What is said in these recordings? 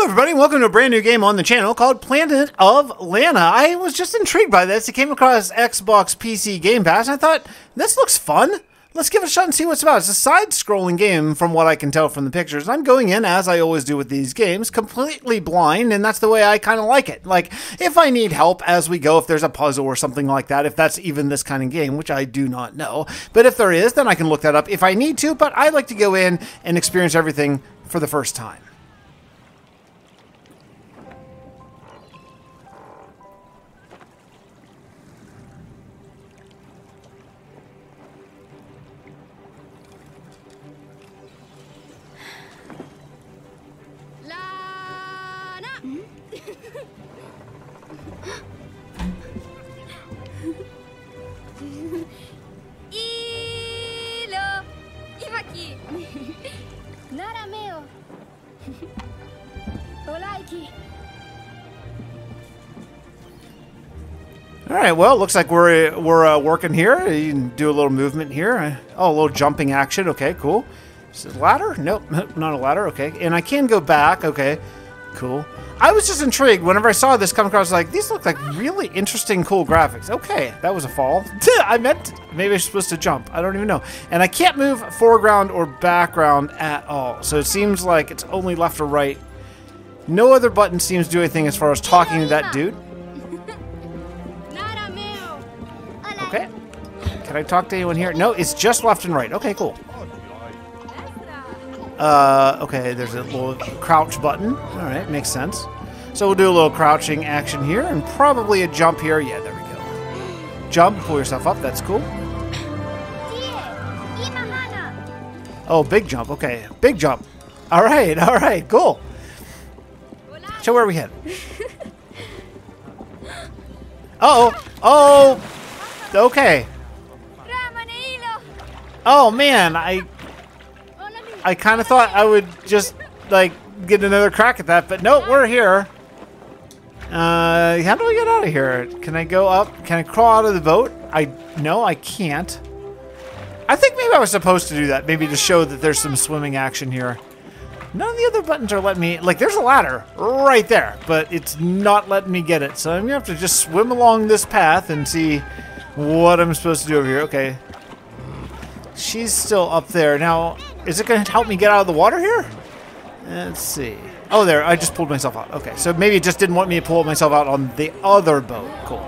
Hello, everybody, welcome to a brand new game on the channel called Planet of Lana. I was just intrigued by this. It came across Xbox PC Game Pass, and I thought, this looks fun. Let's give it a shot and see what's about. It's a side-scrolling game from what I can tell from the pictures. I'm going in, as I always do with these games, completely blind, and that's the way I kind of like it. Like, if I need help as we go, if there's a puzzle or something like that, if that's even this kind of game, which I do not know. But if there is, then I can look that up if I need to, but I like to go in and experience everything for the first time. All right, well, looks like we're we're uh, working here. You can do a little movement here. Oh, a little jumping action. Okay, cool. Is it a ladder? Nope, not a ladder. Okay, and I can go back. Okay, cool. I was just intrigued whenever I saw this come across. Like these look like really interesting, cool graphics. Okay, that was a fall. I meant maybe I'm supposed to jump. I don't even know. And I can't move foreground or background at all. So it seems like it's only left or right. No other button seems to do anything as far as talking to that dude. Can I talk to anyone here? No, it's just left and right. Okay, cool. Uh, okay, there's a little crouch button. All right, makes sense. So we'll do a little crouching action here and probably a jump here. Yeah, there we go. Jump, pull yourself up. That's cool. Oh, big jump. Okay, big jump. All right, all right, cool. So where are we headed? Uh oh. Oh. Okay. Oh man, I I kind of thought I would just like get another crack at that, but no, we're here. Uh, how do I get out of here? Can I go up? Can I crawl out of the boat? I no, I can't. I think maybe I was supposed to do that, maybe to show that there's some swimming action here. None of the other buttons are letting me. Like, there's a ladder right there, but it's not letting me get it. So I'm gonna have to just swim along this path and see what I'm supposed to do over here. Okay, She's still up there. Now, is it going to help me get out of the water here? Let's see. Oh, there. I just pulled myself out. Okay, so maybe it just didn't want me to pull myself out on the other boat. Cool.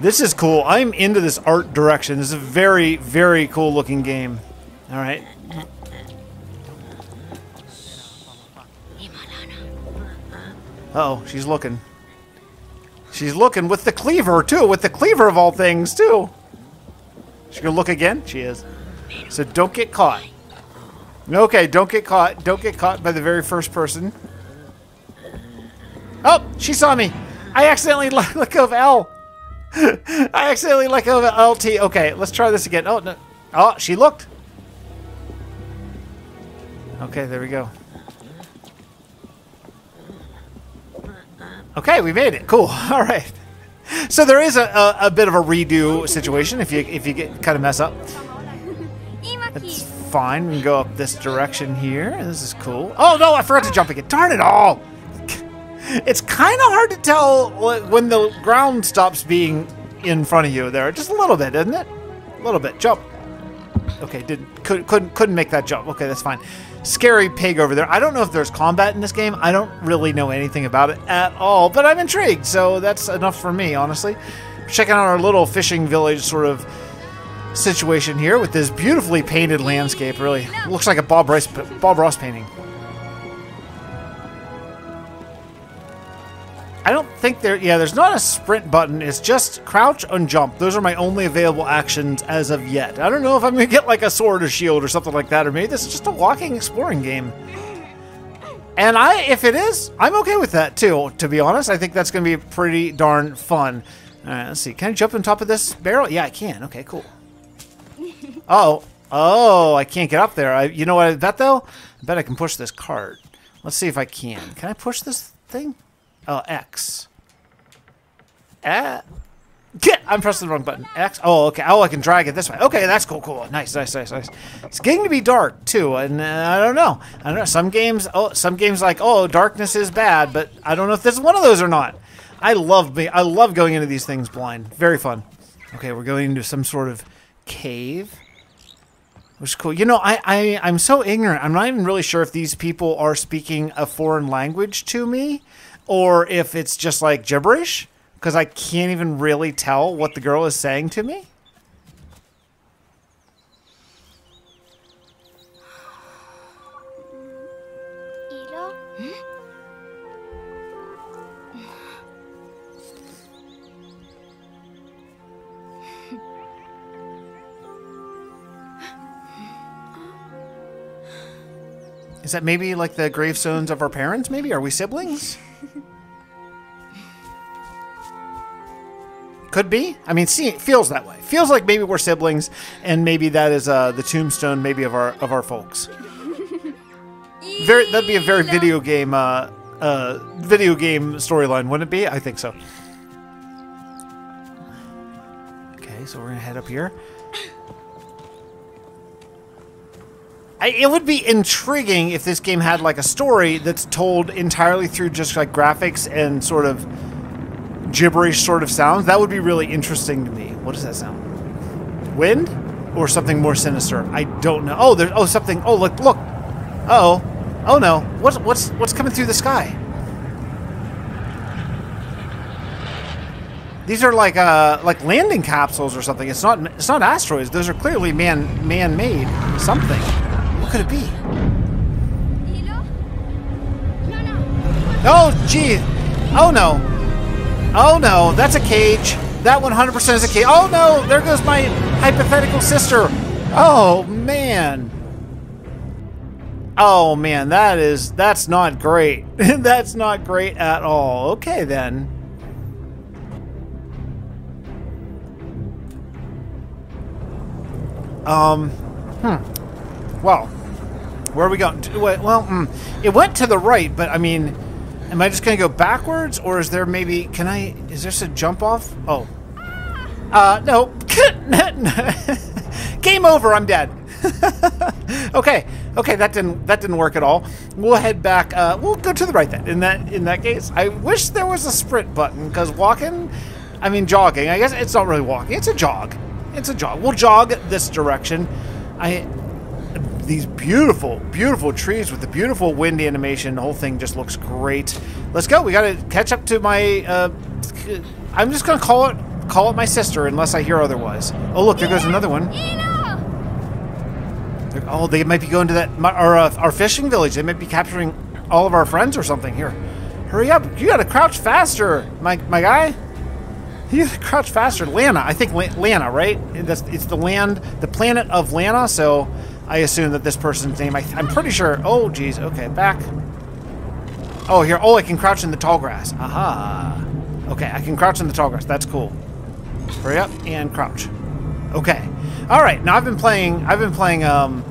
This is cool. I'm into this art direction. This is a very, very cool looking game. All right. Uh oh, she's looking. She's looking with the cleaver too, with the cleaver of all things too. She gonna look again? She is. So don't get caught. Okay, don't get caught. Don't get caught by the very first person. Oh, she saw me. I accidentally let, go of L. I accidentally let go of LT. Okay, let's try this again. Oh no. Oh, she looked. Okay, there we go. Okay, we made it. Cool. All right. So there is a, a, a bit of a redo situation if you if you get kind of mess up. It's fine. We can go up this direction here. This is cool. Oh no, I forgot to jump again. Darn it all! It's kind of hard to tell when the ground stops being in front of you there. Just a little bit, isn't it? A little bit. Jump. Okay, did could, couldn't couldn't make that jump. Okay, that's fine. Scary pig over there. I don't know if there's combat in this game. I don't really know anything about it at all, but I'm intrigued. So that's enough for me, honestly. Checking out our little fishing village sort of situation here with this beautifully painted landscape. Really looks like a Bob Ross Bob Ross painting. I don't think there. Yeah, there's not a sprint button. It's just crouch and jump. Those are my only available actions as of yet. I don't know if I'm gonna get like a sword or shield or something like that, or maybe this is just a walking exploring game. And I, if it is, I'm okay with that too. To be honest, I think that's gonna be pretty darn fun. All right, let's see. Can I jump on top of this barrel? Yeah, I can. Okay, cool. Oh, oh, I can't get up there. I, you know what I bet though? I bet I can push this cart. Let's see if I can. Can I push this thing? Oh, X. Ah. Get! I'm pressing the wrong button. X. Oh, okay. Oh, I can drag it this way. Okay, that's cool. Cool. Nice, nice, nice, nice. It's getting to be dark too, and uh, I don't know. I don't know. Some games. Oh, some games like oh, darkness is bad, but I don't know if this is one of those or not. I love me. I love going into these things blind. Very fun. Okay, we're going into some sort of cave. Which is cool. You know, I, I, I'm so ignorant. I'm not even really sure if these people are speaking a foreign language to me or if it's just like gibberish because I can't even really tell what the girl is saying to me. Is that maybe like the gravestones of our parents? Maybe are we siblings? Could be. I mean, see, it feels that way. Feels like maybe we're siblings, and maybe that is uh, the tombstone, maybe of our of our folks. Very, that'd be a very video game, uh, uh, video game storyline, wouldn't it be? I think so. Okay, so we're gonna head up here. I, it would be intriguing if this game had like a story that's told entirely through just like graphics and sort of gibberish sort of sounds. That would be really interesting to me. What does that sound? Wind or something more sinister? I don't know. Oh, there's oh something. Oh look, look. Uh oh. Oh no. What's what's what's coming through the sky? These are like uh like landing capsules or something. It's not it's not asteroids. Those are clearly man man made something. What could it be? No, no. Oh gee. Oh no. Oh no, that's a cage. That 100% is a cage. Oh no, there goes my hypothetical sister. Oh man. Oh man, that is that's not great. that's not great at all. Okay then. Um, hmm. Well, where are we going? Well, mm, it went to the right, but I mean, am I just gonna go backwards, or is there maybe? Can I? Is there a jump off? Oh, uh, no. Game over. I'm dead. okay, okay, that didn't that didn't work at all. We'll head back. Uh, we'll go to the right then. In that in that case, I wish there was a sprint button because walking, I mean jogging. I guess it's not really walking. It's a jog. It's a jog. We'll jog this direction. I these beautiful, beautiful trees with the beautiful wind animation. The whole thing just looks great. Let's go. We got to catch up to my. Uh, I'm just gonna call it call it my sister unless I hear otherwise. Oh look, there goes another one. Oh, they might be going to that my- our uh, our fishing village. They might be capturing all of our friends or something. Here, hurry up! You gotta crouch faster, my my guy. You gotta crouch faster, Lana. I think Lana, right? That's it's the land, the planet of Lana. So I assume that this person's name. I, I'm pretty sure. Oh, geez. Okay, back. Oh, here. Oh, I can crouch in the tall grass. Aha. Okay, I can crouch in the tall grass. That's cool. Hurry up and crouch. Okay. All right. Now I've been playing. I've been playing. Um,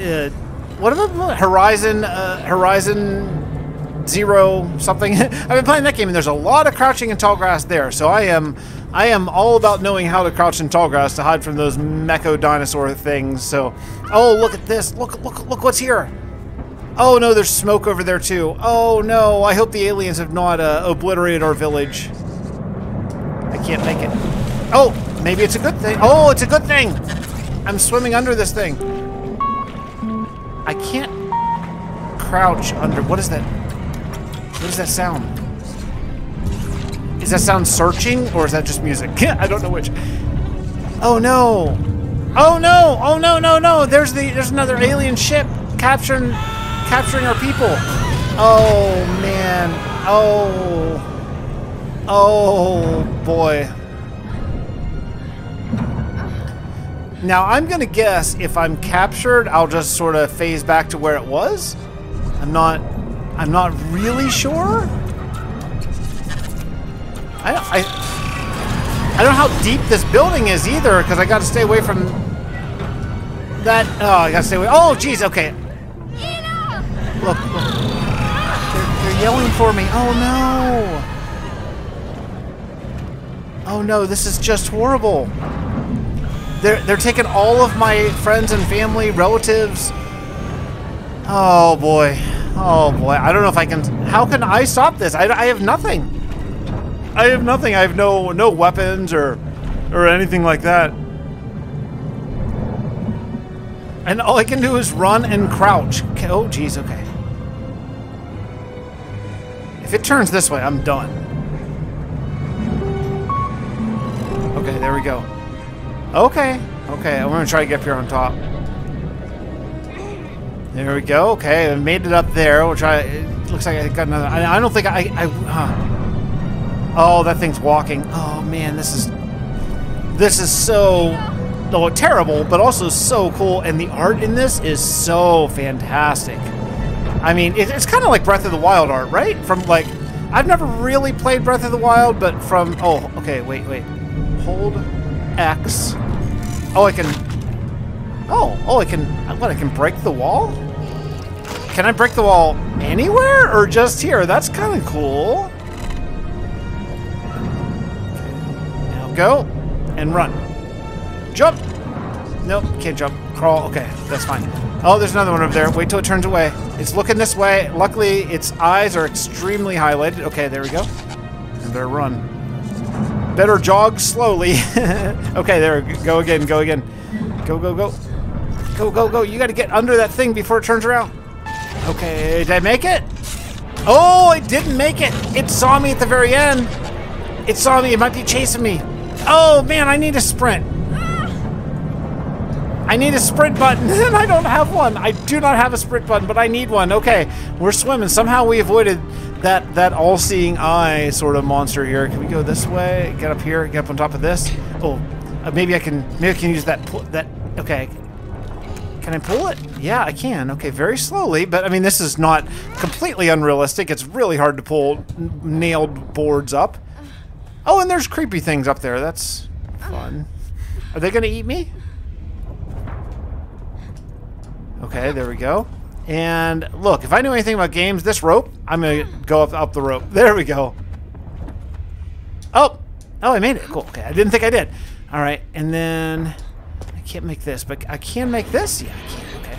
uh, what am playing? Horizon. Uh, Horizon Zero something. I've been playing that game, and there's a lot of crouching in tall grass there. So I am. I am all about knowing how to crouch in tall grass to hide from those mecho dinosaur things. So, oh look at this! Look! Look! Look what's here! Oh no, there's smoke over there too. Oh no! I hope the aliens have not uh, obliterated our village. I can't make it. Oh, maybe it's a good thing. Oh, it's a good thing. I'm swimming under this thing. I can't crouch under. What is that? What is that sound? Is that sound searching or is that just music? I don't know which. Oh no! Oh no! Oh no! No no! There's the there's another alien ship capturing capturing our people. Oh man! Oh oh boy! Now I'm gonna guess if I'm captured, I'll just sort of phase back to where it was. I'm not. I'm not really sure. I don't. I. I don't know how deep this building is either, because I got to stay away from that. Oh, I got to stay away. Oh, jeez. Okay. Look. look. They're, they're yelling for me. Oh no. Oh no, this is just horrible. They're they're taking all of my friends and family, relatives. Oh boy. Oh boy. I don't know if I can. How can I stop this? I, I have nothing. I have nothing. I have no no weapons or or anything like that. And all I can do is run and crouch. Okay, oh, jeez, okay. If it turns this way, I'm done. Okay, there we go. Okay, okay, I'm gonna try to get up here on top. There we go. Okay, I made it up there. We'll try. It looks like I got another. I, I don't think I. I huh. Oh, that thing's walking. Oh man, this is. This is so. Oh, terrible, but also so cool, and the art in this is so fantastic. I mean, it, it's kind of like Breath of the Wild art, right? From like, I've never really played Breath of the Wild, but from. Oh, okay. Wait, wait. Hold X. Oh, I can. Oh, oh, I can. What? I can break the wall? Can I break the wall anywhere or just here? That's kind of cool. Now go and run. Jump. Nope, can't jump. Crawl. Okay, that's fine. Oh, there's another one over there. Wait till it turns away. It's looking this way. Luckily, its eyes are extremely highlighted. Okay, there we go. Better run. Better jog slowly. okay, there. Go again. Go again. Go, go, go. Go, go, go. You got to get under that thing before it turns around. Okay, did I make it? Oh, it didn't make it. It saw me at the very end. It saw me. It might be chasing me. Oh, man, I need a sprint. I need a sprint button, and I don't have one. I do not have a sprint button, but I need one. Okay, we're swimming. Somehow we avoided that that all-seeing eye sort of monster here. Can we go this way? Get up here. Get up on top of this. Oh, uh, maybe I can. Maybe I can use that. That. Okay. Can I pull it? Yeah, I can. Okay, very slowly, but I mean, this is not completely unrealistic. It's really hard to pull nailed boards up. Oh, and there's creepy things up there. That's fun. Are they going to eat me? Okay, there we go. And look, if I knew anything about games, this rope, I'm going to go up, up the rope. There we go. Oh, oh, I made it. Cool. Okay, I didn't think I did. All right, and then can't make this, but I can make this. Yeah, I can. Okay.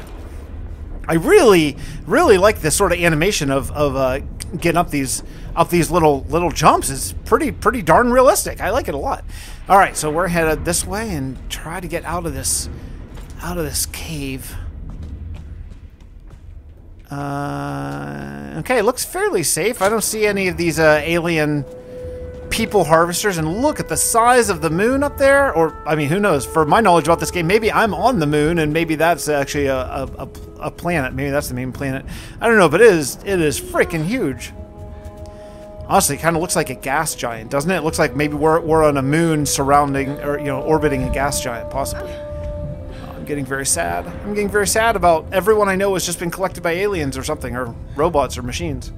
I really, really like this sort of animation of of uh, getting up these up these little little jumps. It's pretty pretty darn realistic. I like it a lot. All right, so we're headed this way and try to get out of this out of this cave. Uh, okay, looks fairly safe. I don't see any of these uh, alien people harvesters. And look at the size of the moon up there. Or, I mean, who knows? For my knowledge about this game, maybe I'm on the moon and maybe that's actually a, a, a, planet. Maybe that's the main planet. I don't know, but it is, it is freaking huge. Honestly, it kind of looks like a gas giant, doesn't it? It looks like maybe we're, we're on a moon surrounding, or, you know, orbiting a gas giant, possibly. I'm getting very sad. I'm getting very sad about everyone I know has just been collected by aliens or something, or robots or machines.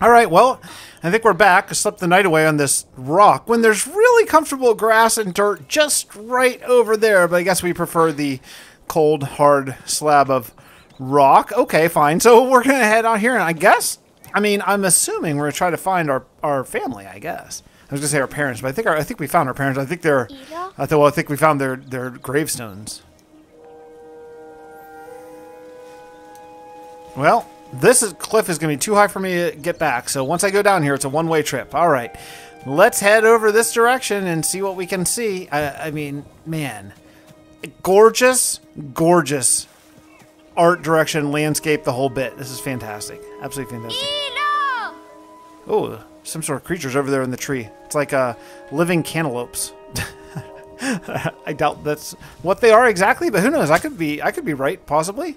All right, well, I think we're back. I slept the night away on this rock when there's really comfortable grass and dirt just right over there, but I guess we prefer the cold, hard slab of rock. Okay, fine. So we're going to head out here, and I guess, I mean, I'm assuming we're going to try to find our, our family, I guess. I was gonna say our parents, but I think our, I think we found our parents. I think they're. I thought. Well, I think we found their their gravestones. Well, this is, cliff is going to be too high for me to get back. So once I go down here, it's a one-way trip. All right, let's head over this direction and see what we can see. I, I mean, man, gorgeous, gorgeous art direction, landscape, the whole bit. This is fantastic. Absolutely fantastic. Oh, some sort of creatures over there in the tree. It's like uh, living cantaloupes. I doubt that's what they are exactly, but who knows? I could be I could be right, possibly.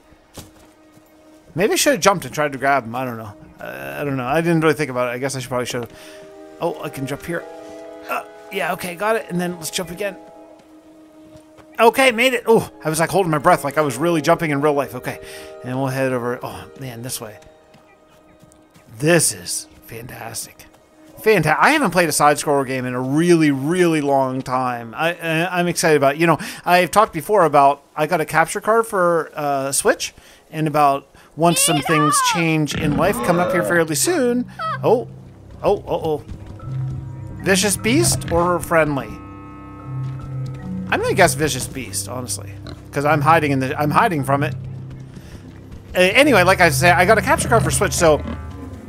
Maybe I should have jumped and tried to grab him. I don't know. Uh, I don't know. I didn't really think about it. I guess I should probably should have. Oh, I can jump here. Uh, yeah, okay, got it. And then let's jump again. Okay, made it. Oh, I was like holding my breath, like I was really jumping in real life. Okay, and we'll head over. Oh man, this way. This is fantastic. Fantastic. I haven't played a side scroller game in a really, really long time. I, I, I'm excited about it. You know, I've talked before about I got a capture card for uh, Switch and about once some things change in life coming up here fairly soon. Oh, oh, oh, oh. Vicious Beast or friendly? I'm gonna guess Vicious Beast, honestly, because I'm hiding in the I'm hiding from it. Uh, anyway, like I said, I got a capture card for Switch, so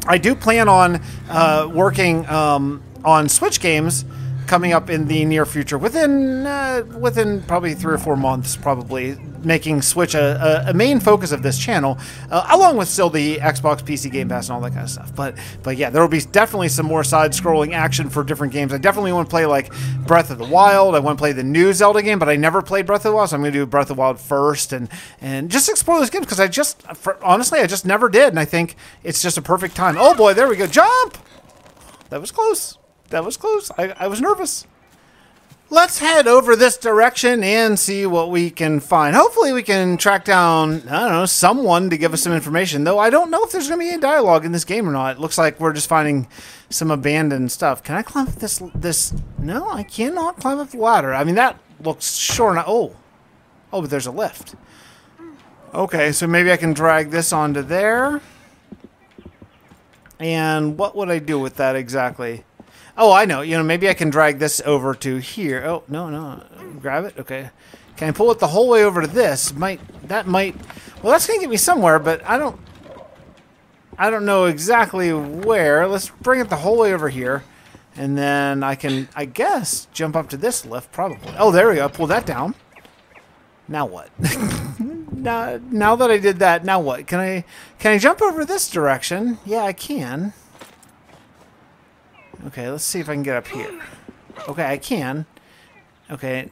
I do plan on uh, working um, on Switch games coming up in the near future, within uh, within probably three or four months, probably making Switch a, a, a main focus of this channel, uh, along with still the Xbox, PC Game Pass, and all that kind of stuff. But but yeah, there will be definitely some more side-scrolling action for different games. I definitely want to play like Breath of the Wild. I want to play the new Zelda game, but I never played Breath of the Wild, so I'm going to do Breath of the Wild first and and just explore those games because I just for, honestly I just never did, and I think it's just a perfect time. Oh boy, there we go, jump! That was close. That was close. I, I was nervous. Let's head over this direction and see what we can find. Hopefully, we can track down, I don't know, someone to give us some information. Though I don't know if there's going to be any dialogue in this game or not. It looks like we're just finding some abandoned stuff. Can I climb up this? This? No, I cannot climb up the ladder. I mean, that looks sure enough. Oh, oh, but there's a lift. Okay, so maybe I can drag this onto there. And what would I do with that exactly? Oh, I know. You know, maybe I can drag this over to here. Oh, no, no. Grab it. Okay. Can I pull it the whole way over to this? Might that might Well, that's going to get me somewhere, but I don't I don't know exactly where. Let's bring it the whole way over here. And then I can I guess jump up to this lift probably. Oh, there we go. Pull that down. Now what? now, now that I did that, now what? Can I can I jump over this direction? Yeah, I can. Okay, let's see if I can get up here. Okay, I can. Okay.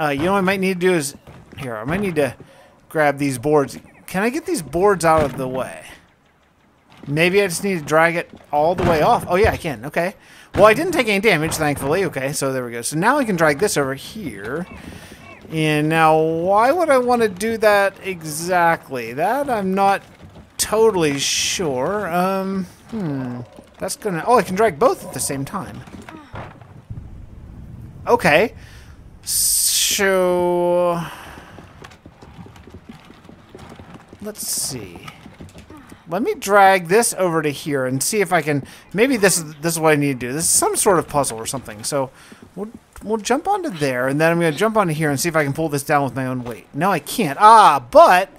Uh, you know what I might need to do is... Here, I might need to grab these boards. Can I get these boards out of the way? Maybe I just need to drag it all the way off. Oh, yeah, I can. Okay. Well, I didn't take any damage, thankfully. Okay, so there we go. So now I can drag this over here. And now, why would I want to do that exactly? That I'm not totally sure. Um, hmm. That's gonna... Oh, I can drag both at the same time. Okay. So... Let's see. Let me drag this over to here and see if I can... Maybe this is, this is what I need to do. This is some sort of puzzle or something. So, we'll, we'll jump onto there, and then I'm going to jump onto here and see if I can pull this down with my own weight. No, I can't. Ah, but...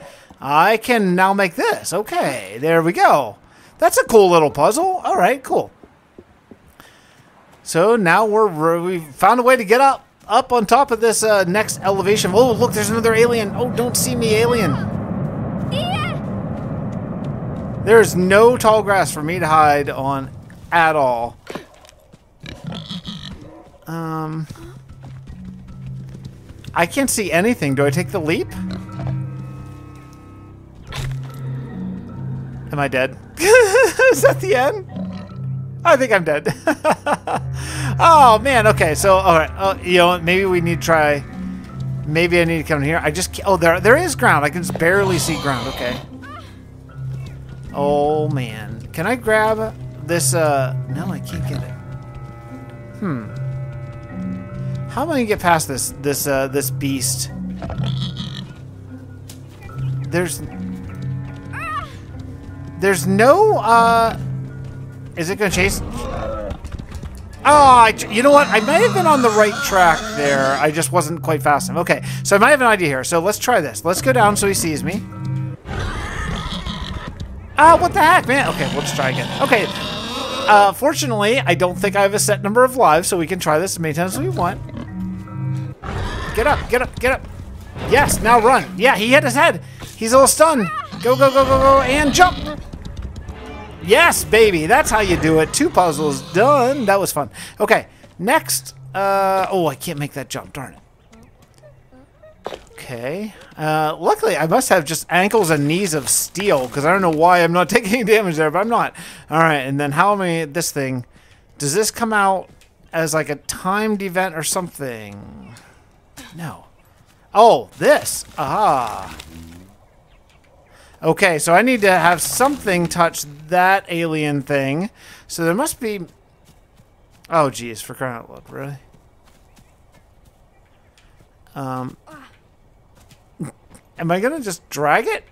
I can now make this. Okay, there we go. That's a cool little puzzle. All right, cool. So now we're we found a way to get up up on top of this uh, next elevation. Oh, look, there's another alien. Oh, don't see me, alien. There's no tall grass for me to hide on at all. Um, I can't see anything. Do I take the leap? Am I dead? Is that the end? I think I'm dead. oh man. Okay. So all right. Uh, you know, maybe we need to try. Maybe I need to come here. I just. Oh, there. There is ground. I can just barely see ground. Okay. Oh man. Can I grab this? Uh. No, I can't get it. Hmm. How am I gonna get past this? This. Uh. This beast. There's. There's no, uh... Is it gonna chase? Oh, I, you know what? I might have been on the right track there. I just wasn't quite fast enough. Okay, so I might have an idea here. So let's try this. Let's go down so he sees me. Ah, what the heck, man? Okay, we'll just try again. Okay, uh, fortunately, I don't think I have a set number of lives, so we can try this as many times as we want. Get up, get up, get up. Yes, now run. Yeah, he hit his head. He's a little stunned. Go, go, go, go, go, and jump. Yes, baby. That's how you do it. Two puzzles done. That was fun. Okay, next. Uh, oh, I can't make that jump. Darn it. Okay. Uh, luckily, I must have just ankles and knees of steel because I don't know why I'm not taking any damage there, but I'm not. All right, and then how am I this thing? Does this come out as like a timed event or something? No. Oh, this. Aha. Okay, so I need to have something touch that alien thing. So there must be... Oh, geez, for crying out loud, really? Um, am I gonna just drag it?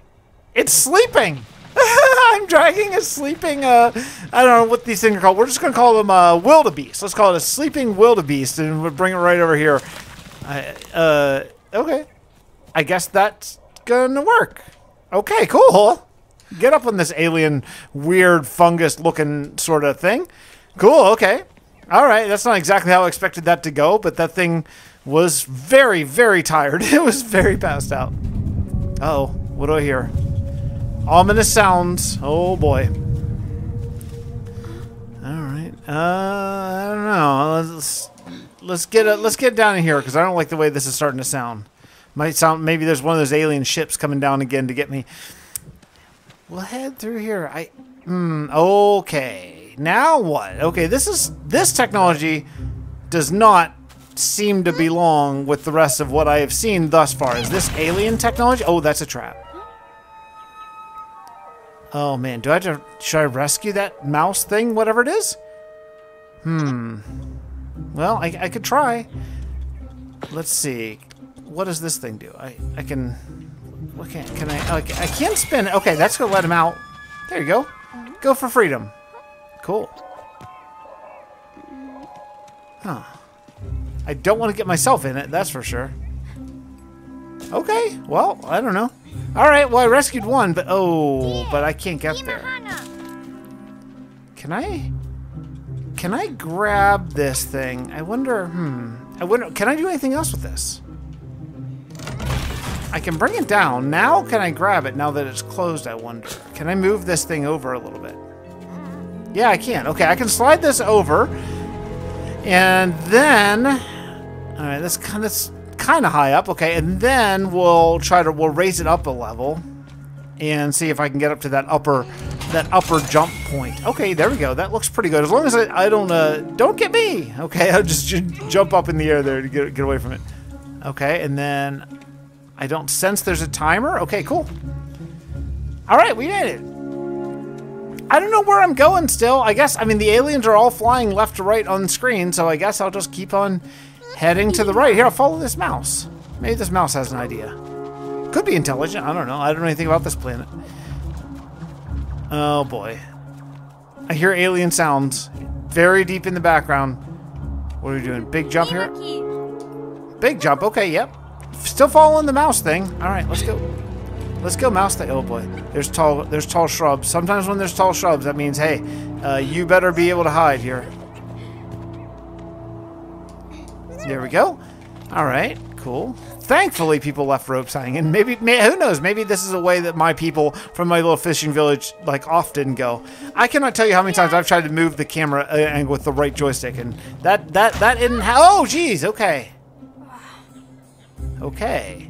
It's sleeping! I'm dragging a sleeping, uh, I don't know what these things are called. We're just gonna call them, uh, wildebeest. Let's call it a sleeping wildebeest, and we'll bring it right over here. I, uh, okay. I guess that's gonna work. Okay, cool. Get up on this alien, weird fungus looking sort of thing. Cool, okay. All right, that's not exactly how I expected that to go, but that thing was very, very tired. It was very passed out. Uh oh, what do I hear? Ominous sounds. Oh boy. All right. Uh, I don't know. Let's let's get a, let's get down in here because I don't like the way this is starting to sound. Might sound maybe there's one of those alien ships coming down again to get me. We'll head through here. I hmm, okay. Now what? Okay, this is this technology does not seem to belong with the rest of what I have seen thus far. Is this alien technology? Oh, that's a trap. Oh man, do I have to should I rescue that mouse thing, whatever it is? Hmm. Well, I, I could try. Let's see what does this thing do? I, I can, what can, can I, oh, I can't spin. Okay, that's gonna let him out. There you go. Go for freedom. Cool. Huh. I don't want to get myself in it, that's for sure. Okay, well, I don't know. Alright, well, I rescued one, but, oh, but I can't get there. Can I, can I grab this thing? I wonder, hmm, I wonder, can I do anything else with this? I can bring it down. Now can I grab it now that it's closed, I wonder? Can I move this thing over a little bit? Yeah, I can. Okay, I can slide this over. And then... Alright, that's kind of kind of high up. Okay, and then we'll try to we'll raise it up a level and see if I can get up to that upper that upper jump point. Okay, there we go. That looks pretty good. As long as I, I don't uh, don't get me. Okay, I'll just jump up in the air there to get get away from it. Okay, and then I don't sense there's a timer. Okay, cool. All right, we made it. I don't know where I'm going still. I guess, I mean, the aliens are all flying left to right on the screen, so I guess I'll just keep on heading to the right. Here, I'll follow this mouse. Maybe this mouse has an idea. Could be intelligent. I don't know. I don't know anything about this planet. Oh, boy. I hear alien sounds very deep in the background. What are we doing? Big jump here? Big jump. Okay, yep. Still following the mouse thing. All right, let's go. Let's go, mouse thing. Oh boy, there's tall. There's tall shrubs. Sometimes when there's tall shrubs, that means hey, uh, you better be able to hide here. There we go. All right, cool. Thankfully, people left ropes hanging. Maybe, may, who knows? Maybe this is a way that my people from my little fishing village like often go. I cannot tell you how many times I've tried to move the camera uh, angle with the right joystick, and that that that didn't. oh, geez. Okay. Okay.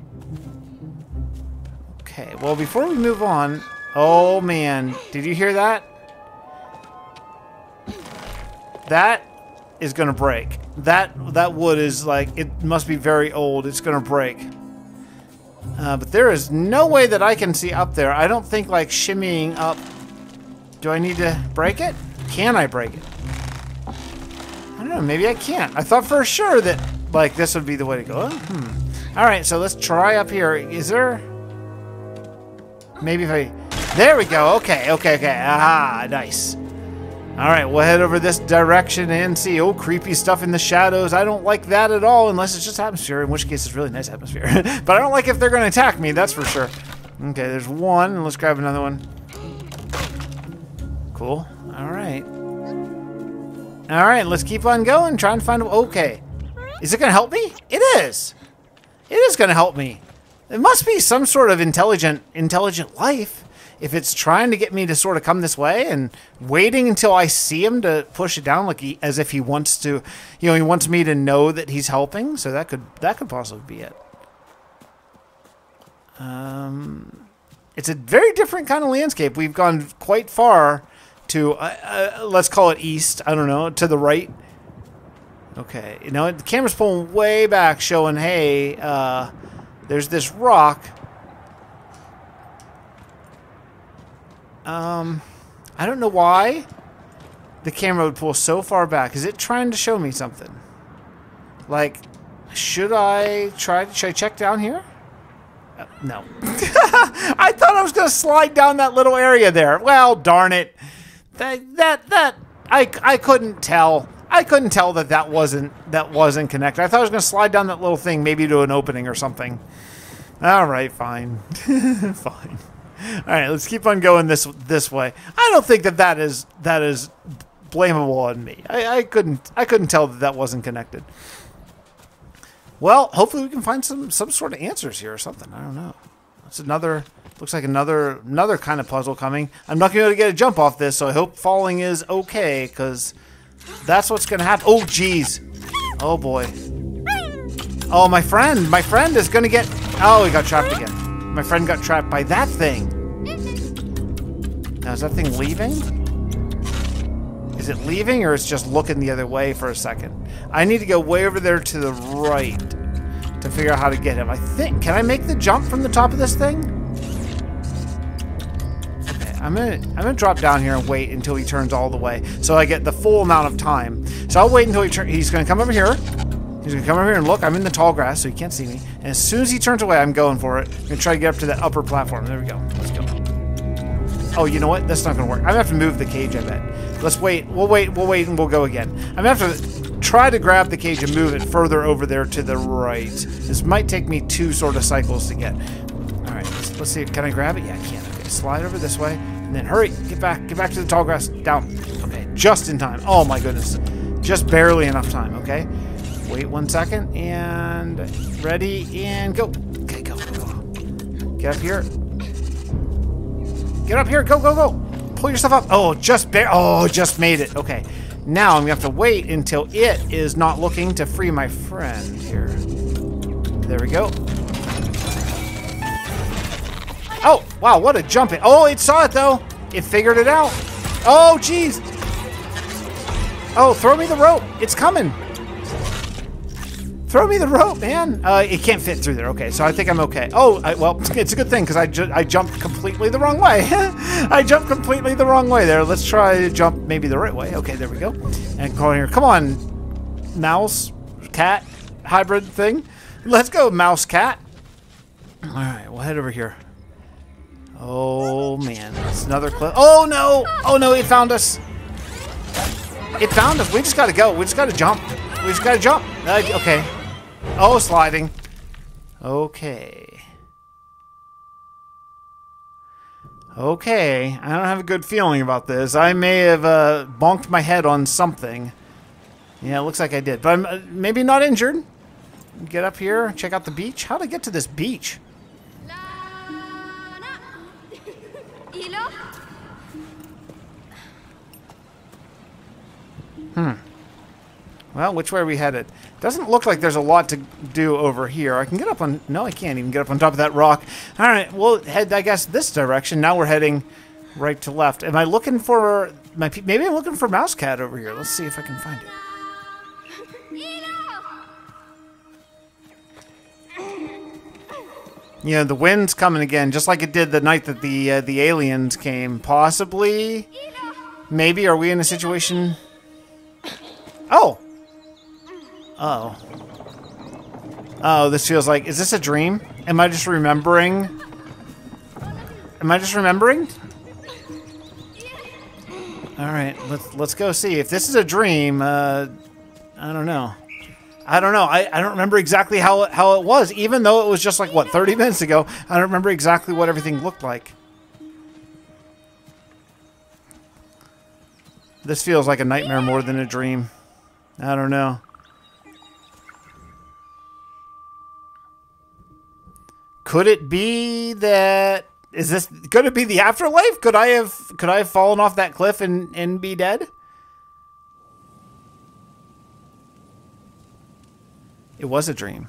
Okay, well, before we move on... Oh, man. Did you hear that? That is going to break. That that wood is like... It must be very old. It's going to break. Uh, but there is no way that I can see up there. I don't think, like, shimmying up... Do I need to break it? Can I break it? I don't know. Maybe I can't. I thought for sure that, like, this would be the way to go. Hmm. All right, so let's try up here. Is there... Maybe if I... There we go. Okay, okay, okay. Aha, nice. All right, we'll head over this direction and see. Oh, creepy stuff in the shadows. I don't like that at all, unless it's just atmosphere, in which case it's really nice atmosphere. but I don't like if they're going to attack me, that's for sure. Okay, there's one. Let's grab another one. Cool. All right. All right, let's keep on going. Try and find. Okay. Is it going to help me? It is. It is going to help me. It must be some sort of intelligent, intelligent life if it's trying to get me to sort of come this way and waiting until I see him to push it down, like he, as if he wants to, you know, he wants me to know that he's helping. So that could that could possibly be it. Um, it's a very different kind of landscape. We've gone quite far to uh, uh, let's call it east. I don't know to the right. Okay, you know the camera's pulling way back, showing hey, uh, there's this rock Um, I don't know why the camera would pull so far back. Is it trying to show me something? Like, should I try? Should I check down here? Uh, no. I thought I was going to slide down that little area there. Well, darn it. That that that I I couldn't tell. I couldn't tell that that wasn't that wasn't connected. I thought I was going to slide down that little thing, maybe to an opening or something. All right, fine, fine. All right, let's keep on going this this way. I don't think that that is that is blamable on me. I, I couldn't I couldn't tell that that wasn't connected. Well, hopefully we can find some some sort of answers here or something. I don't know. It's another looks like another another kind of puzzle coming. I'm not gonna be able to get a jump off this, so I hope falling is okay because that's what's to happen. Oh, jeez. Oh boy. Oh, my friend, my friend is to get. Oh, he got trapped again. My friend got trapped by that thing. Now, is that thing leaving? Is it leaving or it's just looking the other way for a second? I need to go way over there to the right to figure out how to get him. I think, can I make the jump from the top of this thing? I'm gonna, I'm gonna drop down here and wait until he turns all the way so I get the full amount of time. So I'll wait until he turns, he's gonna come over here. He's gonna come over here and look. I'm in the tall grass, so he can't see me. And as soon as he turns away, I'm going for it. I'm gonna try to get up to that upper platform. There we go. Let's go. Oh, you know what? That's not gonna work. I'm gonna have to move the cage, I bet. Let's wait. We'll wait. We'll wait, and we'll go again. I'm gonna have to try to grab the cage and move it further over there to the right. This might take me two sort of cycles to get. All right. Let's, let's see. Can I grab it? Yeah, I can. Okay. Slide over this way, and then hurry. Get back. Get back to the tall grass. Down. Okay. Just in time. Oh my goodness. Just barely enough time. Okay. Wait one second, and ready, and go. Okay, go, go, go. Get up here. Get up here, go, go, go. Pull yourself up. Oh, just bare, oh, just made it. Okay. Now I'm gonna have to wait until it is not looking to free my friend here. There we go. Oh, wow, what a jump it. Oh, it saw it though. It figured it out. Oh, jeez. Oh, throw me the rope. It's coming. Throw me the rope, man. Uh, it can't fit through there. Okay, so I think I'm okay. Oh, I, well, it's a good thing because I, ju I jumped completely the wrong way. I jumped completely the wrong way there. Let's try to jump maybe the right way. Okay, there we go. And on here. Come on, mouse, cat, hybrid thing. Let's go, mouse, cat. All right, we'll head over here. Oh, man. It's another clip. Oh, no. Oh, no, it found us. It found us. We just got to go. We just got to jump. We just got to jump. Uh, okay. Oh, sliding. Okay. Okay. I don't have a good feeling about this. I may have uh, bonked my head on something. Yeah, it looks like I did. But I'm uh, maybe not injured. Get up here, check out the beach. How'd I get to this beach? Hmm. Well, which way are we headed? Doesn't look like there's a lot to do over here. I can get up on... No, I can't even get up on top of that rock. All right, we'll head, I guess, this direction. Now we're heading right to left. Am I looking for... My, maybe I'm looking for Mouse Cat over here. Let's see if I can find it. Yeah, the wind's coming again, just like it did the night that the uh, the aliens came. Possibly, maybe. Are we in a situation? Oh, oh, oh. This feels like. Is this a dream? Am I just remembering? Am I just remembering? All right, let's let's go see if this is a dream. Uh, I don't know. I don't know. I, I don't remember exactly how it, how it was, even though it was just like what 30 minutes ago. I don't remember exactly what everything looked like. This feels like a nightmare more than a dream. I don't know. Could it be that is this could it be the afterlife? Could I have could I have fallen off that cliff and and be dead? It was a dream.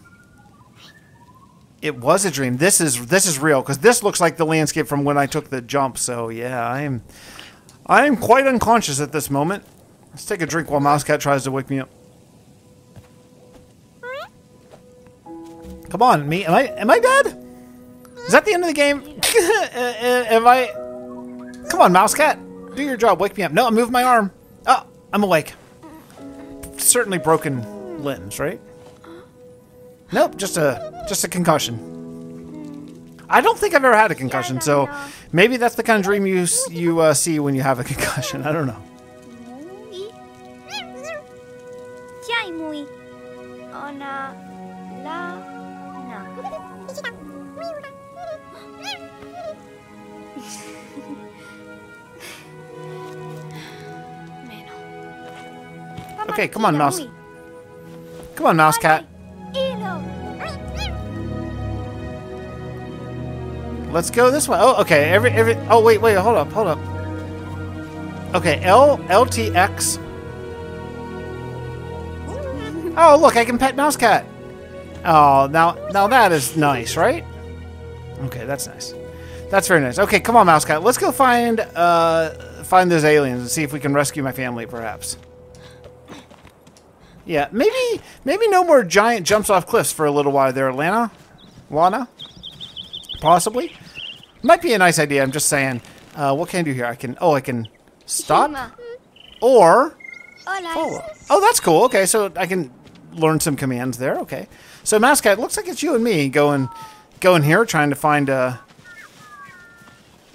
It was a dream. This is this is real because this looks like the landscape from when I took the jump. So yeah, I am I am quite unconscious at this moment. Let's take a drink while Mousecat tries to wake me up. Come on, me. Am I am I dead? Is that the end of the game? Am I? Come on, Mousecat. Do your job. Wake me up. No, I'm moving my arm. Oh, I'm awake. Certainly broken limbs, right? Nope, just a just a concussion. I don't think I've ever had a concussion, so maybe that's the kind of dream you you uh, see when you have a concussion. I don't know. Mui. Chai Mui. Ona. La. Na. Meno. Okay, come on, mouse. Come on, Mousecat. Hilo. Let's go this way. Oh, okay. Every every. Oh, wait, wait. Hold up, hold up. Okay, L L T X. Oh, look, I can pet Mousecat. Oh, now now that is nice, right? Okay, that's nice. That's very nice. Okay, come on, Mousecat. Let's go find uh find those aliens and see if we can rescue my family, perhaps. Yeah, maybe maybe no more giant jumps off cliffs for a little while there, Lana. Lana. Possibly. Might be a nice idea. I'm just saying. Uh, what can I do here? I can. Oh, I can stop or follow. Oh, that's cool. Okay, so I can learn some commands there. Okay. So, Mousecat, it looks like it's you and me going, going here, trying to find uh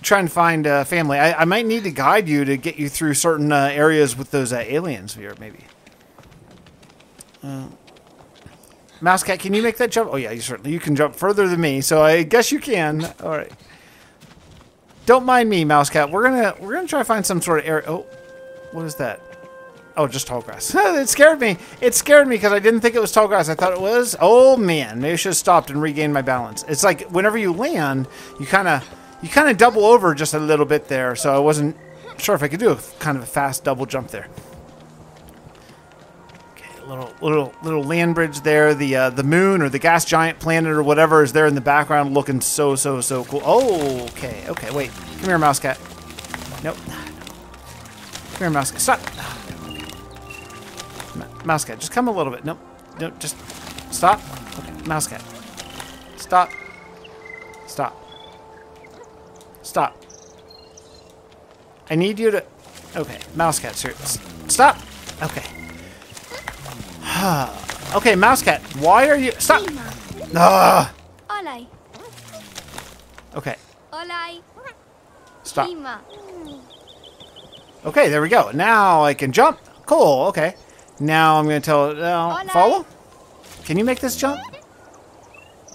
trying to find uh, family. I, I might need to guide you to get you through certain uh, areas with those uh, aliens here, maybe. Uh, Mousecat, can you make that jump? Oh yeah, you certainly you can jump further than me, so I guess you can. All right. Don't mind me, Mousecat. We're gonna we're gonna try to find some sort of area. Oh, what is that? Oh, just tall grass. it scared me. It scared me because I didn't think it was tall grass. I thought it was. Oh man, maybe I should have stopped and regained my balance. It's like whenever you land, you kind of you kind of double over just a little bit there. So I wasn't sure if I could do a kind of a fast double jump there. Little little little land bridge there. The uh, the moon or the gas giant planet or whatever is there in the background, looking so so so cool. Oh, okay, okay. Wait, come here, mouse cat. Nope. Come here, mouse cat. Stop. Mouse cat, just come a little bit. Nope. Nope, just stop. Okay, mouse cat. Stop. Stop. Stop. I need you to. Okay, mouse cat. Stop. Okay. okay, mouse cat, why are you. Stop. Ah. Okay, stop. Okay, there we go. Now I can jump. Cool. Okay. Now I'm gonna tell it. Now follow. Can you make this jump?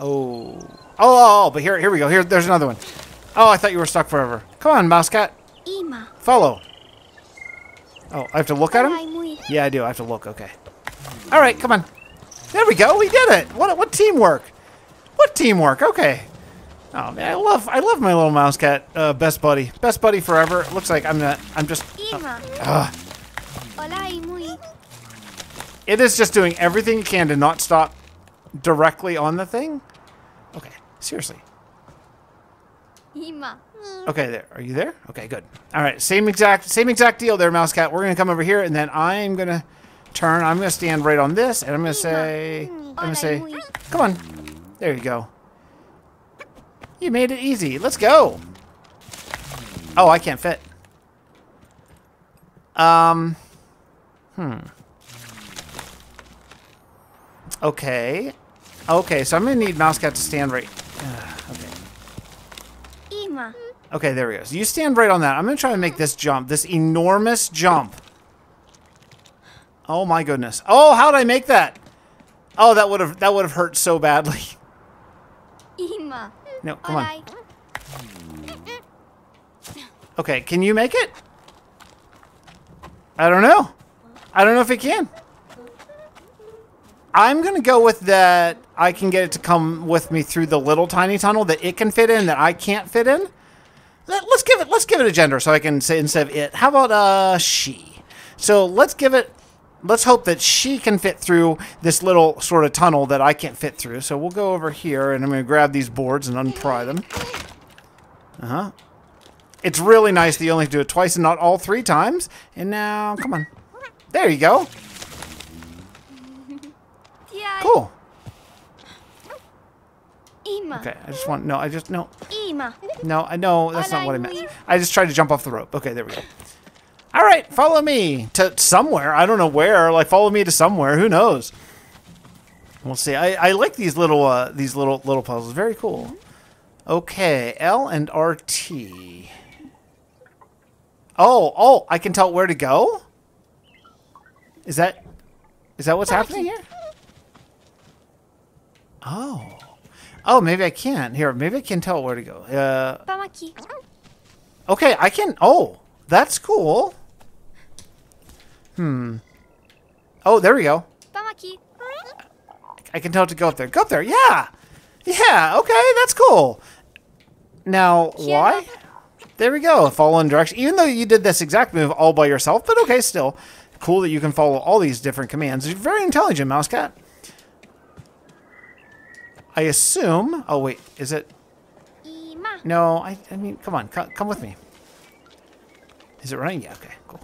Oh. Oh, oh, oh, but here, here we go. Here, there's another one. Oh, I thought you were stuck forever. Come on, mouse cat. Follow. Oh, I have to look at him. Yeah, I do. I have to look. Okay. All right, come on. There we go. We did it. What what teamwork? What teamwork? Okay. Oh man, I love I love my little mouse cat. Uh, best buddy, best buddy forever. It looks like I'm not. I'm just. Ima. Hola. It is just doing everything it can to not stop directly on the thing. Okay, seriously. Ima. Okay, there. Are you there? Okay, good. All right, same exact same exact deal there, mouse cat. We're gonna come over here, and then I'm gonna turn. I'm gonna stand right on this, and I'm gonna say, I'm gonna say, come on. There you go. You made it easy. Let's go. Oh, I can't fit. Um. Hmm. Okay. Okay, so I'm gonna need Mousecat to stand right. Uh, okay. Okay, there he go. So you stand right on that. I'm gonna try to make this jump, this enormous jump. Oh my goodness. Oh, how did I make that? Oh, that would have that would have hurt so badly. Ima. No, come on. Okay, can you make it? I don't know. I don't know if it can. I'm gonna go with that. I can get it to come with me through the little tiny tunnel that it can fit in that I can't fit in. Let, us give it. Let's give it a gender so I can say instead of it. How about uh she? So let's give it. Let's hope that she can fit through this little sort of tunnel that I can't fit through. So we'll go over here and I'm gonna grab these boards and unpry them. Uh huh. It's really nice that you only have to do it twice and not all three times. And now, come on. There you go. Cool. Okay, I just want, no, I just, no, no, I know, that's not what I meant. I just tried to jump off the rope. Okay, there we go. All right, follow me to somewhere. I don't know where. Like, follow me to somewhere. Who knows? We'll see. I, I like these little, uh, these little, little puzzles. Very cool. Okay, L and RT. Oh, oh, I can tell where to go? Is that, is that what's happening here? Oh. Oh, maybe I can. Here, maybe I can tell where to go. Uh, okay, I can. Oh, that's cool. Hmm. Oh, there we go. I can tell it to go up there. Go up there. Yeah. Yeah. Okay, that's cool. Now, why? There we go. Follow in direction. Even though you did this exact move all by yourself, but okay, still. Cool that you can follow all these different commands. You're very intelligent, Mouse Cat. I assume. Oh, wait. Is it. No, I, I mean, come on, come, come with me. Is it running? Yeah, okay, cool.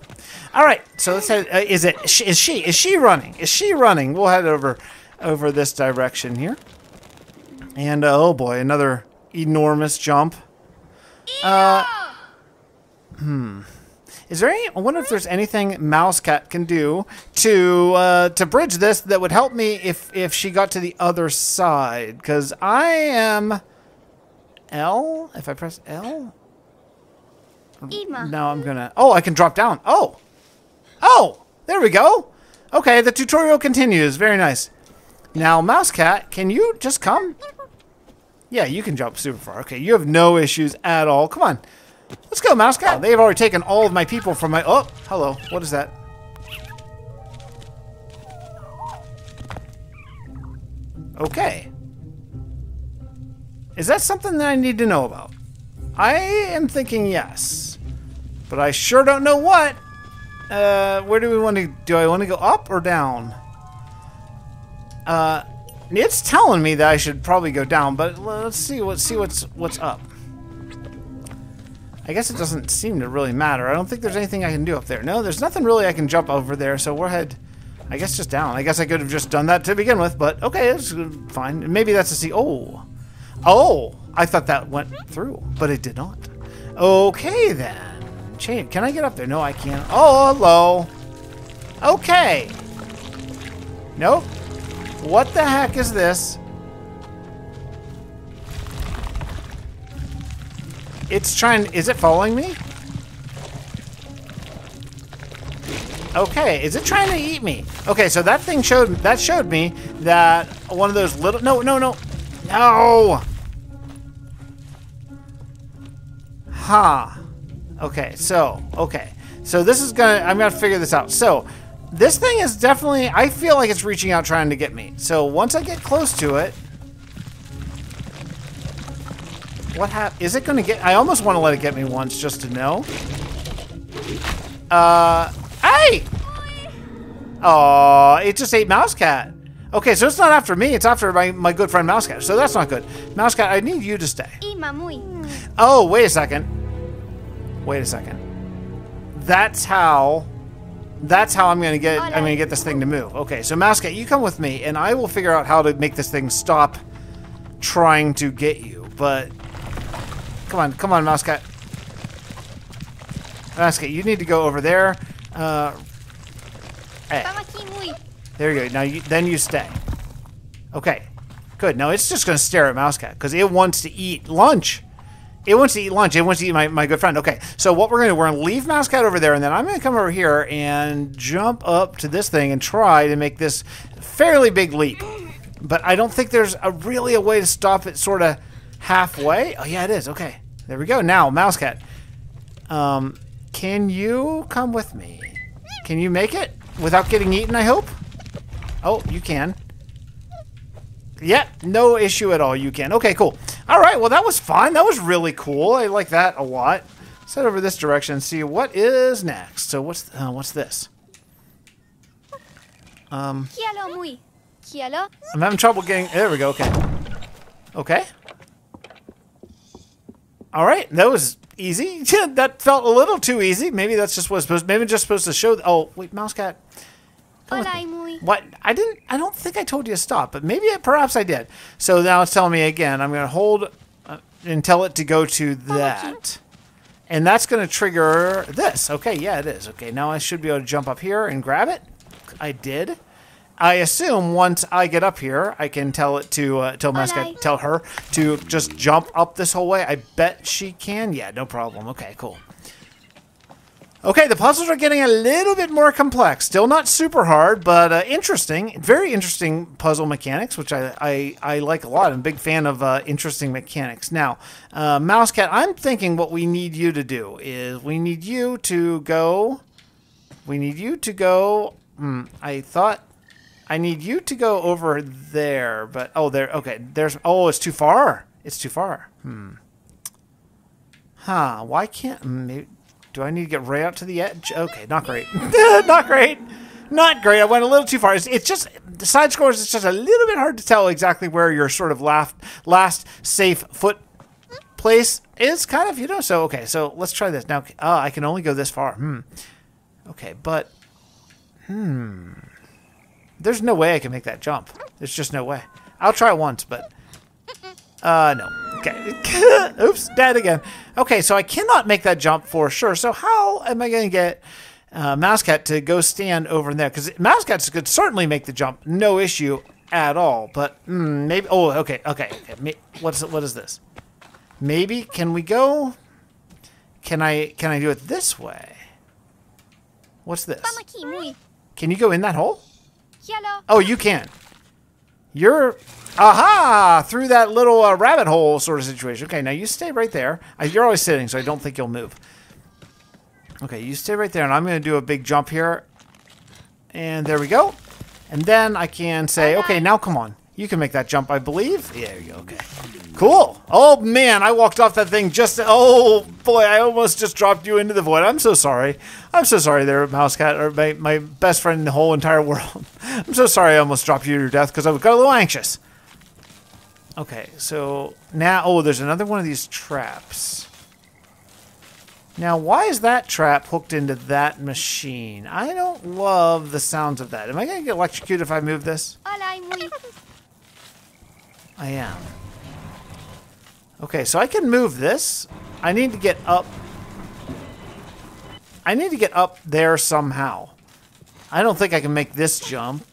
All right, so let's head. Uh, is it? Is she? Is she running? Is she running? We'll head over, over this direction here. And uh, oh boy, another enormous jump. Uh, hmm. Is there any? I wonder if there's anything Mouse Cat can do to uh, to bridge this that would help me if if she got to the other side. Because I am L. If I press L, Ima. now I'm gonna. Oh, I can drop down. Oh, oh, there we go. Okay, the tutorial continues. Very nice. Now, Mouse Cat, can you just come? Yeah, you can jump super far. Okay, you have no issues at all. Come on. Let's go, Mouse Cat. They've already taken all of my people from my... Oh, hello. What is that? Okay. Is that something that I need to know about? I am thinking yes. But I sure don't know what. Uh, where do we want to... Do I want to go up or down? Uh, it's telling me that I should probably go down, but let's see. Let's see what's what's up. I guess it doesn't seem to really matter. I don't think there's anything I can do up there. No, there's nothing really I can jump over there, so we're head... I guess just down. I guess I could have just done that to begin with, but okay, it's fine. Maybe that's to see... Oh! Oh! I thought that went through, but it did not. Okay, then. Chain. Can I get up there? No, I can't. Oh, hello. Okay. Nope. What the heck is this? It's trying... Is it following me? Okay, is it trying to eat me? Okay, so that thing showed... That showed me that one of those little... No, no, no. No! Ha. Okay, so... Okay. So this is gonna... I'm gonna figure this out. So... This thing is definitely... I feel like it's reaching out trying to get me. So once I get close to it... What hap- Is it going to get- I almost want to let it get me once just to know. Uh, hey! Oh, it just ate Mouse Cat. Okay, so it's not after me, it's after my, my good friend Mouse Cat. So that's not good. Mouse Cat, I need you to stay. Oh, wait a second. Wait a second. That's how that's how I'm gonna get I'm gonna get this thing to move. Okay, so Mouse Cat, you come with me and I will figure out how to make this thing stop trying to get you. But Come on, come on, Mouse Cat. Mouse Cat, you need to go over there. Uh, hey, there you go. Now, you, then you stay. Okay, good. Now it's just going to stare at Mouse Cat because it wants to eat lunch. It wants to eat lunch. It wants to eat my, my good friend. Okay, so what we're going to do, we're going to leave Mouse Cat over there, and then I'm going to come over here and jump up to this thing and try to make this fairly big leap. But I don't think there's a really a way to stop it sort of halfway. Oh, yeah, it is. Okay, there we go. Now, Mouse Cat, um, can you come with me? Can you make it without getting eaten, I hope? Oh, you can. Yep, no issue at all. You can. Okay, cool. All right, well, that was fun. That was really cool. I like that a lot. Let's head over this direction and see what is next. So what's uh, what's this? Um, Kialo Mui. Kialo. I'm having trouble getting. There we go. Okay. Okay. All right, that was easy. that felt a little too easy. Maybe that's just what's supposed. Maybe just supposed to show. Oh wait, mouse cat. Come with Hola me. Mui. What? I didn't. I don't think I told you to stop, but maybe perhaps I did. So now it's telling me again. I'm going to hold uh, and tell it to go to that, and that's going to trigger this. Okay, yeah, it is. Okay, now I should be able to jump up here and grab it. I did. I assume once I get up here, I can tell it to uh, tell Mousecat, tell her to just jump up this whole way. I bet she can. Yeah, no problem. Okay, cool. Okay, the puzzles are getting a little bit more complex. Still not super hard, but uh, interesting. Very interesting puzzle mechanics, which I, I, I like a lot. I'm a big fan of uh, interesting mechanics. Now, uh, Mouse Cat, I'm thinking what we need you to do is we need you to go. We need you to go. Hmm, I thought I need you to go over there, but oh, there. Okay, there's. Oh, it's too far. It's too far. Hmm. Huh? Why can't? Maybe, do I need to get right out to the edge? Okay, not great. not great. Not great. I went a little too far. It's, it's just the side scores. It's just a little bit hard to tell exactly where your sort of last last safe foot place is. Kind of, you know. So okay. So let's try this now. Oh, I can only go this far. Hmm. Okay, but hmm. There's no way I can make that jump. There's just no way. I'll try once, but uh, no. Okay. Oops, dead again. Okay, so I cannot make that jump for sure. So how am I going to get uh, Mousecat to go stand over in there? Because Mousecat could certainly make the jump, no issue at all. But mm, maybe. Oh, okay, okay, okay. What's what is this? Maybe can we go? Can I can I do it this way? What's this? Can you go in that hole? Oh, you can. You're aha through that little uh, rabbit hole sort of situation. Okay, now you stay right there. Uh, you're always sitting, so I don't think you'll move. Okay, you stay right there, and I'm going to do a big jump here. And there we go. And then I can say, okay, now come on. You can make that jump, I believe. Yeah, there you go. Okay. Cool. Oh, man, I walked off that thing just... Oh, boy, I almost just dropped you into the void. I'm so sorry. I'm so sorry there, Mouse Cat, or my, my best friend in the whole entire world. I'm so sorry I almost dropped you to your death because I got a little anxious. Okay, so now... Oh, there's another one of these traps. Now, why is that trap hooked into that machine? I don't love the sounds of that. Am I going to get electrocuted if I move this? I am. Okay, so I can move this. I need to get up. I need to get up there somehow. I don't think I can make this jump.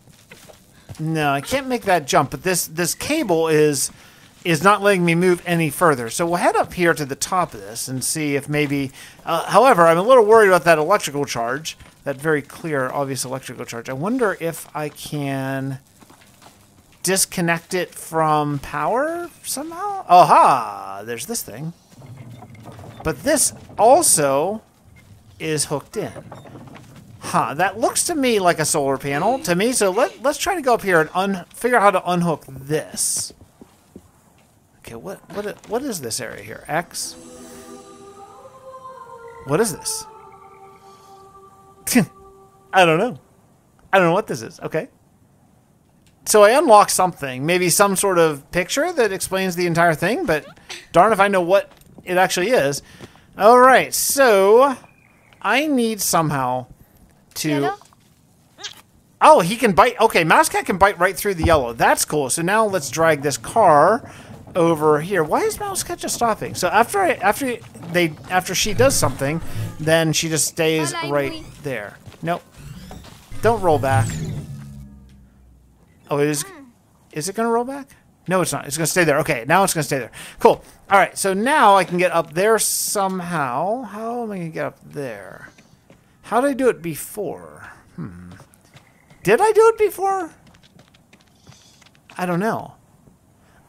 No, I can't make that jump, but this this cable is is not letting me move any further. So we'll head up here to the top of this and see if maybe... Uh, however, I'm a little worried about that electrical charge. That very clear, obvious electrical charge. I wonder if I can disconnect it from power somehow? Aha! There's this thing. But this also is hooked in. Huh, that looks to me like a solar panel to me. So let, let's try to go up here and un, figure out how to unhook this. Okay, what what what is this area here? X. What is this? I don't know. I don't know what this is. Okay. So I unlock something, maybe some sort of picture that explains the entire thing, but darn if I know what it actually is. All right, so I need somehow to. Yellow. Oh, he can bite. Okay, Mouse Cat can bite right through the yellow. That's cool. So now let's drag this car over here. Why is Mouse Cat just stopping? So after I, after they after she does something, then she just stays right there. Nope. Don't roll back. Oh, it is. Is it gonna roll back? No, it's not. It's going to stay there. Okay, now it's going to stay there. Cool. All right, so now I can get up there somehow. How am I going to get up there? How did I do it before? Hmm. Did I do it before? I don't know.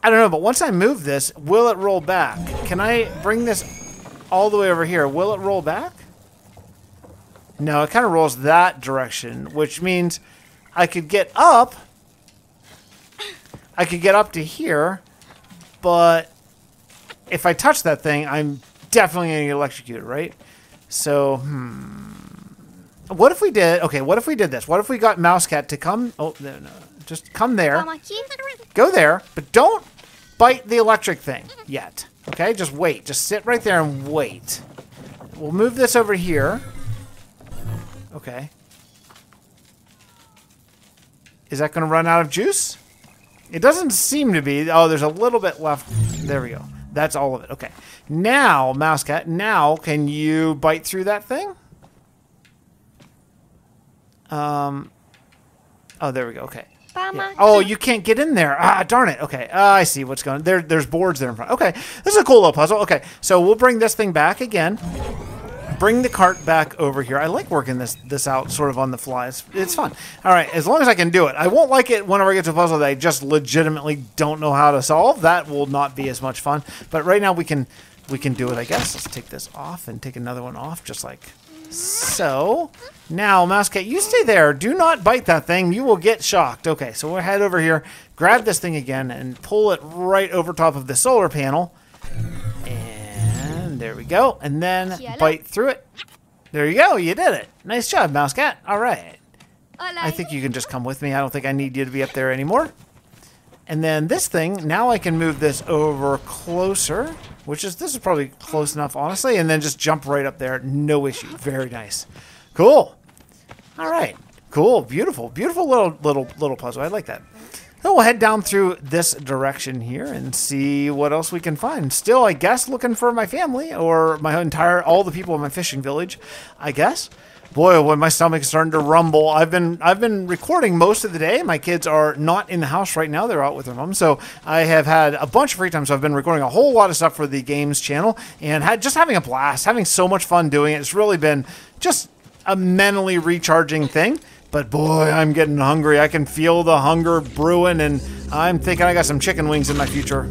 I don't know, but once I move this, will it roll back? Can I bring this all the way over here? Will it roll back? No, it kind of rolls that direction, which means I could get up. I could get up to here, but if I touch that thing, I'm definitely going to get electrocuted, right? So, hmm. What if we did... Okay, what if we did this? What if we got Mousecat to come... Oh, no, no. Just come there. Go there, but don't bite the electric thing yet. Okay, just wait. Just sit right there and wait. We'll move this over here. Okay. Is that going to run out of juice? It doesn't seem to be. Oh, there's a little bit left. There we go. That's all of it. Okay. Now, Mousecat, now can you bite through that thing? Um. Oh, there we go. Okay. Palma. Oh, you can't get in there. Ah, darn it. Okay. Uh, I see what's going on. There, there's boards there in front. Okay. This is a cool little puzzle. Okay. So we'll bring this thing back again. Bring the cart back over here. I like working this this out sort of on the fly. It's, it's fun. All right. As long as I can do it. I won't like it whenever I get to a puzzle that I just legitimately don't know how to solve. That will not be as much fun. But right now we can we can do it, I guess. Let's take this off and take another one off just like so. Now, Mousecat, you stay there. Do not bite that thing. You will get shocked. Okay, so we'll head over here, grab this thing again, and pull it right over top of the solar panel. And there we go. And then bite through it. There you go. You did it. Nice job, Mousecat. All right. I think you can just come with me. I don't think I need you to be up there anymore. And then this thing, now I can move this over closer, which is, this is probably close enough, honestly, and then just jump right up there. No issue. Very nice. Cool. All right. Cool. Beautiful. Beautiful little, little, little puzzle. I like that. So we'll head down through this direction here and see what else we can find. Still, I guess, looking for my family or my entire, all the people in my fishing village, I guess. Boy, oh boy, my stomach is starting to rumble. I've been I've been recording most of the day. My kids are not in the house right now; they're out with their mom. So I have had a bunch of free time. So I've been recording a whole lot of stuff for the games channel and had just having a blast, having so much fun doing it. It's really been just a mentally recharging thing. But boy, I'm getting hungry. I can feel the hunger brewing, and I'm thinking I got some chicken wings in my future.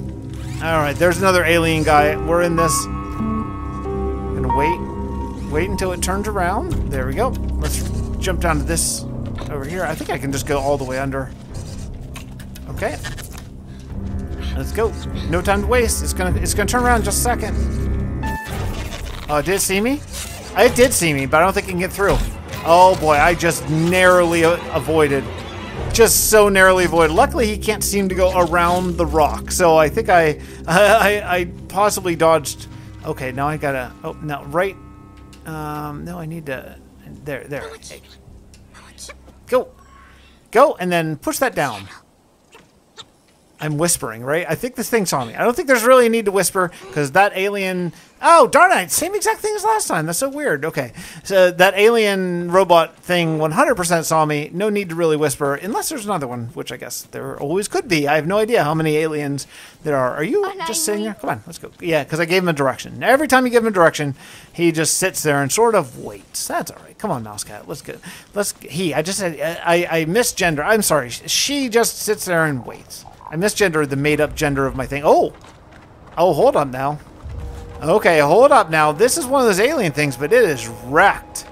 All right, there's another alien guy. We're in this. Gonna wait, wait until it turns around. There we go. Let's jump down to this over here. I think I can just go all the way under. Okay. Let's go. No time to waste. It's gonna it's gonna turn around in just a second. Oh, did it see me? It did see me, but I don't think it can get through. Oh boy, I just narrowly avoided. Just so narrowly avoided. Luckily, he can't seem to go around the rock, so I think I, I, I possibly dodged. Okay, now I gotta. Oh, now right. Um, no, I need to. There, there. Go, go, and then push that down. I'm whispering, right? I think this thing saw me. I don't think there's really a need to whisper because that alien. Oh, darn it! Same exact thing as last time. That's so weird. Okay, so that alien robot thing 100% saw me. No need to really whisper, unless there's another one, which I guess there always could be. I have no idea how many aliens there are. Are you just sitting there? Come on, let's go. Yeah, because I gave him a direction. Every time you give him a direction, he just sits there and sort of waits. That's all right. Come on, Mousecat. Let's go. Let's. He. I just said. I. I misgender. I'm sorry. She just sits there and waits. I misgendered the made-up gender of my thing. Oh. Oh, hold on now. Okay, hold up now. This is one of those alien things, but it is wrecked.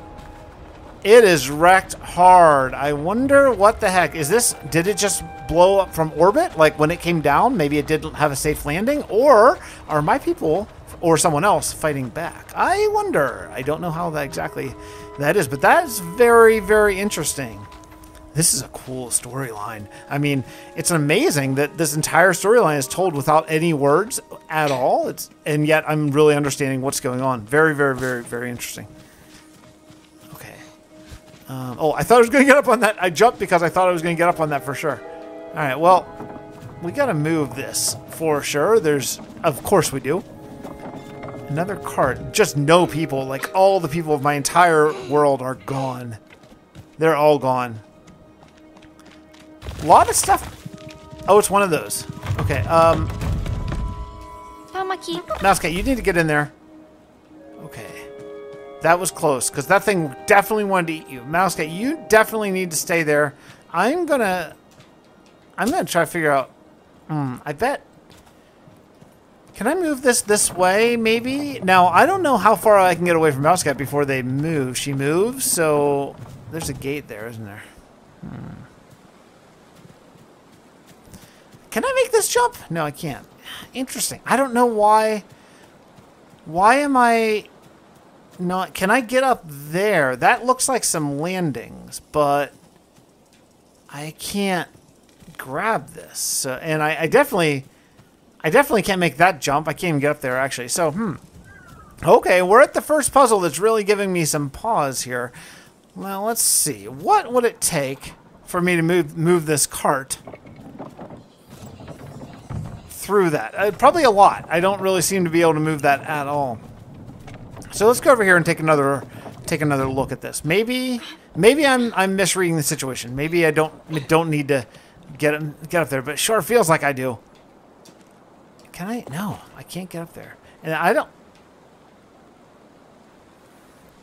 It is wrecked hard. I wonder what the heck. Is this, did it just blow up from orbit? Like when it came down, maybe it didn't have a safe landing? Or are my people or someone else fighting back? I wonder. I don't know how that exactly that is, but that is very, very interesting. This is a cool storyline. I mean, it's amazing that this entire storyline is told without any words at all. It's and yet I'm really understanding what's going on. Very, very, very, very interesting. Okay. Um, oh, I thought I was going to get up on that. I jumped because I thought I was going to get up on that for sure. All right. Well, we got to move this for sure. There's, of course, we do. Another cart. Just no people. Like all the people of my entire world are gone. They're all gone. A lot of stuff. Oh, it's one of those. Okay, um, Tamaki. Mousecat, you need to get in there. Okay. That was close, because that thing definitely wanted to eat you. Mousecat, you definitely need to stay there. I'm gonna... I'm gonna try to figure out... Hmm, I bet... Can I move this this way, maybe? Now, I don't know how far I can get away from Mousecat before they move. She moves, so... There's a gate there, isn't there? Hmm. Can I make this jump? No, I can't. Interesting. I don't know why... Why am I not... Can I get up there? That looks like some landings, but... I can't grab this. And I, I definitely... I definitely can't make that jump. I can't even get up there, actually. So, hmm. Okay, we're at the first puzzle that's really giving me some pause here. Well, let's see. What would it take for me to move move this cart through that? Uh, probably a lot. I don't really seem to be able to move that at all. So let's go over here and take another take another look at this. Maybe maybe I'm I'm misreading the situation. Maybe I don't don't need to get get up there, but sure feels like I do. Can I? No, I can't get up there. And I don't...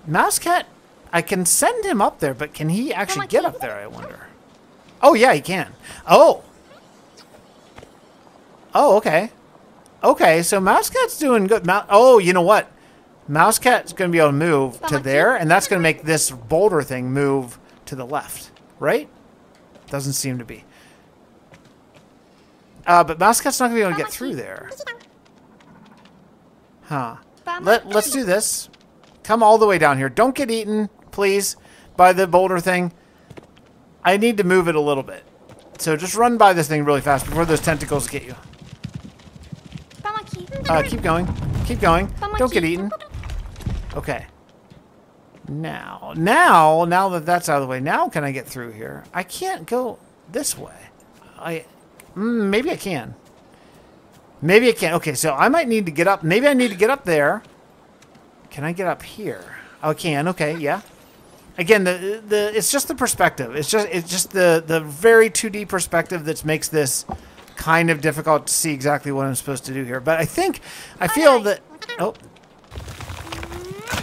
Mousecat, I can send him up there, but can he actually get up there, I wonder? Oh, yeah, he can. Oh! Oh, okay. Okay, so Mousecat's doing good. Oh, you know what? Mousecat's going to be able to move to there, and that's going to make this boulder thing move to the left, right? Doesn't seem to be. Uh, but Mousecat's not going to be able to get through there. Huh. Let, let's do this. Come all the way down here. Don't get eaten, please, by the boulder thing. I need to move it a little bit. So just run by this thing really fast before those tentacles get you. Uh, keep going. Keep going. Don't get eaten. Okay. Now, now, now that that's out of the way, now can I get through here? I can't go this way. I Mm, maybe I can. Maybe I can. Okay, so I might need to get up. Maybe I need to get up there. Can I get up here? Oh, I can. Okay, yeah. Again, the the it's just the perspective. It's just it's just the the very 2D perspective that makes this kind of difficult to see exactly what I'm supposed to do here. But I think I feel that oh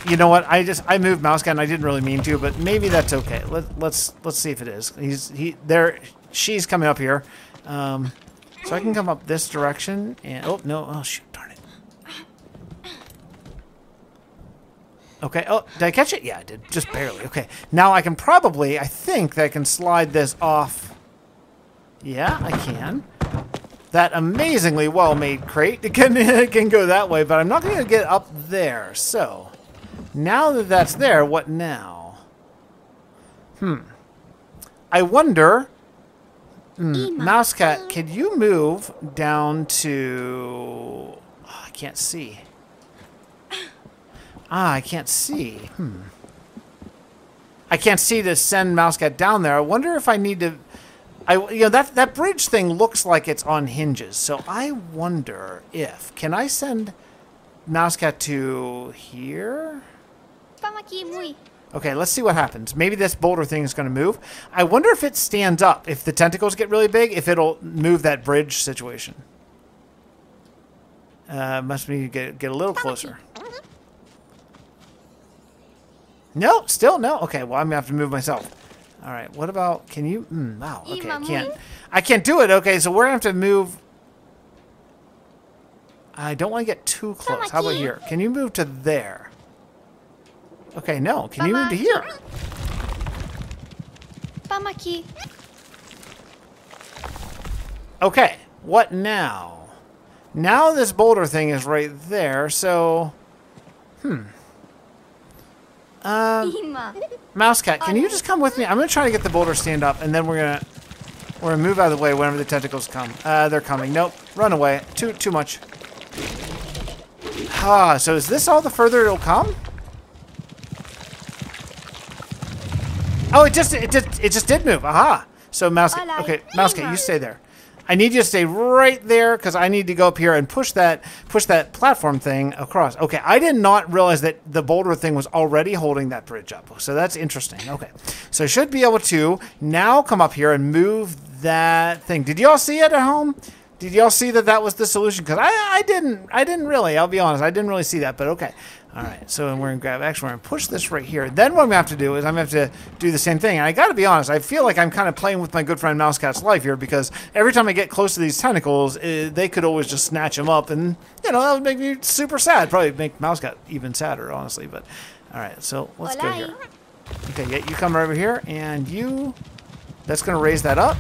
you know what? I just I moved mouse and I didn't really mean to, but maybe that's okay. Let let's let's see if it is. He's he there. She's coming up here. Um, so I can come up this direction and... Oh, no. Oh, shoot. Darn it. Okay. Oh, did I catch it? Yeah, I did. Just barely. Okay. Now I can probably... I think that I can slide this off. Yeah, I can. That amazingly well-made crate it can, it can go that way, but I'm not going to get up there. So, now that that's there, what now? Hmm. I wonder Mm, Mousecat, can you move down to... Oh, I can't see. Ah, I can't see. Hmm. I can't see to send Mousecat down there. I wonder if I need to... I, you know, that, that bridge thing looks like it's on hinges. So I wonder if... Can I send Mousecat to here? Okay, let's see what happens. Maybe this boulder thing is going to move. I wonder if it stands up. If the tentacles get really big, if it'll move that bridge situation. Uh, must be get, get a little closer. No, still no. Okay, well, I'm going to have to move myself. All right, what about, can you, mm, wow, okay, I can't. I can't do it. Okay, so we're going to have to move. I don't want to get too close. How about here? Can you move to there? Okay, no. Can you move to here? Okay, what now? Now this boulder thing is right there, so... Hmm. Um, Mousecat, can you just come with me? I'm going to try to get the boulder stand up, and then we're going to... We're gonna move out of the way whenever the tentacles come. Uh, they're coming. Nope. Run away. Too too much. Ah, so is this all the further it'll come? Oh, it just it just it just did move. Aha. So mouse. Okay, Mousecat, you stay there. I need you to stay right there because I need to go up here and push that push that platform thing across. Okay, I did not realize that the boulder thing was already holding that bridge up. So that's interesting. Okay, so I should be able to now come up here and move that thing. Did you all see it at home? Did y'all see that that was the solution? Because I, I didn't. I didn't really. I'll be honest. I didn't really see that. But okay. All right. So we're gonna grab. Actually, we're gonna push this right here. Then what I'm gonna have to do is I'm gonna have to do the same thing. And I got to be honest. I feel like I'm kind of playing with my good friend Mousecat's life here because every time I get close to these tentacles, uh they could always just snatch them up, and you know that would make me super sad. Probably make Mousecat even sadder, honestly. But all right. So let's go here. Okay. Yeah. You come right over here, and you. That's gonna raise that up.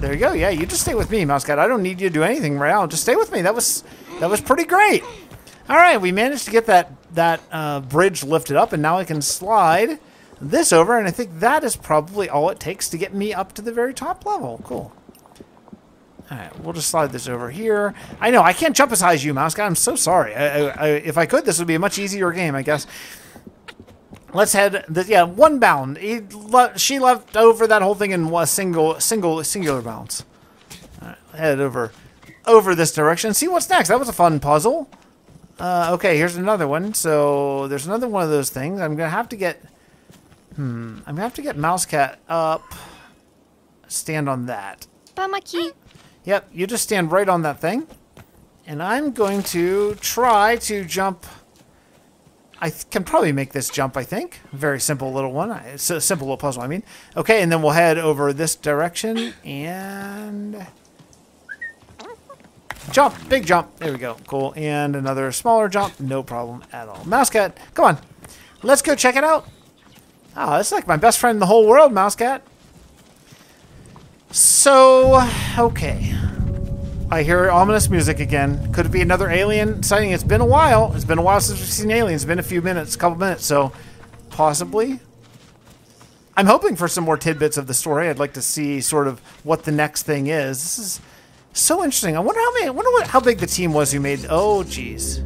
There you go. Yeah, you just stay with me, Mousecat. I don't need you to do anything right now. Just stay with me. That was that was pretty great. All right, we managed to get that that uh, bridge lifted up, and now I can slide this over, and I think that is probably all it takes to get me up to the very top level. Cool. All right, we'll just slide this over here. I know I can't jump as high as you, Mousecat. I'm so sorry. I, I, I, if I could, this would be a much easier game, I guess. Let's head. The, yeah, one bound. He le she left over that whole thing in a single, single, singular bounce. Head over, over this direction. See what's next. That was a fun puzzle. Uh, okay, here's another one. So there's another one of those things. I'm gonna have to get. Hmm. I'm gonna have to get Mousecat up. Stand on that. Pas. Yep, you just stand right on that thing. And I'm going to try to jump. I can probably make this jump, I think. Very simple little one. It's a simple little puzzle, I mean. Okay, and then we'll head over this direction and. Jump! Big jump! There we go. Cool. And another smaller jump. No problem at all. Mousecat, come on. Let's go check it out. Ah, oh, that's like my best friend in the whole world, Mousecat. So, okay. I hear ominous music again. Could it be another alien sighting? It's been a while. It's been a while since we've seen aliens. It's been a few minutes, a couple minutes, so possibly. I'm hoping for some more tidbits of the story. I'd like to see sort of what the next thing is. This is so interesting. I wonder how many. I wonder what, how big the team was who made. Oh, jeez.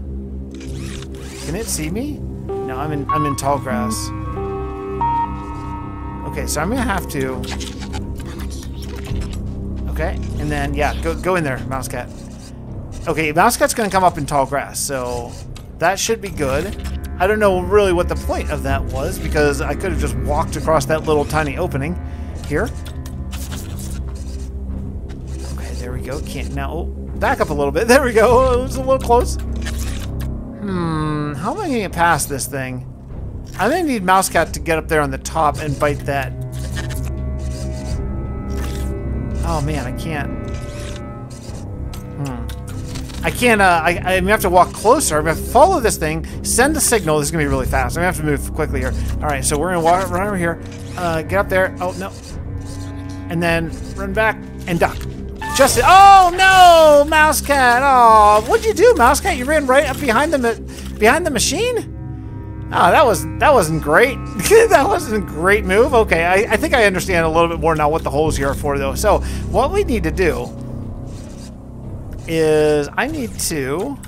Can it see me? No, I'm in. I'm in tall grass. Okay, so I'm gonna have to. Okay, and then yeah, go go in there, Mousecat. Okay, Mousecat's gonna come up in tall grass, so that should be good. I don't know really what the point of that was because I could have just walked across that little tiny opening here. Go. Can't now. Oh, back up a little bit. There we go. It was a little close. Hmm. How am I gonna get past this thing? I'm gonna need Mousecat to get up there on the top and bite that. Oh man, I can't. Hmm. I can't. Uh, I, I'm gonna have to walk closer. I'm gonna follow this thing. Send the signal. This is gonna be really fast. I'm gonna have to move quickly here. All right, so we're gonna walk run over here. Uh, get up there. Oh no. And then run back and duck. Oh no, Mousecat. Oh, what'd you do, Mousecat? You ran right up behind the behind the machine. Oh, that was that wasn't great. that wasn't a great move. Okay, I, I think I understand a little bit more now what the holes here are for, though. So what we need to do is I need to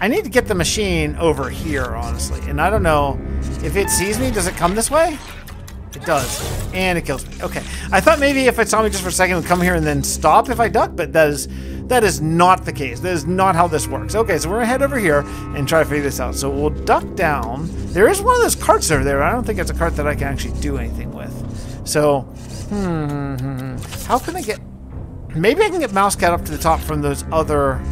I need to get the machine over here, honestly. And I don't know if it sees me. Does it come this way? It does, and it kills me. Okay, I thought maybe if it saw me just for a second, it would come here and then stop if I duck, but that is that is not the case. That is not how this works. Okay, so we're gonna head over here and try to figure this out. So we'll duck down. There is one of those carts over there. I don't think it's a cart that I can actually do anything with. So, hmm, how can I get? Maybe I can get Mousecat up to the top from those other.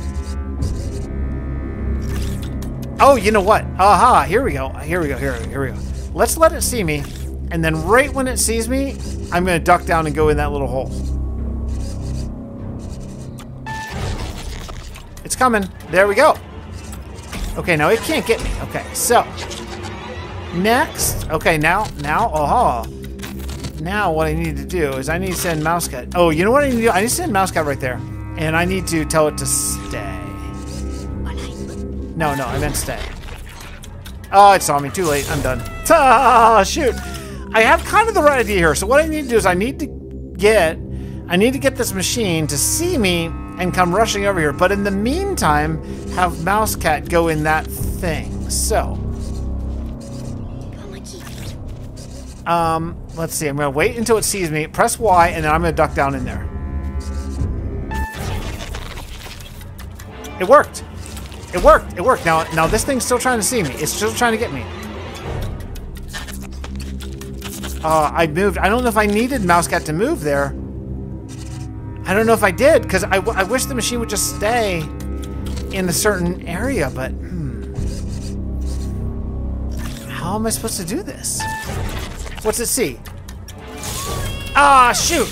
Oh, you know what? Aha! Here we go. Here we go. Here, here we go. Let's let it see me, and then right when it sees me, I'm gonna duck down and go in that little hole. It's coming. There we go. Okay, now it can't get me. Okay, so next. Okay, now, now, aha. Now what I need to do is I need to send Mousecat. Oh, you know what I need to do? I need to send Mousecat right there, and I need to tell it to stay. No, no, I meant stay. Oh, it saw me. Too late. I'm done. Ah, shoot. I have kind of the right idea here. So what I need to do is I need to get, I need to get this machine to see me and come rushing over here. But in the meantime, have Mousecat go in that thing. So, um, let's see. I'm gonna wait until it sees me. Press Y, and then I'm gonna duck down in there. It worked. It worked. It worked. Now, now this thing's still trying to see me. It's still trying to get me. Uh, I moved. I don't know if I needed Mousecat to move there. I don't know if I did because I, I wish the machine would just stay in a certain area, but hmm. How am I supposed to do this? What's it see? Ah, shoot!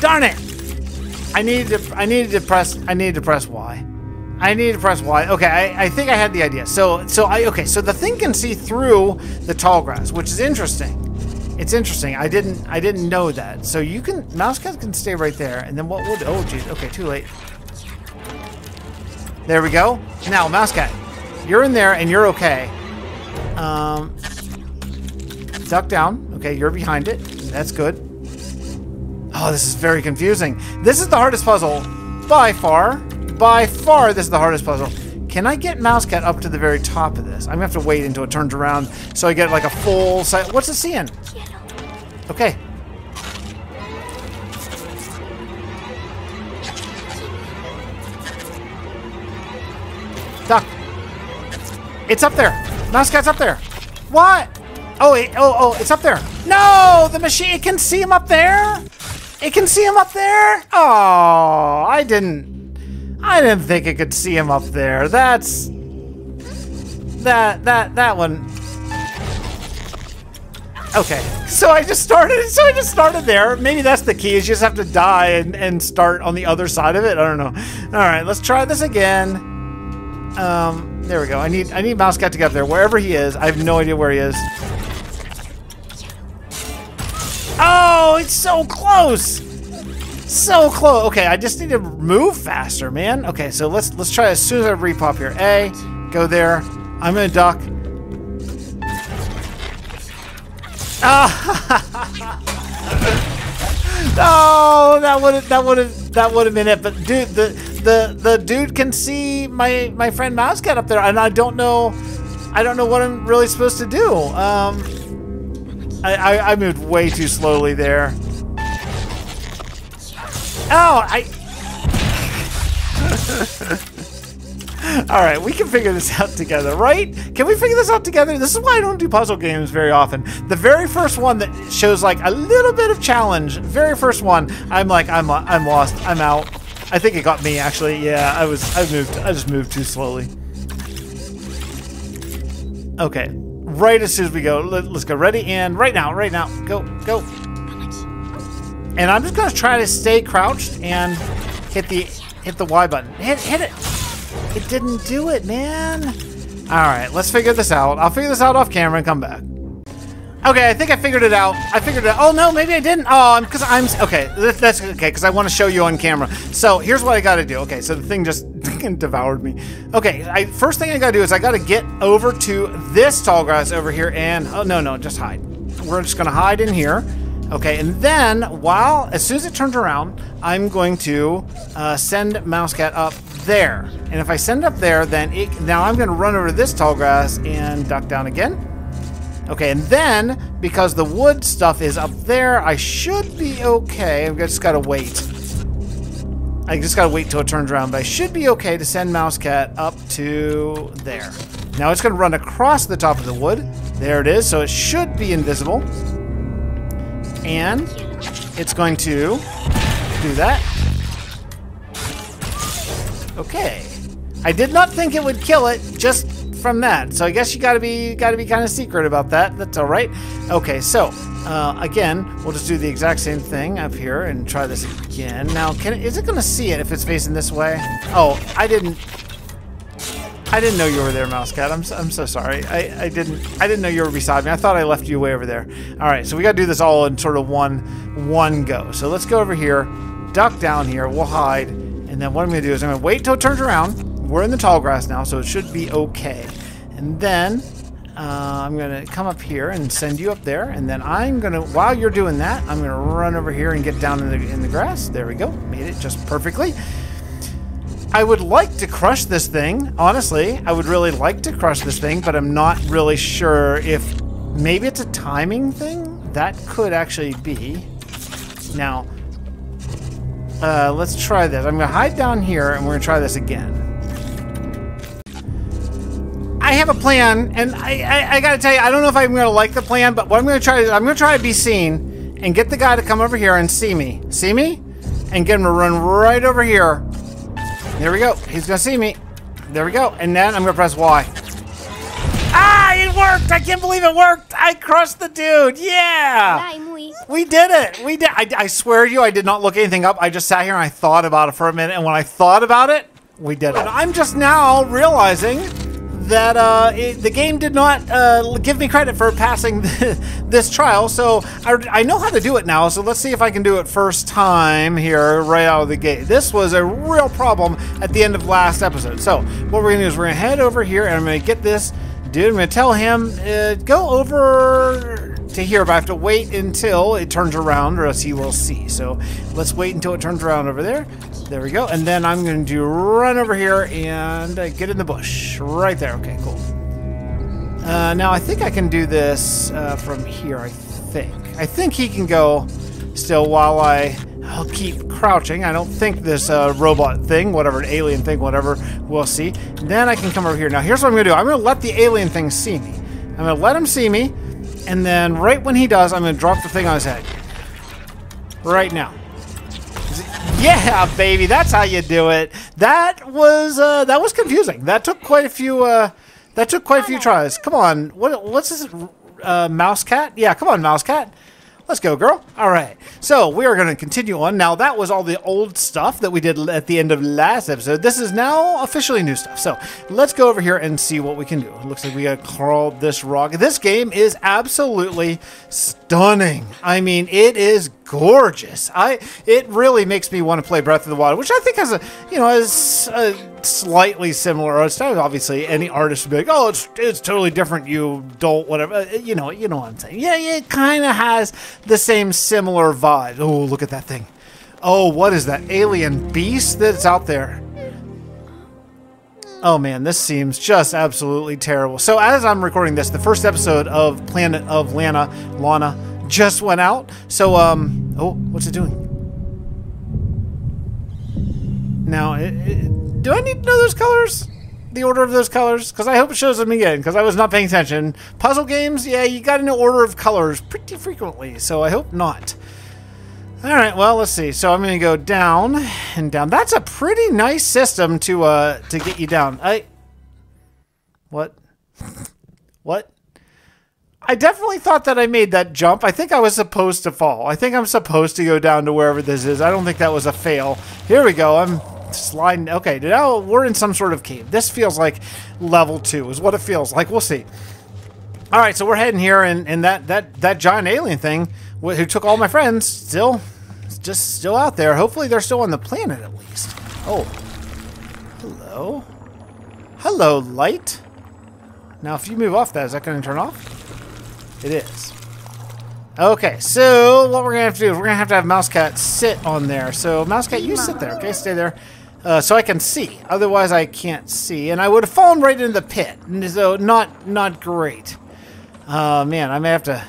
Darn it! I needed to. I needed to press. I needed to press Y. I needed to press Y. Okay, I, I think I had the idea. So so I okay. So the thing can see through the tall grass, which is interesting. It's interesting. I didn't I didn't know that. So you can mouse cat can stay right there, and then what would? Oh geez. Okay, too late. There we go. Now mouse cat, you're in there and you're okay. Um, duck down. Okay, you're behind it. That's good. Oh, this is very confusing. This is the hardest puzzle by far. By far, this is the hardest puzzle. Can I get Mouse Cat up to the very top of this? I'm gonna have to wait until it turns around so I get like a full sight. What's it seeing? Okay. Duck. It's up there. Mouse Cat's up there. What? Oh, it, oh, oh, it's up there. No, the machine, it can see him up there. It can see him up there. Oh, I didn't, I didn't think it could see him up there. That's, that, that, that one. Okay, so I just started, so I just started there. Maybe that's the key, is you just have to die and, and start on the other side of it. I don't know. All right, let's try this again. Um, there we go. I need, I need Mouse Cat to get up there. Wherever he is, I have no idea where he is. Oh, it's so close. So close. Okay, I just need to move faster, man. Okay, so let's let's try as soon as I repop here. A, go there. I'm gonna duck. Ah! no, that would have that would have that would have been it. But dude, the the the dude can see my my friend Mouse Cat up there, and I don't know, I don't know what I'm really supposed to do. Um. I, I, I moved way too slowly there. Oh, I... Alright, we can figure this out together, right? Can we figure this out together? This is why I don't do puzzle games very often. The very first one that shows like a little bit of challenge, very first one, I'm like, I'm, I'm lost, I'm out. I think it got me actually, yeah, I was, I moved, I just moved too slowly. Okay, right as soon as we go. Let, us go. Ready and right now, right now. Go, go. And I'm just gonna try to stay crouched and hit the hit the Y button. Hit hit it. It didn't do it, man. All right, let's figure this out. I'll figure this out off camera and come back. Okay, I think I figured it out. I figured it out. Oh, no, maybe I didn't. Oh, because I'm, okay, that's okay, because I want to show you on camera. So here's what I got to do. Okay, so the thing just devoured me. Okay, I, first thing I got to do is I got to get over to this tall grass over here and, oh, no, no, just hide. We're just going to hide in here. Okay, and then while, as soon as it turns around, I'm going to uh, send Mousecat up there. And if I send up there, then it, now I'm going to run over to this tall grass and duck down again. Okay, and then, because the wood stuff is up there, I should be okay. I've just gotta wait. I just gotta wait till it turns around, but I should be okay to send Mousecat up to there. Now it's gonna run across the top of the wood. There it is, so it should be invisible. And it's going to do that. Okay. I did not think it would kill it, just from that. So I guess you gotta be gotta be kind of secret about that. That's all right. Okay, so uh, again, we'll just do the exact same thing up here and try this again. Now, can is it gonna see it if it's facing this way? Oh, I didn't. I didn't know you were there, Mouse Cat. I'm so, I'm so sorry. I, I didn't I didn't know you were beside me. I thought I left you way over there. All right, so we got to do this all in sort of one one go. So let's go over here, duck down here. We'll hide, and then what I'm gonna do is I'm gonna wait till it turns around. We're in the tall grass now, so it should be okay. And then uh, I'm gonna come up here and send you up there, and then I'm gonna, while you're doing that, I'm gonna run over here and get down in the in the grass. There we go, made it just perfectly. I would like to crush this thing, honestly. I would really like to crush this thing, but I'm not really sure if maybe it's a timing thing. That could actually be. Now, uh, let's try this. I'm gonna hide down here, and we're gonna try this again. I have a plan, and I, I, I, gotta tell you, I don't know if I'm gonna like the plan, but what I'm gonna try is I'm gonna try to be seen and get the guy to come over here and see me. See me? and get him to run right over here. There we go. He's gonna see me. There we go. And then I'm gonna press Y. Ah, it worked! I can't believe it worked! I crushed the dude! Yeah! We did it! We did. I, I swear to you, I did not look anything up. I just sat here and I thought about it for a minute. And when I thought about it, we did it. And I'm just now realizing that uh, it, the game did not uh, give me credit for passing this trial. So I, I know how to do it now. So let's see if I can do it first time here right out of the gate. This was a real problem at the end of last episode. So what we're to do is we're to head over here and I'm to get this dude. I'm to tell him, uh, go over to here, but I have to wait until it turns around or else he will see. So let's wait until it turns around over there. There we go. And then I'm going to do run over here and uh, get in the bush. Right there. Okay, cool. Uh, now I think I can do this uh, from here, I think. I think he can go still while I... I'll keep crouching. I don't think this uh, robot thing, whatever, an alien thing, whatever, we'll see. Then I can come over here. Now, here's what I'm going to do. I'm going to let the alien thing see me. I'm going to let him see me, and then right when he does, I'm going to drop the thing on his head. Right now. Yeah, baby, that's how you do it. That was uh, that was confusing. That took quite a few uh, that took quite a few tries. Come on, what what's this? Uh, mouse cat? Yeah, come on, mouse cat. Let's go, girl. All right. So we are going to continue on. Now, that was all the old stuff that we did at the end of last episode. This is now officially new stuff. So let's go over here and see what we can do. It looks like we got to crawl this rock. This game is absolutely stunning. I mean, it is gorgeous. I it really makes me want to play Breath of the Wild, which I think has a you know is slightly similar. Obviously, any artist would be like, "Oh, it's it's totally different." You don't whatever. Uh, You know, you know what I'm saying. Yeah it kind of has the same similar vibe. Oh, look at that thing. Oh, what is that alien beast that's out there? Oh man, this seems just absolutely terrible. So as I'm recording this, the first episode of Planet of Lana, Lana just went out. So um, oh, what's it doing? Now, it, it, do I need to know those colors? The order of those colors? Because I hope it shows them again, because I was not paying attention. Puzzle games, yeah, you got know order of colors pretty frequently, so I hope not. All right, well, let's see. So I'm going to go down and down. That's a pretty nice system to uh to get you down. I What? what? I definitely thought that I made that jump. I think I was supposed to fall. I think I'm supposed to go down to wherever this is. I don't think that was a fail. Here we go. I'm sliding. Okay, now we're in some sort of cave. This feels like level two is what it feels like. We'll see. All right, so we're heading here, and, and that, that, that giant alien thing who took all my friends still, just still out there. Hopefully they're still on the planet at least. Oh, hello. Hello, light. Now, if you move off that, is that going to turn off? It is. Okay, so what we're going to have to do is we're going to have to have Mousecat sit on there. So, Mousecat, you sit there, okay? Stay there. Uh, so I can see. Otherwise, I can't see. And I would have fallen right into the pit. So, not not great. Uh, man, I may have to...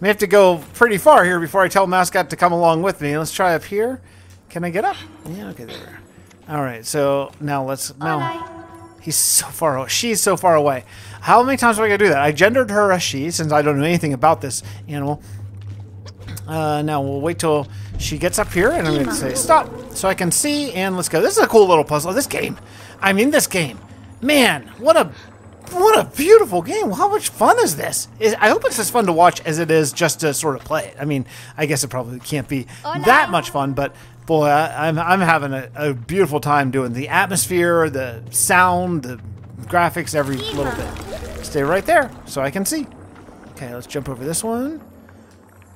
May have to go pretty far here before I tell Mousecat to come along with me. Let's try up here. Can I get up? Yeah, okay, there. All right, so now let's... Now. He's so far away. She's so far away. How many times do I going to do that? I gendered her a she since I don't know anything about this animal. Uh, now we'll wait till she gets up here and I'm going to say stop so I can see and let's go. This is a cool little puzzle. This game. I mean, this game. Man, what a what a beautiful game. How much fun is this? Is- I hope it's as fun to watch as it is just to sort of play it. I mean, I guess it probably can't be that much fun, but boy, I, I'm, I'm having a, a beautiful time doing the atmosphere, the sound, the graphics, every little bit. Stay right there so I can see. Okay, let's jump over this one.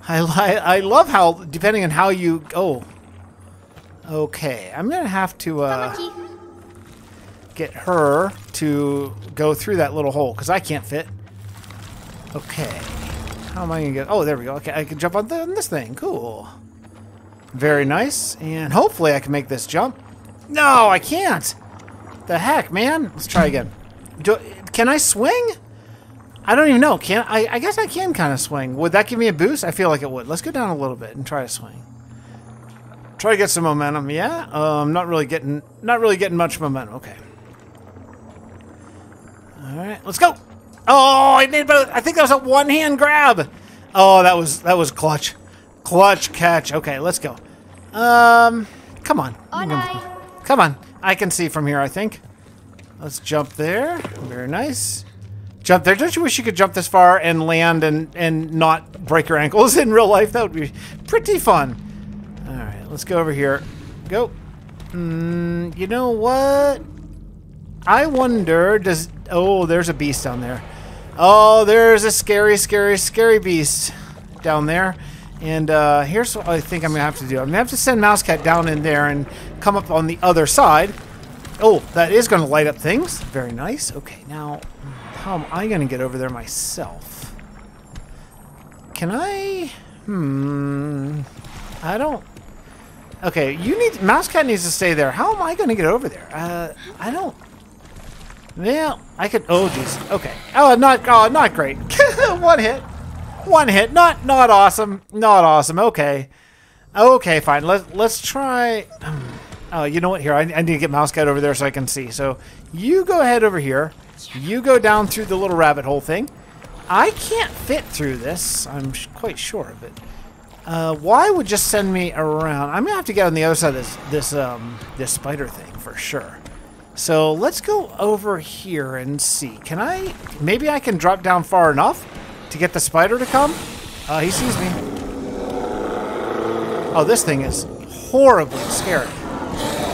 I, li- I love how, depending on how you... Oh. Okay, I'm going to have to... Uh. Get her to go through that little hole because I can't fit. Okay. How am I going to get... Oh, there we go. Okay, I can jump on, on this thing. Cool. Very nice. And hopefully I can make this jump. No, I can't. The heck, man? Let's try again. Do, can I swing? I don't even know. Can I? I guess I can kind of swing. Would that give me a boost? I feel like it would. Let's go down a little bit and try to swing. Try to get some momentum. Yeah. Um, not really getting. Not really getting much momentum. Okay. All right. Let's go. Oh, I made both. I think that was a one-hand grab. Oh, that was that was clutch, clutch catch. Okay, let's go. Um, come on. Come on. I can see from here, I think. Let's jump there. Very nice. Jump there. Don't you wish you could jump this far and land and, and not break your ankles in real life? That would be pretty fun. All right, let's go over here. Go. Mm, you know what? I wonder, does... Oh, there's a beast down there. Oh, there's a scary, scary, scary beast down there. And uh, here's what I think I'm going to have to do. I'm going to have to send Mousecat down in there and come up on the other side. Oh, that is going to light up things. Very nice. Okay, now, how am I going to get over there myself? Can I... Hmm... I don't... Okay, you need... Mousecat needs to stay there. How am I going to get over there? Uh, I don't... Yeah, I could... Oh, jeez. Okay. Oh, not... Oh, not great. One hit. One hit. Not not awesome. Not awesome. Okay. Okay, fine. Let, let's try... Oh, you know what? Here, I, I need to get Mousecat over there so I can see. So, you go ahead over here. You go down through the little rabbit hole thing. I can't fit through this. I'm quite sure of it. Uh, why would just send me around? I'm gonna have to get on the other side of this this um this spider thing for sure. So let's go over here and see. Can I? Maybe I can drop down far enough to get the spider to come. Uh, he sees me. Oh, this thing is horribly scary.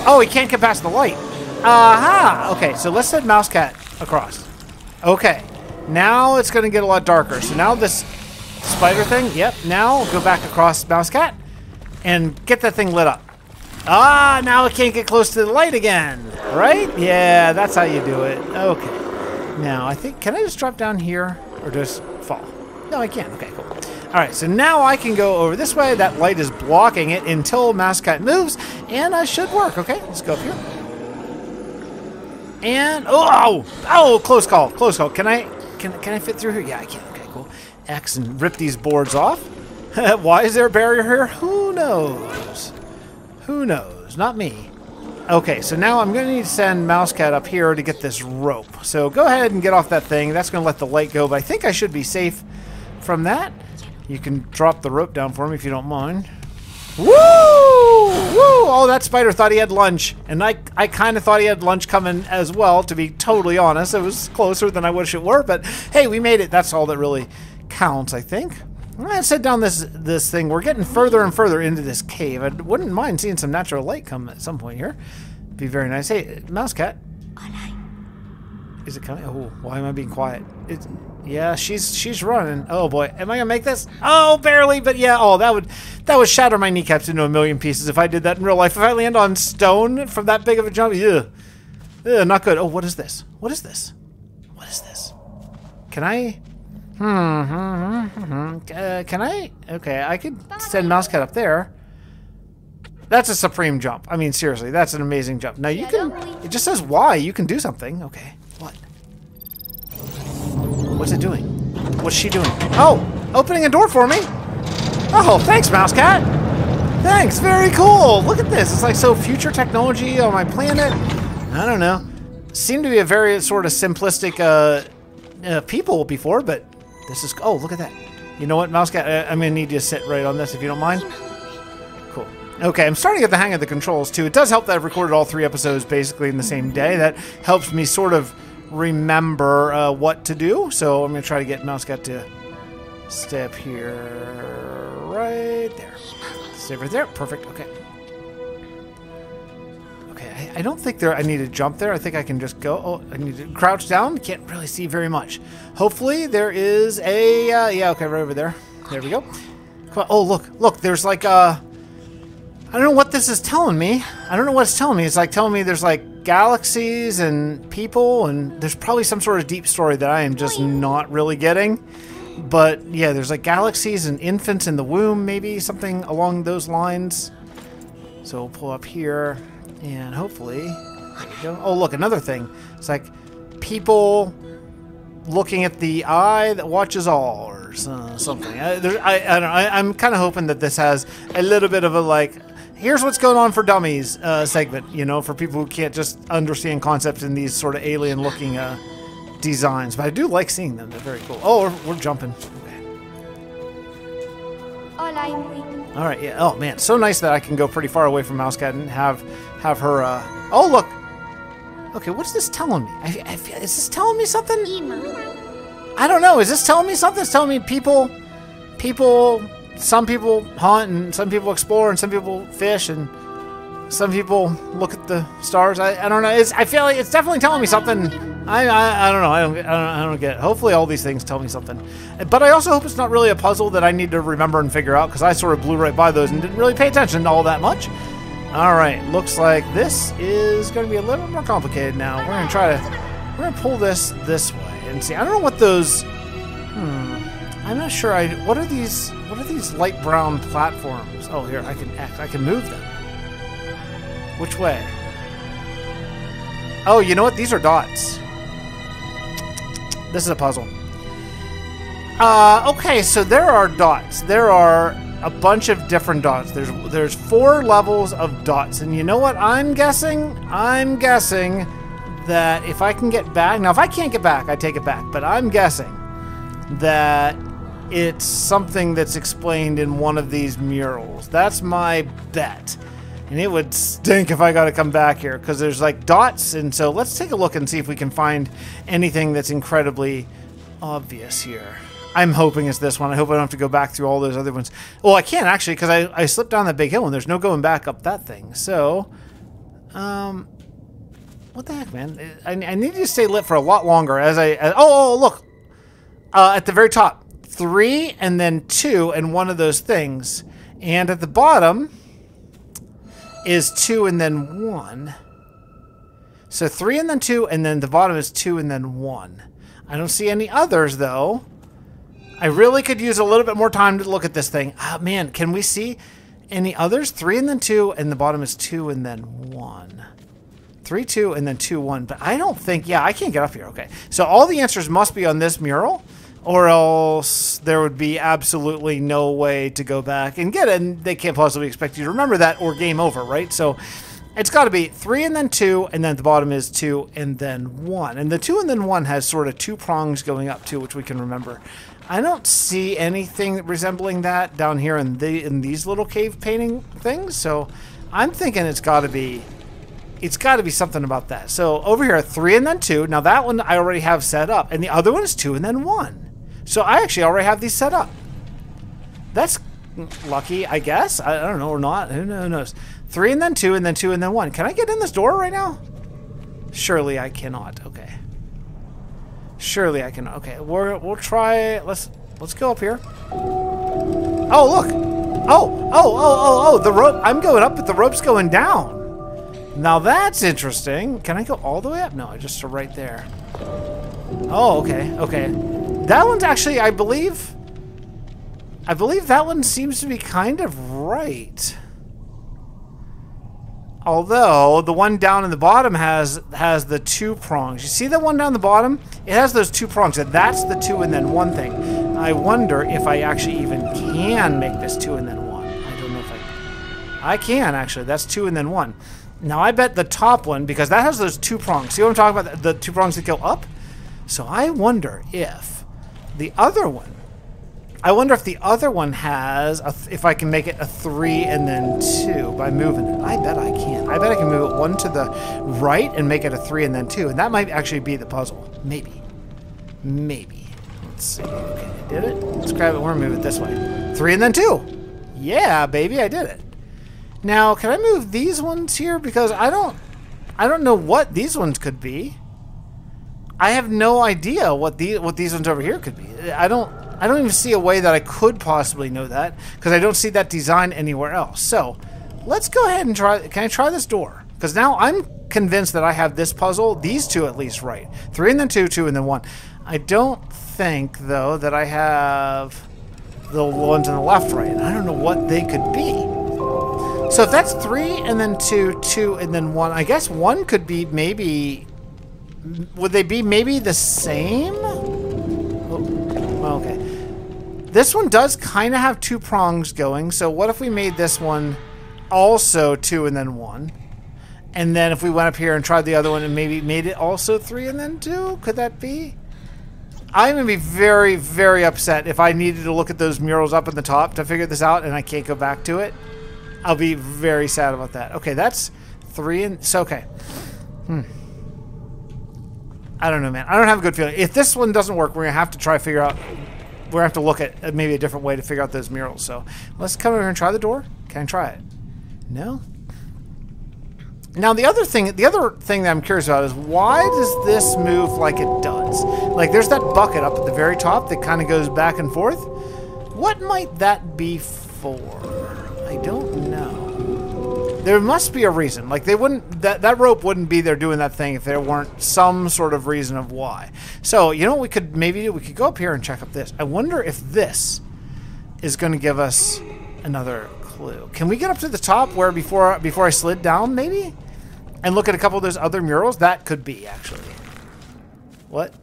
Oh, he can't get past the light. Aha! Okay, so let's send Mousecat across. Okay, now it's going to get a lot darker. So now this spider thing, yep, now go back across Mousecat and get that thing lit up. Ah, now it can't get close to the light again, right? Yeah, that's how you do it. Okay. Now, I think, can I just drop down here or just fall? No, I can't. Okay, cool. All right, so now I can go over this way. That light is blocking it until Mousecat moves, and I should work. Okay, let's go up here. And oh, oh, close call, close call. Can I, can, can I fit through here? Yeah, I can. Okay, cool. X and rip these boards off. Why is there a barrier here? Who knows? Who knows? Not me. Okay, so now I'm going to need to send Mousecat up here to get this rope. So go ahead and get off that thing. That's going to let the light go, but I think I should be safe from that. You can drop the rope down for me if you don't mind. Woo! Woo! Oh, that spider thought he had lunch. And I, I kind of thought he had lunch coming as well, to be totally honest. It was closer than I wish it were, but hey, we made it. That's all that really counts, I think. Let's head down this this thing. We're getting further and further into this cave. I wouldn't mind seeing some natural light come at some point here. Be very nice. Hey, Mousecat. Is it coming? Oh, why am I being quiet? It's, yeah, she's she's running. Oh boy, am I gonna make this? Oh, barely, but yeah. Oh, that would that would shatter my kneecaps into a million pieces if I did that in real life. If I land on stone from that big of a jump, yeah, ugh not good. Oh, what is this? What is this? What is this? Can I? Hmm. hmm, hmm, hmm. Uh, can I? Okay, I could send Mousecat up there. That's a supreme jump. I mean, seriously, that's an amazing jump. Now you can. It just says why. You can do something. Okay. What? What's it doing? What's she doing? Oh, opening a door for me. Oh, thanks, Mousecat. Thanks. Very cool. Look at this. It's like so future technology on my planet. I don't know. Seemed to be a very sort of simplistic uh, uh, people before, but this is. Oh, look at that. You know what, Mousecat? Uh, I'm gonna need you to sit right on this if you don't mind. Cool. Okay, I'm starting to get the hang of the controls too. It does help that I've recorded all three episodes basically in the same day. That helps me sort of remember uh, what to do. So I'm going to try to get Mousecat to step here, right there. Stay right there. Perfect. Okay. I, I don't think there. I need to jump there. I think I can just go. Oh, I need to crouch down. Can't really see very much. Hopefully there is a. Uh, yeah. Okay, right over there. There we go. Come on. Oh, look, look. There's like uh I don't know what this is telling me. I don't know what it's telling me. It's like telling me there's like galaxies and people, and there's probably some sort of deep story that I am just not really getting. But yeah, there's like galaxies and infants in the womb, maybe something along those lines. So we'll pull up here, and hopefully, there we go. Oh, look, another thing. It's like people looking at the eye that watches all, or something. I, there, I, I don't know. I, I'm kind of hoping that this has a little bit of a like. Here's what's going on for dummies uh, segment, you know, for people who can't just understand concepts in these sort of alien looking uh, designs. But I do like seeing them. They're very cool. Oh, we're, we're jumping. Okay. All right. Yeah. Oh man, so nice that I can go pretty far away from Mousecat and have have her. Uh... Oh look. Okay, what's this telling me? I, I is this telling me something? I don't know. Is this telling me something? It's telling me people, people, some people hunt and some people explore and some people fish and some people look at the stars. I, I don't know. It's, I feel like it's definitely telling me something. I, I, I don't know. I don't, I don't I don't get it. Hopefully all these things tell me something. But I also hope it's not really a puzzle that I need to remember and figure out because I sort of blew right by those and didn't really pay attention to all that much. All right, looks like this is going to be a little more complicated now. We're going to try to we're going to pull this this way and see. I don't know what those hmm I'm not sure I what are these what are these light brown platforms? Oh, here, I can I can move them. Which way? Oh, you know what? These are dots. This is a puzzle. Uh, okay, so there are dots. There are a bunch of different dots. There's there's four levels of dots, and you know what? I'm guessing. I'm guessing that if I can get back now, if I can't get back, I take it back. But I'm guessing that it's something that's explained in one of these murals. That's my bet. And it would stink if I got to come back here because there's like dots. And so let's take a look and see if we can find anything that's incredibly obvious here. I'm hoping it's this one. I hope I don't have to go back through all those other ones. Well, I can't actually because I, I slipped down that big hill and there's no going back up that thing. So, um, what the heck, man? I, I need to stay lit for a lot longer as I. As, oh, oh, look. Uh, at the very top, three and then two and one of those things. And at the bottom is two and then one. So three and then two, and then the bottom is two and then one. I don't see any others though. I really could use a little bit more time to look at this thing. Ah, man, can we see any others? Three and then two, and the bottom is two and then one. Three, two, and then two, one. But I don't think, yeah, I can't get up here. Okay. So all the answers must be on this mural, or else there would be absolutely no way to go back and get it. And they can't possibly expect you to remember that or game over, right? So it's got to be three and then two, and then at the bottom is two and then one. And the two and then one has sort of two prongs going up too, which we can remember. I don't see anything resembling that down here in the in these little cave painting things. So I'm thinking it's got to be it's got to be something about that. So over here, three and then two. Now that one I already have set up, and the other one is two and then one. So I actually already have these set up. That's lucky, I guess. I, I don't know or not. Who knows? Three and then two and then two and then one. Can I get in this door right now? Surely I cannot. Okay. Surely I can. Okay, we're, we'll try. Let's let's go up here. Oh look! Oh oh oh oh oh! The rope. I'm going up, but the rope's going down. Now that's interesting. Can I go all the way up? No, just to right there. Oh, okay, okay. That one's actually, I believe, I believe that one seems to be kind of right. Although the one down in the bottom has has the two prongs. You see the one down the bottom? It has those two prongs. That's the two and then one thing. I wonder if I actually even can make this two and then one. I don't know if I... I can, actually. That's two and then one. Now, I bet the top one, because that has those two prongs. See what I'm talking about? The two prongs that go up? So I wonder if the other one I wonder if the other one has, a if I can make it a three and then two by moving it. I bet I can. I bet I can move it one to the right and make it a three and then two. And that might actually be the puzzle. Maybe. Maybe. Let's see. Okay, I did it. Let's grab it. We're going to move it this way. Three and then two. Yeah, baby, I did it. Now, can I move these ones here? Because I don't, I don't know what these ones could be. I have no idea what the what these ones over here could be. I don't I don't even see a way that I could possibly know that because I don't see that design anywhere else. So let's go ahead and try. Can I try this door? Because now I'm convinced that I have this puzzle, these two at least, right. Three and then two, two and then one. I don't think, though, that I have the ones on the left right. I don't know what they could be. So if that's three and then two, two and then one, I guess one could be maybe... Would they be maybe the same? Oh, okay. This one does kind of have two prongs going, so what if we made this one also two and then one? And then if we went up here and tried the other one and maybe made it also three and then two, could that be? I'm gonna be very, very upset if I needed to look at those murals up in the top to figure this out and I can't go back to it. I'll be very sad about that. Okay, that's three and so okay. Hmm. I don't know, man. I don't have a good feeling. If this one doesn't work, we're gonna have to try to figure out. We're gonna have to look at uh, maybe a different way to figure out those murals. So let's come over here and try the door. Can I try it? No. Now the other thing, the other thing that I'm curious about is why does this move like it does? Like there's that bucket up at the very top that kind of goes back and forth. What might that be for? I don't. There must be a reason. Like they wouldn't that that rope wouldn't be there doing that thing if there weren't some sort of reason of why. So you know what we could maybe do? We could go up here and check up this. I wonder if this is going to give us another clue. Can we get up to the top where before before I slid down maybe, and look at a couple of those other murals? That could be actually. What?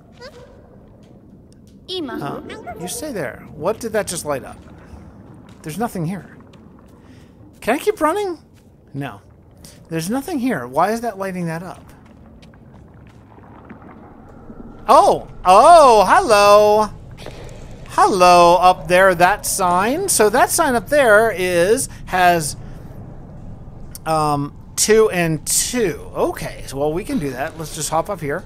Ima. Uh, you stay there. What did that just light up? There's nothing here. Can I keep running? No. There's nothing here. Why is that lighting that up? Oh! Oh, hello! Hello up there, that sign. So that sign up there is, has, um, two and two. Okay, so well, we can do that. Let's just hop up here.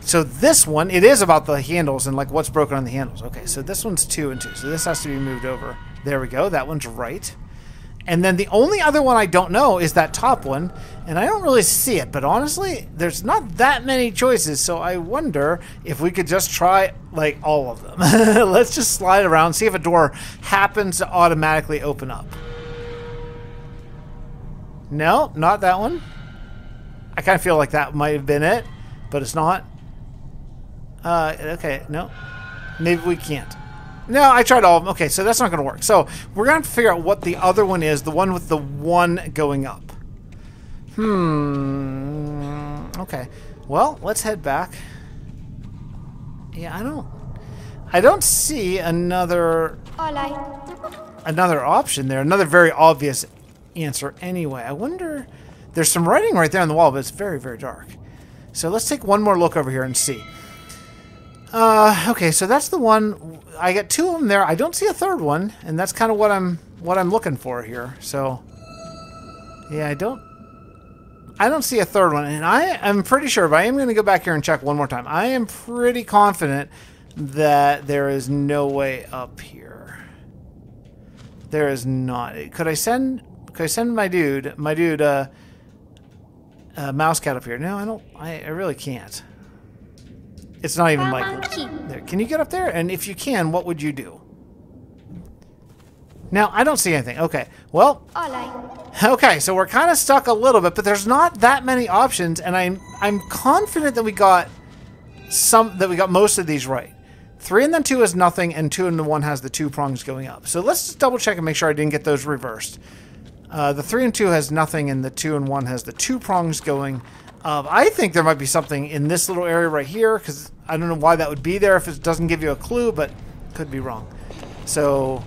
So this one, it is about the handles and like what's broken on the handles. Okay, so this one's two and two. So this has to be moved over. There we go. That one's right. And then the only other one I don't know is that top one, and I don't really see it. But honestly, there's not that many choices, so I wonder if we could just try like all of them. Let's just slide around, see if a door happens to automatically open up. No, not that one. I kind of feel like that might have been it, but it's not. Uh, okay, no. Maybe we can't. No, I tried all of them. Okay, so that's not going to work. So we're going to have to figure out what the other one is, the one with the one going up. Hmm. Okay. Well, let's head back. Yeah, I don't... I don't see another another option there. Another very obvious answer anyway. I wonder... There's some writing right there on the wall, but it's very, very dark. So let's take one more look over here and see. Uh, okay, so that's the one. I get two of them there. I don't see a third one, and that's kind of what I'm what I'm looking for here. So, yeah, I don't. I don't see a third one, and I am pretty sure. But I am going to go back here and check one more time. I am pretty confident that there is no way up here. There is not. Could I send? Could I send my dude? My dude, uh, uh mouse cat up here? No, I don't. I, I really can't. It's not even like there. Can you get up there? And if you can, what would you do? Now, I don't see anything. Okay. Well, okay, so we're kind of stuck a little bit, but there's not that many options and I'm I'm confident that we got some that we got most of these right. 3 and then 2 is nothing and 2 and the 1 has the two prongs going up. So let's just double check and make sure I didn't get those reversed. Uh, the 3 and 2 has nothing and the 2 and 1 has the two prongs going um, I think there might be something in this little area right here because I don't know why that would be there if it doesn't give you a clue, but could be wrong. So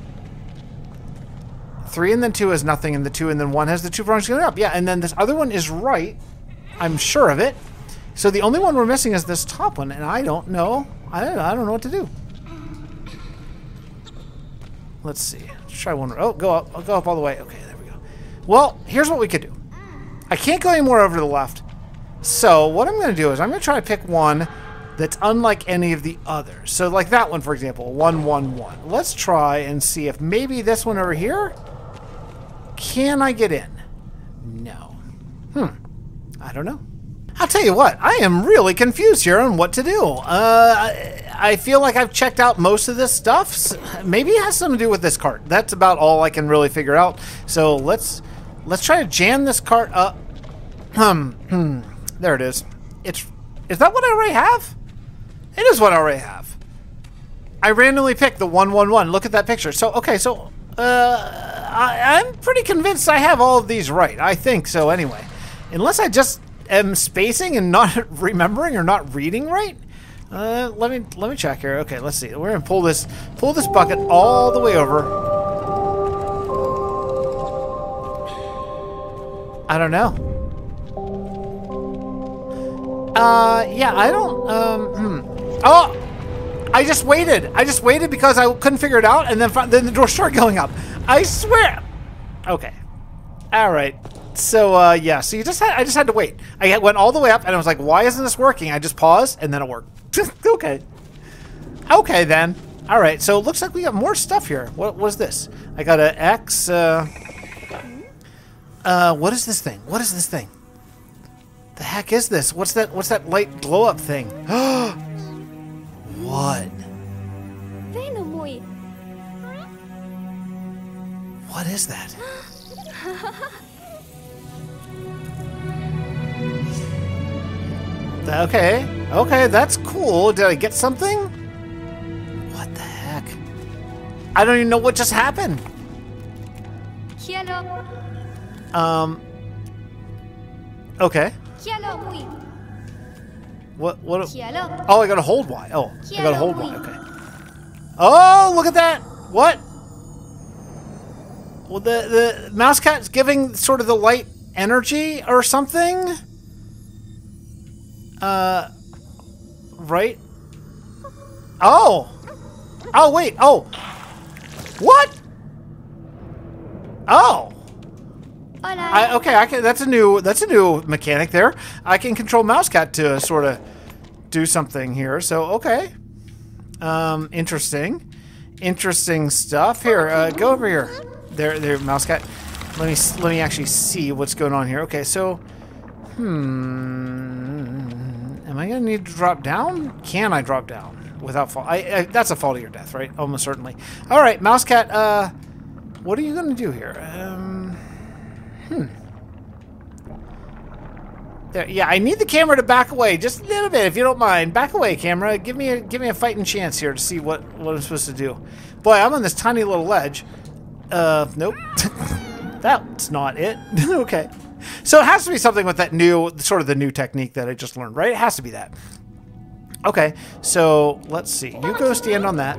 three and then two is nothing, and the two and then one has the two prongs going up. Yeah, and then this other one is right. I'm sure of it. So the only one we're missing is this top one, and I don't know. I don't, I don't know what to do. Let's see. Let's try one. Oh, go up. I'll go up all the way. Okay, there we go. Well, here's what we could do. I can't go any more over to the left. So what I'm going to do is I'm going to try to pick one that's unlike any of the others. So like that one, for example, 111. Let's try and see if maybe this one over here, can I get in? No. Hmm. I don't know. I'll tell you what, I am really confused here on what to do. Uh, I feel like I've checked out most of this stuff. Maybe it has something to do with this cart. That's about all I can really figure out. So let's let's try to jam this cart up. Hmm. Hmm. There it is. It's is that what I already have? It is what I already have. I randomly picked the 111. Look at that picture. So, okay, so uh, I, I'm pretty convinced I have all of these right. I think so anyway. Unless I just am spacing and not remembering or not reading right. Uh, let me let me check here. Okay, let's see. We're gonna pull this pull this bucket all the way over. I don't know. Uh, yeah, I don't, um, hmm. Oh! I just waited. I just waited because I couldn't figure it out, and then then the door started going up. I swear. Okay. All right. So uh, yeah. So you just had. I just had to wait. I went all the way up, and I was like, "Why isn't this working?" I just paused, and then it worked. okay. Okay then. All right. So it looks like we got more stuff here. What was this? I got a X. Uh, uh, what is this thing? What is this thing? The heck is this? What's that? What's that light glow up thing? what? What is that? Okay, okay, that's cool. Did I get something? What the heck? I don't even know what just happened. Um. Okay. What? What? Oh, I gotta hold Y. Oh, I gotta hold Y. Okay. Oh, look at that! What? Well, the the mouse cat's giving sort of the light energy or something. Uh, right? Oh, oh wait, oh, what? Oh. Hola. I, okay, I can. That's a new. That's a new mechanic there. I can control Mousecat to sort of do something here. So okay, um, interesting, interesting stuff. Here, uh, go over here. There, there, Mousecat. Let me let me actually see what's going on here. Okay, so, hmm, am I gonna need to drop down? Can I drop down without fall? I, I that's a fall to your death, right? Almost certainly. All right, Mousecat. Uh, what are you gonna do here? Um. There, yeah, I need the camera to back away just a little bit, if you don't mind. Back away, camera. Give me a give me a fighting chance here to see what what I'm supposed to do. Boy, I'm on this tiny little ledge. Uh, nope. That's not it. okay. So it has to be something with that new, sort of the new technique that I just learned, right? It has to be that. Okay, so let's see. You go stand on that,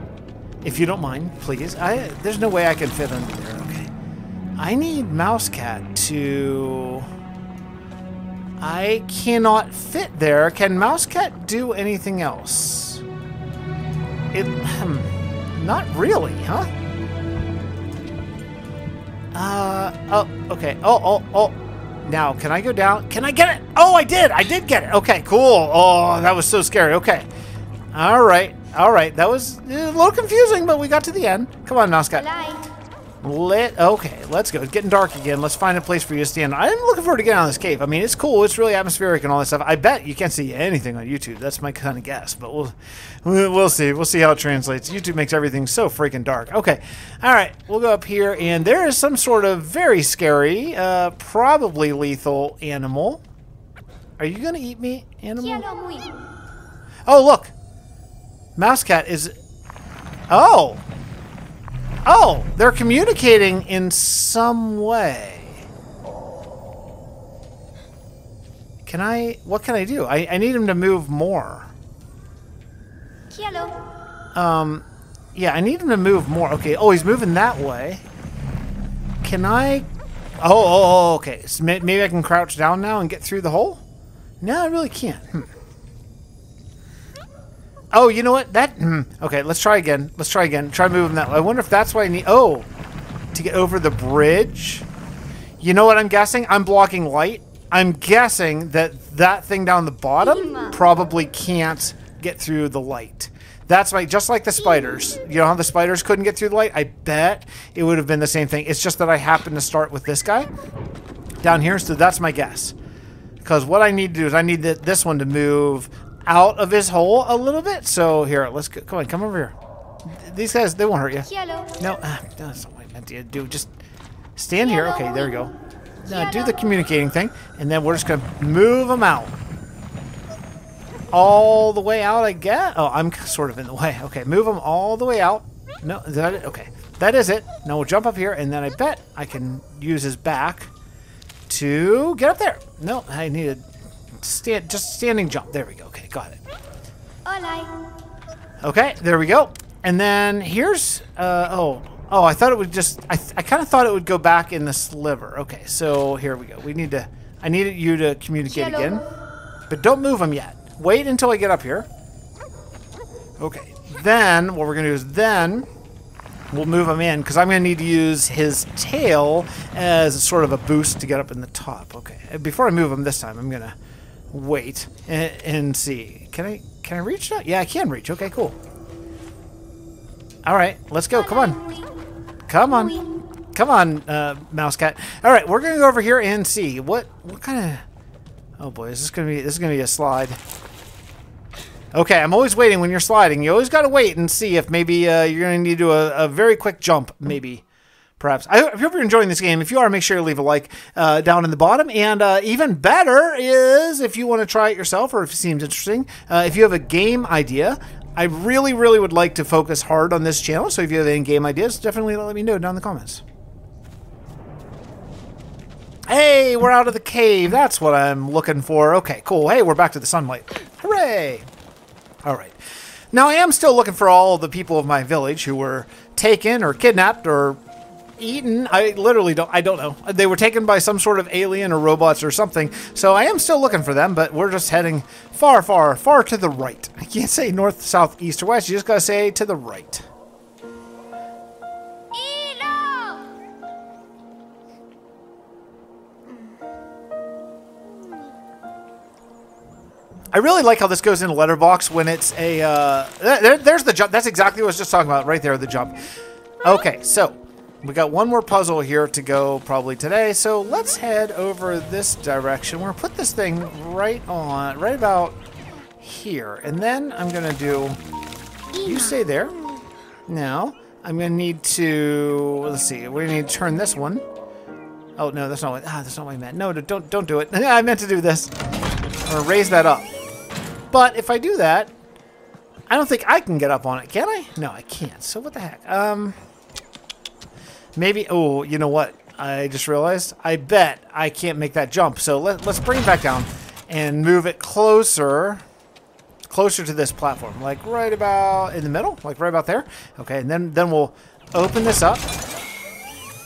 if you don't mind, please. I there's no way I can fit under there. Okay. I need Mousecat to. I cannot fit there. Can Mousecat do anything else? It, hmm, not really, huh? Uh, oh, okay. Oh, oh, oh. Now, can I go down? Can I get it? Oh, I did. I did get it. Okay, cool. Oh, that was so scary. Okay. All right. All right. That was a little confusing, but we got to the end. Come on, Mousecat. Light. Let okay, let's go. It's getting dark again. Let's find a place for you to stand. I'm looking forward to getting on this cave. I mean, it's cool. It's really atmospheric and all that stuff. I bet you can't see anything on YouTube. That's my kind of guess, but we'll we'll see. We'll see how it translates. YouTube makes everything so freaking dark. Okay, all right. We'll go up here, and there is some sort of very scary, uh, probably lethal animal. Are you gonna eat me, animal? Oh, look. Mousecat is. Oh. Oh, they're communicating in some way. Can I. What can I do? I, I need him to move more. Hielo. Um. Yeah, I need him to move more. Okay. Oh, he's moving that way. Can I. Oh, oh, oh okay. So maybe I can crouch down now and get through the hole? No, I really can't. Hmm. Oh, you know what? That. Hmm. Okay, let's try again. Let's try again. Try moving that way. I wonder if that's why I need. Oh, to get over the bridge. You know what I'm guessing? I'm blocking light. I'm guessing that that thing down the bottom probably can't get through the light. That's my just like the spiders. You know how the spiders couldn't get through the light? I bet it would have been the same thing. It's just that I happened to start with this guy down here, so that's my guess. Because what I need to do is I need th- this one to move out of his hole a little bit. So here, let's go. Come on, come over here. These guys, they won't hurt you. Hielo. No, ah, that's not what I meant to do. Just stand here. Okay, there we go. Now do the communicating thing, and then we're just gonna move them out. All the way out, I guess. Oh, I'm sort of in the way. Okay, move them all the way out. No, is that it? Okay, that is it. Now we'll jump up here, and then I bet I can use his back to get up there. No, I needed stand, just standing jump. There we go. Got it. Okay, there we go. And then here's uh oh oh I thought it would just I, I kind of thought it would go back in the sliver. Okay, so here we go. We need to I needed you to communicate Yellow. again, but don't move them yet. Wait until I get up here. Okay, then what we're gonna do is then we'll move him in because I'm gonna need to use his tail as sort of a boost to get up in the top. Okay. Before I move him this time, I'm gonna wait and, and see. Can I can I reach that? Yeah, I can reach. Okay, cool. All right, let's go. Come on. Come on. Come on, uh, mouse cat. All right, we're gonna go over here and see what what kind of. Oh boy, is this gonna be this is gonna be a slide? Okay, I'm always waiting when you're sliding. You always gotta wait and see if maybe uh, you're gonna need to do a, a very quick jump, maybe. Perhaps. I hope you're enjoying this game. If you are, make sure to leave a like uh, down in the bottom. And uh, even better is if you want to try it yourself or if it seems interesting, uh, if you have a game idea, I really, really would like to focus hard on this channel. So if you have any game ideas, definitely let me know down in the comments. Hey, we're out of the cave. That's what I'm looking for. Okay, cool. Hey, we're back to the sunlight. Hooray! All right. Now, I am still looking for all the people of my village who were taken or kidnapped or eaten. I literally don't. I don't know. They were taken by some sort of alien or robots or something. So I am still looking for them, but we're just heading far, far, far to the right. I can't say north, south, east, or west. You just gotta say to the right. I really like how this goes in letterbox when it's a. Uh, there, there's the jump. That's exactly what I was just talking about right there. The jump. Okay, so we got one more puzzle here to go probably today. So let's head over this direction. We're gonna put this thing right on, right about here, and then I'm gonna do. You stay there. Now I'm gonna need to. Let's see. We need to turn this one. Oh no, that's not what. Ah, that's not what I meant. No, don't don't do it. I meant to do this. Or raise that up. But if I do that, I don't think I can get up on it, can I? No, I can't. So what the heck? Um, maybe. Oh, you know what? I just realized. I bet I can't make that jump. So let, let's bring it back down and move it closer, closer to this platform, like right about in the middle, like right about there. Okay, and then then we'll open this up,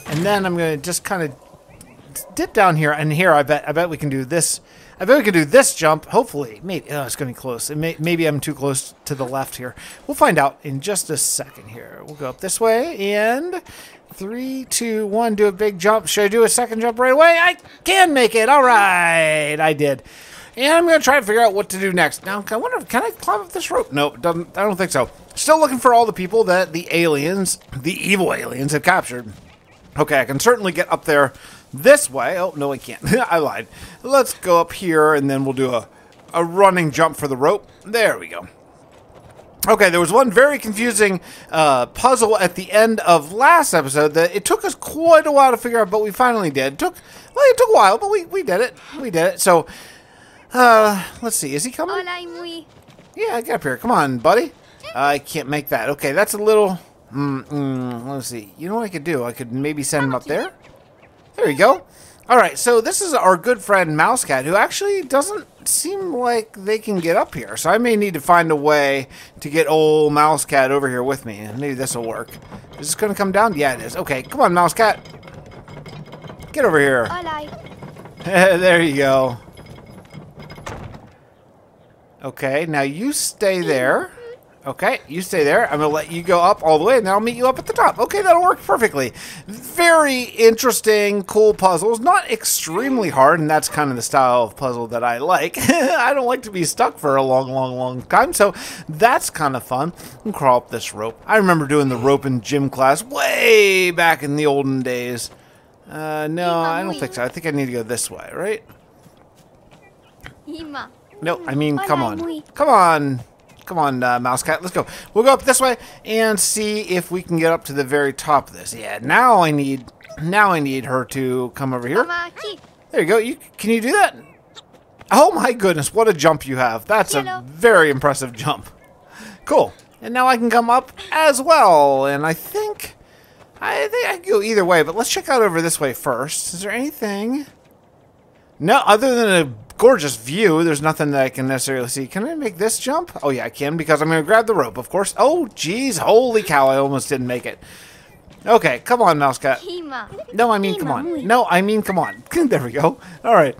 and then I'm gonna just kind of dip down here, and here I bet I bet we can do this. I bet we can do this jump. Hopefully, maybe oh, it's gonna be close. May, maybe I'm too close to the left here. We'll find out in just a second. Here, we'll go up this way, and three, two, one. Do a big jump. Should I do a second jump right away? I can make it. All right, I did. And I'm gonna try to figure out what to do next. Now, I wonder, can I climb up this rope? Nope, doesn't. I don't think so. Still looking for all the people that the aliens, the evil aliens, have captured. Okay, I can certainly get up there this way. Oh, no, I can't. I lied. Let's go up here, and then we'll do a, a running jump for the rope. There we go. Okay, there was one very confusing uh, puzzle at the end of last episode that it took us quite a while to figure out, but we finally did. It took well, it took a while, but we, we did it. We did it. So, uh, let's see. Is he coming? Hola Mui. Yeah, get up here. Come on, buddy. I can't make that. Okay, that's a little. Mm, mm, let's see. You know what I could do? I could maybe send him up there. There you go. All right, so this is our good friend Mousecat, who actually doesn't seem like they can get up here. So I may need to find a way to get old Mousecat over here with me, and maybe this will work. Is this going to come down? Yeah, it is. Okay, come on, Mousecat. Get over here. There you go. Okay, now you stay there. Okay, you stay there. I'm going to let you go up all the way, and then I'll meet you up at the top. Okay, that'll work perfectly. Very interesting, cool puzzles. Not extremely hard, and that's kind of the style of puzzle that I like. I don't like to be stuck for a long, long, long time, so that's kind of fun. And crawl up this rope. I remember doing the rope in gym class way back in the olden days. Uh, no, I don't think so. I think I need to go this way, right? No, I mean, come on. Come on. Come on, uh, Mouse Cat. Let's go. We'll go up this way and see if we can get up to the very top of this. Yeah, now I need now I need her to come over here. There you go. You Can you do that? Oh my goodness, what a jump you have. That's a very impressive jump. Cool. And now I can come up as well. And I think I think I can go either way, but let's check out over this way first. Is there anything? No, other than a gorgeous view, there's nothing that I can necessarily see. Can I make this jump? Oh yeah, I can because I'm going to grab the rope, of course. Oh, jeez, holy cow, I almost didn't make it. Okay, come on, Mouse Cat. No, I mean, come on. No, I mean, come on. there we go. All right.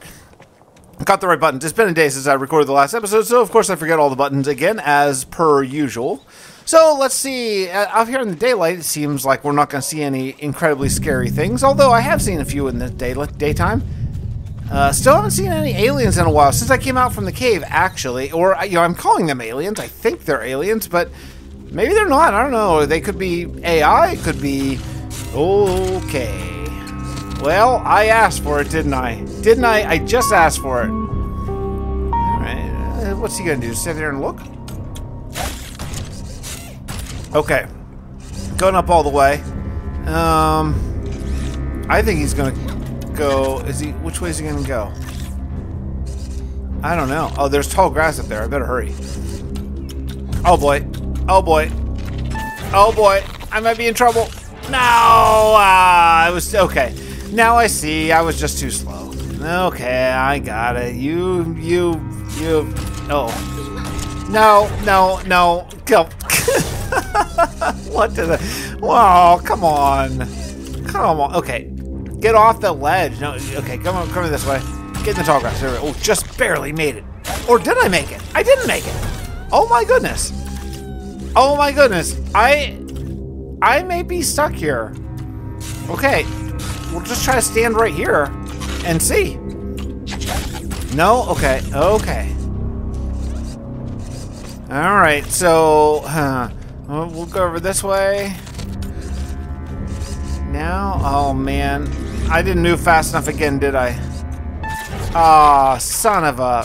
Got the right buttons. It's been a day since I recorded the last episode, so of course I forget all the buttons again, as per usual. So let's see. Uh, out here in the daylight, it seems like we're not going to see any incredibly scary things. Although I have seen a few in the day daytime. Uh, still haven't seen any aliens in a while since I came out from the cave, actually. Or you know, I'm calling them aliens. I think they're aliens, but maybe they're not. I don't know. They could be AI. It could be. Okay. Well, I asked for it, didn't I? Didn't I? I just asked for it. All right. Uh, what's he gonna do? Sit there and look? Okay. Going up all the way. Um, I think he's gonna go. Is he? Which way is he gonna go? I don't know. Oh, there's tall grass up there. I better hurry. Oh boy. Oh boy. Oh boy. I might be in trouble. No. Uh, I was okay. Now I see. I was just too slow. Okay, I got it. You, you, you. Oh. No, no, no. Go. what did I? Whoa, come on. Come on. Okay. Get off the ledge. No, okay, come on, come this way. Get in the tall grass. Oh, just barely made it. Or did I make it? I didn't make it. Oh my goodness. Oh my goodness. I... I may be stuck here. Okay. We'll just try to stand right here and see. No? Okay. Okay. All right. So, huh. We'll go over this way. Now, oh man. I didn't move fast enough again, did I? Ah, oh, son of a...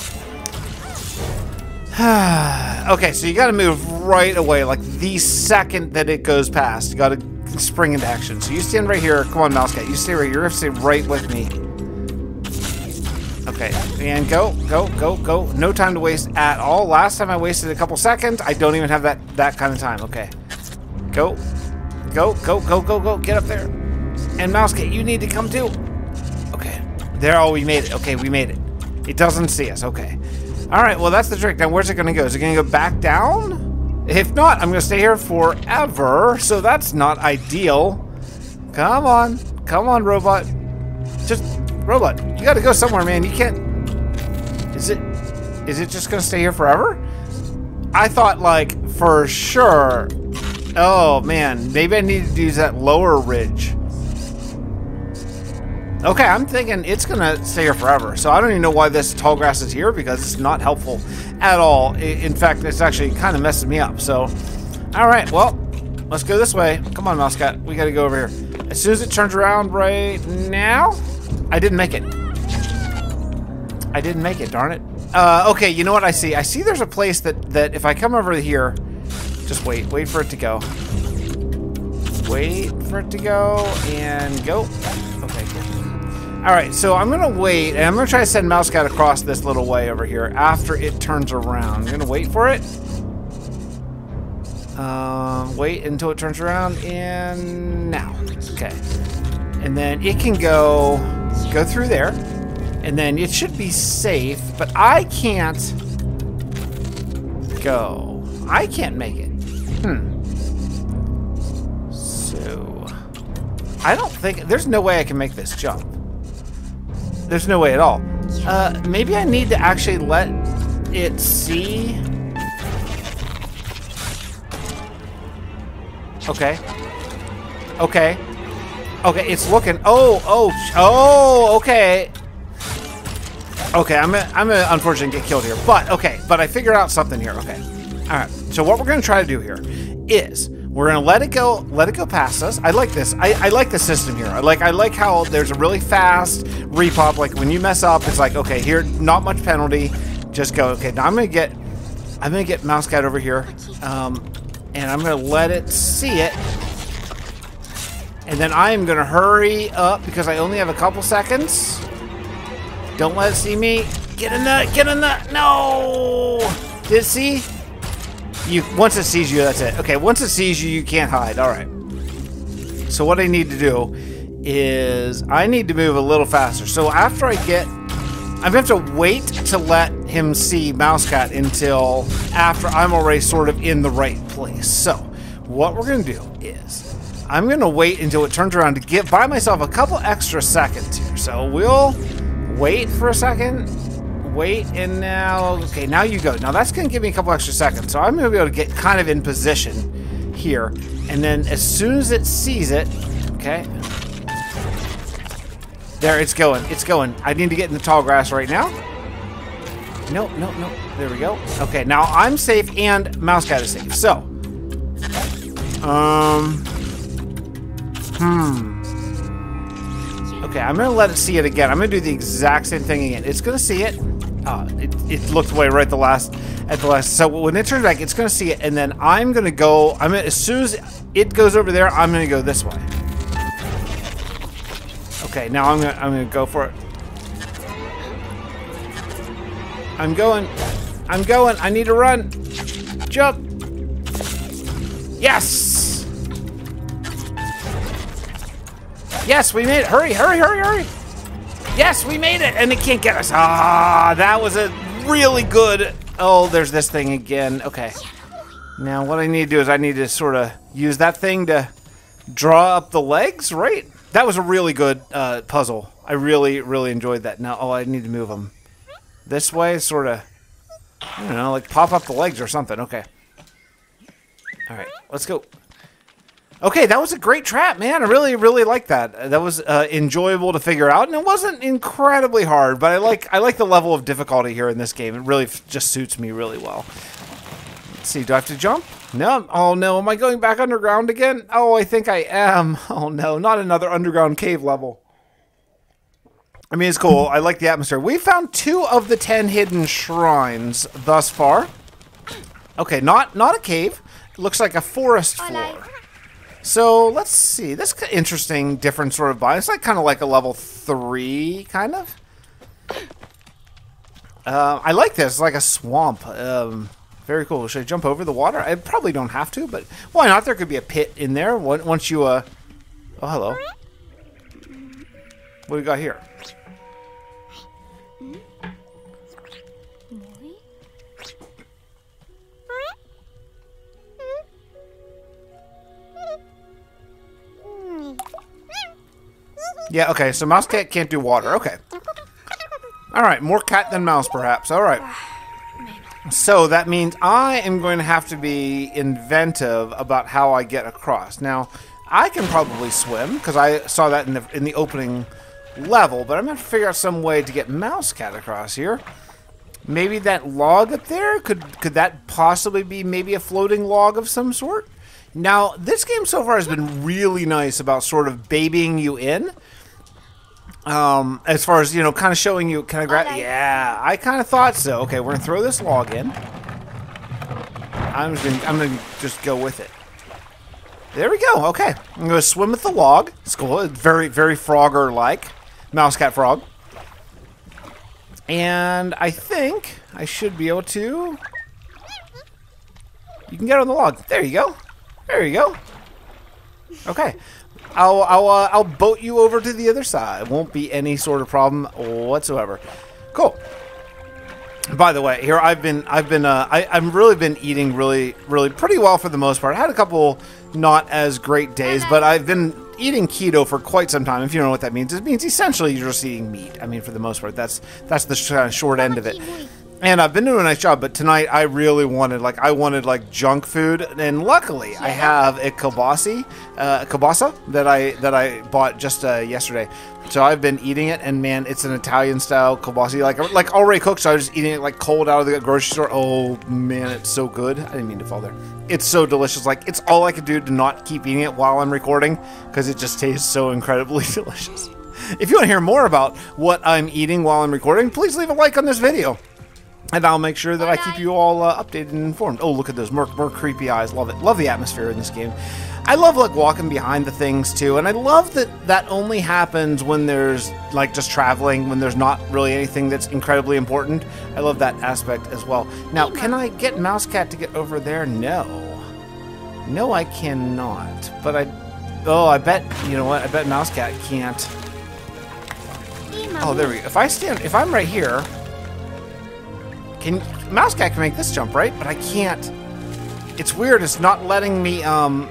okay, so you gotta move right away, like the second that it goes past. You gotta spring into action. So you stand right here. Come on, Mouse Cat. You stay right here. You have to stay right with me. Okay, and go, go, go, go. No time to waste at all. Last time I wasted a couple seconds. I don't even have that, that kind of time. Okay. Go. Go, go, go, go, go. Get up there. And Mouse Cat, you need to come too. Okay. There, oh, we made it. Okay, we made it. It doesn't see us. Okay. All right, well, that's the trick. Now, where's it going to go? Is it going to go back down? If not, I'm going to stay here forever, so that's not ideal. Come on. Come on, robot. Just Robot, you gotta go somewhere, man. You can't... Is it... Is it just gonna stay here forever? I thought, like, for sure... Oh, man. Maybe I need to use that lower ridge. Okay, I'm thinking it's gonna stay here forever. So I don't even know why this tall grass is here because it's not helpful at all. In fact, it's actually kind of messing me up. So, all right, well, let's go this way. Come on, Mousecat. We gotta go over here. As soon as it turns around right now, I didn't make it. I didn't make it, darn it. Uh, okay, you know what I see? I see there's a place that, that if I come over here, just wait, wait for it to go. Wait for it to go, and go. Okay, cool. All right, so I'm gonna wait, and I'm gonna try to send Mouse Cat across this little way over here after it turns around. I'm gonna wait for it. Um, wait until it turns around, and now. Okay. And then it can go go through there, and then it should be safe, but I can't go. I can't make it. Hmm. So, I don't think, there's no way I can make this jump. There's no way at all. Uh, maybe I need to actually let it see. Okay. Okay. Okay, it's looking. Oh, oh, oh. Okay. Okay, I'm gonna, I'm gonna unfortunately get killed here, but okay. But I figured out something here. Okay. All right. So what we're gonna try to do here is we're gonna let it go, let it go past us. I like this. I, I like the system here. I like I like how there's a really fast repop. Like when you mess up, it's like okay, here, not much penalty. Just go. Okay, now I'm gonna get, I'm gonna get Mouse Cat over here, um, and I'm gonna let it see it. And then I am to hurry up because I only have a couple seconds. Don't let it see me. Get in the, get in the, no! Did it see? You, once it sees you, that's it. Okay, once it sees you, you can't hide. All right. So what I need to do is I need to move a little faster. So after I get, I'm to have to wait to let him see Mousecat until after I'm already sort of in the right place. So what we're to do is I'm gonna wait until it turns around to get by myself a couple extra seconds here. So we'll wait for a second. Wait, and now, okay, now you go. Now that's gonna give me a couple extra seconds. So I'm gonna be able to get kind of in position here. And then as soon as it sees it, okay. There, it's going. It's going. I need to get in the tall grass right now. No, no, no. There we go. Okay, now I'm safe and Mousecat is safe. So, um, hmm. Okay, I'm gonna let it see it again. I'm gonna do the exact same thing again. It's gonna see it. Uh, it, it looked away right the last at the last. So when it turns back, it's gonna see it, and then I'm gonna go. I'm gonna, as soon as it goes over there, I'm gonna go this way. Okay, now I'm gonna I'm gonna go for it. I'm going. I'm going. I need to run. Jump. Yes. Yes, we made it. Hurry, hurry, hurry, hurry. Yes, we made it. And it can't get us. Ah, that was a really good. Oh, there's this thing again. Okay. Now what I need to do is I need to sort of use that thing to draw up the legs, right? That was a really good uh, puzzle. I really, really enjoyed that. Now, oh, I need to move them this way, sort of, I don't know, like pop up the legs or something. Okay. All right, let's go. Okay, that was a great trap, man. I really, really like that. That was uh, enjoyable to figure out, and it wasn't incredibly hard. But I like, I like the level of difficulty here in this game. It really just suits me really well. Let's see. Do I have to jump? No. Oh no. Am I going back underground again? Oh, I think I am. Oh no, not another underground cave level. I mean, it's cool. I like the atmosphere. We found two of the ten hidden shrines thus far. Okay, not not a cave. It looks like a forest floor. So let's see. This is interesting, different sort of biome. It's like kind of like a level three, kind of. Uh, I like this. It's like a swamp. Um, very cool. Should I jump over the water? I probably don't have to, but why not? There could be a pit in there once you. Uh... Oh, hello. What do we got here? Yeah, okay, so mouse cat can't do water. Okay. Alright, more cat than mouse, perhaps. Alright. So that means I am going to have to be inventive about how I get across. Now, I can probably swim, because I saw that in the, in the opening level, but I'm going to figure out some way to get mouse cat across here. Maybe that log up there? Could, could that possibly be maybe a floating log of some sort? Now, this game so far has been really nice about sort of babying you in. Um, as far as, you know, kind of showing you, can I grab? Okay. Yeah, I kind of thought so. Okay, we're to throw this log in. I'm just gonna, I'm to just go with it. There we go. Okay. I'm to swim with the log. It's cool. It's very, very Frogger-like. Mouse cat frog. And I think I should be able to... You can get on the log. There you go. There you go. Okay. I'll I'll uh, I'll boat you over to the other side. It won't be any sort of problem whatsoever. Cool. By the way, here I've been I've been uh, I I've really been eating really really pretty well for the most part. I had a couple not as great days, but I've been eating keto for quite some time. If you don't know what that means, it means essentially you're just eating meat. I mean, for the most part, that's that's the short end of it and I've been doing a nice job, but tonight I really wanted like I wanted like junk food, and luckily. I have a kielbasa, uh, kielbasa that I that I bought just uh, yesterday. So I've been eating it, and man, it's an Italian style kielbasa, like like already cooked. So I was just eating it like cold out of the grocery store. Oh man, it's so good. I didn't mean to fall there. It's so delicious. Like it's all I could do to not keep eating it while I'm recording because it just tastes so incredibly delicious. If you want to hear more about what I'm eating while I'm recording, please leave a like on this video. And I'll make sure that I keep you all uh, updated and informed. Oh, look at those more, more creepy eyes. Love it. Love the atmosphere in this game. I love like walking behind the things too, and I love that that only happens when there's like just traveling, when there's not really anything that's incredibly important. I love that aspect as well. Now, can I get Mouse Cat to get over there? No. No, I cannot. But I, oh, I bet, you know what? I bet Mouse Cat can't. Oh, there we go. If I stand, if I'm right here, can Mouse Cat can make this jump, right? But I can't. It's weird. It's not letting me. Um,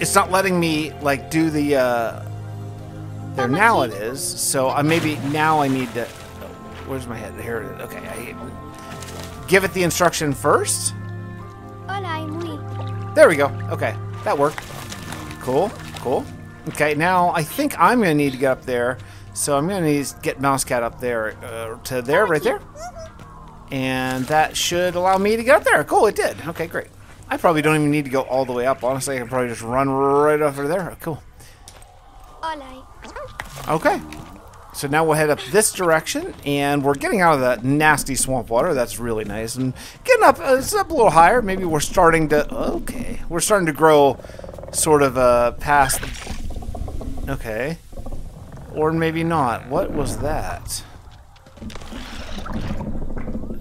it's not letting me like do the. Uh, there now it is. So I maybe now I need to. Oh, where's my head? Here it is. Okay, I give it the instruction first. There we go. Okay. that worked. Cool, cool. Okay, now I think I'm gonna need to get up there. So I'm gonna need to get Mousecat up there uh, to there, right there. And that should allow me to get up there. Cool, it did. Okay, great. I probably don't even need to go all the way up. Honestly, I can probably just run right over there. Cool. Okay. So now we'll head up this direction, and we're getting out of that nasty swamp water. That's really nice. And getting up, uh, it's up a little higher. Maybe we're starting to, okay. We're starting to grow sort of uh, past, okay. Or maybe not. What was that?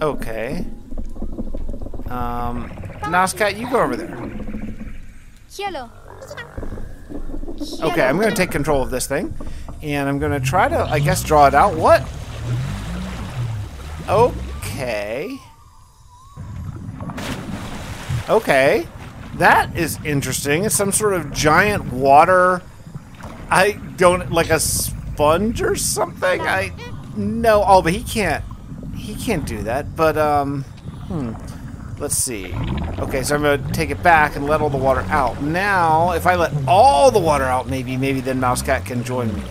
Okay. Um, Mousecat, you go over there. Hielo. Okay, I'm going to take control of this thing. And I'm going to try to, I guess, draw it out. What? Okay. Okay. That is interesting. It's some sort of giant water. I don't, like a sponge or something? I, no. Oh, but he can't, he can't do that. But, um, hmm. Let's see. Okay, so I'm going to take it back and let all the water out. Now, if I let all the water out, maybe, maybe then Mousecat can join me.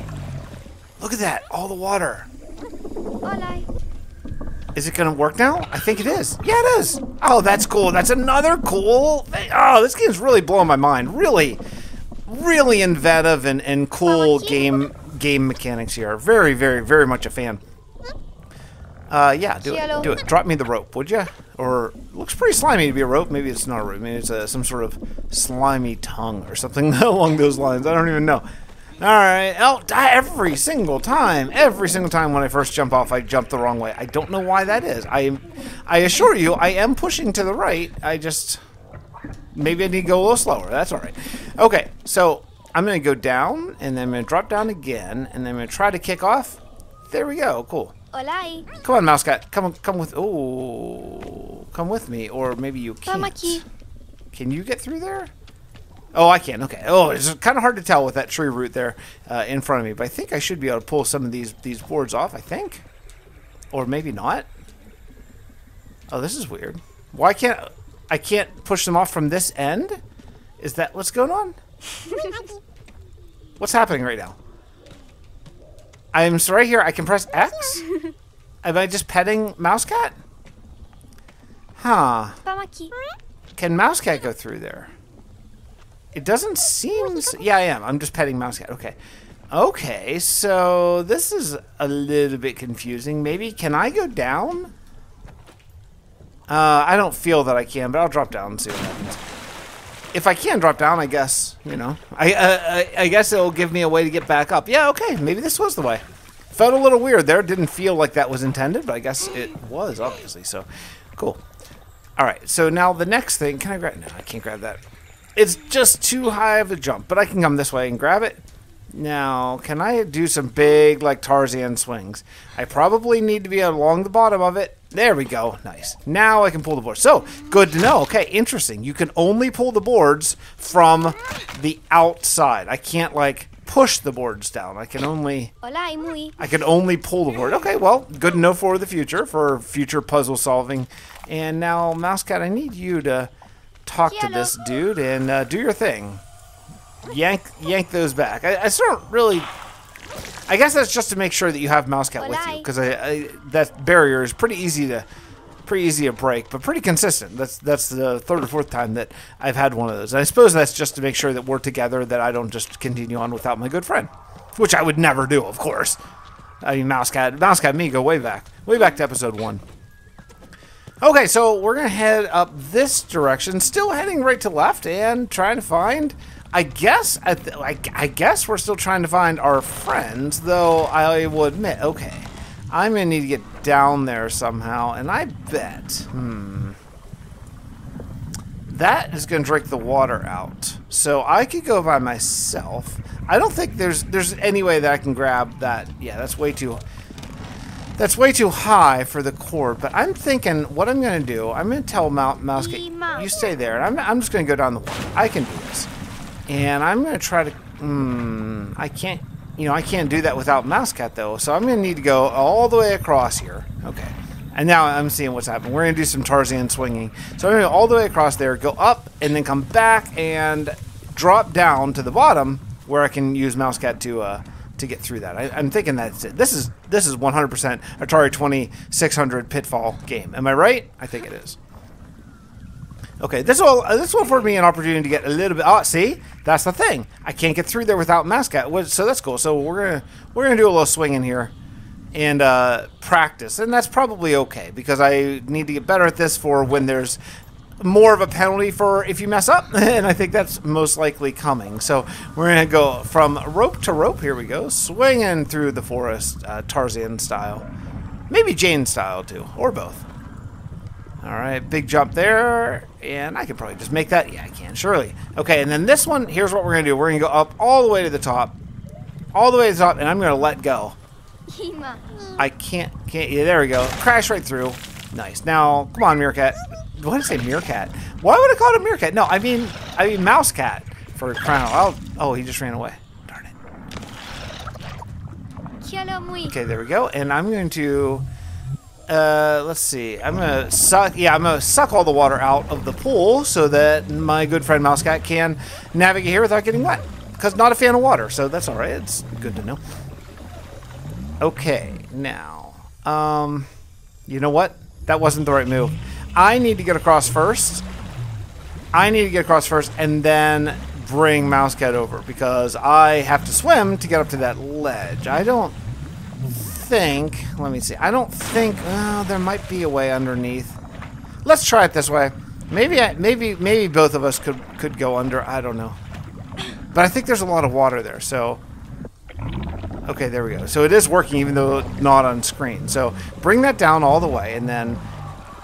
Look at that, all the water. Olay. Is it going to work now? I think it is. Yeah, it is. Oh, that's cool. That's another cool thing. Oh, this game's really blowing my mind. Really, really inventive and, and cool game game mechanics here. Very, very, very much a fan. Uh, yeah, do it. Do it. Drop me the rope, would you? Or looks pretty slimy to be a rope. Maybe it's not a rope. Maybe it's uh some sort of slimy tongue or something along those lines. I don't even know. All right. Oh, die every single time. Every single time when I first jump off, I jump the wrong way. I don't know why that is. I, I assure you, I am pushing to the right. I just maybe I need to go a little slower. That's all right. Okay, so I'm gonna go down, and then I'm gonna drop down again, and then I'm gonna try to kick off. There we go. Cool. Come on, Mousecat. Come, come with. Oh, come with me, or maybe you can't. Can you get through there? Oh, I can. Okay. Oh, it's kind of hard to tell with that tree root there uh, in front of me, but I think I should be able to pull some of these these boards off. I think, or maybe not. Oh, this is weird. Why can't I can't push them off from this end? Is that what's going on? What's happening right now? I'm s- right here. I can press X. Am I just petting Mousecat? Huh. Can Mousecat go through there? It doesn't seem. s yeah, I am. I'm just petting Mousecat. Okay. Okay, so this is a little bit confusing. Maybe can I go down? Uh, I don't feel that I can, but I'll drop down and see what happens. If I can drop down, I guess you know. I uh, I, I guess it'll give me a way to get back up. Yeah, okay. Maybe this was the way. Felt a little weird there. Didn't feel like that was intended, but I guess it was obviously. So, cool. All right, so now the next thing, can I grab? No, I can't grab that. It's just too high of a jump, but I can come this way and grab it. Now, can I do some big, like Tarzan swings? I probably need to be along the bottom of it. There we go. Nice. Now I can pull the board. So, good to know. Okay, interesting. You can only pull the boards from the outside. I can't, like, push the boards down. I can only... Mui. I can only pull the board. Okay, well, good to know for the future, for future puzzle solving. And now, Mousecat, I need you to talk to this dude and uh, do your thing. Yank, yank those back. I, I still don't really. I guess that's just to make sure that you have Mousecat with you, because I, I, that barrier is pretty easy to, pretty easy to break, but pretty consistent. That's that's the third or fourth time that I've had one of those. And I suppose that's just to make sure that we're together, that I don't just continue on without my good friend, which I would never do, of course. I mean, Mousecat, Mousecat, me go way back, way back to episode one. Okay, so we're gonna head up this direction, still heading right to left, and trying to find. I guess I, I, I guess we're still trying to find our friends, though I will admit. Okay, I'm gonna need to get down there somehow, and I bet. Hmm. That is gonna drink the water out, so I could go by myself. I don't think there's there's any way that I can grab that. Yeah, that's way too that's way too high for the cord, but I'm thinking what I'm going to do, I'm going to tell Mount Mouse, you stay there, and I'm, I'm just going to go down the water. I can do this. And I'm going to try to, hmm, I can't, you know, I can't do that without Mousecat, though, so I'm going to need to go all the way across here. Okay. And now I'm seeing what's happening. We're going to do some Tarzan swinging. So I'm going to go all the way across there, go up, and then come back, and drop down to the bottom where I can use Mousecat to uh, to get through that. I, I'm thinking that's it. This is this is 100% Atari 2600 Pitfall game. Am I right? I think it is. Okay, this will uh, this will afford me an opportunity to get a little bit. Oh, see, that's the thing. I can't get through there without Mousecat. So that's cool. So we're gonna we're gonna do a little swing in here and uh, practice, and that's probably okay because I need to get better at this for when there's more of a penalty for if you mess up, and I think that's most likely coming. So we're gonna go from rope to rope. Here we go, swinging through the forest, uh, Tarzan style, maybe Jane style too, or both. All right, big jump there, and I can probably just make that. Yeah, I can, surely. Okay, and then this one, here's what we're gonna do. We're gonna go up all the way to the top, all the way to the top, and I'm gonna let go. I can't, can't, yeah, there we go. Crash right through. Nice. Now, come on, Meerkat. What did I say, Meerkat? Why would I call it a Meerkat? No, I mean, I mean Mouse Cat for crying out loud. Oh, he just ran away. Darn it. Okay, there we go. And I'm going to, uh, let's see. I'm gonna suck. Yeah, I'm gonna suck all the water out of the pool so that my good friend Mousecat can navigate here without getting wet. Because not a fan of water, so that's all right. It's good to know. Okay, now, um, you know what? That wasn't the right move. I need to get across first. I need to get across first, and then bring Mousecat over because I have to swim to get up to that ledge. I don't think. Let me see. I don't think. Well, there might be a way underneath. Let's try it this way. Maybe, I, maybe, maybe both of us could could go under. I don't know. But I think there's a lot of water there. So, okay, there we go. So it is working, even though not on screen. So bring that down all the way, and then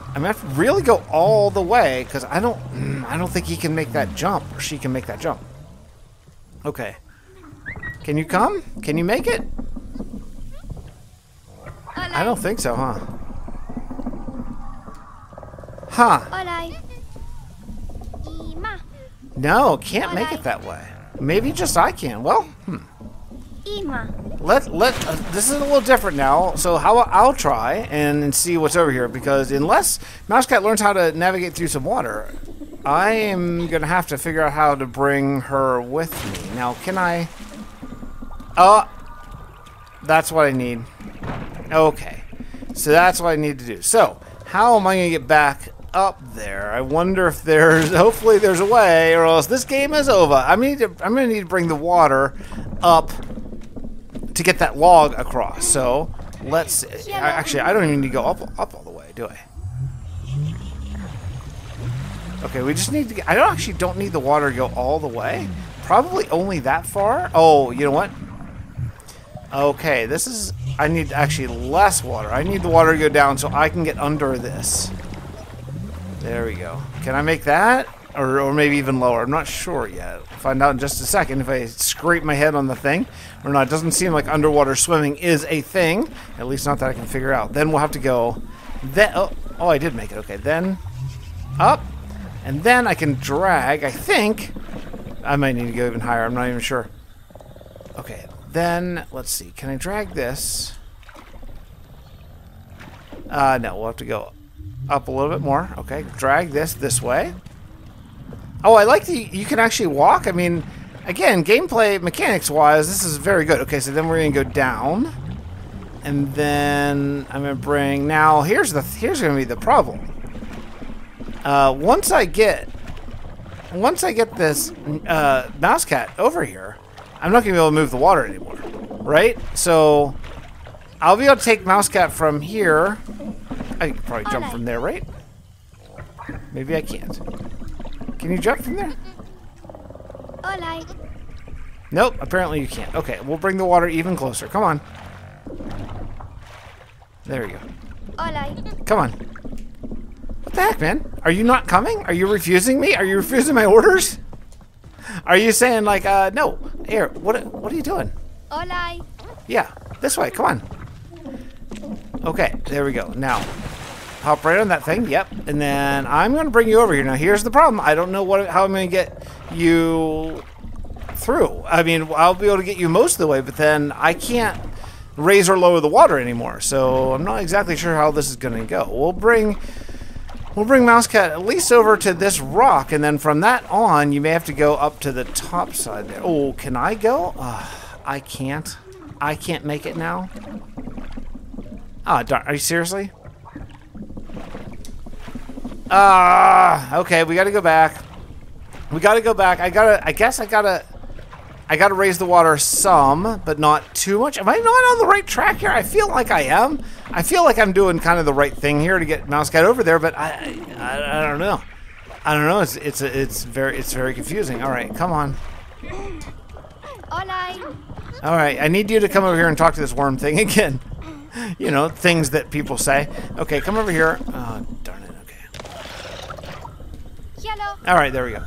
I'm gonna have to really go all the way because I don't. I don't think he can make that jump, or she can make that jump. Okay. Can you come? Can you make it? I don't think so, huh? Huh. No, can't make it that way. Maybe just I can. Well, hmm. Let let uh, this is a little different now. So how I'll try and, and see what's over here because unless Mousecat learns how to navigate through some water, I am gonna have to figure out how to bring her with me. Now, can I? Oh, that's what I need. Okay, so that's what I need to do. So how am I gonna get back up there? I wonder if there's. Hopefully, there's a way, or else this game is over. I need to. I'm gonna need to bring the water up to get that log across. So let's. Actually, I don't even need to go up up all the way, do I? Okay, we just need to get. I don't actually don't need the water to go all the way. Probably only that far. Oh, you know what? Okay, this is. I need actually less water. I need the water to go down so I can get under this. There we go. Can I make that? Or, or maybe even lower. I'm not sure yet. Find out in just a second if I scrape my head on the thing or not. It doesn't seem like underwater swimming is a thing. At least not that I can figure out. Then we'll have to go. Then, oh, oh, I did make it. Okay, then up. And then I can drag, I think. I might need to go even higher. I'm not even sure. Okay, then let's see. Can I drag this? Uh, no, we'll have to go up a little bit more. Okay, drag this this way. Oh, I like the. You can actually walk. I mean, again, gameplay mechanics wise, this is very good. Okay, so then we're gonna go down, and then I'm gonna bring. Now here's the here's gonna be the problem. Uh, once I get once I get this uh, mouse cat over here, I'm not gonna be able to move the water anymore, right? So I'll be able to take mouse cat from here. I can probably jump from there, right? Maybe I can't. Can you jump from there? Nope, apparently you can't. Okay, we'll bring the water even closer. Come on. There we go. Come on. What the heck, man? Are you not coming? Are you refusing me? Are you refusing my orders? Are you saying like, uh, no? Here, what? What are you doing? Hola. Yeah, this way. Come on. Okay, there we go. Now, hop right on that thing. Yep, and then I'm going to bring you over here. Now, here's the problem. I don't know what how I'm going to get you through. I mean, I'll be able to get you most of the way, but then I can't raise or lower the water anymore. So I'm not exactly sure how this is going to go. We'll bring We'll bring Mousecat at least over to this rock, and then from that on, you may have to go up to the top side there. Oh, can I go? Uh, I can't. I can't make it now. Ah, darn. Are you seriously? Ah, okay. We got to go back. We got to go back. I gotta. I guess I gotta. I gotta raise the water some, but not too much. Am I not on the right track here? I feel like I am. I feel like I'm doing kind of the right thing here to get Mousecat over there, but I, I, I don't know. I don't know. It's it's it's very it's very confusing. All right, come on. All right, I need you to come over here and talk to this worm thing again. You know, things that people say. Okay, come over here. Oh, darn it. Okay. Hello. All right, there we go.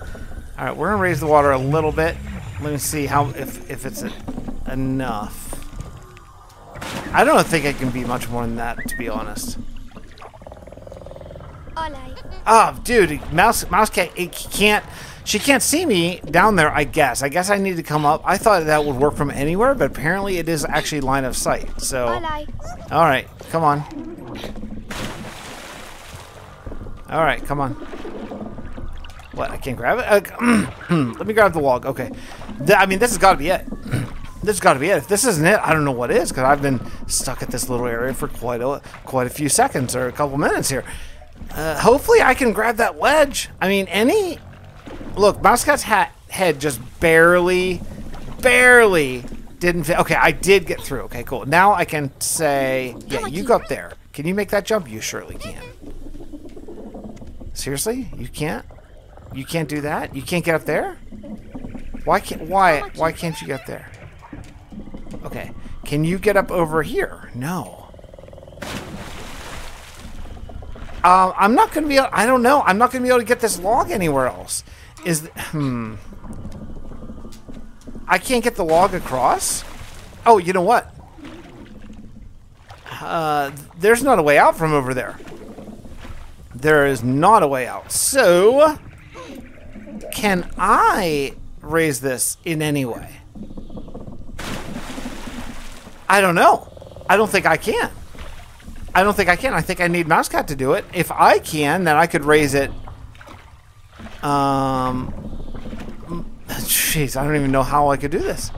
All right, we're gonna raise the water a little bit. Let me see how if if it's enough. I don't think it can be much more than that, to be honest. Oh, dude, mouse mouse cat it can't. She can't see me down there. I guess. I guess I need to come up. I thought that would work from anywhere, but apparently it is actually line of sight. So, all right, come on. All right, come on. What? I can't grab it. Uh, let me grab the log. Okay. Th I mean, this has got to be it. this has got to be it. If this isn't it, I don't know what is because I've been stuck at this little area for quite a quite a few seconds or a couple minutes here. Uh, hopefully, I can grab that wedge. I mean, any look, Mousecat's hat head just barely, barely didn't fit. Okay, I did get through. Okay, cool. Now I can say, yeah, you go up there. Can you make that jump? You surely can. Seriously, you can't. You can't do that. You can't get up there. Why can't? Why? Why can't you get there? Okay. Can you get up over here? No. Um, I'm not gonna be. Able, I don't know. I'm not gonna be able to get this log anywhere else. Is hmm. I can't get the log across. Oh, you know what? Uh, there's not a way out from over there. There is not a way out. So, can I raise this in any way? I don't know. I don't think I can. I don't think I can. I think I need Mousecat to do it. If I can, then I could raise it. Um, jeez, I don't even know how I could do this.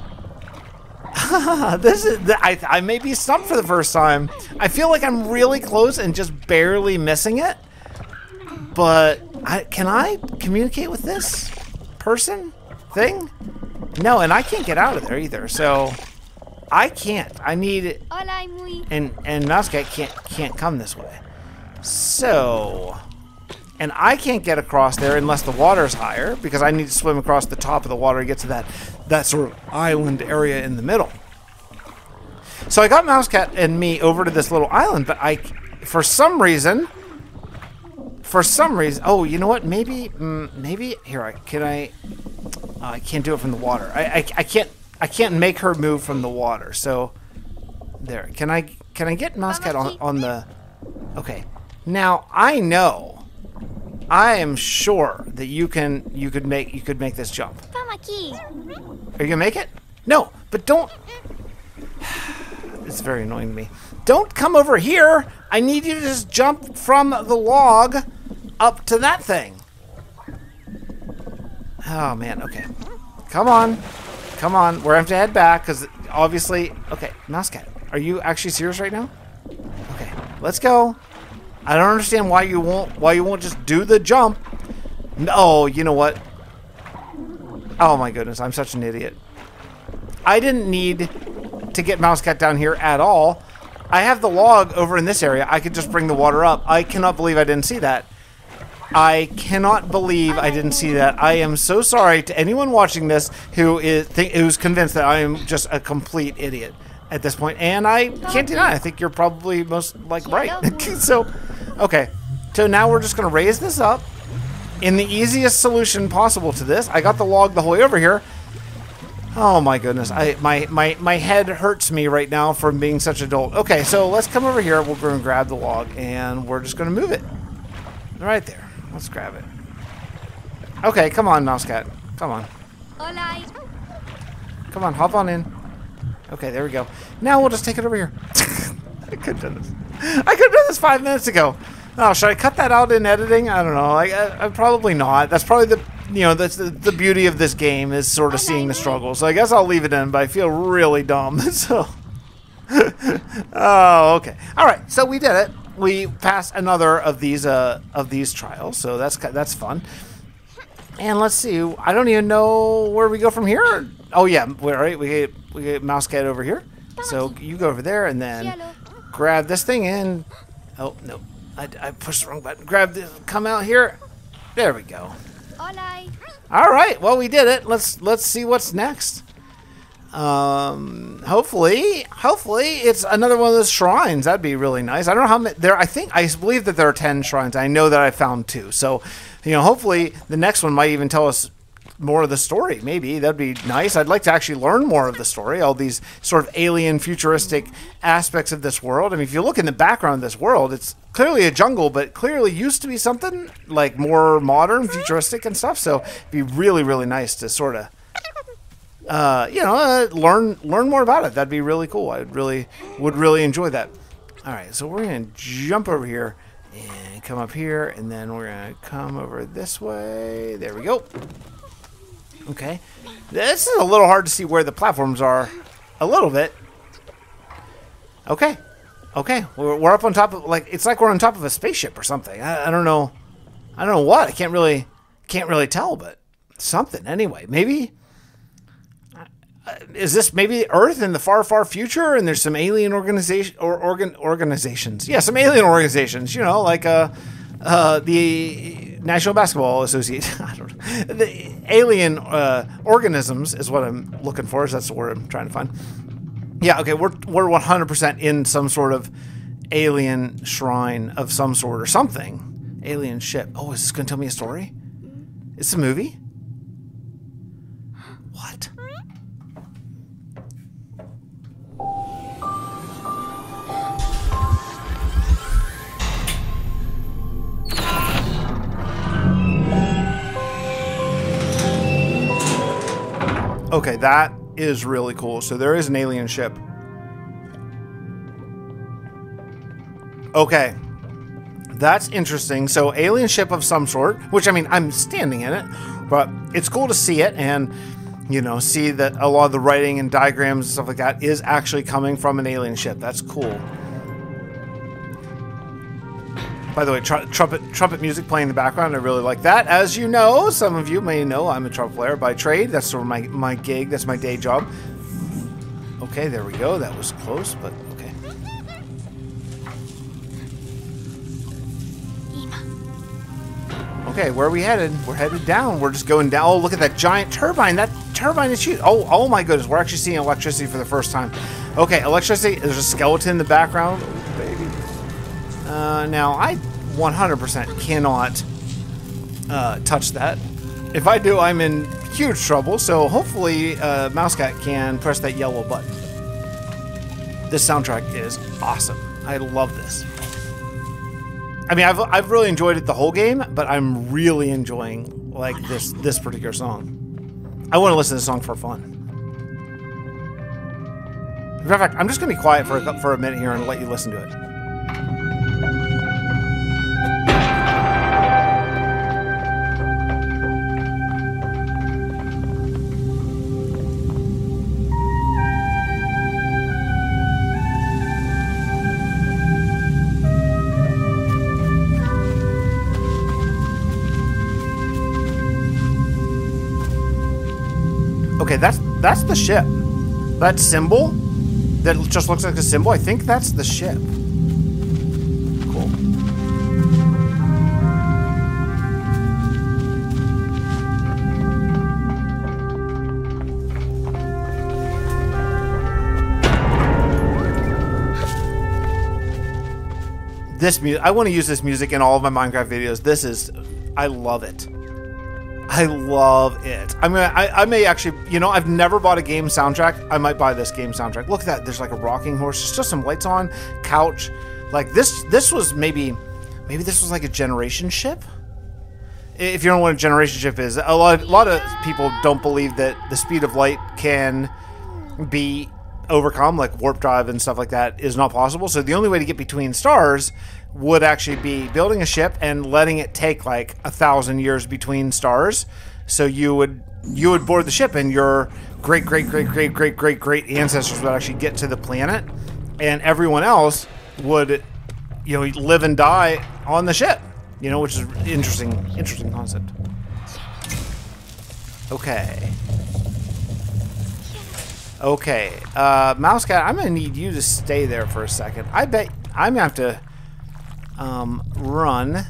this is I, I may be stumped for the first time. I feel like I'm really close and just barely missing it. But I, can I communicate with this person thing? No, and I can't get out of there either. So I can't. I need Hola, Mui. and and Mousecat can't can't come this way. So, and I can't get across there unless the water's higher because I need to swim across the top of the water to get to that that sort of island area in the middle. So I got Mousecat and me over to this little island, but I, for some reason, for some reason, oh, you know what? Maybe, mm, maybe here. I can I. Uh, I can't do it from the water. I, I I can't I can't make her move from the water. So there. Can I can I get Mousecat on on the? Okay. Now I know. I am sure that you can you could make you could make this jump. Are you gonna make it? No, but don't. It's very annoying to me. Don't come over here. I need you to just jump from the log up to that thing. Oh man. Okay. Come on. Come on. We're have to head back because obviously. Okay, Mousecat. Are you actually serious right now? Okay. Let's go. I don't understand why you won't why you won't just do the jump. No, oh, you know what? Oh my goodness, I'm such an idiot. I didn't need to get Mousecat down here at all. I have the log over in this area. I could just bring the water up. I cannot believe I didn't see that. I cannot believe I didn't see that. I am so sorry to anyone watching this who is who's convinced that I am just a complete idiot at this point. And I can't deny. I think you're probably most like right. so, okay. So now we're just gonna raise this up in the easiest solution possible to this. I got the log the whole way over here. Oh my goodness, I my my my head hurts me right now from being such a dolt. Okay, so let's come over here. We're going to grab the log and we're just going to move it right there. Let's grab it. Okay, come on, Mousecat. Come on, come on, hop on in. Okay, there we go. Now we'll just take it over here. I could have done this. I could have done this five minutes ago. Oh, should I cut that out in editing? I don't know. Like, I, I probably not. That's probably the you know that's the, the beauty of this game is sort of seeing the struggles. So I guess I'll leave it in, but I feel really dumb. So, oh, okay. All right. So we did it. We passed another of these uh of these trials. So that's that's fun. And let's see. I don't even know where we go from here. Oh yeah, we're right. We get we get mouse cat over here. So you go over there and then grab this thing and oh no, I, I pushed the wrong button. Grab this. Come out here. There we go. All right. Well, we did it. Let's let's see what's next. Um, hopefully, hopefully it's another one of those shrines. That'd be really nice. I don't know how many there. I think I believe that there are ten shrines. I know that I found two. So, you know, hopefully the next one might even tell us more of the story. Maybe that'd be nice. I'd like to actually learn more of the story. All these sort of alien, futuristic aspects of this world. I mean, if you look in the background of this world, it's clearly a jungle, but clearly used to be something like more modern, futuristic, and stuff. So it'd be really, really nice to sort of uh, you know, uh, learn learn more about it. That'd be really cool. I would really would really enjoy that. All right, so we're gonna jump over here and come up here, and then we're gonna come over this way. There we go. Okay, this is a little hard to see where the platforms are. A little bit. Okay, okay, we're, we're up on top of like it's like we're on top of a spaceship or something. I, I don't know. I don't know what. I can't really can't really tell, but something anyway. Maybe is this maybe Earth in the far, far future? And there's some alien organization or organ organizations. Yeah, some alien organizations. You know, like uh, uh, the National Basketball Association. I don't know. The alien uh, organisms is what I'm looking for. Is that's the word I'm trying to find. Yeah. Okay. We're we're 100% in some sort of alien shrine of some sort or something. Alien ship. Oh, is this going to tell me a story? It's a movie. What? Okay, that is really cool. So there is an alien ship. Okay. That's interesting. So alien ship of some sort, which I mean, I'm standing in it, but it's cool to see it and you know, see that a lot of the writing and diagrams and stuff like that is actually coming from an alien ship. That's cool. By the way, tr trumpet trumpet music playing in the background. I really like that. As you know, some of you may know, I'm a trumpet player by trade. That's sort of my my gig. That's my day job. Okay, there we go. That was close, but okay. Okay, where are we headed? We're headed down. We're just going down. Oh, look at that giant turbine. That turbine is huge. Oh, oh my goodness. We're actually seeing electricity for the first time. Okay, electricity. There's a skeleton in the background. Oh, baby. Uh, now, I 100% cannot uh, touch that. If I do, I'm in huge trouble, so hopefully uh, Mousecat can press that yellow button. This soundtrack is awesome. I love this. I mean, I've, I've really enjoyed it the whole game, but I'm really enjoying like this this particular song. I want to listen to the song for fun. Of fact, I'm just gonna be quiet for a, for a minute here and let you listen to it. That's the ship. That symbol that just looks like a symbol. I think that's the ship. Cool. This music, I want to use this music in all of my Minecraft videos. This is, I love it. I love it. I mean, I, I may actually, you know, I've never bought a game soundtrack. I might buy this game soundtrack. Look at that. There's like a rocking horse. There's just some lights on, couch. Like this, this was maybe, maybe this was like a generation ship. If you don't know what a generation ship is, a lot, a lot of people don't believe that the speed of light can be overcome, like warp drive and stuff like that, is not possible. So the only way to get between stars would actually be building a ship and letting it take like a thousand years between stars. So you would you would board the ship, and your great great great great great great great ancestors would actually get to the planet, and everyone else would you know live and die on the ship. You know, which is interesting interesting concept. Okay. Okay, uh, Mousecat, I'm gonna need you to stay there for a second. I bet I'm gonna have to um, run.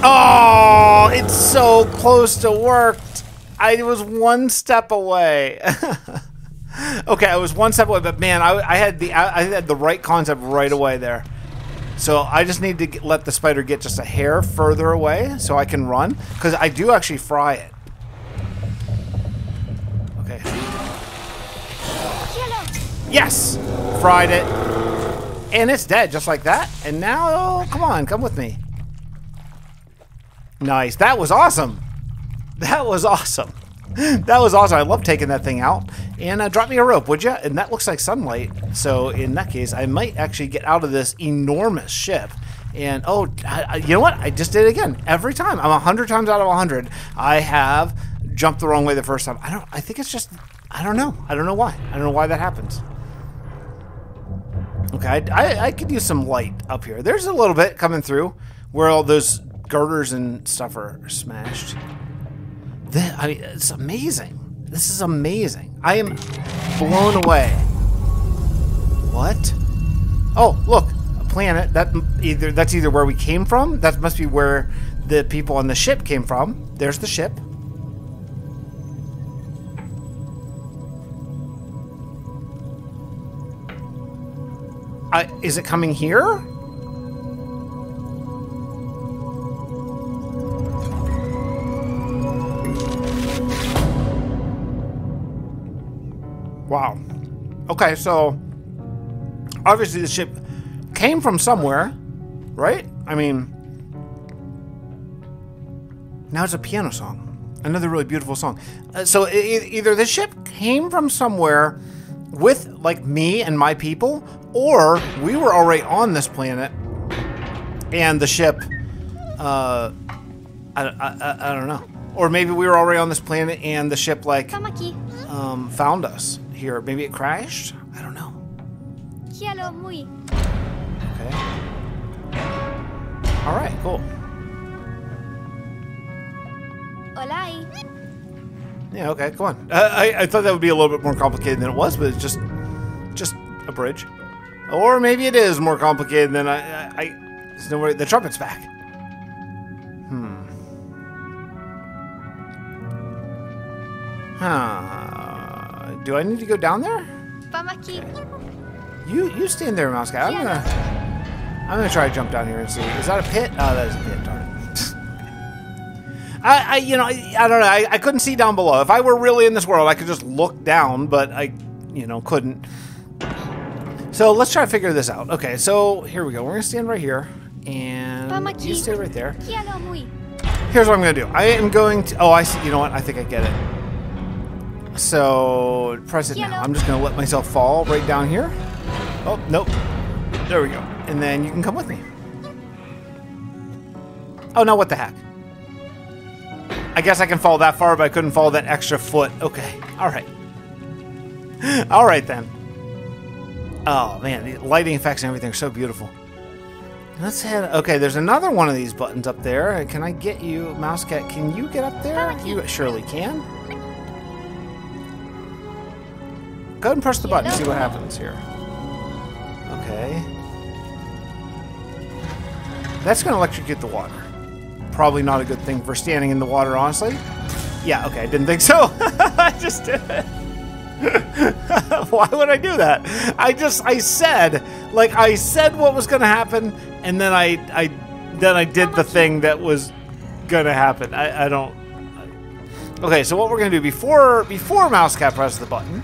Oh, it's so close to worked. I was one step away. okay, I was one step away, but man, I, I had the I, had the right concept right away there. So I just need to get, let the spider get just a hair further away so I can run. Because I do actually fry it. Yes! Fried it. And it's dead just like that. And now, oh, come on, come with me. Nice. That was awesome. That was awesome. That was awesome. I love taking that thing out. And uh, drop me a rope, would you? And that looks like sunlight. So in that case, I might actually get out of this enormous ship. And oh, I, you know what? I just did it again. Every time. I'm 100 times out of 100. I have jumped the wrong way the first time. I don't, I think it's just, I don't know. I don't know why. I don't know why that happens. Okay, I, I, I could use some light up here. There's a little bit coming through where all those girders and stuff are smashed. This, I mean, it's amazing. This is amazing. I am blown away. What? Oh, look, a planet. That either that's either where we came from. That must be where the people on the ship came from. There's the ship. Uh, is it coming here? Wow. Okay, so obviously the ship came from somewhere, right? I mean, now it's a piano song. Another really beautiful song. Uh, so e either the ship came from somewhere with like me and my people, or we were already on this planet and the ship, uh, I, I, I don't know. Or maybe we were already on this planet and the ship like um, found us here. Maybe it crashed? I don't know. Okay. All right, cool. Yeah, okay, come on. Uh, I, I thought that would be a little bit more complicated than it was, but it's just just a bridge. Or maybe it is more complicated than I... I, I there's no way... The trumpet's back. Hmm. Huh. Do I need to go down there? You you stand there, Mouse Guy. I'm gonna I'm gonna try to jump down here and see. Is that a pit? Oh, that is a pit. Darn it. I, I you know I, I don't know. I, I couldn't see down below. If I were really in this world, I could just look down, but I you know couldn't. So let's try to figure this out. Okay, so here we go. We're gonna stand right here, and you stay right there. Here's what I'm gonna do. I am going to. Oh, I see. You know what? I think I get it. So press it now. I'm just gonna let myself fall right down here. Oh nope. There we go. And then you can come with me. Oh no! What the heck? I guess I can fall that far, but I couldn't fall that extra foot. Okay. All right. All right then. Oh man, the lighting effects and everything are so beautiful. Let's head. Okay, there's another one of these buttons up there. Can I get you, Mousecat? Can you get up there? You surely can. Go ahead and press the button. See what happens here. Okay. That's going to electrocute the water. Probably not a good thing for standing in the water, honestly. Yeah. Okay. I didn't think so. I just did it. Why would I do that? I just I said like I said what was to happen, and then I I then I did the thing that was to happen. I, I don't. Okay, so what we're to do before before Mousecat presses the button,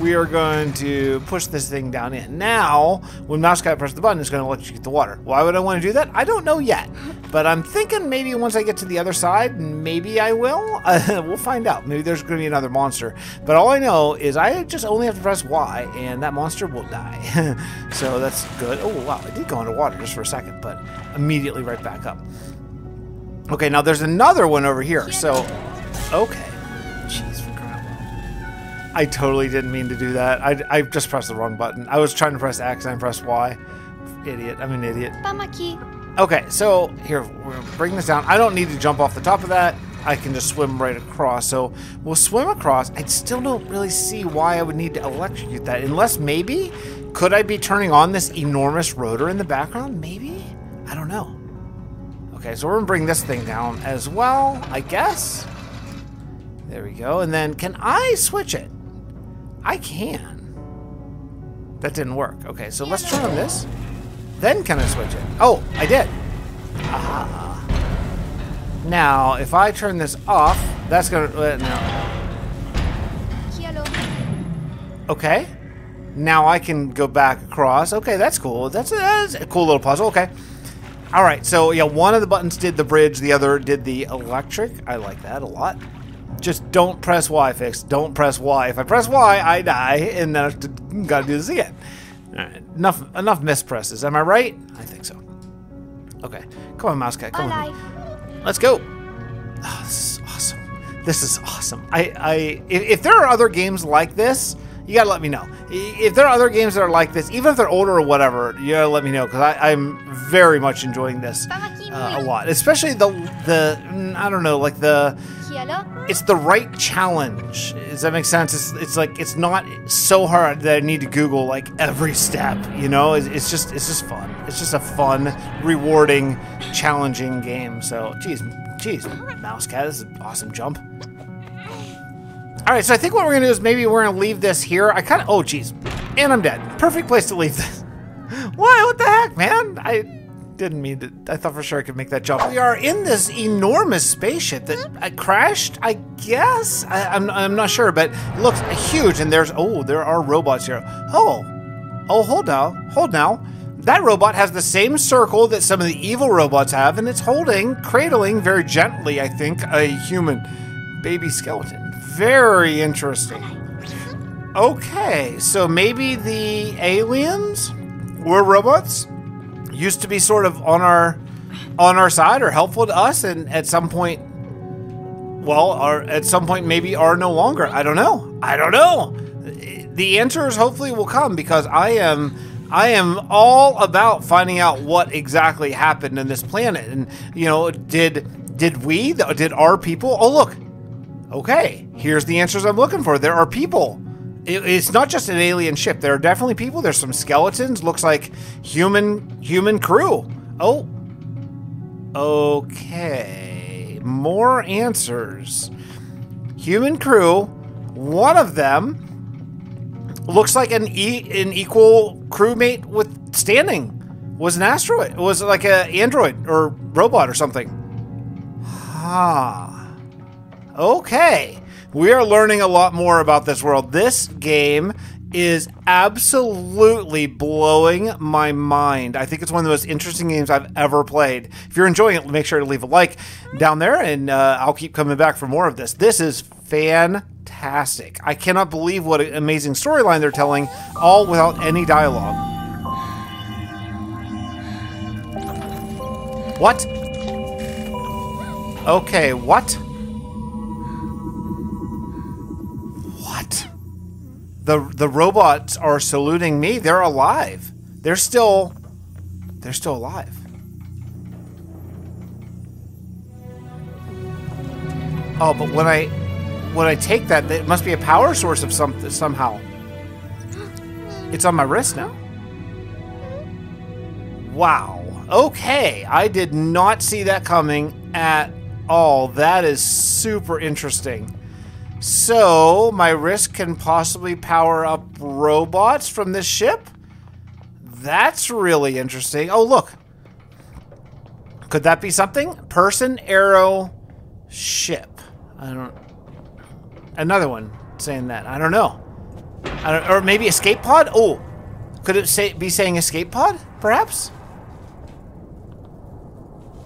we are going to push this thing down in. Now, when Mouse Guy presses the button, it's going to electrocute the water. Why would I want to do that? I don't know yet. But I'm thinking maybe once I get to the other side, maybe I will. Uh, we'll find out. Maybe there's going to be another monster. But all I know is I just only have to press Y, and that monster will die. so that's good. Oh, wow. I did go underwater just for a second, but immediately right back up. Okay, now there's another one over here. So, okay. I totally didn't mean to do that. I, I just pressed the wrong button. I was trying to press X and I pressed Y. Idiot. I'm an idiot. Okay, so here, we're gonna bring this down. I don't need to jump off the top of that. I can just swim right across. So we'll swim across. I still don't really see why I would need to electrocute that. Unless maybe, could I be turning on this enormous rotor in the background? Maybe? I don't know. Okay, so we're gonna bring this thing down as well, I guess. There we go. And then can I switch it? I can. That didn't work. Okay, so let's turn on this. Then can I switch it? Oh, I did. Ah. Now, if I turn this off, that's gonna. Uh, no. Okay. Now I can go back across. Okay, that's cool. That's a, that's a cool little puzzle. Okay. All right. So yeah, one of the buttons did the bridge, the other did the electric. I like that a lot. Just don't press Y, fix. Don't press Y. If I press Y, I die, and then I have to, gotta do this again. All right. Enough. Enough mispresses. Am I right? I think so. Okay. Come on, mouse cat. Come on. Hola. Let's go. Oh, this is awesome. This is awesome. I, I, if, if there are other games like this, you gotta let me know. If there are other games that are like this, even if they're older or whatever, you gotta let me know because I'm very much enjoying this uh, a lot. Especially the the mm, I don't know, like the It's the right challenge. Does that make sense? It's, it's like it's not so hard that I need to Google like every step. You know, it's, it's just it's just fun. It's just a fun, rewarding, challenging game. So, geez, geez, mouse cat, this is an awesome jump. All right, so I think what we're gonna do is maybe we're gonna leave this here. I kind of oh geez, and I'm dead. Perfect place to leave this. Why? What the heck, man? I didn't mean to. I thought for sure I could make that jump. We are in this enormous spaceship that I crashed. I guess I, I'm I'm not sure, but it looks huge. And there's oh, there are robots here. Oh, oh, hold now, hold now. That robot has the same circle that some of the evil robots have, and it's holding, cradling very gently, I think, a human baby skeleton. Very interesting. Okay, so maybe the aliens were robots? Used to be sort of on our on our side or helpful to us and at some point well, are at some point maybe are no longer. I don't know. I don't know. The answers hopefully will come because I am I am all about finding out what exactly happened in this planet. And you know, did did we did our people? Oh, look. Okay, here's the answers I'm looking for. There are people. It- it's not just an alien ship. There are definitely people. There's some skeletons. Looks like human human crew. Oh. Okay. More answers. Human crew. One of them looks like an e- an equal crewmate with standing. Was an asteroid. Was like a android or robot or something. Ha. Okay. We are learning a lot more about this world. This game is absolutely blowing my mind. I think it's one of the most interesting games I've ever played. If you're enjoying it, make sure to leave a like down there, and uh, I'll keep coming back for more of this. This is fantastic. I cannot believe what an amazing storyline they're telling, all without any dialogue. What? Okay, what? What? The the robots are saluting me. They're alive. They're still they're still alive. Oh, but when I when I take that, it must be a power source of some somehow. It's on my wrist now. Wow. Okay, I did not see that coming at all. That is super interesting. So, my wrist can possibly power up robots from this ship? That's really interesting. Oh, look. Could that be something? Person, arrow, ship. I don't. Another one saying that. I don't know. I don't, or maybe escape pod? Oh, could it say be saying escape pod? Perhaps.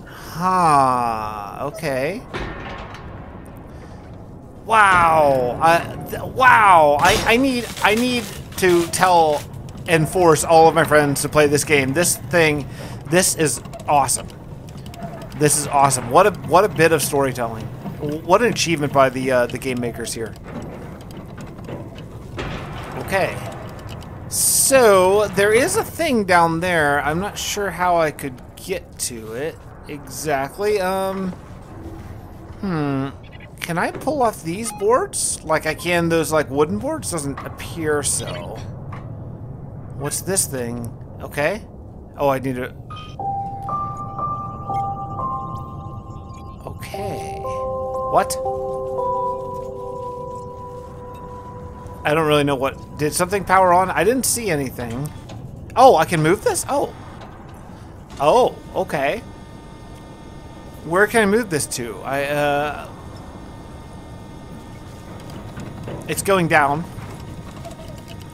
Huh. Okay. Wow. Th- wow. I, I need I need to tell and force all of my friends to play this game. This thing, this is awesome. This is awesome. What a what a bit of storytelling. What an achievement by the uh, the game makers here. Okay. So there is a thing down there. I'm not sure how I could get to it exactly. Um. Hmm. Can I pull off these boards like I can those like wooden boards? Doesn't appear so. What's this thing? Okay. Oh, I need to. Okay. What? I don't really know what. Did something power on? I didn't see anything. Oh, I can move this? Oh. Oh, okay. Where can I move this to? I, uh. It's going down.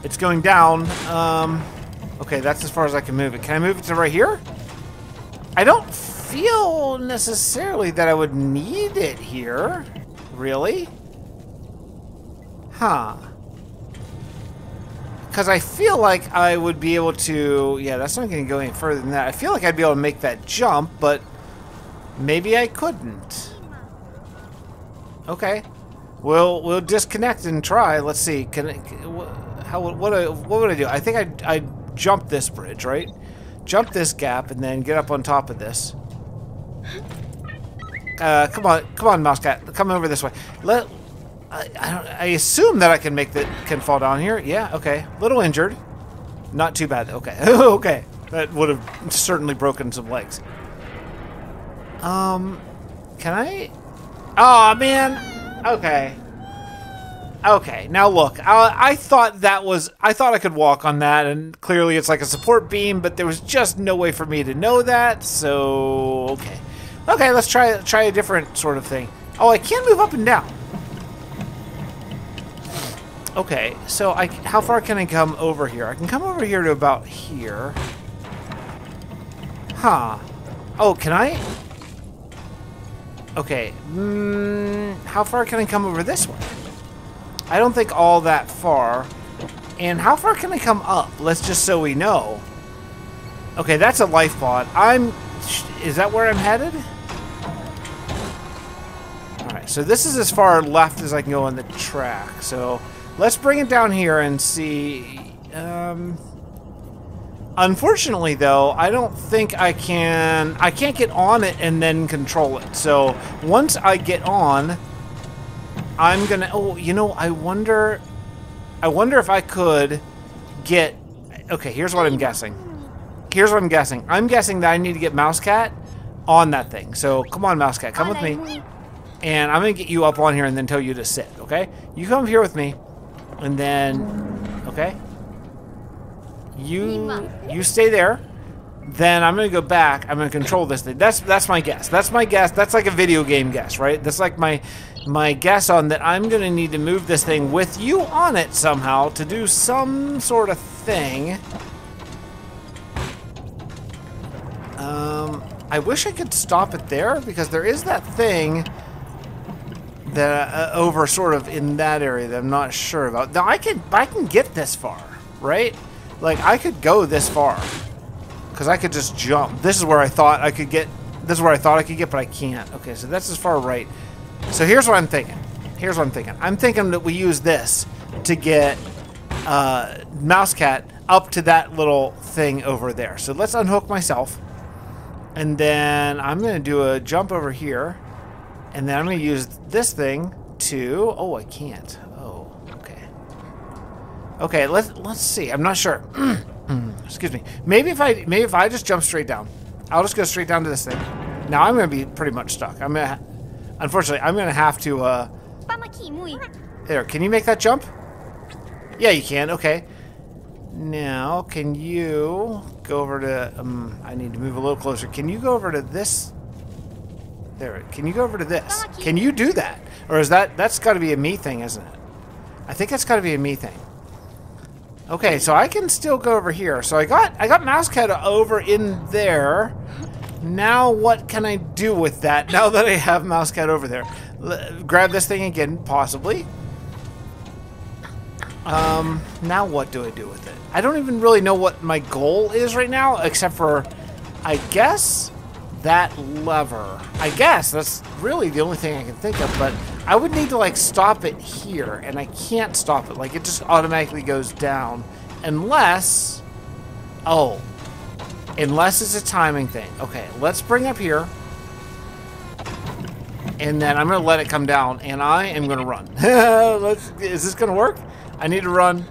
It's going down. Um. Okay, that's as far as I can move it. Can I move it to right here? I don't feel necessarily that I would need it here. Really? Huh. Because I feel like I would be able to... Yeah, that's not going to go any further than that. I feel like I'd be able to make that jump, but maybe I couldn't. Okay. We'll we'll disconnect and try. Let's see. Can I, how what what, what would I do? I think I I jump this bridge, right? Jump this gap and then get up on top of this. Uh, come on, come on, mouse cat, come over this way. Let I, I, I assume that I can make that can fall down here. Yeah, okay. Little injured, not too bad. Okay, okay. That would have certainly broken some legs. Um, can I? Oh man. Okay. Okay, now look, I, I, thought that was, I thought I could walk on that, and clearly it's like a support beam, but there was just no way for me to know that, so, okay. Okay, let's try, try a different sort of thing. Oh, I can move up and down. Okay, so I, how far can I come over here? I can come over here to about here. Huh. Oh, can I? Okay, mm, how far can I come over this one? I don't think all that far. And how far can I come up? Let's just so we know. Okay, that's a life pod. I'm... Is that where I'm headed? Alright, so this is as far left as I can go on the track. So, let's bring it down here and see... Um... Unfortunately, though, I don't think I can... I can't get on it and then control it. So, once I get on, I'm gonna... Oh, you know, I wonder... I wonder if I could get... Okay, here's what I'm guessing. Here's what I'm guessing. I'm guessing that I need to get Mousecat on that thing. So, come on, Mousecat, come with me. And I'm gonna get you up on here and then tell you to sit, okay? You come here with me. And then... Okay? You you stay there. Then I'm gonna go back. I'm gonna control this thing. That's that's my guess. That's my guess. That's like a video game guess, right? That's like my my guess on that. I'm gonna need to move this thing with you on it somehow to do some sort of thing. Um, I wish I could stop it there because there is that thing that uh, over sort of in that area that I'm not sure about. Now I can I can get this far, right? Like, I could go this far. Because I could just jump. This is where I thought I could get... This is where I thought I could get, but I can't. Okay, so that's as far right. So here's what I'm thinking. Here's what I'm thinking. I'm thinking that we use this to get uh, Mousecat up to that little thing over there. So let's unhook myself. And then I'm going to do a jump over here. And then I'm going to use this thing to... Oh, I can't. Okay, let's let's see. I'm not sure. Excuse me. Maybe if I maybe if I just jump straight down, I'll just go straight down to this thing. Now I'm gonna be pretty much stuck. I'm gonna, unfortunately, I'm gonna have to. uh... There. Can you make that jump? Yeah, you can. Okay. Now, can you go over to? Um, I need to move a little closer. Can you go over to this? There. Can you go over to this? Can you do that? Or is that that's got to be a me thing, isn't it? I think that's got to be a me thing. Okay, so I can still go over here. So I got I got Mousecat over in there. Now what can I do with that now that I have Mousecat over there? L grab this thing again, possibly. Um, now what do I do with it? I don't even really know what my goal is right now, except for, I guess, that lever. I guess that's really the only thing I can think of, but I would need to like stop it here, and I can't stop it. Like it just automatically goes down, unless, oh, unless it's a timing thing. Okay, let's bring up here, and then I'm gonna let it come down, and I am gonna run. is this gonna work? I need to run.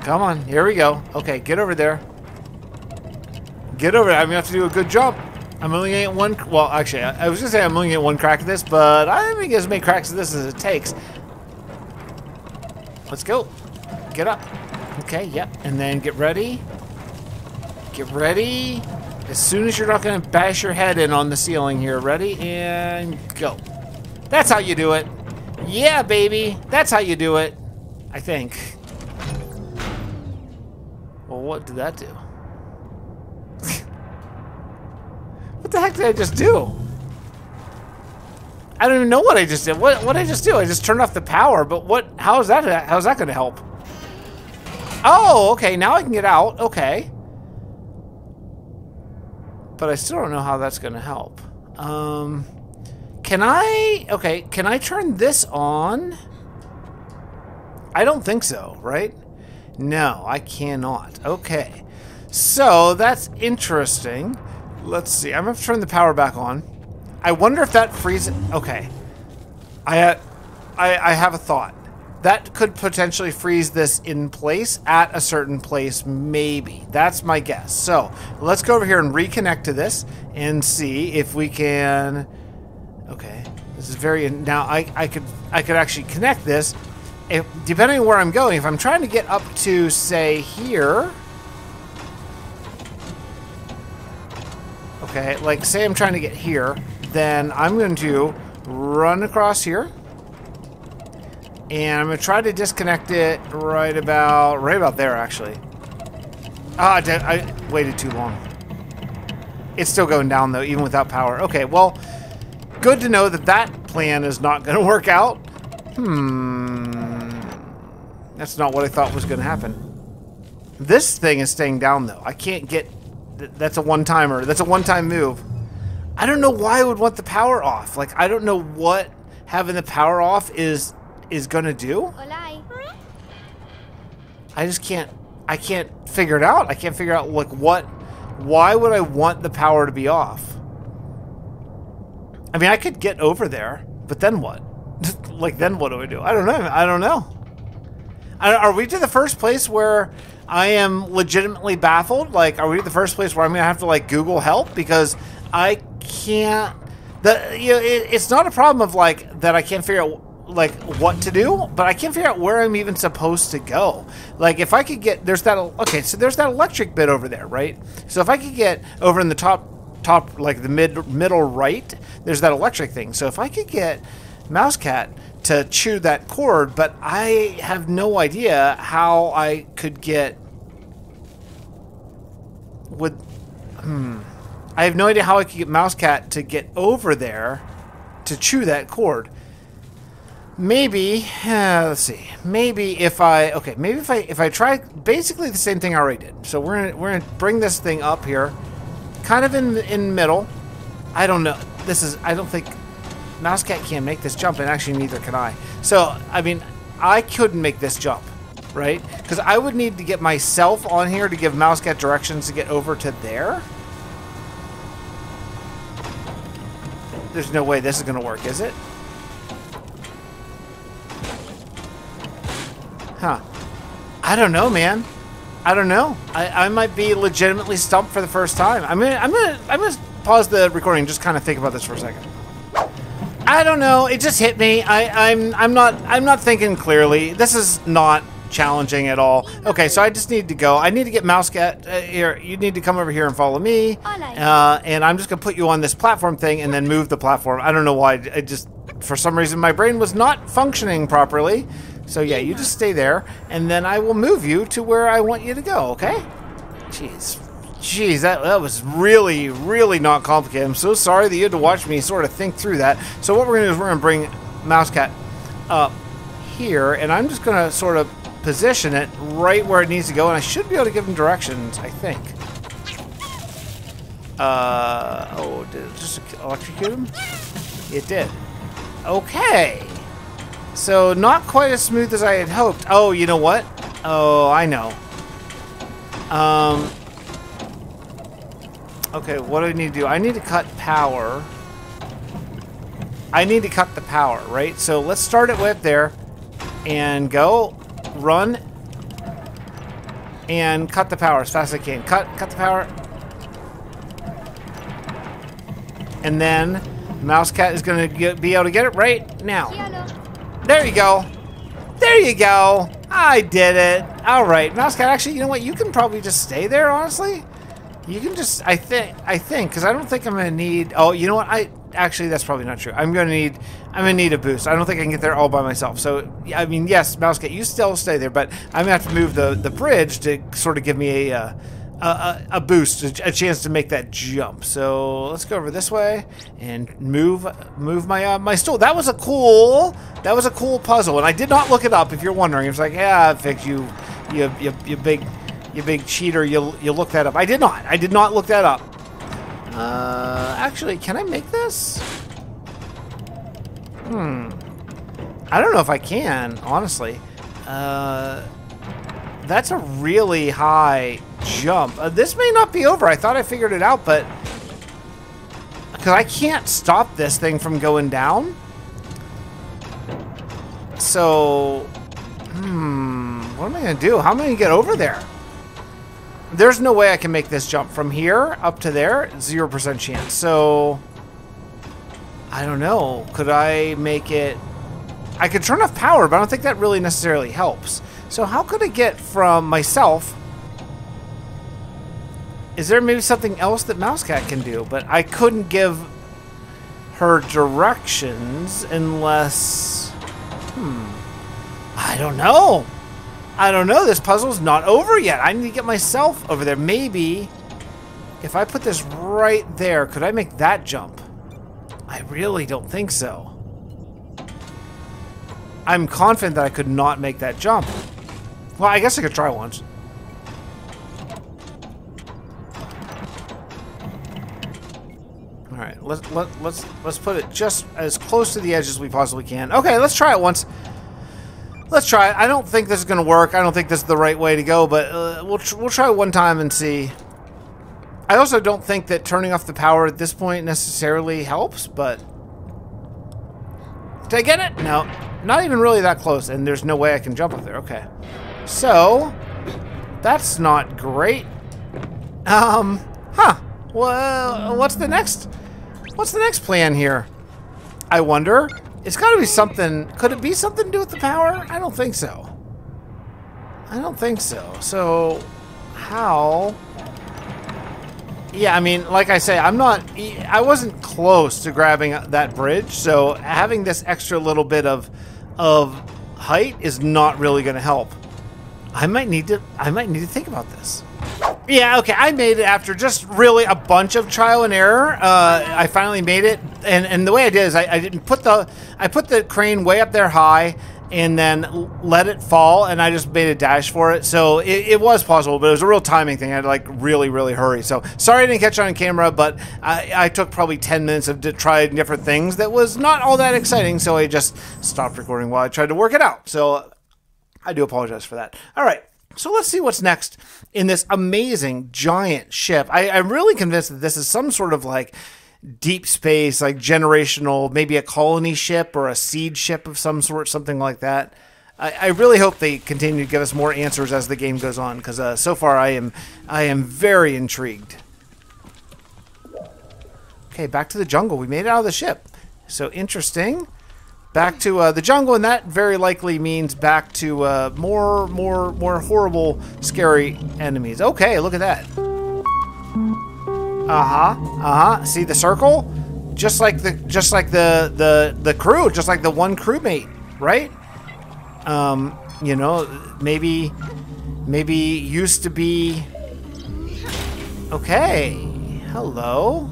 Come on, here we go. Okay, get over there. Get over it. I'm gonna have to do a good job. I'm only getting one. Well, actually, I, I was gonna say I'm only getting one crack at this, but I think as many cracks at this as it takes. Let's go. Get up. Okay, yep. And then get ready. Get ready. As soon as you're not gonna bash your head in on the ceiling here. Ready and go. That's how you do it. Yeah, baby. That's how you do it. I think. Well, what did that do? What the heck did I just do? I don't even know what I just did. What what did I just do? I just turned off the power, but what how is that how's that gonna help? Oh, okay, now I can get out. Okay. But I still don't know how that's gonna help. Um can I okay, can I turn this on? I don't think so, right? No, I cannot. Okay. So, that's interesting. Let's see. I'm going to turn the power back on. I wonder if that freezes... Okay. I, uh, I, I have a thought. That could potentially freeze this in place at a certain place, maybe. That's my guess. So, let's go over here and reconnect to this and see if we can... Okay. This is very... Now, I, I could I could actually connect this if, depending on where I'm going, if I'm trying to get up to, say, here... Okay, like, say I'm trying to get here, then I'm going to run across here. And I'm going to try to disconnect it right about, right about there, actually. Ah, I waited too long. It's still going down, though, even without power. Okay, well, good to know that that plan is not going to work out. Hmm... That's not what I thought was going to happen. This thing is staying down, though. I can't get... Th that's a one-timer. That's a one-time move. I don't know why I would want the power off. Like, I don't know what having the power off is is to do. I just can't... I can't figure it out. I can't figure out, like, what... Why would I want the power to be off? I mean, I could get over there, but then what? like, then what do I do? I don't know. I don't know. Are we to the first place where I am legitimately baffled? Like, are we to the first place where I'm gonna have to like Google help because I can't? The you know, it, it's not a problem of like that I can't figure out like what to do, but I can't figure out where I'm even supposed to go. Like, if I could get there's that okay, so there's that electric bit over there, right? So if I could get over in the top top like the mid middle right, there's that electric thing. So if I could get Mousecat to chew that cord, but I have no idea how I could get would hmm I have no idea how I could get Mousecat to get over there to chew that cord. Maybe uh, let's see. Maybe if I okay, maybe if I if I try basically the same thing I already did. So we're gonna we're gonna bring this thing up here, kind of in in middle. I don't know. This is I don't think Mousecat can't make this jump, and actually neither can I. So, I mean, I couldn't make this jump, right? Because I would need to get myself on here to give Mousecat directions to get over to there. There's no way this is going to work, is it? Huh. I don't know, man. I don't know. I, I might be legitimately stumped for the first time. I'm gonna I'm gonna I'm gonna pause the recording and just kind of think about this for a second. I don't know. It just hit me. I, I'm I'm not I'm not thinking clearly. This is not challenging at all. Okay, so I just need to go. I need to get Mousecat uh, here. You need to come over here and follow me. Uh, and I'm just gonna put you on this platform thing and then move the platform. I don't know why. I just for some reason my brain was not functioning properly. So yeah, you just stay there, and then I will move you to where I want you to go. Okay? Jeez, jeez, that that was really, really not complicated. I'm so sorry that you had to watch me sort of think through that. So what we're gonna do is we're gonna bring Mousecat up here, and I'm just gonna sort of position it right where it needs to go, and I should be able to give him directions. I think. Uh oh, did it just electrocute him? It did. Okay. So not quite as smooth as I had hoped. Oh, you know what? Oh, I know. Um. Okay, what do I need to do? I need to cut power. I need to cut the power, right? So let's start it with there and go, run, and cut the power as fast as I can. Cut, cut the power. And then Mousecat is going to be able to get it right now. There you go. There you go. I did it. All right, Mousecat. Actually, you know what? You can probably just stay there. Honestly, you can just. I think. I think because I don't think I'm gonna need. Oh, you know what? I actually that's probably not true. I'm gonna need. I'm gonna need a boost. I don't think I can get there all by myself. So I mean, yes, Mousecat, you still stay there, but I'm gonna have to move the the bridge to sort of give me a. Uh, a, a, a boost, a, a chance to make that jump. So let's go over this way and move move my uh, my stool. That was a cool that was a cool puzzle, and I did not look it up. If you're wondering, it's like yeah, fix you, you you you big you big cheater. You you look that up. I did not. I did not look that up. Uh, actually, can I make this? Hmm. I don't know if I can, honestly. Uh, that's a really high jump. Uh, this may not be over. I thought I figured it out, but... Because I can't stop this thing from going down. So... Hmm... What am I going to do? How am I going to get over there? There's no way I can make this jump. From here up to there, 0% chance. So... I don't know. Could I make it... I could turn off power, but I don't think that really necessarily helps. So how could I get from myself... Is there maybe something else that Mousecat can do? But I couldn't give her directions unless... Hmm. I don't know. I don't know. This puzzle's not over yet. I need to get myself over there. Maybe if I put this right there, could I make that jump? I really don't think so. I'm confident that I could not make that jump. Well, I guess I could try once. All right, let's let, let's let's put it just as close to the edge as we possibly can. Okay, let's try it once. Let's try it. I don't think this is going to work. I don't think this is the right way to go, but uh, we'll tr we'll try one time and see. I also don't think that turning off the power at this point necessarily helps, but did I get it? No, not even really that close, and there's no way I can jump up there. Okay. So, that's not great. Um, huh. Well, what's the next? What's the next plan here? I wonder. It's got to be something. Could it be something to do with the power? I don't think so. I don't think so. So, how? Yeah, I mean, like I say, I'm not. I wasn't close to grabbing that bridge, so having this extra little bit of of height is not really going to help. I might need to. I might need to think about this. Yeah, okay. I made it after just really a bunch of trial and error. Uh, I finally made it, and and the way I did is I, I didn't put the I put the crane way up there high, and then let it fall, and I just made a dash for it. So it, it was possible, but it was a real timing thing. I had to like really really hurry. So sorry I didn't catch it on camera, but I, I took probably ten minutes of to try different things that was not all that exciting. So I just stopped recording while I tried to work it out. So I do apologize for that. All right. So let's see what's next in this amazing giant ship. I, I'm really convinced that this is some sort of like deep space, like generational, maybe a colony ship or a seed ship of some sort, something like that. I, I really hope they continue to give us more answers as the game goes on, because uh, so far I am I am very intrigued. Okay, back to the jungle. We made it out of the ship. So interesting back to uh, the jungle, and that very likely means back to uh, more, more, more horrible, scary enemies. Okay, look at that. Uh huh. Uh huh. See the circle? Just like the, just like the the the crew, just like the one crewmate, right? Um, you know, maybe, maybe used to be. Okay. Hello.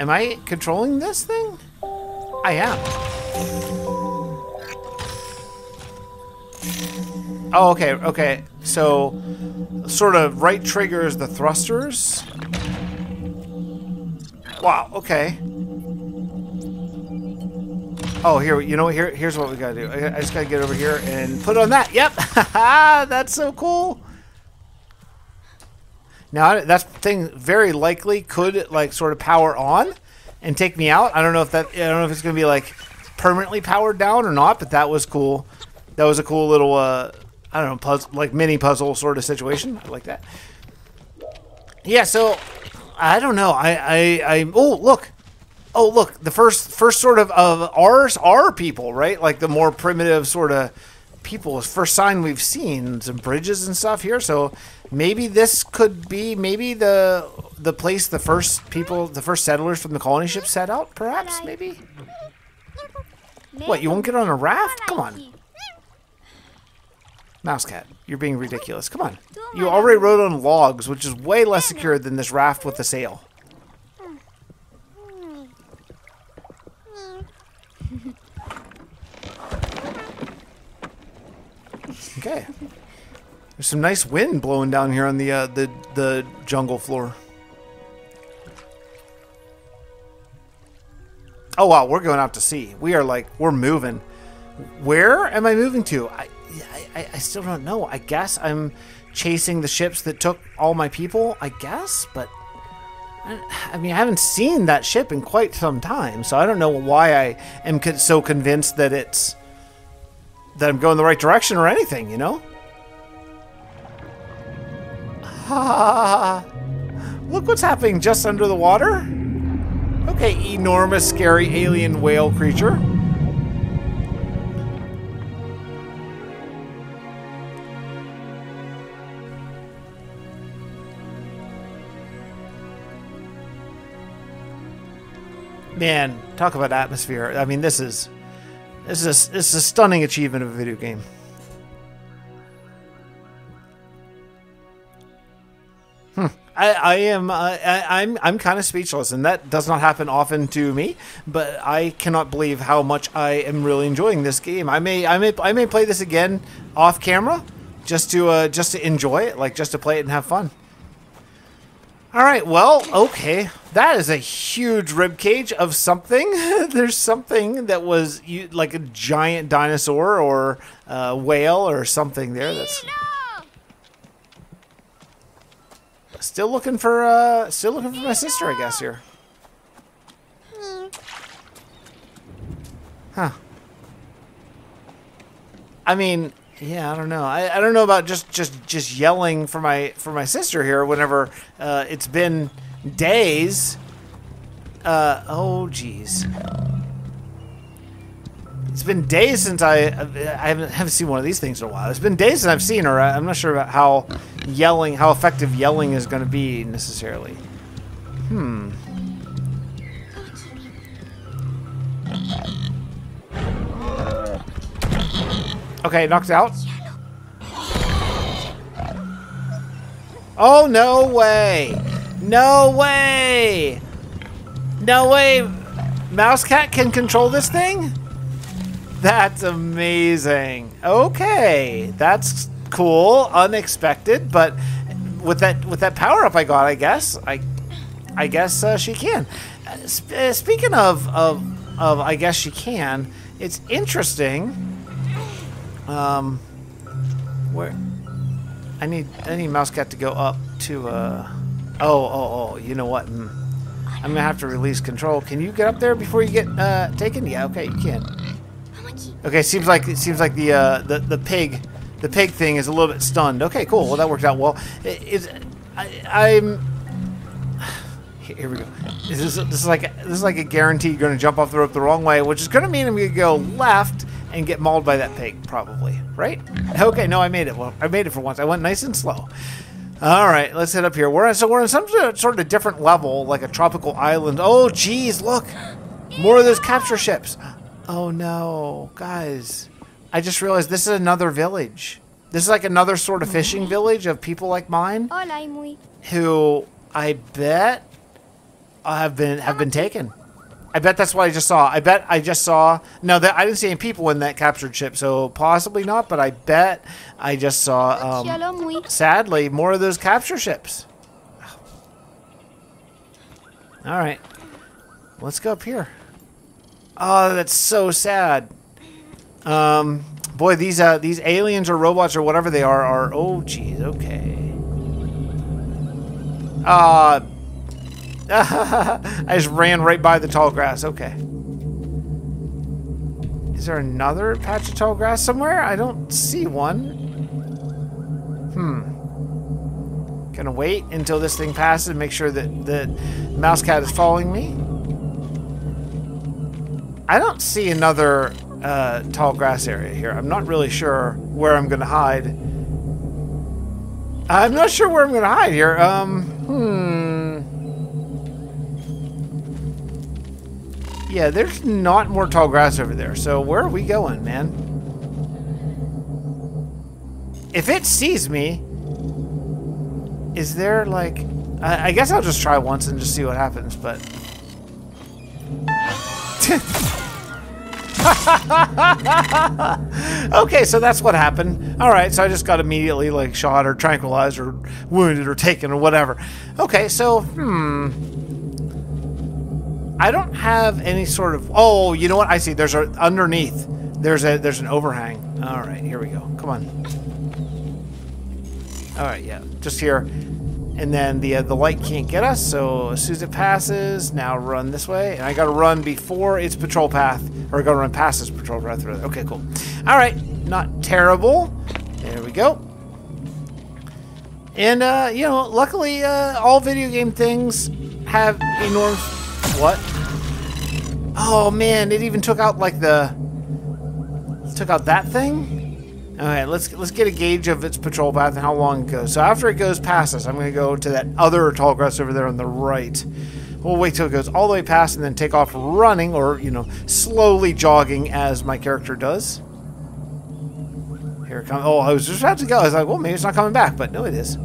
Am I controlling this thing? I am. Oh, okay, okay. So, sort of right triggers the thrusters. Wow, okay. Oh, here, you know, what? here, here's what we gotta do. I, I just gotta get over here and put on that. Yep, that's so cool. Now, that thing very likely could, like, sort of power on and take me out. I don't know if that, I don't know if it's gonna be, like, permanently powered down or not, but that was cool. That was a cool little, uh, I don't know, puzzle, like mini puzzle sort of situation. I like that. Yeah, so I don't know. I, I, I oh look, oh look, the first, first sort of of ours are people, right? Like the more primitive sort of people. First sign we've seen some bridges and stuff here. So maybe this could be maybe the the place the first people, the first settlers from the colony ship set out. Perhaps maybe. What? You won't get on a raft? Come on. Mouse cat, you're being ridiculous. Come on. You already rode on logs, which is way less secure than this raft with a sail. Okay. There's some nice wind blowing down here on the uh, the the jungle floor. Oh wow, we're going out to sea. We are like we're moving. Where am I moving to? I I, I still don't know. I guess I'm chasing the ships that took all my people. I guess, but I, I mean I haven't seen that ship in quite some time, so I don't know why I am so convinced that it's that I'm going the right direction or anything. You know. Look what's happening just under the water. Okay, enormous, scary alien whale creature. Man, talk about atmosphere. I mean, this is this is a, this is a stunning achievement of a video game. I, I am uh, I, I'm I'm kind of speechless, and that does not happen often to me. But I cannot believe how much I am really enjoying this game. I may I may I may play this again off camera, just to uh, just to enjoy it, like just to play it and have fun. All right, well, okay. That is a huge rib cage of something. There's something that was like a giant dinosaur or a whale or something there. That's still looking for uh, still looking for my sister, I guess here. Huh. I mean, yeah, I don't know. I, I don't know about just, just, just yelling for my for my sister here whenever uh, it's been days. Uh, oh, jeez. It's been days since I I haven't, haven't seen one of these things in a while. It's been days since I've seen her. I'm not sure about how yelling, how effective yelling is going to be necessarily. Hmm. Okay, knocked out. Oh, no way. No way. No way. Mouse Cat can control this thing? That's amazing. Okay, that's cool, unexpected, but with that with that power up I got, I guess I I guess uh, she can. Uh, sp uh, speaking of of of I guess she can. It's interesting um, where? I need I need Mouse Cat to go up to. Uh, oh oh oh! You know what? Mm. I'm gonna have to release control. Can you get up there before you get uh, taken? Yeah, okay, you can. Okay, seems like it seems like the uh, the the pig, the pig thing is a little bit stunned. Okay, cool. Well, that worked out well. Is I, am here we go. This is this is like this is like a guarantee you're going to jump off the rope the wrong way, which is going to mean I'm going to go left and get mauled by that pig, probably. Right? Okay, no, I made it. Well, I made it for once. I went nice and slow. All right, let's head up here. We're so we're on some sort of different level, like a tropical island. Oh, geez, look. More of those capture ships. Oh no, guys. I just realized this is another village. This is like another sort of fishing village of people like mine who I bet have been have been taken. I bet that's what I just saw. I bet I just saw no that I didn't see any people in that captured ship, so possibly not, but I bet I just saw um, sadly more of those capture ships. All right. Let's go up here. Oh, that's so sad. Um, boy, these uh, these aliens or robots or whatever they are are. Oh, geez. Okay. Uh, I just ran right by the tall grass. Okay. Is there another patch of tall grass somewhere? I don't see one. Hmm. Gonna wait until this thing passes and make sure that the mouse cat is following me. I don't see another uh, tall grass area here. I'm not really sure where I'm gonna hide. I'm not sure where I'm gonna hide here. Um, hmm. Yeah, there's not more tall grass over there. So where are we going, man? If it sees me, is there like... I, I guess I'll just try once and just see what happens, but... okay, so that's what happened. All right, so I just got immediately like shot or tranquilized or wounded or taken or whatever. Okay, so hmm, I don't have any sort of. Oh, you know what? I see. There's a underneath. There's a there's an overhang. All right, here we go. Come on. All right, yeah, just here, and then the uh, the light can't get us. So as soon as it passes, now run this way, and I got to run before its patrol path, or I got to run past its patrol path. rather. Okay, cool. All right, not terrible. There we go. And uh, you know, luckily, uh, all video game things have enormous. What? Oh man, it even took out like the took out that thing. All right, let's let's get a gauge of its patrol path and how long it goes. So after it goes past us, I'm going to go to that other tall grass over there on the right. We'll wait till it goes all the way past and then take off running or, you know, slowly jogging as my character does. Here it comes. Oh, I was just about to go. I was like, well, maybe it's not coming back, but no, it is.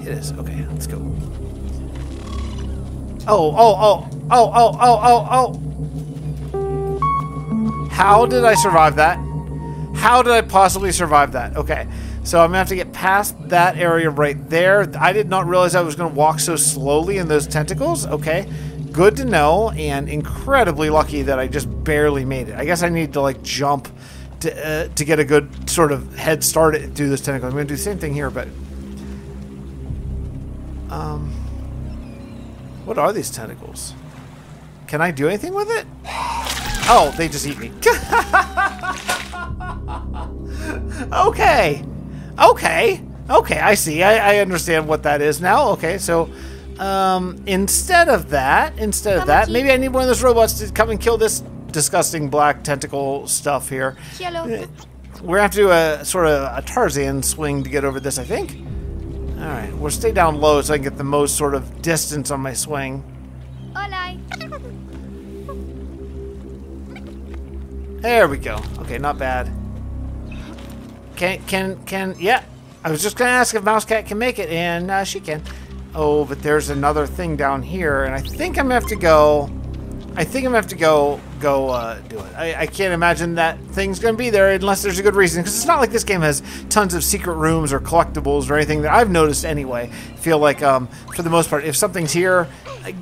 It is. Okay, let's go. Oh, oh, oh, oh, oh, oh, oh, oh. How did I survive that? How did I possibly survive that? Okay, so I'm gonna have to get past that area right there. I did not realize I was gonna walk so slowly in those tentacles. Okay, good to know, and incredibly lucky that I just barely made it. I guess I need to like jump to, uh, to get a good sort of head start through this tentacle. I'm gonna do the same thing here, but um, what are these tentacles? Can I do anything with it? Oh, they just eat me. okay. Okay. Okay, I see. I, I understand what that is now. Okay, so um, instead of that, instead of that, maybe I need one of those robots to come and kill this disgusting black tentacle stuff here. Hello. We're gonna have to do a sort of a Tarzan swing to get over this, I think. All right, we'll stay down low so I can get the most sort of distance on my swing. Hola. There we go. Okay, not bad. Can can can yeah? I was just gonna ask if Mouse Cat can make it, and uh, she can. Oh, but there's another thing down here, and I think I'm gonna have to go. I think I'm gonna have to go go uh, do it. I, I can't imagine that thing's gonna be there unless there's a good reason, because it's not like this game has tons of secret rooms or collectibles or anything that I've noticed anyway. I feel like um, for the most part, if something's here,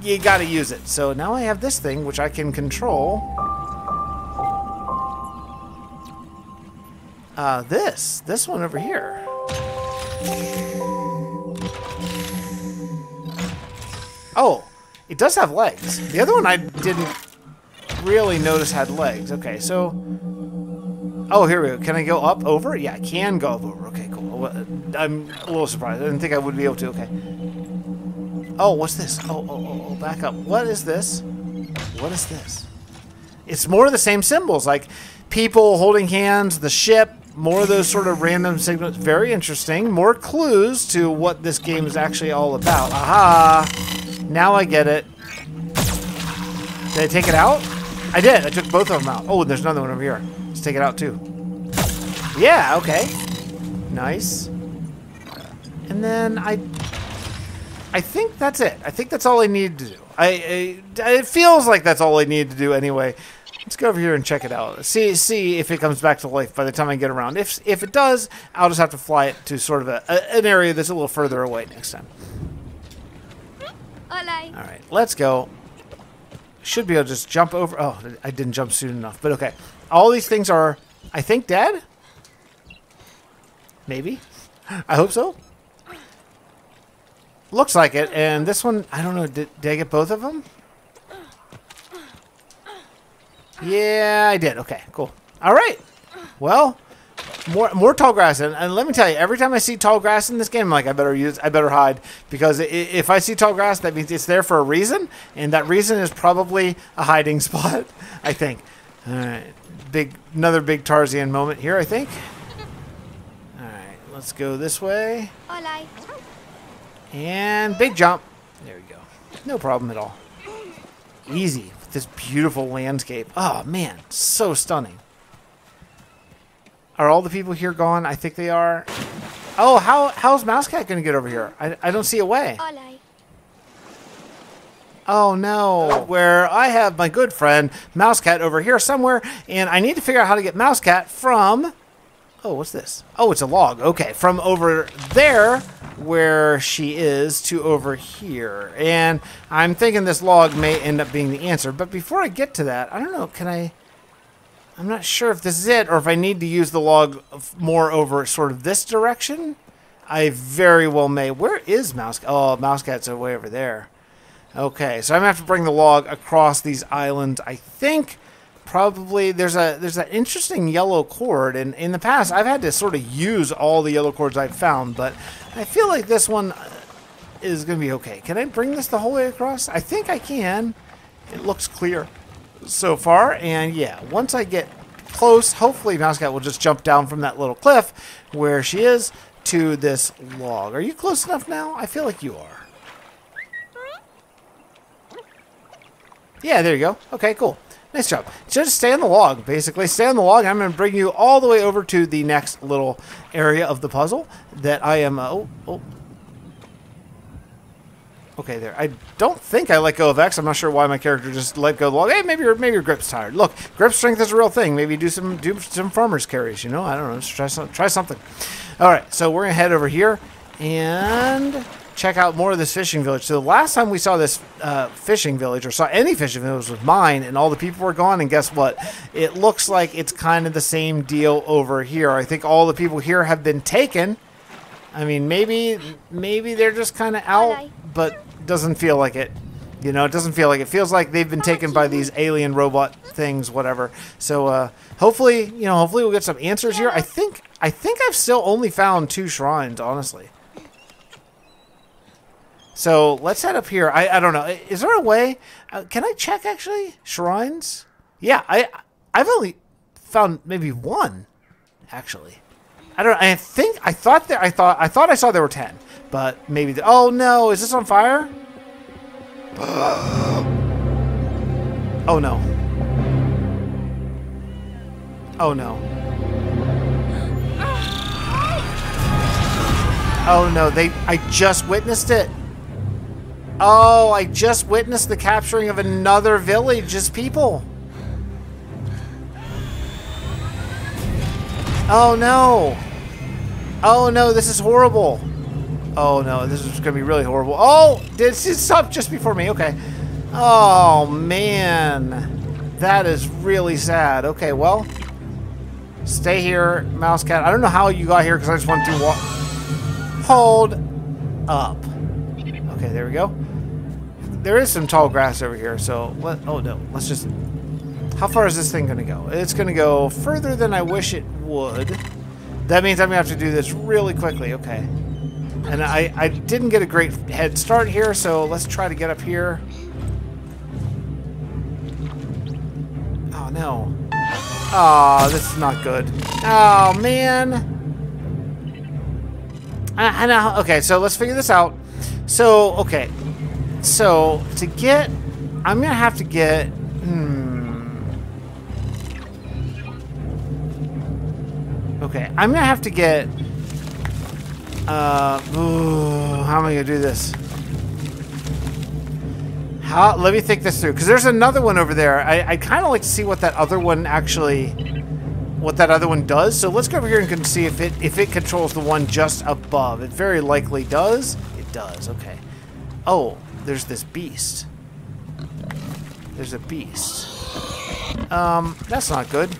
you gotta use it. So now I have this thing which I can control. Uh, this. This one over here. Oh, it does have legs. The other one I didn't really notice had legs. Okay, so... Oh, here we go. Can I go up over? Yeah, I can go up over. Okay, cool. I'm a little surprised. I didn't think I would be able to. Okay. Oh, what's this? Oh, oh, oh, oh, back up. What is this? What is this? It's more of the same symbols, like people holding hands, the ship, more of those sort of random signals. Very interesting. More clues to what this game is actually all about. Aha! Now I get it. Did I take it out? I did. I took both of them out. Oh, there's another one over here. Let's take it out too. Yeah, okay. Nice. And then I I think that's it. I think that's all I need to do. I, I it feels like that's all I need to do anyway. Let's go over here and check it out. See see if it comes back to life by the time I get around. If if it does, I'll just have to fly it to sort of a, a an area that's a little further away next time. All right, let's go. Should be able to just jump over. Oh, I didn't jump soon enough, but okay. All these things are, I think, dead. Maybe. I hope so. Looks like it. And this one, I don't know. Did, did I get both of them? Yeah, I did. Okay, cool. All right. Well, more more tall grass, and, and let me tell you, every time I see tall grass in this game, I'm like, I better use, I better hide because if I see tall grass, that means it's there for a reason, and that reason is probably a hiding spot. I think. All right, big another big Tarzan moment here. I think. All right, let's go this way and big jump. There we go. No problem at all. Easy this beautiful landscape. Oh man, so stunning. Are all the people here gone? I think they are. Oh, how how's Mousecat gonna get over here? I, I don't see a way. Oh no, where I have my good friend Mousecat over here somewhere, and I need to figure out how to get Mousecat from. Oh, what's this? Oh, it's a log. Okay, from over there where she is to over here, and I'm thinking this log may end up being the answer. But before I get to that, I don't know. Can I? I'm not sure if this is it or if I need to use the log more over sort of this direction. I very well may. Where is Mouse? Oh, Mouse Mousecat's way over there. Okay, so I'm gonna have to bring the log across these islands. I think probably there's a there's an interesting yellow cord, and in the past I've had to sort of use all the yellow cords I've found, but I feel like this one uh, is gonna be okay. Can I bring this the whole way across? I think I can. It looks clear so far, and yeah, once I get close, hopefully Mousecat will just jump down from that little cliff where she is to this log. Are you close enough now? I feel like you are. Yeah, there you go. Okay, cool. Nice job. Just stay on the log, basically. Stay on the log. I'm going to bring you all the way over to the next little area of the puzzle that I am. Uh, oh, oh. Okay, there. I don't think I let go of X. I'm not sure why my character just let go of the log. Hey, maybe your maybe your grip's tired. Look, grip strength is a real thing. Maybe do some do some farmers carries. You know, I don't know. Just try some, try something. All right, so we're gonna head over here and check out more of this fishing village. So the last time we saw this uh, fishing village or saw any fishing village was mine, and all the people were gone. And guess what? It looks like it's kind of the same deal over here. I think all the people here have been taken. I mean, maybe maybe they're just kind of out, but doesn't feel like it. You know, it doesn't feel like it. Feels like they've been taken by these alien robot things, whatever. So uh, hopefully, you know, hopefully we'll get some answers here. I think I think I've still only found two shrines, honestly. So let's head up here. I, I don't know. Is there a way? Uh, can I check actually shrines? Yeah, I I've only found maybe one, actually. I don't. Know. I think I thought there. I thought I thought I saw there were ten, but maybe. The, oh no! Is this on fire? oh no! Oh no! Oh no! They. I just witnessed it. Oh, I just witnessed the capturing of another village's people. Oh no! Oh no, this is horrible. Oh no, this is gonna be really horrible. Oh, this is up just before me. Okay. Oh man, that is really sad. Okay, well, stay here, mouse cat. I don't know how you got here because I just want to walk. Hold up. Okay, there we go. There is some tall grass over here, so let. Oh no, let's just. How far is this thing gonna go? It's gonna go further than I wish it would. That means I'm gonna have to do this really quickly. Okay. And I, I didn't get a great head start here, so let's try to get up here. Oh no. Oh, this is not good. Oh man. I, I know. Okay, so let's figure this out. So, okay. So, to get... I'm going to have to get... Hmm. Okay, I'm going to have to get... Uh, ooh, how am I going to do this? How, let me think this through. Because there's another one over there. I, I kind of like to see what that other one actually what that other one does. So let's go over here and see if it if it controls the one just above. It very likely does. Does. Okay. Oh, there's this beast. There's a beast. Um, that's not good.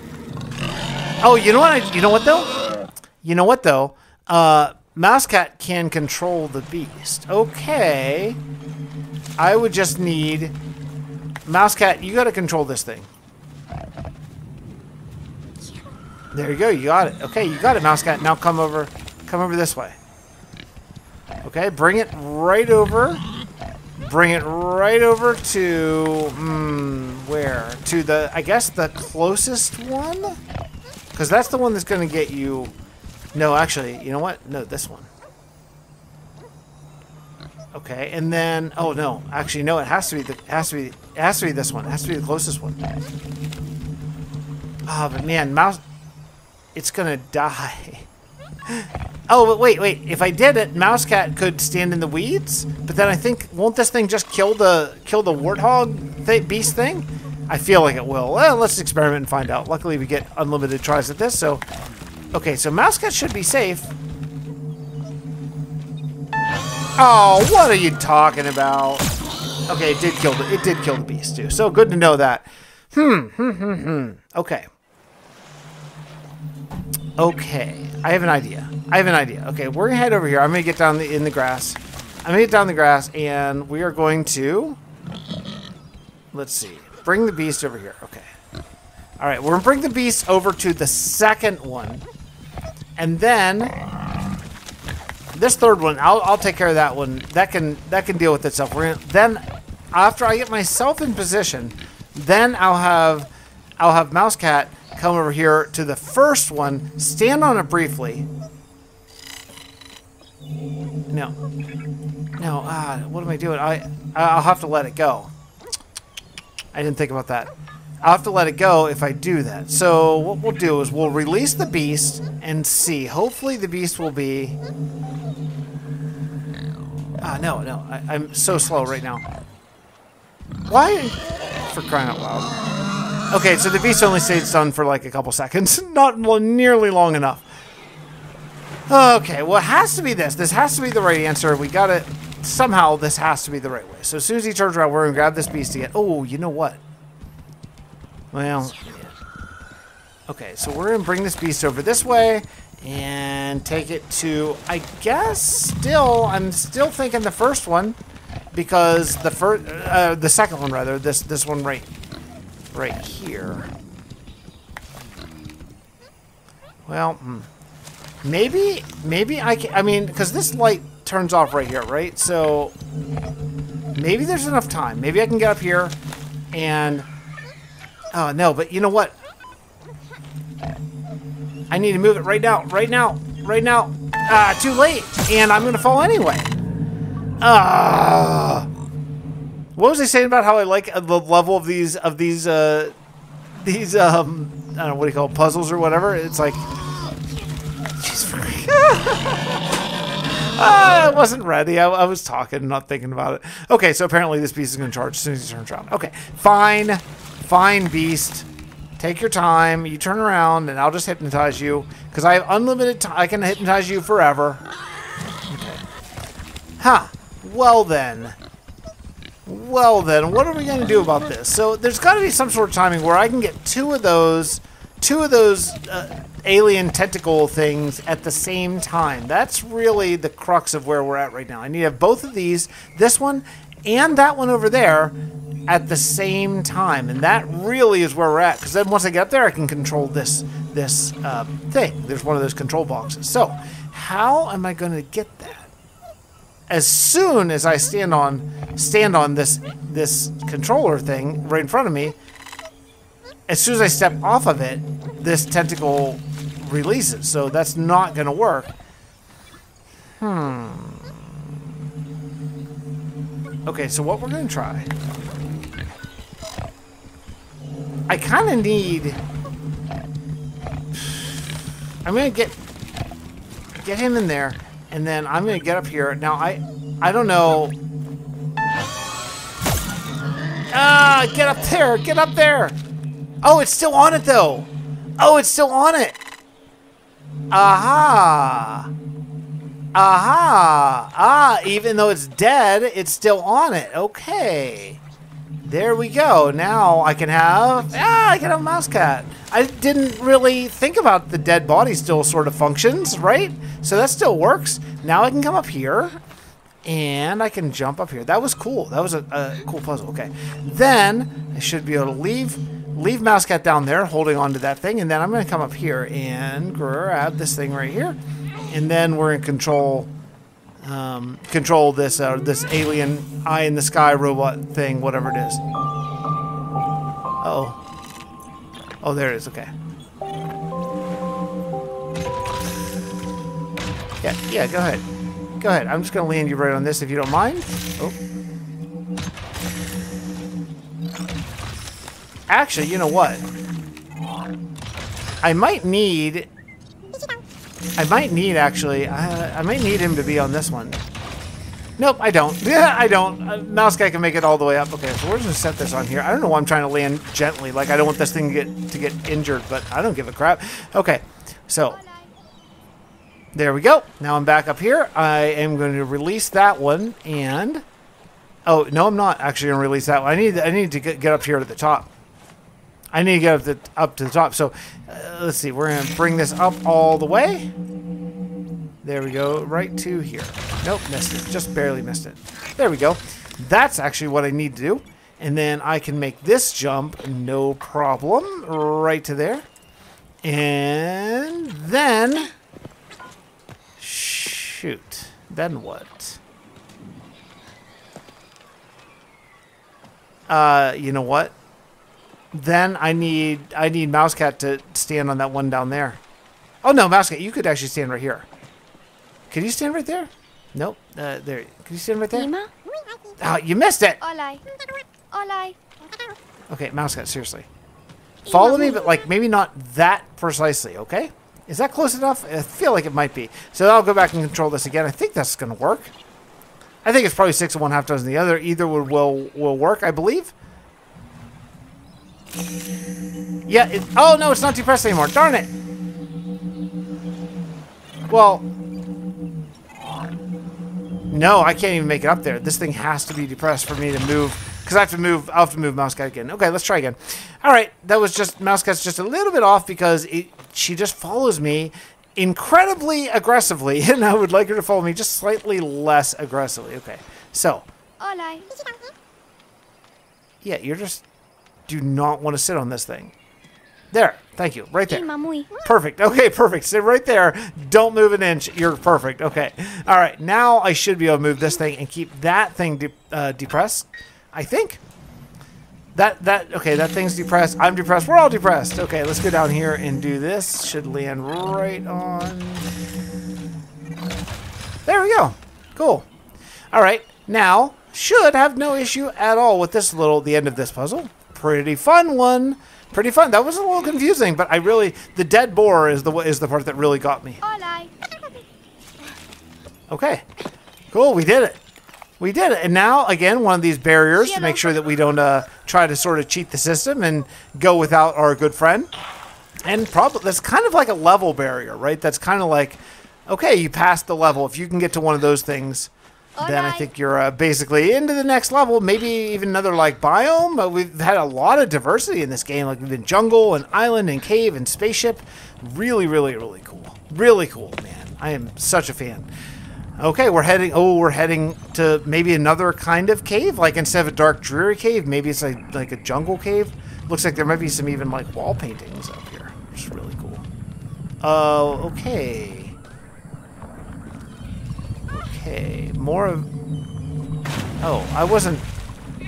Oh, you know what? I, you know what though? You know what though? Uh, Mousecat can control the beast. Okay. I would just need Mousecat. You got to control this thing. There you go. You got it. Okay, you got it, Mousecat. Now come over. Come over this way. Okay, bring it right over. Bring it right over to hmm, where? To the I guess the closest one. Because that's the one that's going to get you... No, actually, you know what? No, this one. Okay, and then... Oh, no. Actually, no, it has to be the... Has to be... It has to be this one. It has to be the closest one. Ah, oh, but man, mouse... It's going to die. Oh, but wait, wait. If I did it, Mousecat could stand in the weeds. But then I think... Won't this thing just kill the... Kill the warthog th beast thing? I feel like it will. Well, let's experiment and find out. Luckily, we get unlimited tries at this, so... Okay, so Mousecat should be safe. Oh, what are you talking about? Okay, it did kill the it did kill the beast too. So good to know that. Hmm. Hmm. Hmm. Hmm. Okay. Okay. I have an idea. I have an idea. Okay, we're gonna head over here. I'm gonna get down the, in the grass. I'm gonna get down the grass, and we are going to. Let's see. Bring the beast over here. Okay. All right, we're gonna bring the beast over to the second one, and then this third one, I'll, I'll take care of that one. That can that can deal with itself. We're gonna, then after I get myself in position, then I'll have I'll have Mousecat come over here to the first one, stand on it briefly. No, no. Ah, what am I doing? I I'll have to let it go. I didn't think about that. I'll have to let it go if I do that. So what we'll do is we'll release the beast and see. Hopefully the beast will be... Ah, no, no. I, am so slow right now. Why? For crying out loud. Okay, so the beast only stays stunned for like a couple seconds. Not nearly long enough. Okay, well it has to be this. This has to be the right answer. We got it somehow this has to be the right way. So as soon as he turns around, we're going to grab this beast again. Oh, you know what? Well, okay, so we're going to bring this beast over this way and take it to, I guess, still, I'm still thinking the first one because the first, uh, the second one rather, this, this one right, right here. Well, hmm. maybe, maybe I can, I mean, because this light turns off right here, right? So maybe there's enough time. Maybe I can get up here and... Oh, no, but you know what? I need to move it right now, right now, right now. Ah, too late. And I'm to fall anyway. Ah. What was I saying about how I like the level of these, of these, uh, these, um, I don't know, what do you call it, puzzles or whatever? It's like... She's free. I wasn't ready. I, I, was talking, not thinking about it. Okay, so apparently this beast is going to charge as soon as he turns around. Okay, fine. Fine, beast. Take your time. You turn around, and I'll just hypnotize you. Because I have unlimited time. I can hypnotize you forever. Okay. Huh. Well, then. Well, then. What are we going to do about this? So there's got to be some sort of timing where I can get two of those... Two of those... Uh, alien tentacle things at the same time. That's really the crux of where we're at right now. I need to have both of these, this one and that one over there, at the same time. And that really is where we're at. Because then once I get up there, I can control this this uh, thing. There's one of those control boxes. So how am I going to get that? As soon as I stand on stand on this this controller thing right in front of me, as soon as I step off of it, this tentacle releases. So that's not going to work. Hmm. Okay, so what we're going to try... I kind of need... I'm gonna get get him in there, and then I'm gonna get up here. Now I I don't know. Ah, get up there! Get up there! Oh, it's still on it though. Oh, it's still on it. Aha! Aha! Ah, even though it's dead, it's still on it. Okay. There we go. Now I can have ah, I can have a mouse cat. I didn't really think about the dead body still sort of functions, right? So that still works. Now I can come up here and I can jump up here. That was cool. That was a, a cool puzzle. Okay. Then I should be able to leave leave mouse cat down there holding on to that thing and then I'm going to come up here and grab this thing right here. And then we're in control um, control this uh, this alien eye in the sky robot thing, whatever it is. oh. Oh, there it is. Okay. Yeah, yeah. Go ahead. Go ahead. I'm just gonna land you right on this if you don't mind. Oh. Actually, you know what? I might need I might need actually. Uh, I might need him to be on this one. Nope, I don't. Yeah, I don't. Uh, mouse guy can make it all the way up. Okay, so we're just gonna set this on here. I don't know why I'm trying to land gently. Like I don't want this thing to get to get injured, but I don't give a crap. Okay, so there we go. Now I'm back up here. I am going to release that one, and oh no, I'm not actually going to release that one. I need I need to get, get up here to the top. I need to get up, the, up to the top. So uh, let's see. We're going to bring this up all the way. There we go. Right to here. Nope, missed it. Just barely missed it. There we go. That's actually what I need to do. And then I can make this jump, no problem, right to there. And then... Shoot. Then what? Uh, you know what? Then I need I need Mousecat to stand on that one down there. Oh no, Mousecat, you could actually stand right here. Can you stand right there? Nope. Uh, there. Can you stand right there? Lima? Oh, you missed it. Okay, Mousecat, seriously. Follow me, but like maybe not that precisely, okay? Is that close enough? I feel like it might be. So I'll go back and control this again. I think that's going to work. I think it's probably six and one, half dozen the other. Either will will, will work, I believe. Yeah. It, oh no, it's not depressed anymore. Darn it. Well, no, I can't even make it up there. This thing has to be depressed for me to move. Because I have to move. I'll have to move Mouse Cat again. Okay, let's try again. All right, that was just Mouse Cat's just a little bit off because it, she just follows me incredibly aggressively, and I would like her to follow me just slightly less aggressively. Okay, so Hola. yeah, you're just do not want to sit on this thing. There, thank you, right there. Perfect. Okay, perfect. Sit right there. Don't move an inch. You're perfect. Okay. All right. Now I should be able to move this thing and keep that thing de uh, depressed. I think. That that okay. That thing's depressed. I'm depressed. We're all depressed. Okay. Let's go down here and do this. Should land right on. There we go. Cool. All right. Now should have no issue at all with this little the end of this puzzle. Pretty fun one. Pretty fun. That was a little confusing, but I really the dead boar is the is the part that really got me. Okay. Cool, we did it. We did it. And now again, one of these barriers to make sure that we don't uh, try to sort of cheat the system and go without our good friend. And probably that's kind of like a level barrier, right? That's kind of like okay, you passed the level. If you can get to one of those things, then I think you're uh, basically into the next level. Maybe even another like biome. But we've had a lot of diversity in this game. Like we've been jungle and island and cave and spaceship. Really, really, really cool. Really cool, man. I am such a fan. Okay, we're heading. Oh, we're heading to maybe another kind of cave. Like instead of a dark, dreary cave, maybe it's like like a jungle cave. Looks like there might be some even like wall paintings up here, which is really cool. Uh, okay. Okay, more of. Oh, I wasn't.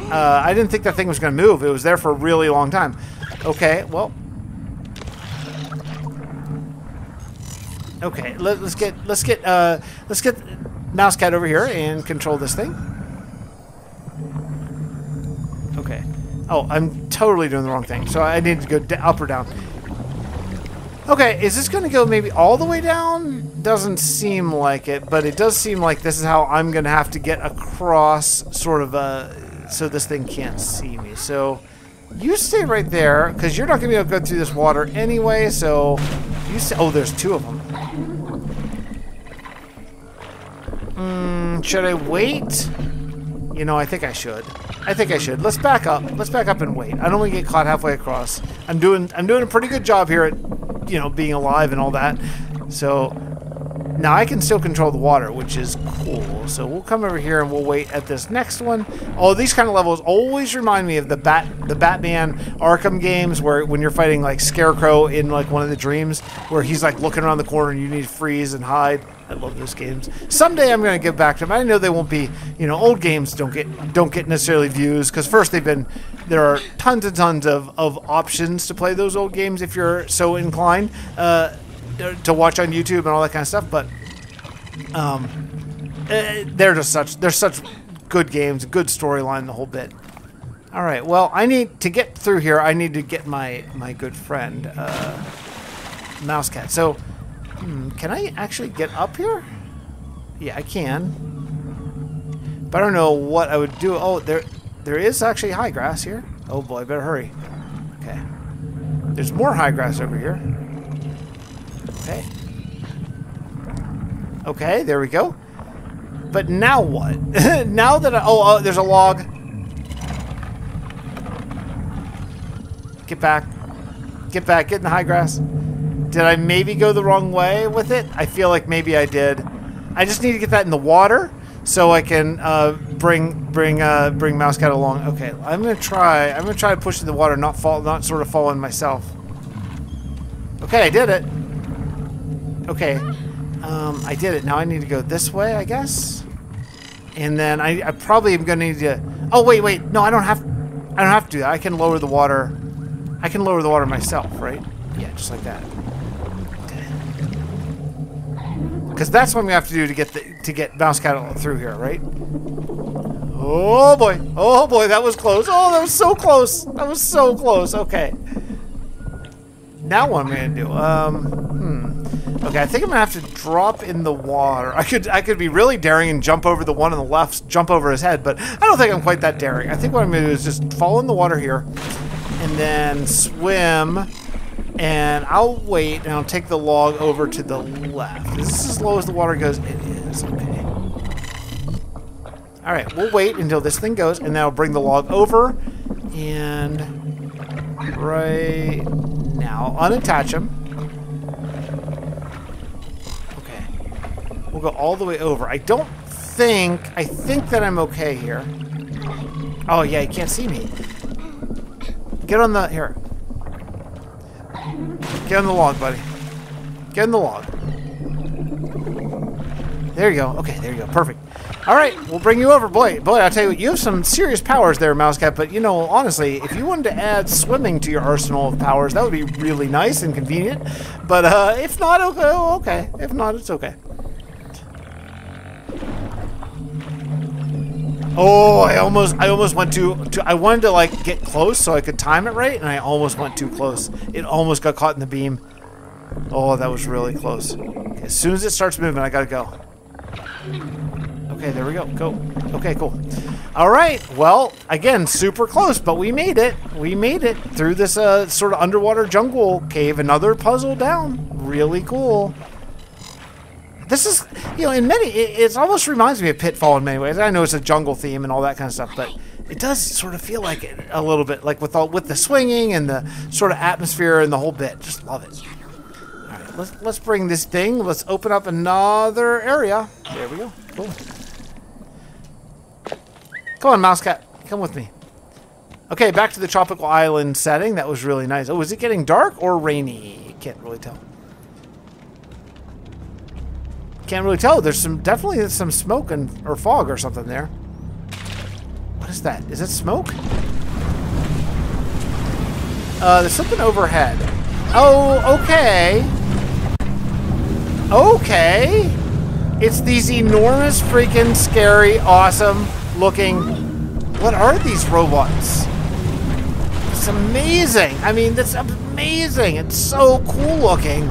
Uh, I didn't think that thing was going to move. It was there for a really long time. Okay, well. Okay, let, us get let's get uh let's get mouse cat over here and control this thing. Okay. Oh, I'm totally doing the wrong thing. So I need to go up or down. Okay, is this going to go maybe all the way down? Doesn't seem like it, but it does seem like this is how I'm going to have to get across sort of uh, so this thing can't see me. So you stay right there because you're not going to be able to go through this water anyway. So you say, oh, there's two of them. Mm, should I wait? You know, I think I should. I think I should. Let's back up. Let's back up and wait. I don't want to get caught halfway across. I'm doing I'm doing a pretty good job here at, you know, being alive and all that. So now I can still control the water, which is cool. So we'll come over here and we'll wait at this next one. Oh, these kind of levels always remind me of the Bat the Batman Arkham games where when you're fighting like Scarecrow in like one of the dreams where he's like looking around the corner and you need to freeze and hide. I love those games. Someday I'm going to get back to them. I know they won't be, you know, old games don't get don't get necessarily views because first they've been there are tons and tons of, of options to play those old games if you're so inclined uh, to watch on YouTube and all that kind of stuff. But um, uh, they're just such they're such good games, good storyline, the whole bit. All right, well, I need to get through here. I need to get my my good friend uh, Mousecat. So. Hmm, can I actually get up here? Yeah, I can. But I don't know what I would do. Oh, there there is actually high grass here. Oh boy, better hurry. Okay. There's more high grass over here. Okay. Okay, there we go. But now what? now that I... Oh, oh, there's a log. Get back. Get back. Get in the high grass. Did I maybe go the wrong way with it? I feel like maybe I did. I just need to get that in the water so I can uh, bring bring uh, bring Mousecat along. Okay, I'm gonna try. I'm gonna try to push in the water, not fall, not sort of fall in myself. Okay, I did it. Okay, um, I did it. Now I need to go this way, I guess. And then I, I probably am gonna need to. Oh wait, wait. No, I don't have. I don't have to do that. I can lower the water. I can lower the water myself, right? Yeah, just like that. Because that's what I'm gonna have to do to get the to get Mousecat through here, right? Oh boy! Oh boy! That was close. Oh, that was so close. That was so close. Okay. Now what am I gonna do? Um. Hmm. Okay, I think I'm gonna have to drop in the water. I could I could be really daring and jump over the one on the left, jump over his head, but I don't think I'm quite that daring. I think what I'm gonna do is just fall in the water here, and then swim and I'll wait and I'll take the log over to the left. Is this as low as the water goes? It is. Okay. Alright, we'll wait until this thing goes, and then I'll bring the log over. And right now, unattach him. Okay. We'll go all the way over. I don't think, I think that I'm okay here. Oh, yeah, you can't see me. Get on the, here. Get on the log, buddy. Get on the log. There you go. Okay, there you go. Perfect. All right, we'll bring you over. Boy, boy, I'll tell you what, you have some serious powers there, Mousecat, but, you know, honestly, if you wanted to add swimming to your arsenal of powers, that would be really nice and convenient. But, uh, if not, okay, okay. If not, it's okay. Oh, I almost, I almost went too, too, I wanted to like get close so I could time it right, and I almost went too close. It almost got caught in the beam. Oh, that was really close. As soon as it starts moving, I gotta go. Okay, there we go. Go. Okay, cool. All right. Well, again, super close, but we made it. We made it through this uh, sort of underwater jungle cave. Another puzzle down. Really cool. This is, you know, in many, it, it almost reminds me of Pitfall in many ways. I know it's a jungle theme and all that kind of stuff, but it does sort of feel like it a little bit, like with all with the swinging and the sort of atmosphere and the whole bit. Just love it. All right, let's let's bring this thing. Let's open up another area. There we go. Cool. Come on, Mousecat. Come with me. Okay, back to the tropical island setting. That was really nice. Oh, is it getting dark or rainy? Can't really tell. Can't really tell. There's some definitely some smoke and or fog or something there. What is that? Is it smoke? Uh, there's something overhead. Oh, okay. Okay. It's these enormous, freaking, scary, awesome looking. What are these robots? It's amazing. I mean, that's amazing. It's so cool looking.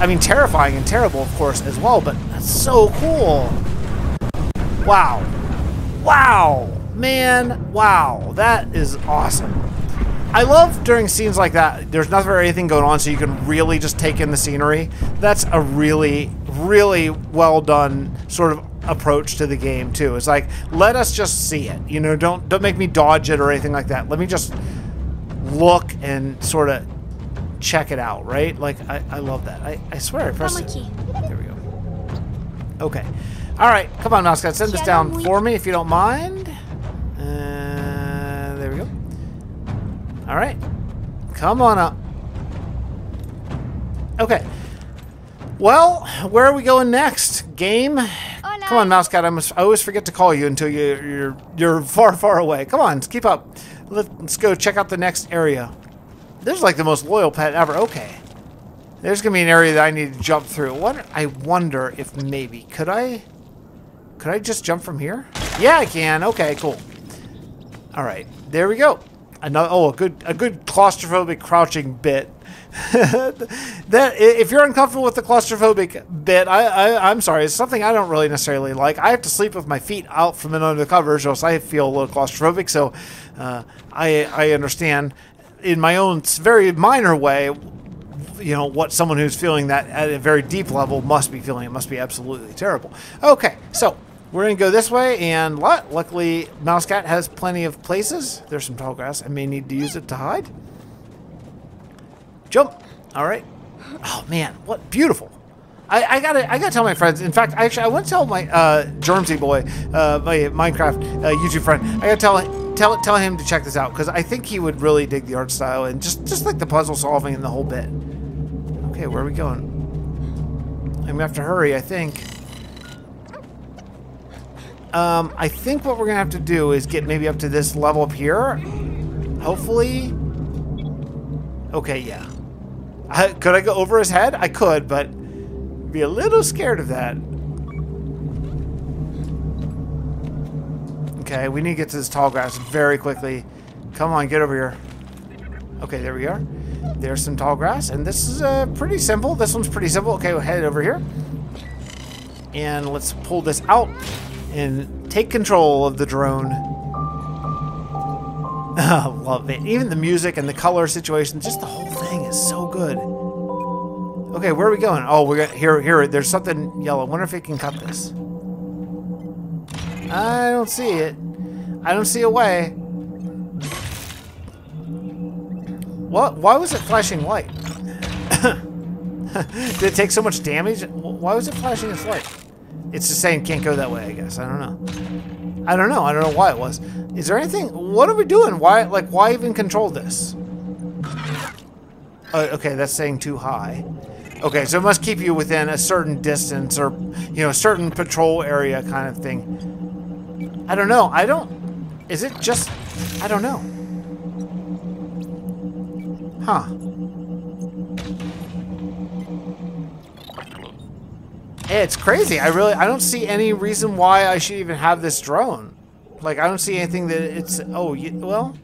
I mean, terrifying and terrible, of course, as well, but that's so cool. Wow. Wow. Man, wow. That is awesome. I love during scenes like that, there's not very anything going on, so you can really just take in the scenery. That's a really, really well done sort of approach to the game too. It's like let us just see it. You know, don't don't make me dodge it or anything like that. Let me just look and sort of check it out, right? Like I, I love that. I, I swear I pressed it. Tamaki. There we go. Okay. All right, come on, Mousecat. Send this down for me if you don't mind. Uh, there we go. All right. Come on up. Okay. Well, where are we going next? Game? Hola. Come on, Mousecat. I must. I always forget to call you until you, you're you're far, far away. Come on, keep up. Let's go check out the next area. This is like the most loyal pet ever. Okay. There's gonna be an area that I need to jump through. What? I wonder if maybe could I? Could I just jump from here? Yeah, I can. Okay, cool. All right, there we go. Another. Oh, a good a good claustrophobic crouching bit. that if you're uncomfortable with the claustrophobic bit, I, I I'm sorry. It's something I don't really necessarily like. I have to sleep with my feet out from under the covers, or else I feel a little claustrophobic. So uh, I I understand in my own very minor way. You know what someone who's feeling that at a very deep level must be feeling. It must be absolutely terrible. Okay, so we're gonna go this way, and what? Luckily, Mousecat has plenty of places. There's some tall grass. I may need to use it to hide. Jump. All right. Oh man, what beautiful. I, I gotta I gotta tell my friends. In fact, actually, I want to tell my uh, Germsy boy, uh, my Minecraft uh, YouTube friend. I gotta tell tell tell him to check this out because I think he would really dig the art style and just just like the puzzle solving and the whole bit. Okay, where are we going? I'm gonna have to hurry. I think. Um, I think what we're gonna have to do is get maybe up to this level up here. Hopefully. Okay, yeah. I, could I go over his head? I could, but be a little scared of that. Okay, we need to get to this tall grass very quickly. Come on, get over here. Okay, there we are. There's some tall grass, and this is uh, pretty simple. This one's pretty simple. Okay, we'll head over here. And let's pull this out and take control of the drone. Love it. Even the music and the color situation, just the whole thing is so good. Okay, where are we going? Oh, we got here. Here, there's something yellow. Wonder if it can cut this. I don't see it. I don't see a way. What? Why was it flashing light? Did it take so much damage? Why was it flashing its light? It's just saying can't go that way. I guess I don't know. I don't know. I don't know why it was. Is there anything? What are we doing? Why? Like, why even control this? Oh, okay, that's saying too high. Okay, so it must keep you within a certain distance or, you know, a certain patrol area kind of thing. I don't know. I don't. Is it just. I don't know. Huh. It's crazy. I really. I don't see any reason why I should even have this drone. Like, I don't see anything that it's. Oh, you, well.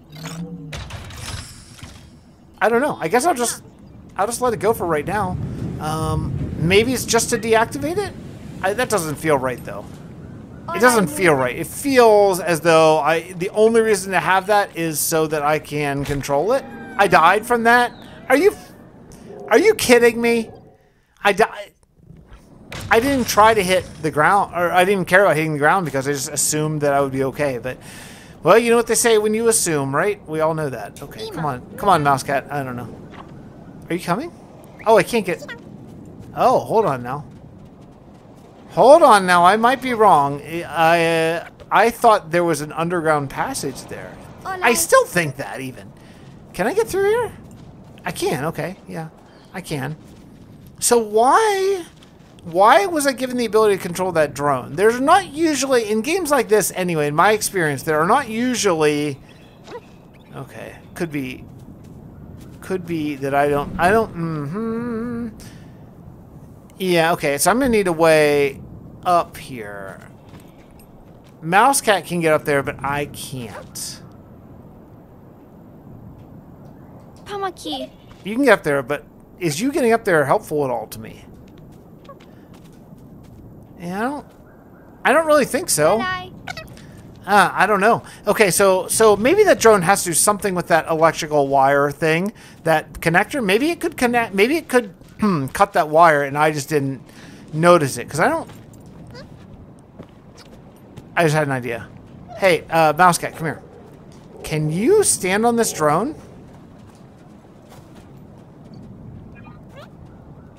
I don't know. I guess I'll just. I'll just let it go for right now. Um, maybe it's just to deactivate it? I, that doesn't feel right, though. It doesn't feel right. It feels as though I the only reason to have that is so that I can control it. I died from that. Are you Are you kidding me? I died. I didn't try to hit the ground, or I didn't care about hitting the ground because I just assumed that I would be okay. But, well, you know what they say when you assume, right? We all know that. Okay, come on. Come on, Mousecat. I don't know. Are you coming? Oh, I can't get... Oh, hold on now. Hold on now. I might be wrong. I, uh, I thought there was an underground passage there. Hola. I still think that, even. Can I get through here? I can. Okay. Yeah, I can. So why... Why was I given the ability to control that drone? There's not usually, in games like this anyway, in my experience, there are not usually... Okay. Could be... Could be that I don't... I don't... Mm-hmm. Yeah, okay. So I'm going to need a way up here. Mousecat can get up there, but I can't. Tamaki. You can get up there, but is you getting up there helpful at all to me? Yeah, I don't. I don't really think so. Olay. Uh, I don't know. Okay, so so maybe that drone has to do something with that electrical wire thing, that connector. Maybe it could connect. Maybe it could cut that wire, and I just didn't notice it because I don't. I just had an idea. Hey, uh, Mousecat, come here. Can you stand on this drone?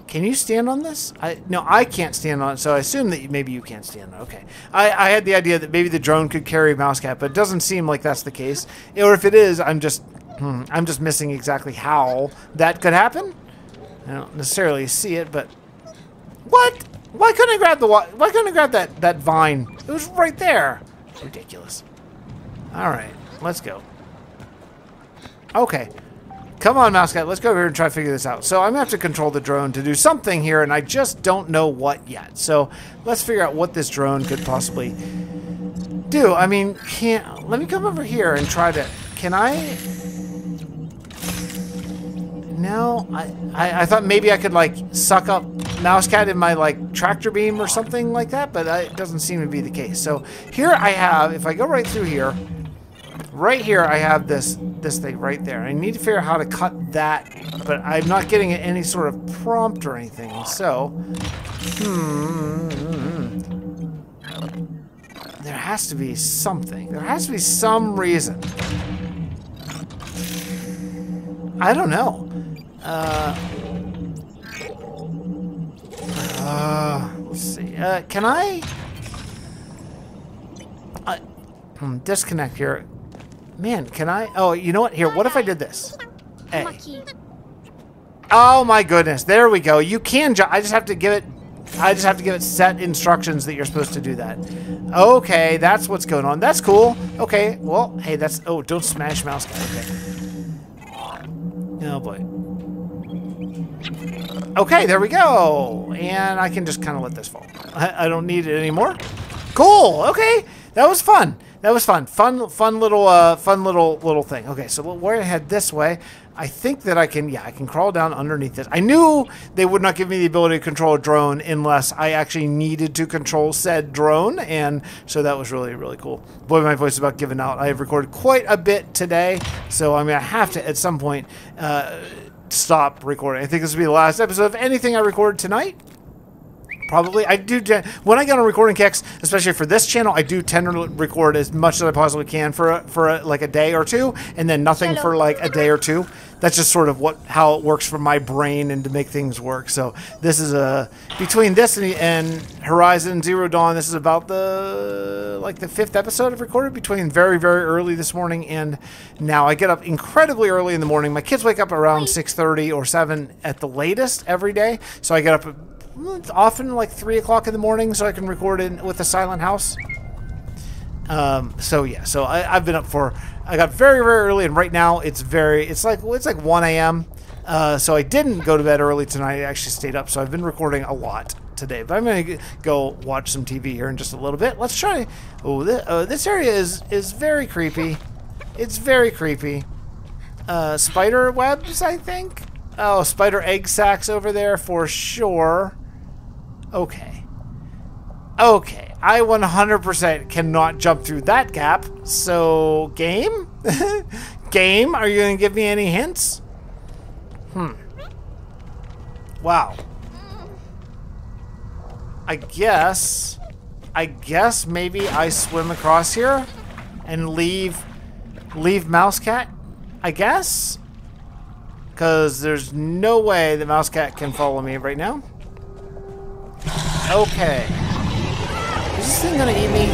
Can you stand on this? I no, I can't stand on it, so I assume that maybe you can't stand on it. Okay. I, I had the idea that maybe the drone could carry Mousecat, but it doesn't seem like that's the case. Or if it is, I'm just hmm, I'm just missing exactly how that could happen. I don't necessarily see it, but what? Why couldn't I grab the wa- why couldn't I grab that that vine? It was right there. Ridiculous. All right, let's go. Okay. Come on, Mousecat. Let's go over here and try to figure this out. So I'm going to have to control the drone to do something here, and I just don't know what yet. So let's figure out what this drone could possibly do. I mean, can't... Let me come over here and try to... Can I... No, I, I, I thought maybe I could, like, suck up Mousecat in my, like, tractor beam or something like that, but it doesn't seem to be the case. So here I have, if I go right through here, right here I have this this thing right there. I need to figure out how to cut that, but I'm not getting any sort of prompt or anything. So, hmm, there has to be something. There has to be some reason. I don't know. Uh, uh, let's see. Uh, can I? I hmm, disconnect here. Man, can I? Oh, you know what? Here, what if I did this? Hey. Oh my goodness. There we go. You can I just have to give it I just have to give it set instructions that you're supposed to do that. Okay, that's what's going on. That's cool. Okay, well, hey, that's oh, don't smash mouse. Okay. Oh boy. Okay, there we go. And I can just kind of let this fall. I, I don't need it anymore. Cool. Okay, that was fun. That was fun. Fun, fun little, uh, fun little, little thing. Okay, so we're head this way. I think that I can, yeah, I can crawl down underneath this. I knew they would not give me the ability to control a drone unless I actually needed to control said drone, and so that was really, really cool. Boy, my voice is about giving out. I have recorded quite a bit today, so I'm gonna have to at some point uh, stop recording. I think this will be the last episode of anything I recorded tonight. Probably. I do, when I get on recording kicks, especially for this channel, I do tend to record as much as I possibly can for, a, for a, like a day or two, and then nothing Hello. for like a day or two. That's just sort of what how it works for my brain and to make things work. So this is a, between this and, and Horizon Zero Dawn, this is about the, like the fifth episode I've recorded between very, very early this morning and now. I get up incredibly early in the morning. My kids wake up around 6.30 or 7 at the latest every day. So I get up mm, often like three o'clock in the morning so I can record in with a silent house. Um, so yeah, so I, I've been up for, I got very, very early and right now it's very, it's like, it's like 1 a.m. Uh, so I didn't go to bed early tonight. I actually stayed up. So I've been recording a lot today, but I'm going to go watch some TV here in just a little bit. Let's try, oh, this, uh, this area is, is very creepy. It's very creepy. Uh, spider webs, I think. Oh, spider egg sacs over there for sure. Okay. Okay. I 100% cannot jump through that gap. So, game? game? Are you going to give me any hints? Hmm. Wow. I guess... I guess maybe I swim across here and leave leave Mousecat. I guess? Because there's no way that Mousecat can follow me right now. Okay. Is this thing gonna eat me?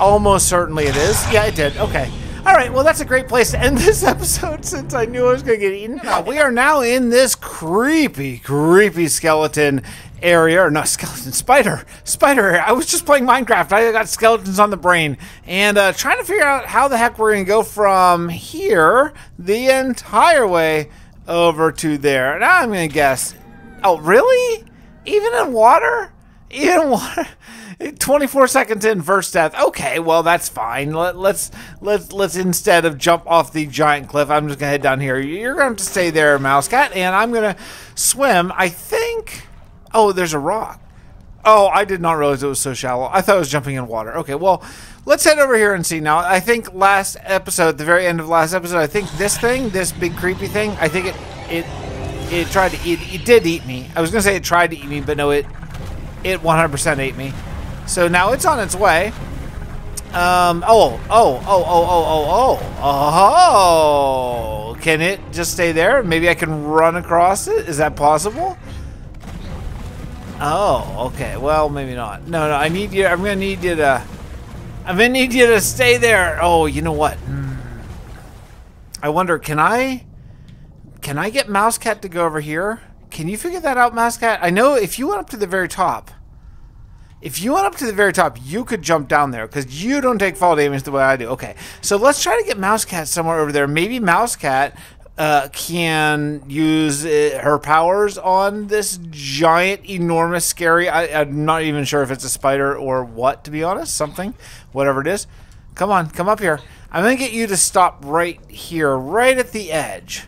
Almost certainly it is. Yeah, it did. Okay. Alright, well that's a great place to end this episode since I knew I was gonna get eaten. We are now in this creepy, creepy skeleton area, or not skeleton, spider, spider area. I was just playing Minecraft. I got skeletons on the brain and uh, trying to figure out how the heck we're gonna go from here the entire way over to there. Now I'm gonna guess. Oh, really? Even in water? Even one, 24 seconds in first death. Okay, well that's fine. Let, let's let's let's instead of jump off the giant cliff, I'm just gonna head down here. You're gonna have to stay there, Mousecat, and I'm gonna swim. I think. Oh, there's a rock. Oh, I did not realize it was so shallow. I thought I was jumping in water. Okay, well, let's head over here and see now. I think last episode, the very end of last episode, I think this thing, this big creepy thing, I think it it it tried to eat. It did eat me. I was gonna say it tried to eat me, but no, it it 100% ate me. So now it's on its way. Um. Oh. Oh. Oh. Oh. Oh. Oh. Oh. Oh. Can it just stay there? Maybe I can run across it. Is that possible? Oh, okay. Well, maybe not. No, no. I need you. I'm gonna need you to. I'm gonna need you to stay there. Oh, you know what? Hmm. I wonder. Can I? Can I get Mousecat to go over here? Can you figure that out, Mousecat? I know if you went up to the very top. If you went up to the very top, you could jump down there because you don't take fall damage the way I do. Okay, so let's try to get Mousecat somewhere over there. Maybe Mousecat uh, can use uh, her powers on this giant, enormous, scary. I, am not even sure if it's a spider or what, to be honest. Something, whatever it is. Come on, come up here. I'm gonna get you to stop right here, right at the edge,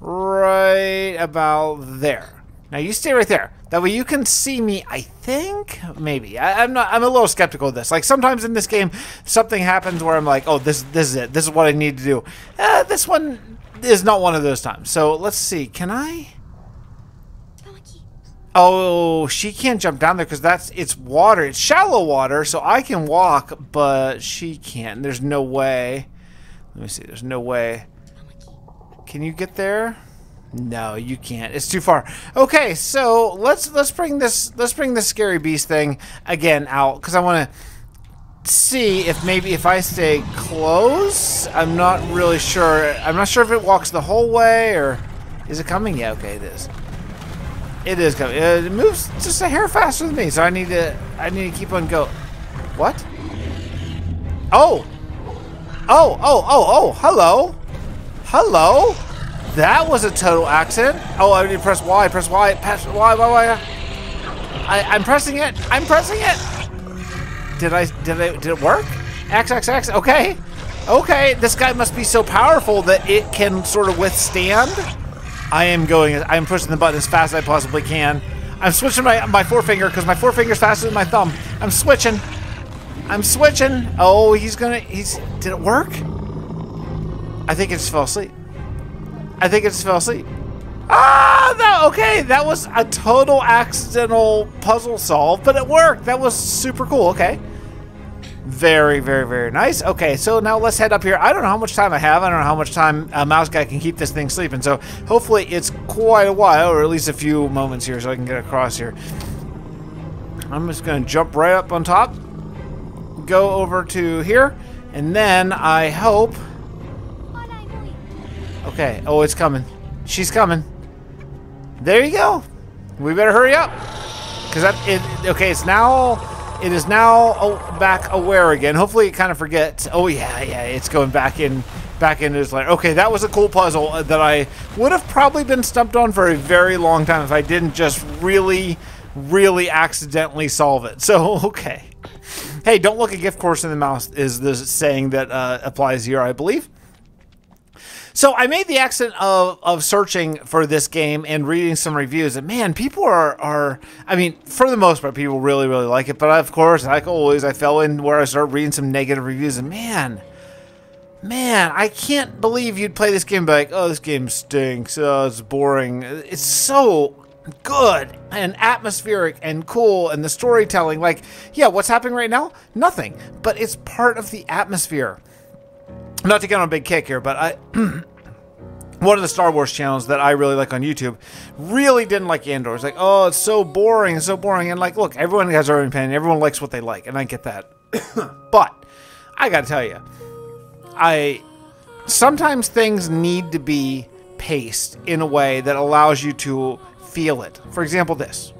right about there. Now you stay right there. That way you can see me. I think maybe I, am not. I'm a little skeptical of this. Like sometimes in this game, something happens where I'm like, oh, this this is it. This is what I need to do. Uh, this one is not one of those times. So let's see. Can I? Oh, she can't jump down there because that's it's water. It's shallow water, so I can walk, but she can't. There's no way. Let me see. There's no way. Can you get there? No, you can't. It's too far. Okay, so let's let's bring this let's bring this scary beast thing again out because I want to see if maybe if I stay close, I'm not really sure. I'm not sure if it walks the whole way or is it coming? Yeah, okay, it is. It is coming. Uh, it moves just a hair faster than me, so I need to I need to keep on go. What? Oh. Oh, oh, oh, oh, hello. Hello? That was a total accident. Oh, I need to press Y, press Y, press Y, Y, Y. I, I'm pressing it. I'm pressing it. Did I, did I, did it work? X, X, X, okay. Okay, this guy must be so powerful that it can sort of withstand. I am going, I'm pushing the button as fast as I possibly can. I'm switching my, my forefinger because my forefinger's faster than my thumb. I'm switching. I'm switching. Oh, he's gonna, he's, did it work? I think it just fell asleep. I think it just fell asleep. Ah, okay, that was a total accidental puzzle solve, but it worked. That was super cool. Okay. Very, very, very nice. Okay, so now let's head up here. I don't know how much time I have. I don't know how much time a mouse guy can keep this thing sleeping. So hopefully it's quite a while, or at least a few moments here, so I can get across here. I'm just going to jump right up on top, go over to here, and then I hope... Okay, oh, it's coming. She's coming. There you go. We better hurry up. Because that, it, okay, it's now... It is now oh, back aware again. Hopefully it kind of forgets. Oh, yeah, yeah, it's going back in back into its lair. Okay, that was a cool puzzle uh, that I would have probably been stumped on for a very long time if I didn't just really, really accidentally solve it. So, okay. Hey, don't look a gift horse in the mouth is the saying that uh, applies here, I believe. So I made the accident of, of searching for this game and reading some reviews, and man, people are are I mean, for the most part, people really really like it. But of course, like always, I fell in where I started reading some negative reviews, and man, man, I can't believe you'd play this game like, oh, this game stinks, oh, it's boring. It's so good and atmospheric and cool and the storytelling like yeah what's happening right now nothing but it's part of the atmosphere not to get on a big kick here, but I one of the Star Wars channels that I really like on YouTube really didn't like Andor. It's like, oh, it's so boring, it's so boring. And like, look, everyone has their own opinion. Everyone likes what they like, and I get that. but I gotta tell you, I sometimes things need to be paced in a way that allows you to feel it. For example, this.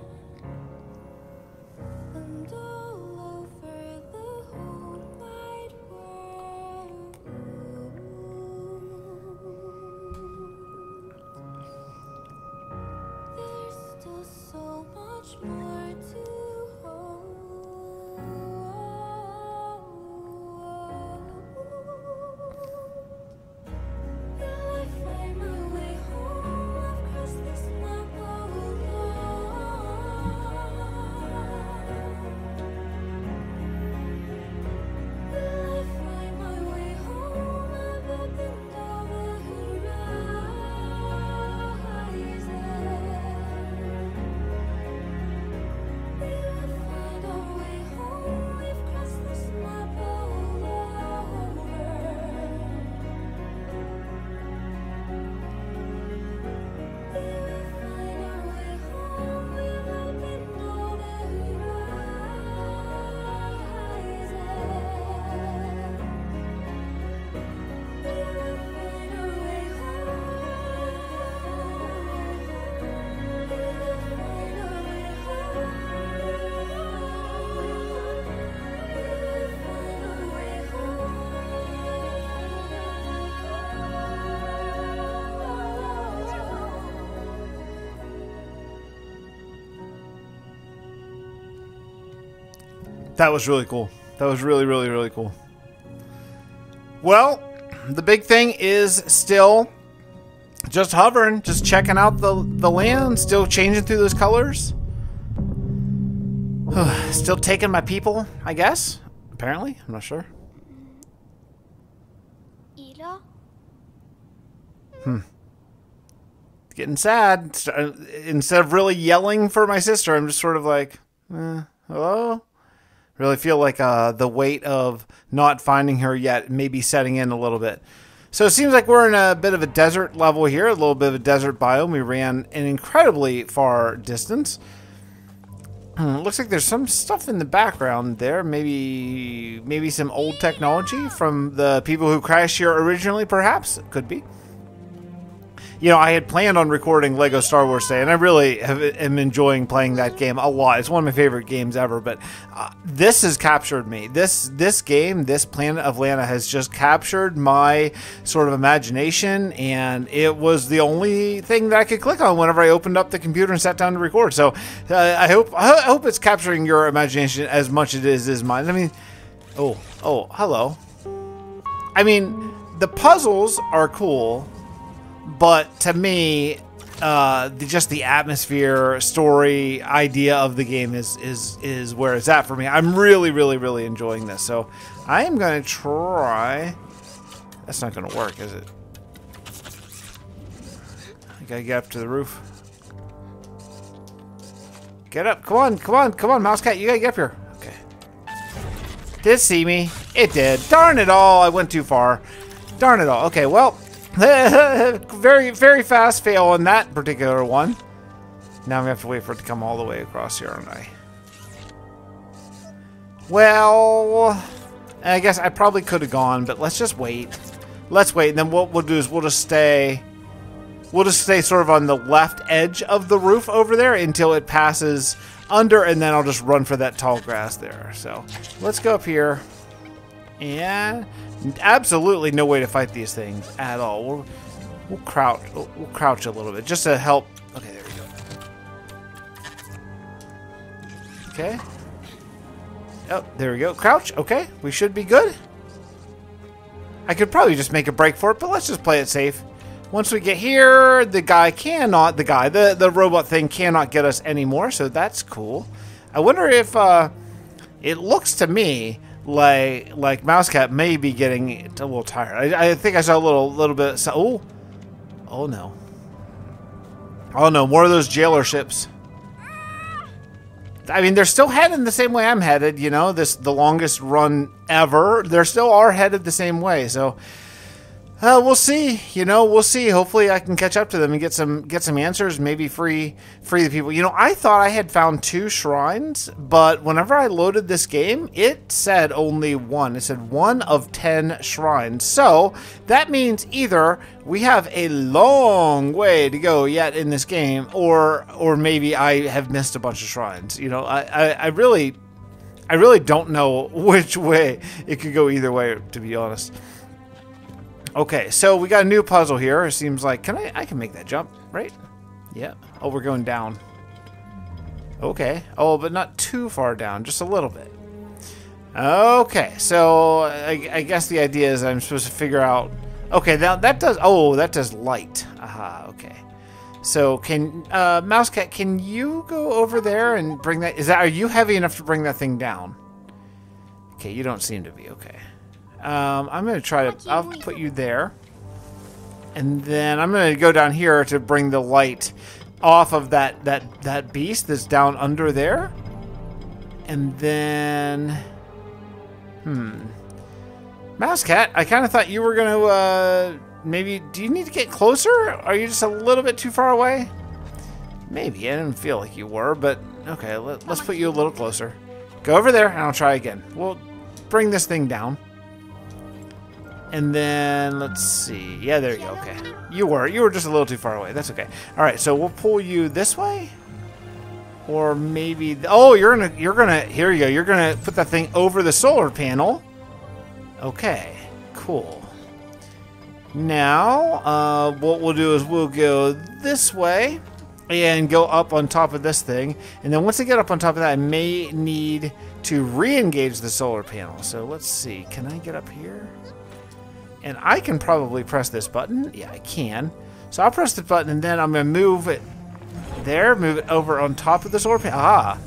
That was really cool. That was really, really, really cool. Well, the big thing is still just hovering, just checking out the, the land, still changing through those colors. still taking my people, I guess. Apparently, I'm not sure. Hmm. Getting sad. Instead of really yelling for my sister, I'm just sort of like, eh, hello? Really feel like uh, the weight of not finding her yet may be setting in a little bit. So it seems like we're in a bit of a desert level here, a little bit of a desert biome. We ran an incredibly far distance. Hmm, looks like there's some stuff in the background there. Maybe, maybe some old technology from the people who crashed here originally. Perhaps could be you know, I had planned on recording Lego Star Wars Day, and I really have, am enjoying playing that game a lot. It's one of my favorite games ever. But uh, this has captured me. This this game, this Planet of Lana, has just captured my sort of imagination, and it was the only thing that I could click on whenever I opened up the computer and sat down to record. So uh, I hope I hope it's capturing your imagination as much as it is as mine. I mean, oh oh hello. I mean, the puzzles are cool but to me, uh, the, just the atmosphere, story, idea of the game is is is where it's at for me. I'm really, really, really enjoying this. So I am gonna try. That's not gonna work, is it? I gotta get up to the roof. Get up! Come on! Come on! Come on, Mousecat! You gotta get up here. Okay. Did see me? It did. Darn it all! I went too far. Darn it all. Okay, well, very, very fast fail on that particular one. Now we have to wait for it to come all the way across here, aren't I? Well, I guess I probably could have gone, but let's just wait. Let's wait, and then what we'll do is we'll just stay... We'll just stay sort of on the left edge of the roof over there until it passes under, and then I'll just run for that tall grass there. So, let's go up here. And absolutely no way to fight these things at all. We'll, we'll crouch. We'll, crouch a little bit just to help. Okay, there we go. Okay. Oh, there we go. Crouch. Okay, we should be good. I could probably just make a break for it, but let's just play it safe. Once we get here, the guy cannot, the guy, the, the robot thing cannot get us anymore, so that's cool. I wonder if, uh, it looks to me like like Mousecat may be getting a little tired. I, I think I saw a little little bit. So, oh, oh no, oh no, more of those jailer ships. I mean, they're still headed the same way I'm headed. You know, this the longest run ever. They still are headed the same way. So. Uh, we'll see. You know, we'll see. Hopefully, I can catch up to them and get some get some answers. Maybe free free the people. You know, I thought I had found two shrines, but whenever I loaded this game, it said only one. It said one of ten shrines. So that means either we have a long way to go yet in this game, or or maybe I have missed a bunch of shrines. You know, I I, I really I really don't know which way it could go either way. To be honest. Okay, so we got a new puzzle here. It seems like can I I can make that jump, right? Yeah. Oh, we're going down. Okay. Oh, but not too far down, just a little bit. Okay, so I, I guess the idea is I'm supposed to figure out. Okay, that that does. Oh, that does light. Aha. Okay. So can uh, Mousecat, can you go over there and bring that? Is that are you heavy enough to bring that thing down? Okay, you don't seem to be. Okay. Um, I'm going to try to... I'll put you there. And then I'm going to go down here to bring the light off of that, that, that beast that's down under there. And then... Hmm. Mousecat, I kind of thought you were going to... Uh, maybe... Do you need to get closer? Are you just a little bit too far away? Maybe. I didn't feel like you were, but... Okay, let, let's put you a little closer. Go over there, and I'll try again. We'll bring this thing down. And then, let's see. Yeah, there you go. Okay. You were. You were just a little too far away. That's okay. All right, so we'll pull you this way. Or maybe... Oh, you're gonna... You're gonna... Here you go. You're gonna put that thing over the solar panel. Okay. Cool. Now, uh, what we'll do is we'll go this way. and go up on top of this thing. And then once I get up on top of that, I may need to re-engage the solar panel. So let's see. Can I get up here? And I can probably press this button. Yeah, I can. So I'll press the button and then I'm going to move it there, move it over on top of the panel. Ah.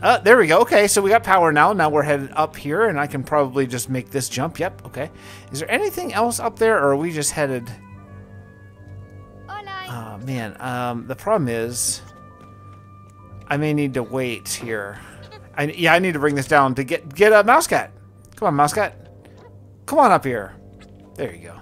Uh, there we go. Okay, so we got power now. Now we're headed up here, and I can probably just make this jump. Yep, okay. Is there anything else up there, or are we just headed... Oh, man. Um, the problem is... I may need to wait here. I, yeah, I need to bring this down to get get a Mousecat. Come on, Mousecat. Come on up here. There you go.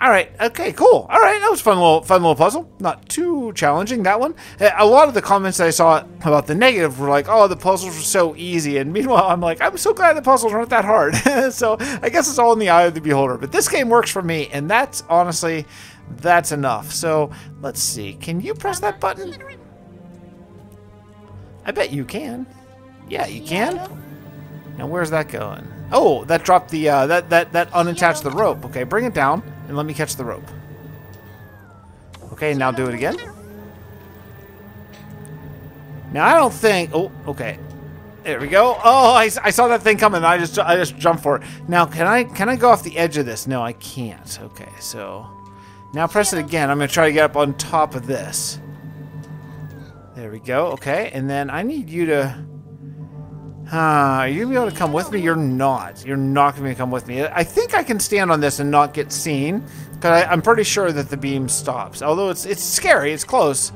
All right. Okay. Cool. All right. That was fun little fun little puzzle. Not too challenging that one. Uh, A lot of the comments that I saw about the negative were like, "Oh, the puzzles were so easy," and meanwhile, I'm like, "I'm so glad the puzzles aren't that hard." so I guess it's all in the eye of the beholder. But this game works for me, and that's honestly, that's enough. So let's see. Can you press that button? I bet you can. Yeah, you can. Now where's that going? Oh, that dropped the uh, that that that unattached the rope. Okay, bring it down and let me catch the rope. Okay, now do it again. Now I don't think. Oh, okay. There we go. Oh, I, I saw that thing coming. I just I just jumped for it. Now can I can I go off the edge of this? No, I can't. Okay, so now press it again. I'm gonna try to get up on top of this. There we go. Okay, and then I need you to. Huh, are you gonna be able to come with me? You're not. You're not gonna be able to come with me. I think I can stand on this and not get seen, because I'm pretty sure that the beam stops. Although it's it's scary. It's close.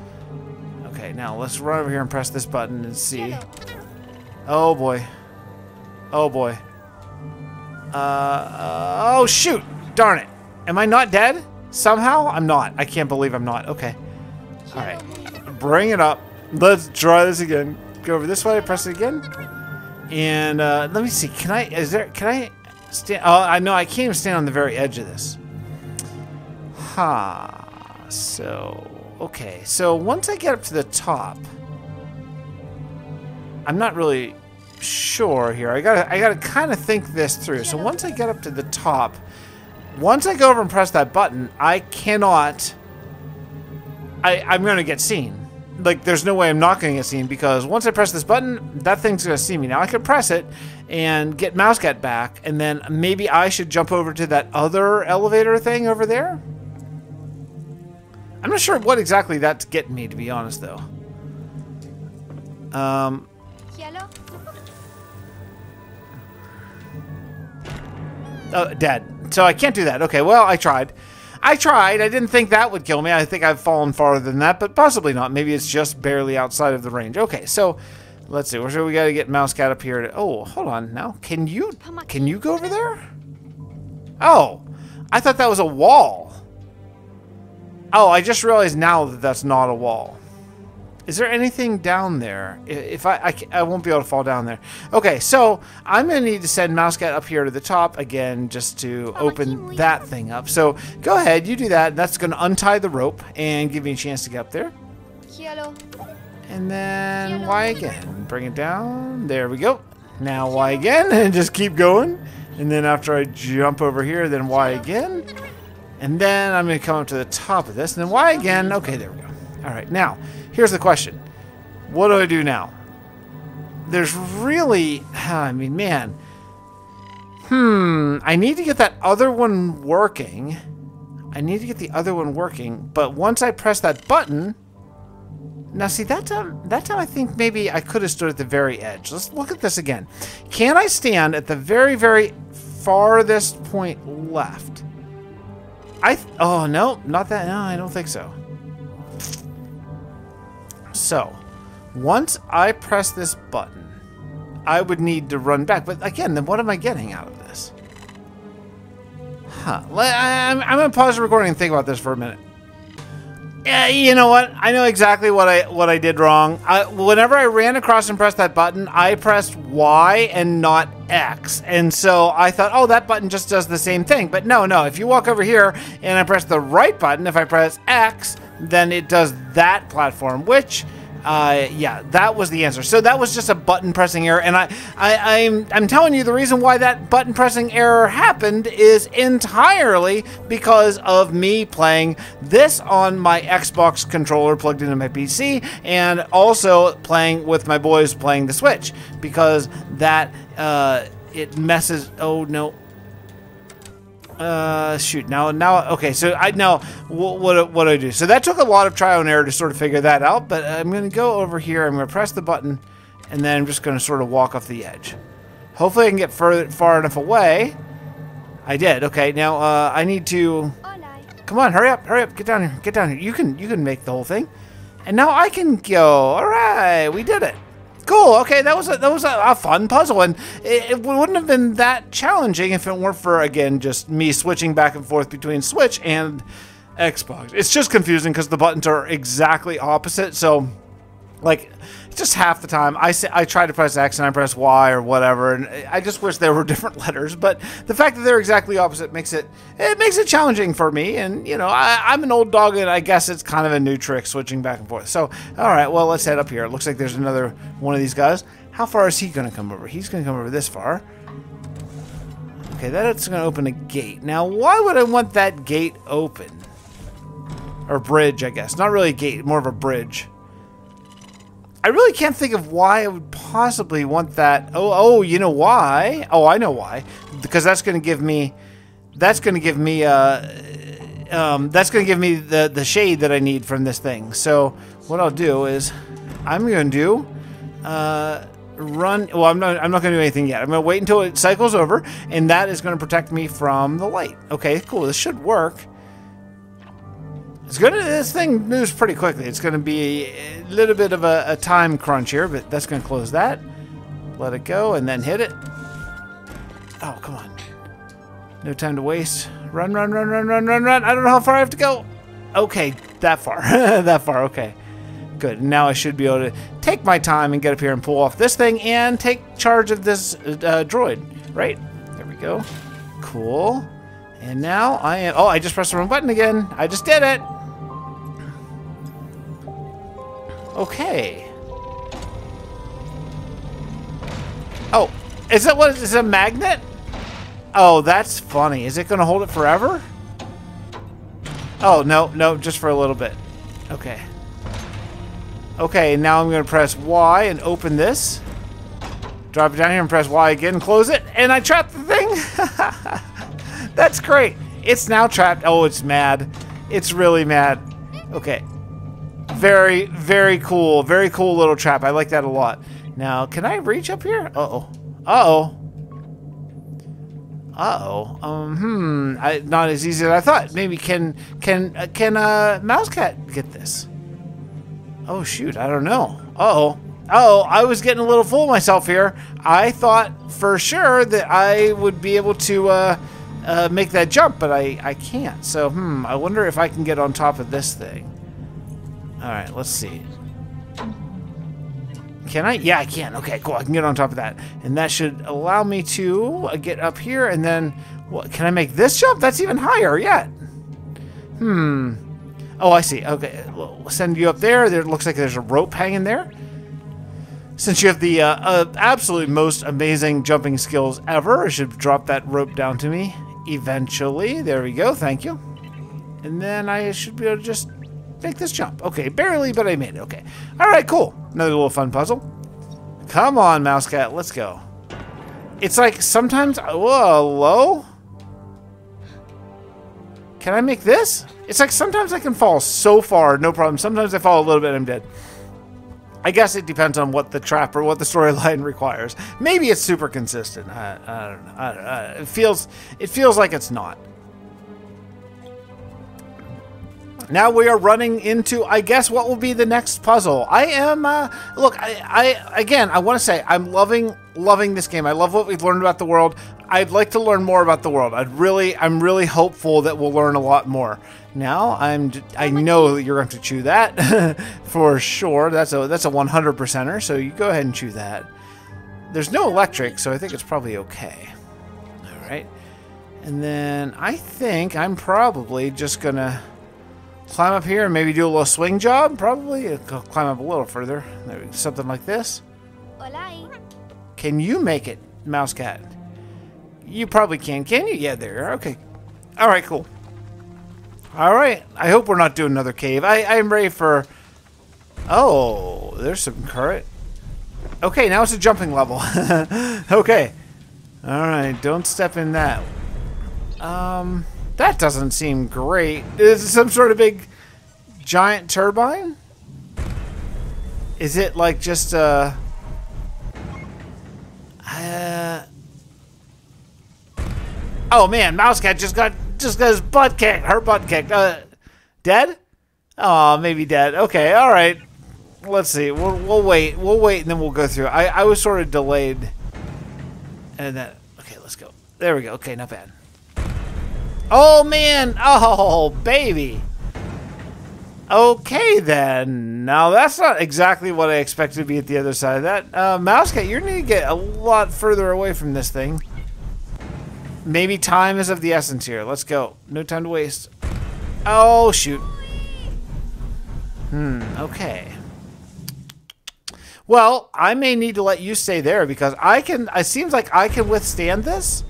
Okay, now let's run over here and press this button and see. Oh boy. Oh boy. Uh, uh, oh shoot! Darn it! Am I not dead? Somehow I'm not. I can't believe I'm not. Okay. All right. Bring it up. Let's try this again. Go over this way. Press it again. And uh, let me see. Can I? Is there? Can I stand? Oh, I know. I can't even stand on the very edge of this. Ha. So okay. So once I get up to the top, I'm not really sure here. I gotta. I gotta kind of think this through. So once I get up to the top, once I go over and press that button, I cannot. I I'm gonna get seen like there's no way I'm not going to get seen because once I press this button, that thing's going to see me. Now I could press it and get Mousecat back, and then maybe I should jump over to that other elevator thing over there. I'm not sure what exactly that's getting me, to be honest, though. Um, Hello. oh, dead. So I can't do that. Okay, well, I tried. I tried. I didn't think that would kill me. I think I've fallen farther than that, but possibly not. Maybe it's just barely outside of the range. Okay, so let's see. So we got to get Mousecat up here. To, oh, hold on. Now, can you can you go over there? Oh, I thought that was a wall. Oh, I just realized now that that's not a wall. Is there anything down there? If I, I, I won't be able to fall down there. Okay, so I'm gonna need to send Mousecat up here to the top again, just to open that thing up. So go ahead, you do that. That's gonna untie the rope and give me a chance to get up there. Hello. And then Y again. Bring it down. There we go. Now Y again, and just keep going. And then after I jump over here, then Y again. And then I'm going to come up to the top of this, and then Y again. Okay, there we go. All right, now, here's the question. What do I do now? There's really, I mean, man. Hmm, I need to get that other one working. I need to get the other one working, but once I press that button, now, see, that time, that time I think maybe I could have stood at the very edge. Let's look at this again. Can I stand at the very, very farthest point left? I, oh, no, not that, no, I don't think so. So, once I press this button, I would need to run back. But again, then what am I getting out of this? Huh. I'm, going to pause the recording and think about this for a minute. Yeah, you know what? I know exactly what I what I did wrong. I, whenever I ran across and pressed that button, I pressed Y and not X, and so I thought, oh, that button just does the same thing. But no, no. If you walk over here and I press the right button, if I press X, then it does that platform, which Uh, yeah, that was the answer. So that was just a button pressing error, and I, I, I'm, I'm telling you the reason why that button pressing error happened is entirely because of me playing this on my Xbox controller plugged into my PC, and also playing with my boys playing the Switch because that uh, it messes. Oh no, uh, shoot. Now, now, okay. So I now what what what do I do? So that took a lot of trial and error to sort of figure that out. But I'm gonna go over here. I'm gonna press the button, and then I'm just gonna sort of walk off the edge. Hopefully, I can get further far enough away. I did. Okay. Now uh, I need to. Come on, hurry up, hurry up, get down here, get down here. You can you can make the whole thing. And now I can go. All right, we did it. Cool. Okay, that was a, that was a, a fun puzzle, and it, it wouldn't have been that challenging if it weren't for again just me switching back and forth between Switch and Xbox. It's just confusing because the buttons are exactly opposite. So, like, just half the time I say, I try to press X and I press Y or whatever, and I just wish there were different letters. But the fact that they're exactly opposite makes it it makes it challenging for me. And you know, I, I'm an old dog, and I guess it's kind of a new trick switching back and forth. So, all right, well, let's head up here. It looks like there's another one of these guys. How far is he going to come over? He's going to come over this far. Okay, that's going to open a gate. Now, why would I want that gate open? Or bridge, I guess. Not really a gate, more of a bridge. I really can't think of why I would possibly want that. Oh, oh, you know why? Oh, I know why. Because that's going to give me, that's going to give me, uh, um, that's going to give me the the shade that I need from this thing. So what I'll do is, I'm going to do, uh, run. Well, I'm not. I'm not going to do anything yet. I'm going to wait until it cycles over, and that is going to protect me from the light. Okay, cool. This should work. It's gonna. This thing moves pretty quickly. It's gonna be a little bit of a, a time crunch here, but that's gonna close that. Let it go, and then hit it. Oh, come on! No time to waste. Run, run, run, run, run, run, run! I don't know how far I have to go. Okay, that far. that far. Okay, good. Now I should be able to take my time and get up here and pull off this thing and take charge of this uh, droid. Right? There we go. Cool. And now I am. Oh, I just pressed the wrong button again. I just did it. Okay. Oh, is it what is it a magnet? Oh, that's funny. Is it going to hold it forever? Oh, no, no, just for a little bit. Okay. Okay, now I'm going to press Y and open this. Drop it down here and press Y again, close it, and I trapped the thing. That's great. It's now trapped. Oh, it's mad. It's really mad. Okay. Very, very cool. Very cool little trap. I like that a lot. Now, can I reach up here? Uh-oh. Uh-oh. Uh-oh. Um, hmm. I, not as easy as I thought. Maybe can, can, uh, can, uh, Mousecat get this? Oh, shoot. I don't know. Uh-oh. Oh, I was getting a little full myself here. I thought for sure that I would be able to, uh, uh, make that jump, but I, I can't. So, hmm, I wonder if I can get on top of this thing. Alright, let's see. Can I? Yeah, I can. Okay, cool. I can get on top of that. And that should allow me to uh, get up here and then... What, can I make this jump? That's even higher yet. Hmm. Oh, I see. Okay, we'll send you up there. There looks like there's a rope hanging there. Since you have the uh, uh, absolutely most amazing jumping skills ever, I should drop that rope down to me eventually. There we go. Thank you. And then I should be able to just make this jump. Okay, barely, but I made it. Okay. All right, cool. Another little fun puzzle. Come on, Mousecat. Let's go. It's like sometimes... Whoa, hello? Can I make this? It's like sometimes I can fall so far, no problem. Sometimes I fall a little bit I'm dead. I guess it depends on what the trap or what the storyline requires. Maybe it's super consistent. I, I don't know. I don't know. It feels it feels like it's not. Now we are running into, I guess, what will be the next puzzle. I am, uh, look, I, I again, I want to say, I'm loving, loving this game. I love what we've learned about the world. I'd like to learn more about the world. I'd really, I'm really hopeful that we'll learn a lot more. Now, I'm, I know that you're going to have to chew that for sure. That's a, that's a 100 percenter. So you go ahead and chew that. There's no electric, so I think it's probably okay. All right. And then I think I'm probably just gonna climb up here and maybe do a little swing job, probably. Uh, climb up a little further. Something like this. Hola. Can you make it, Mousecat? You probably can. Can you? Yeah, there you are. Okay. All right, cool. All right. I hope we're not doing another cave. I, I'm ready for... Oh, there's some current. Okay, now it's a jumping level. okay. All right, don't step in that. Um, that doesn't seem great. Is it some sort of big giant turbine? Is it like just a... Uh, oh man, Mousecat just got just got his butt kicked. Her butt kicked. Uh, dead? Oh, maybe dead. Okay, all right. Let's see. We'll, we'll wait. We'll wait, and then we'll go through. I I was sort of delayed, and then okay, let's go. There we go. Okay, not bad. Oh man! Oh baby. Okay then. Now that's not exactly what I expected to be at the other side of that. Uh, Mousecat, you need to get a lot further away from this thing. Maybe time is of the essence here. Let's go. No time to waste. Oh shoot. Hmm. Okay. Well, I may need to let you stay there because I can. It seems like I can withstand this,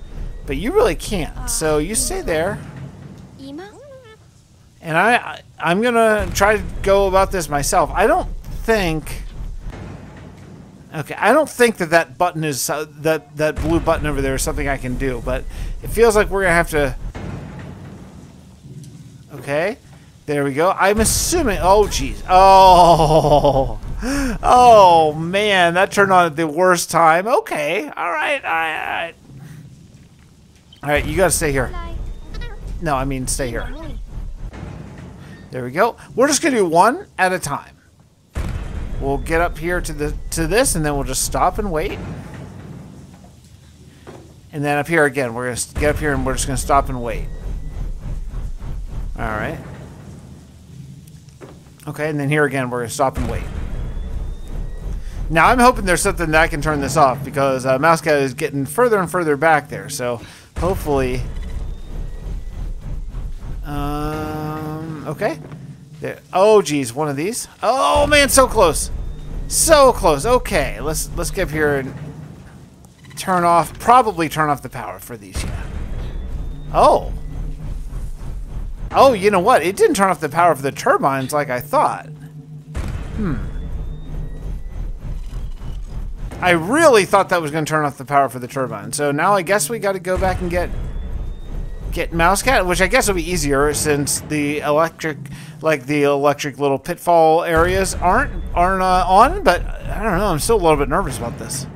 but you really can't. So you stay there. And I, I'm gonna try to go about this myself. I don't think. Okay, I don't think that that button is uh, that that blue button over there is something I can do, but it feels like we're gonna have to. Okay, there we go. I'm assuming. Oh, jeez. Oh, oh man, that turned on at the worst time. Okay, all right, all right, all right. All right, you gotta stay here. No, I mean stay here. There we go. We're just gonna do one at a time. We'll get up here to the to this, and then we'll just stop and wait. And then up here again, we're gonna get up here and we're just gonna stop and wait. All right. Okay, and then here again, we're gonna stop and wait. Now I'm hoping there's something that I can turn this off because uh, Mousecat is getting further and further back there. So hopefully, um, okay. There. Oh, geez, one of these. Oh man, so close, so close. Okay, let's let's get up here and turn off. Probably turn off the power for these. Yeah. Oh. Oh, you know what? It didn't turn off the power for the turbines like I thought. Hmm. I really thought that was going to turn off the power for the turbine. So now I guess we got to go back and get get Mousecat, which I guess will be easier since the electric, like the electric little pitfall areas aren't aren't uh, on. But I don't know. I'm still a little bit nervous about this.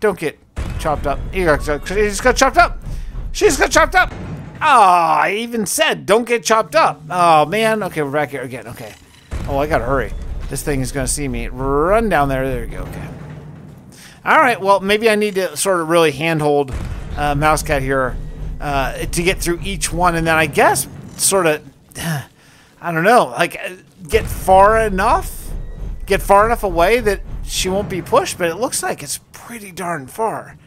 Don't get chopped up. He just got chopped up. She just got chopped up. Oh, I even said don't get chopped up. Oh man. Okay, we're back here again. Okay. Oh, I gotta hurry. This thing is gonna see me. Run down there. There you go. Okay. All right. Well, maybe I need to sort of really handhold uh, Mousecat here uh, to get through each one, and then I guess sort of, I don't know, like uh, get far enough, get far enough away that she won't be pushed. But it looks like it's pretty darn far.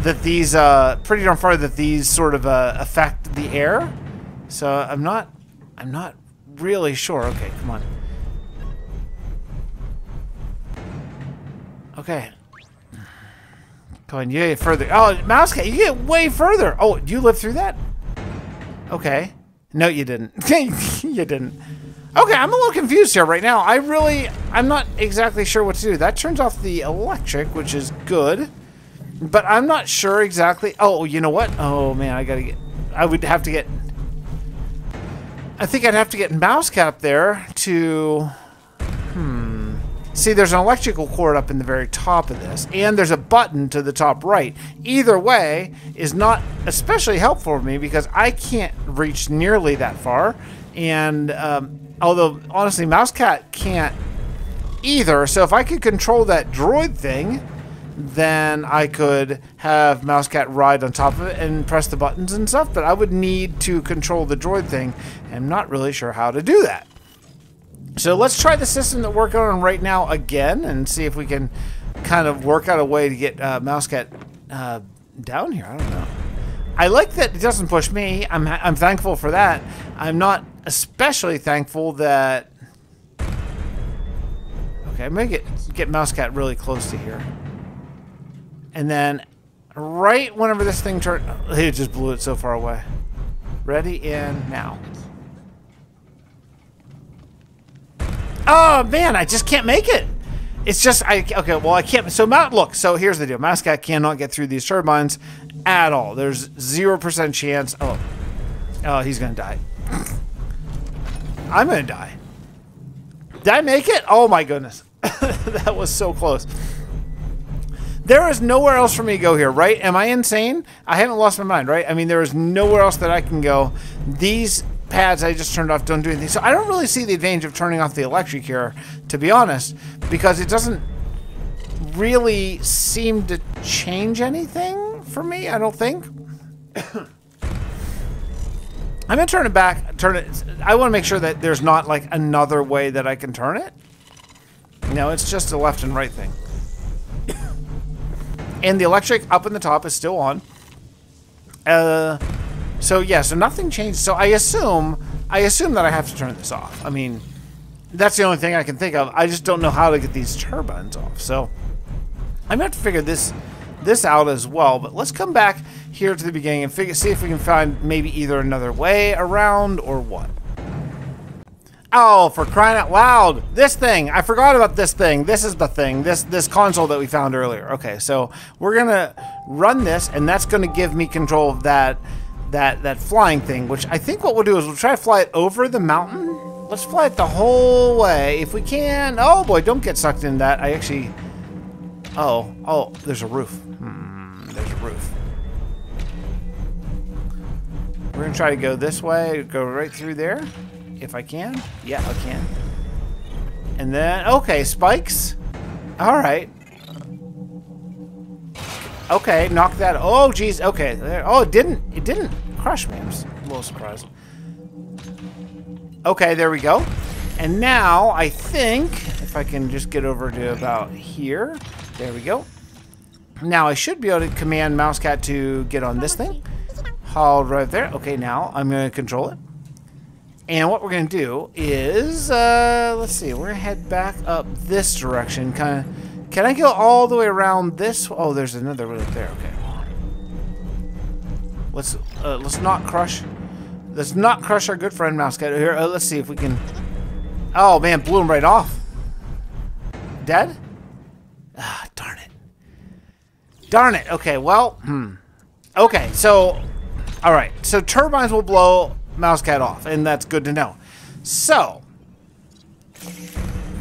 That these, uh, pretty darn far that these sort of uh, affect the air. So I'm not, I'm not really sure. Okay, come on. Okay. You get further. Oh, mouse Mousecat, you get way further. Oh, you lived through that? Okay. No, you didn't. you didn't. Okay, I'm a little confused here right now. I really, I'm not exactly sure what to do. That turns off the electric, which is good. But I'm not sure exactly. Oh, you know what? Oh, man, I gotta get, I would have to get, I think I'd have to get Mousecat up there to. See, there's an electrical cord up in the very top of this, and there's a button to the top right. Either way is not especially helpful for me because I can't reach nearly that far. And um, although, honestly, Mousecat can't either. So if I could control that droid thing, then I could have Mousecat ride on top of it and press the buttons and stuff. But I would need to control the droid thing. I'm not really sure how to do that. So let's try the system that we're working on right now again and see if we can kind of work out a way to get uh, Mousecat uh, down here. I don't know. I like that it doesn't push me. I'm I'm thankful for that. I'm not especially thankful that. Okay, I'm gonna get get Mousecat really close to here, and then right whenever this thing turned, it just blew it so far away. Ready in now. Oh man, I just can't make it. It's just I okay. Well, I can't. So Mount, look. So here's the deal. Mousecat cannot get through these turbines at all. There's zero percent chance. Oh, oh, he's gonna die. I'm gonna die. Did I make it? Oh my goodness, that was so close. There is nowhere else for me to go here, right? Am I insane? I haven't lost my mind, right? I mean, there is nowhere else that I can go. These pads I just turned off don't do anything. So I don't really see the advantage of turning off the electric here, to be honest, because it doesn't really seem to change anything for me, I don't think. I'm gonna turn it back, turn it, I wanna make sure that there's not like another way that I can turn it. No, it's just a left and right thing. and the electric up in the top is still on. Uh, so yeah, so nothing changed. So I assume, I assume that I have to turn this off. I mean, that's the only thing I can think of. I just don't know how to get these turbines off. So I'm gonna have to figure this this out as well. But let's come back here to the beginning and figure, see if we can find maybe either another way around or what. Oh, for crying out loud! This thing! I forgot about this thing. This is the thing. This this console that we found earlier. Okay, so we're gonna run this, and that's gonna give me control of that that that flying thing. Which I think what we'll do is we'll try to fly it over the mountain. Let's fly it the whole way if we can. Oh boy, don't get sucked in that. I actually. Oh, oh, there's a roof. Hmm, there's a roof. We're gonna try to go this way, go right through there if I can. Yeah, I can. And then, okay, spikes. All right. Okay, knock that. Oh, geez. Okay. There. Oh, it didn't. It didn't crush me. I'm a little surprised. Okay, there we go. And now I think if I can just get over to about here. There we go. Now I should be able to command Mousecat to get on this thing. Hold right there. Okay, now I'm going to control it. And what we're going to do is, uh, let's see, we're going to head back up this direction. Kind of, can I go all the way around this? Oh, there's another road there. Okay. Let's, uh, let's not crush, let's not crush our good friend Mousecat. Here, uh, let's see if we can, oh man, blew him right off. Dead? Ah, darn it. Darn it. Okay, well, hmm. Okay, so, all right. So turbines will blow Mousecat off, and that's good to know. So,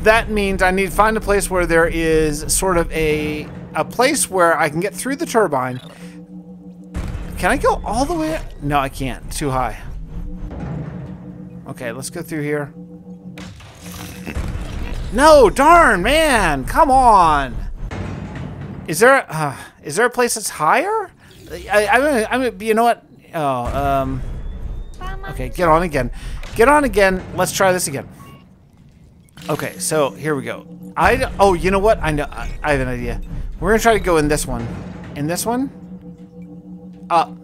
that means I need to find a place where there is sort of a a place where I can get through the turbine. Can I go all the way? No, I can't. Too high. Okay, let's go through here. No, darn, man. Come on. Is there uh, is there a place that's higher? I, I, I mean, you know what? Oh, um... Okay, get on again. Get on again. Let's try this again. Okay, so here we go. I oh, you know what? I know. I, I have an idea. We're gonna try to go in this one. In this one. Up.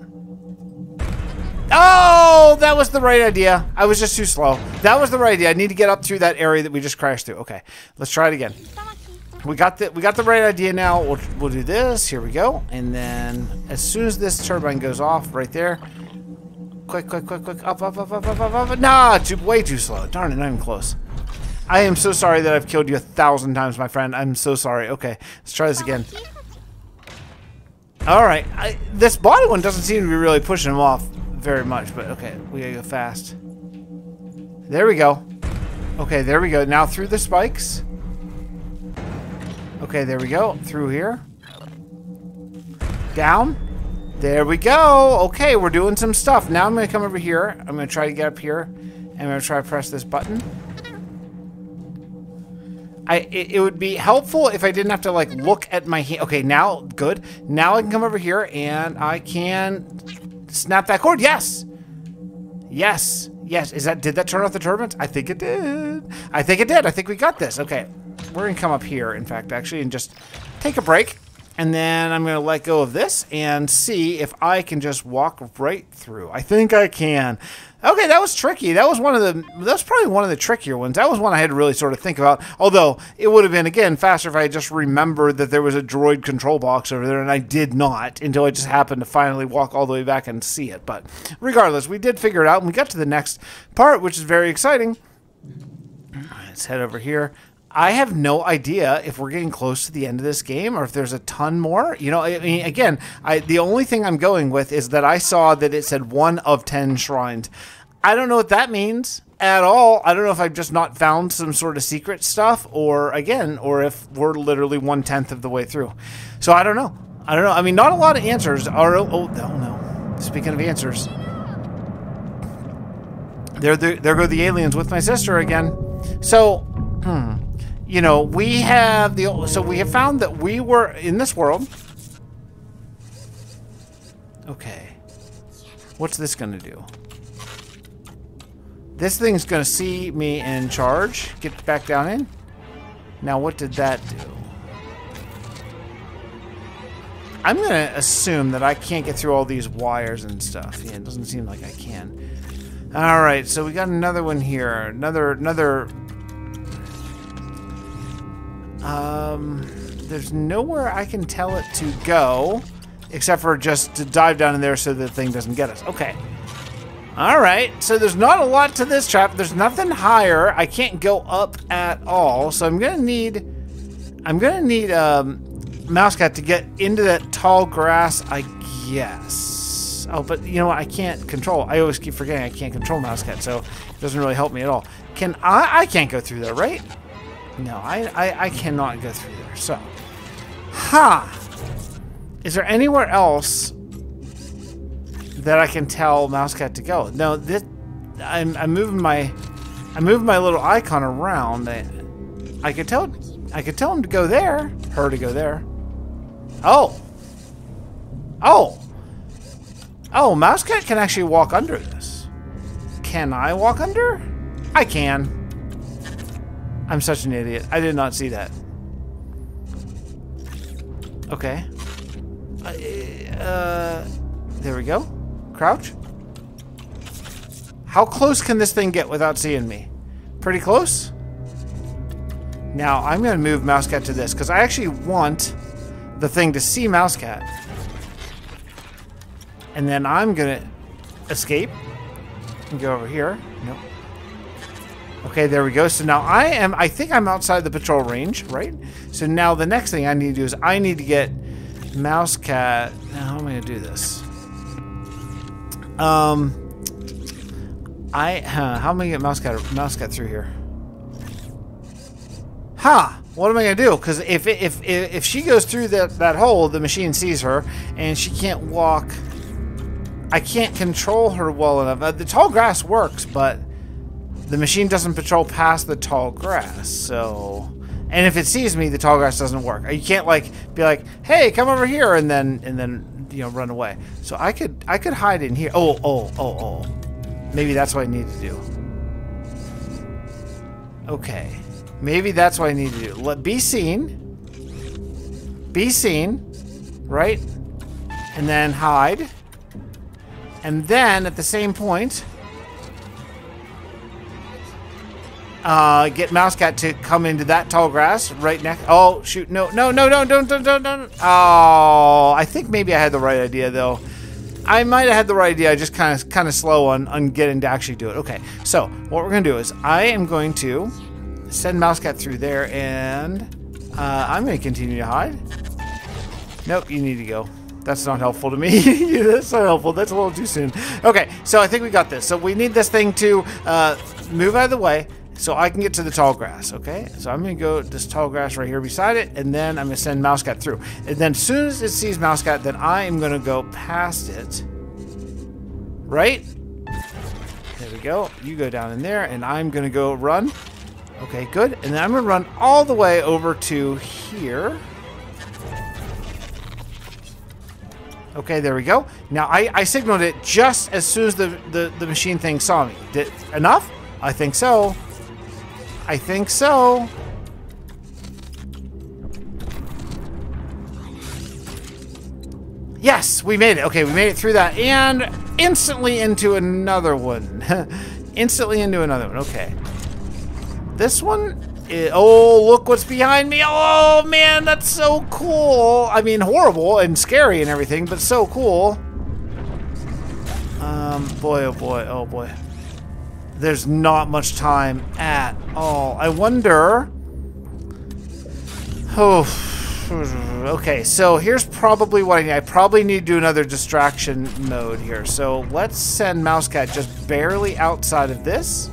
Oh, that was the right idea. I was just too slow. That was the right idea. I need to get up through that area that we just crashed through. Okay, let's try it again. We got the we got the right idea now. We'll we'll do this. Here we go. And then as soon as this turbine goes off, right there, Quick, quick, quick, quick. Up, up, up, up, up, up, up. Nah, too, way too slow. Darn it, not even close. I am so sorry that I've killed you a thousand times, my friend. I'm so sorry. Okay, let's try this again. Alright, this bottom one doesn't seem to be really pushing him off very much, but okay, we gotta go fast. There we go. Okay, there we go. Now through the spikes. Okay, there we go. Through here. Down. There we go. Okay, we're doing some stuff. Now I'm going to come over here. I'm going to try to get up here. And I'm going to try to press this button. I it, it, would be helpful if I didn't have to like look at my hand. Okay, now good. Now I can come over here and I can snap that cord. Yes. Yes. Yes. Is that did that turn off the turbines? I think it did. I think it did. I think we got this. Okay. We're to come up here in fact actually and just take a break And then I'm going to let go of this and see if I can just walk right through. I think I can. Okay, that was tricky. That was one of the, that's probably one of the trickier ones. That was one I had to really sort of think about. Although it would have been, again, faster if I just remembered that there was a droid control box over there, and I did not until I just happened to finally walk all the way back and see it. But regardless, we did figure it out, and we got to the next part, which is very exciting. Let's head over here. I have no idea if we're getting close to the end of this game or if there's a ton more. You know, I mean, again, I the only thing I'm going with is that I saw that it said one of ten shrines. I don't know what that means at all. I don't know if I've just not found some sort of secret stuff, or again, or if we're literally one tenth of the way through. So I don't know. I don't know. I mean, not a lot of answers are. Oh, oh no. Speaking of answers, there, there, there go the aliens with my sister again. So, hmm you know, we have the so we have found that we were in this world. Okay. What's this going to do? This thing's to see me in charge. Get back down in. Now, what did that do? I'm to assume that I can't get through all these wires and stuff. Yeah, it doesn't seem like I can. All right, so we got another one here. Another another um, there's nowhere I can tell it to go, except for just to dive down in there so the thing doesn't get us. Okay. All right, so there's not a lot to this trap. There's nothing higher. I can't go up at all, so I'm gonna need, I'm gonna need um, Mousecat to get into that tall grass, I guess. Oh, but you know what? I can't control. I always keep forgetting I can't control Mousecat, so it doesn't really help me at all. Can I? I can't go through there, right? No, I, I, I cannot go through there. So, ha! Huh. Is there anywhere else that I can tell Mousecat to go? No, this, I'm, I'm moving my, I'm moving my little icon around. I, I could tell, I could tell him to go there, her to go there. Oh, oh, oh! Mousecat can actually walk under this. Can I walk under? I can. I'm such an idiot. I did not see that. Okay. Uh, there we go. Crouch. How close can this thing get without seeing me? Pretty close? Now, I'm going to move Mousecat to this, because I actually want the thing to see Mousecat. And then I'm going to escape and go over here. Nope. Okay, there we go. So now I am, I think I'm outside the patrol range, right? So now the next thing I need to do is I need to get Mousecat. Now, how am I going to do this? Um, I, huh, how am I to get mouse cat, Mousecat, Mousecat through here? Ha! What am I to do? Because if, if, if, if she goes through that, that hole, the machine sees her, and she can't walk. I can't control her well enough. Uh, the tall grass works, but the machine doesn't patrol past the tall grass, so... And if it sees me, the tall grass doesn't work. You can't, like, be like, hey, come over here, and then, and then, you know, run away. So I could, I could hide in here. Oh, oh, oh, oh. Maybe that's what I need to do. Okay. Maybe that's what I need to do. Let be seen. Be seen. Right? And then hide. And then, at the same point, Uh, get Mousecat to come into that tall grass right next. Oh, shoot. No, no, no, no, don't, don't, don't, don't. Oh, I think maybe I had the right idea, though. I might have had the right idea. I just kind of kind of slow on, on getting to actually do it. Okay, so what we're to do is I am going to send Mousecat through there, and uh, I'm to continue to hide. Nope, you need to go. That's not helpful to me. That's not helpful. That's a little too soon. Okay, so I think we got this. So we need this thing to uh, move out of the way so I can get to the tall grass, okay? So I'm gonna go this tall grass right here beside it, and then I'm gonna send Mousecat through. And then as soon as it sees Mousecat, then I am gonna go past it. Right? There we go. You go down in there, and I'm gonna go run. Okay, good. And then I'm gonna run all the way over to here. Okay, there we go. Now, I, I signaled it just as soon as the, the, the machine thing saw me. Did, enough? I think so. I think so. Yes, we made it. Okay, we made it through that and instantly into another one. instantly into another one. Okay. This one is, oh, look what's behind me. Oh, man, that's so cool. I mean, horrible and scary and everything, but so cool. Um, boy, oh boy, oh boy. There's not much time at all. I wonder... Oh, okay, so here's probably what I need. I probably need to do another distraction mode here. So let's send Mousecat just barely outside of this.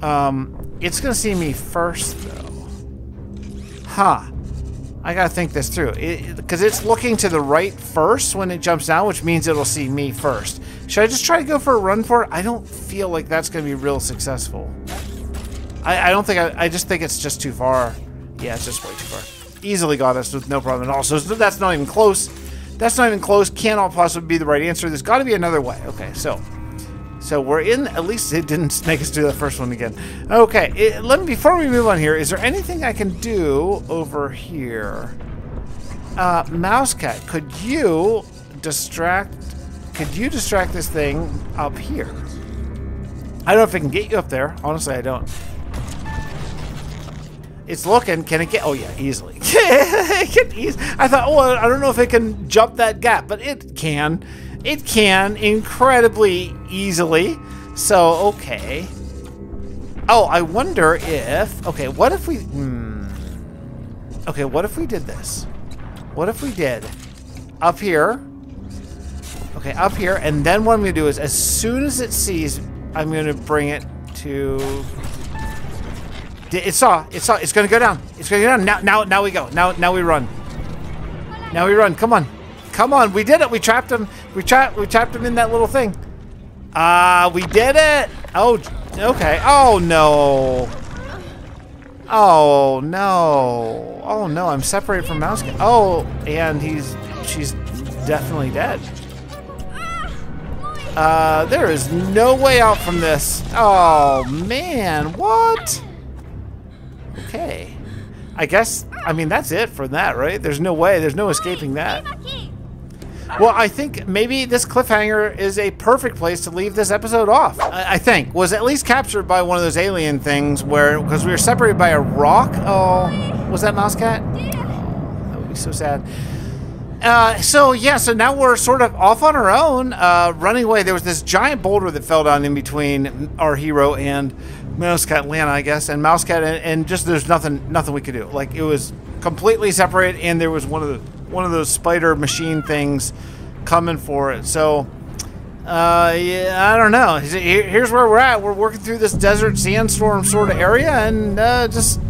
Um, it's gonna see me first, though. Huh. I gotta think this through. Because it, it's looking to the right first when it jumps down, which means it'll see me first. Should I just try to go for a run for it? I don't feel like that's gonna be real successful. I, I don't think, I, I just think it's just too far. Yeah, it's just way too far. Easily got us with no problem at all. So that's not even close. That's not even close. Cannot possibly be the right answer. There's got to be another way. Okay, so so we're in, at least it didn't make us do the first one again. Okay, it, let me, before we move on here, is there anything I can do over here? Uh, Mousecat, could you distract, could you distract this thing up here? I don't know if it can get you up there. Honestly, I don't. It's looking. Can it get? Oh yeah, easily. it can ease. I thought. Oh, I don't know if it can jump that gap, but it can. It can incredibly easily. So, okay. Oh, I wonder if... Okay, what if we... Hmm. Okay, what if we did this? What if we did up here? Okay, up here, and then what I'm going to do is as soon as it sees, I'm going to bring it to... It saw. It saw. It's going to go down. It's going to go down. Now, now, now we go. Now, now we run. Now we run. Come on. Come on, we did it. We trapped him. We trapped we trapped him in that little thing. Ah, uh, we did it. Oh, okay. Oh no. Oh no. Oh no, I'm separated from Mouse. Oh, and he's she's definitely dead. Uh, there is no way out from this. Oh man, what? Okay. I guess, I mean, that's it for that, right? There's no way, there's no escaping that. Well, I think maybe this cliffhanger is a perfect place to leave this episode off. I, I think was at least captured by one of those alien things where because we were separated by a rock. Oh, was that Mousecat? Oh, that would be so sad. Uh, so yeah, so now we're sort of off on our own, uh, running away. There was this giant boulder that fell down in between our hero and Mousecat Lana, I guess, and Mousecat, and, and just there's nothing, nothing we could do. Like it was completely separate, and there was one of the one of those spider machine things coming for it. So, uh, yeah, I don't know. Here's where we're at. We're working through this desert sandstorm sort of area, and uh, just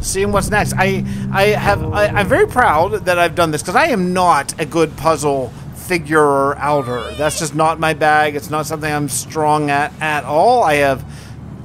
seeing what's next. I I have I, am very proud that I've done this because I am not a good puzzle figure outer. That's just not my bag. It's not something I'm strong at at all. I have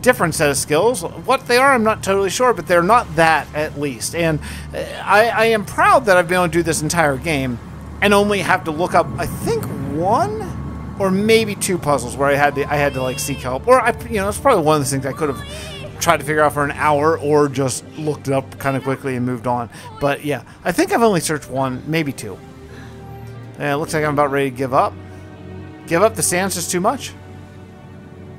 different set of skills. What they are, I'm not totally sure, but they're not that at least. And uh, I, I am proud that I've been able to do this entire game and only have to look up, I think, one or maybe two puzzles where I had to I had to like seek help. Or I, you know, it's probably one of the things I could have tried to figure out for an hour or just looked it up kind of quickly and moved on. But yeah, I think I've only searched one, maybe two. Yeah, it looks like I'm about ready to give up. Give up. The sand's just too much.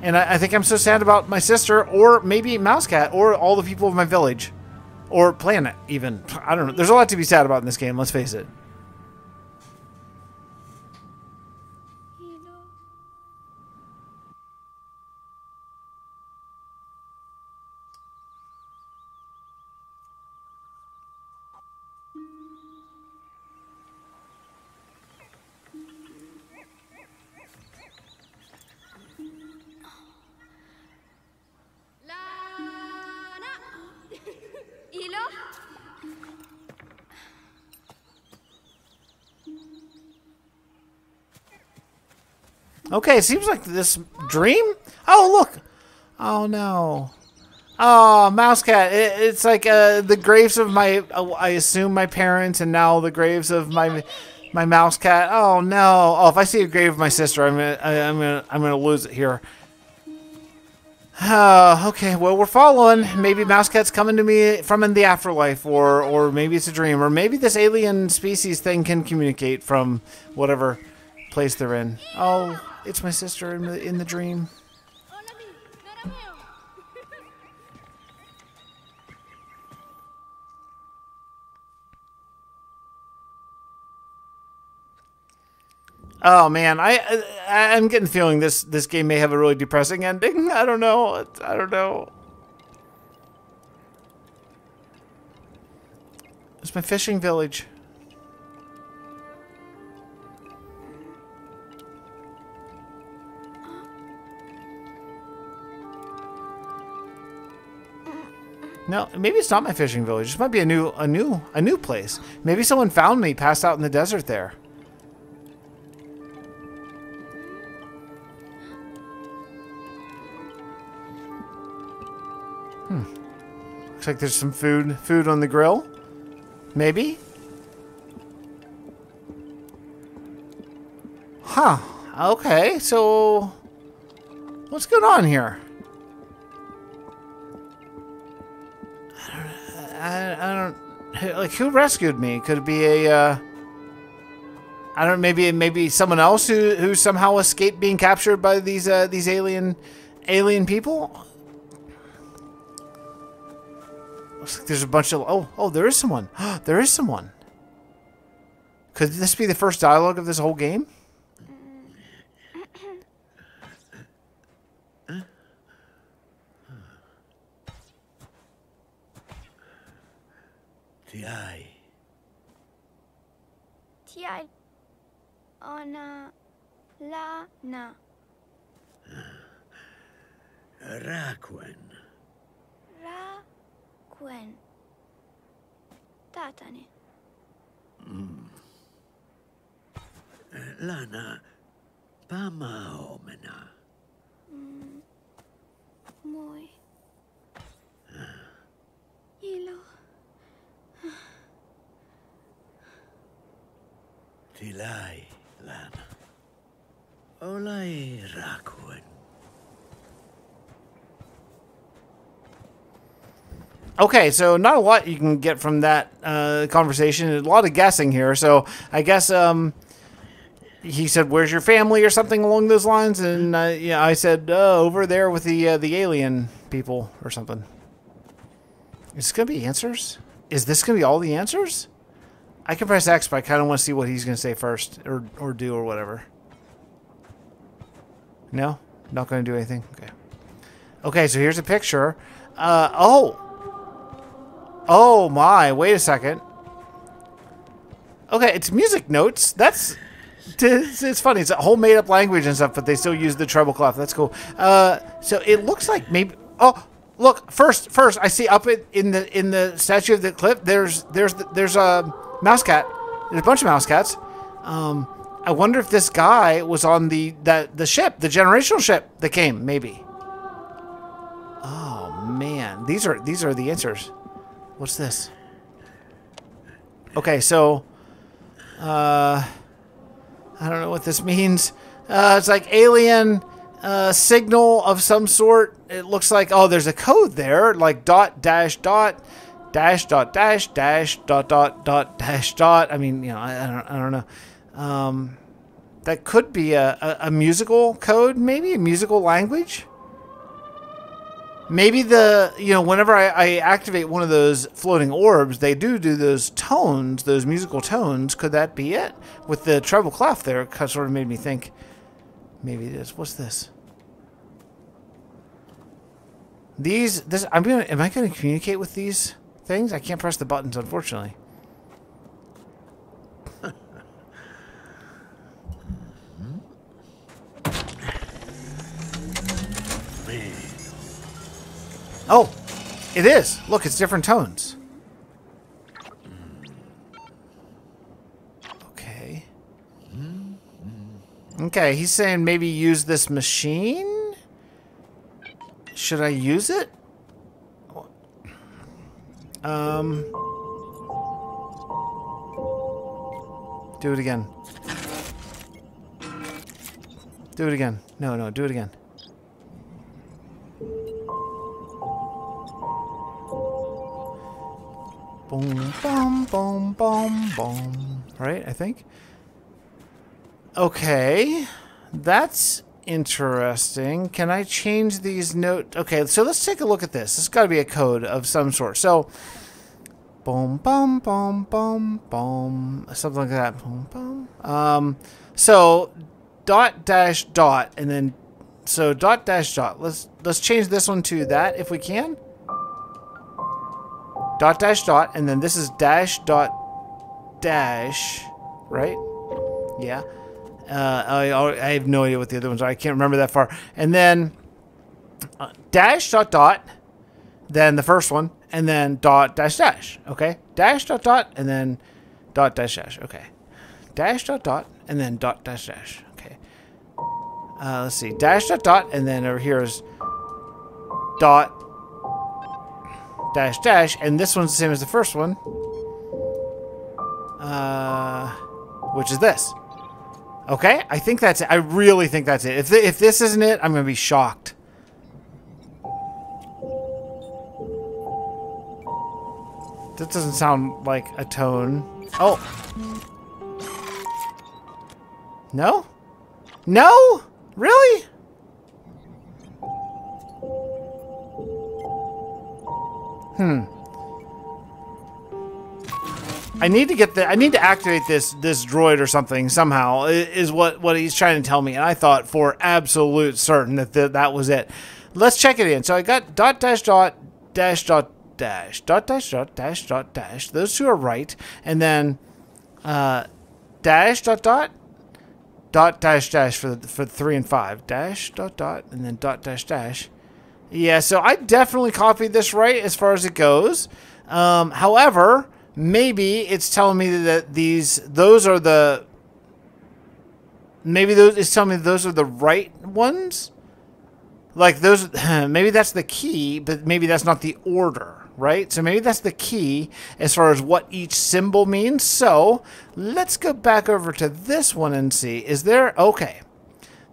And I, I, think I'm so sad about my sister, or maybe Mousecat, or all the people of my village, or planet, even. I don't know. There's a lot to be sad about in this game, let's face it. Okay, it seems like this dream. Oh, look. Oh, no. Oh, Mousecat. It, it's like uh, the graves of my, uh, I assume my parents, and now the graves of my my Mousecat. Oh no. Oh, if I see a grave of my sister, I'm gonna, I, am gonna, I'm gonna lose it here. Uh, okay, well we're following. Maybe Mousecat's coming to me from in the afterlife, or or maybe it's a dream, or maybe this alien species thing can communicate from whatever place they're in. Oh, it's my sister in the in the dream. Oh man, I, I I'm getting feeling this this game may have a really depressing ending. I don't know. I don't know. It's my fishing village. No, maybe it's not my fishing village. This might be a new a new a new place. Maybe someone found me passed out in the desert there. Hmm. Looks like there's some food food on the grill. Maybe? Huh. Okay, so what's going on here? I, I don't like who rescued me. Could it be a uh, I don't maybe maybe someone else who who somehow escaped being captured by these uh, these alien alien people. Looks like there's a bunch of oh oh there is someone there is someone. Could this be the first dialogue of this whole game? Buona lana. Raquen. Raquen. Tatane. Mm. Lana, pama omena. Mm. Moi. Ilo. Tilai. Lana. Olai. Okay, so not a lot you can get from that uh, conversation. A lot of guessing here. So I guess um, he said, "Where's your family?" or something along those lines, and uh, yeah, I said, uh, "Over there with the uh, the alien people or something." Is this gonna be answers? Is this gonna be all the answers? I can press X, but I kind of want to see what he's gonna say first, or or do, or whatever. No, not gonna do anything. Okay. Okay, so here's a picture. Uh, oh. Oh my, wait a second. Okay, it's music notes. That's it's, funny. It's a whole made up language and stuff, but they still use the treble clef. That's cool. Uh, so it looks like maybe. Oh, look! First, first, I see up in, in the in the statue of the cliff. There's there's there's a mouse cat. There's a bunch of mouse cats. Um, I wonder if this guy was on the that the ship, the generational ship that came. Maybe. Oh man, these are these are the answers. What's this? Okay, so uh I don't know what this means. Uh it's like alien uh signal of some sort. It looks like oh there's a code there, like dot dash dot dash dot dash dash dot dot dot dash dot. I mean, you know, I, I don't I don't know. Um that could be a, a, a musical code, maybe a musical language. Maybe the you know whenever I, I activate one of those floating orbs, they do do those tones, those musical tones. Could that be it? With the treble clef there, it sort of made me think. Maybe it is. What's this? These this I'm gonna am I gonna communicate with these things? I can't press the buttons unfortunately. Oh, it is. Look, it's different tones. Okay. Okay, he's saying maybe use this machine? Should I use it? Um, do it again. Do it again. No, no, do it again. Boom, boom, boom, boom, boom. Right, I think. Okay. That's interesting. Can I change these note? Okay, so let's take a look at this. Has got to be a code of some sort. So, boom, boom, boom, boom, boom, something like that. Boom, boom. Um, so dot dash dot, and then so dot dash dot. Let's let's change this one to that if we can. Dot dash dot, and then this is dash dot dash, right? Yeah. Uh, I, I have no idea what the other ones are. I can't remember that far. And then uh, dash dot dot, then the first one, and then dot dash dash. Okay, dash dot dot, and then dot dash dash. Okay, dash dot dot, and then dot dash dash. Okay. Uh, let's see, dash dot dot, and then over here is dot dash dash, and this one's the same as the first one. Uh, which is this. Okay, I think that's it. I really think that's it. If, th if this isn't it, I'm going to be shocked. That doesn't sound like a tone. Oh. No? No? Really? Hmm. I need to get the I need to activate this this droid or something somehow is what what he's trying to tell me and I thought for absolute certain that the, that was it. Let's check it in. So I got dot dash dot dash dot dash dot dash dot dash dot dash. Those two are right and then uh, dash dot dot dot dash dash for the, for three and five dash dot dot and then dot dash dash. Yeah, so I definitely copied this right as far as it goes. Um, however, maybe it's telling me that these those are the maybe those it's telling me those are the right ones. Like those, maybe that's the key, but maybe that's not the order, right? So maybe that's the key as far as what each symbol means. So let's go back over to this one and see. Is there, okay,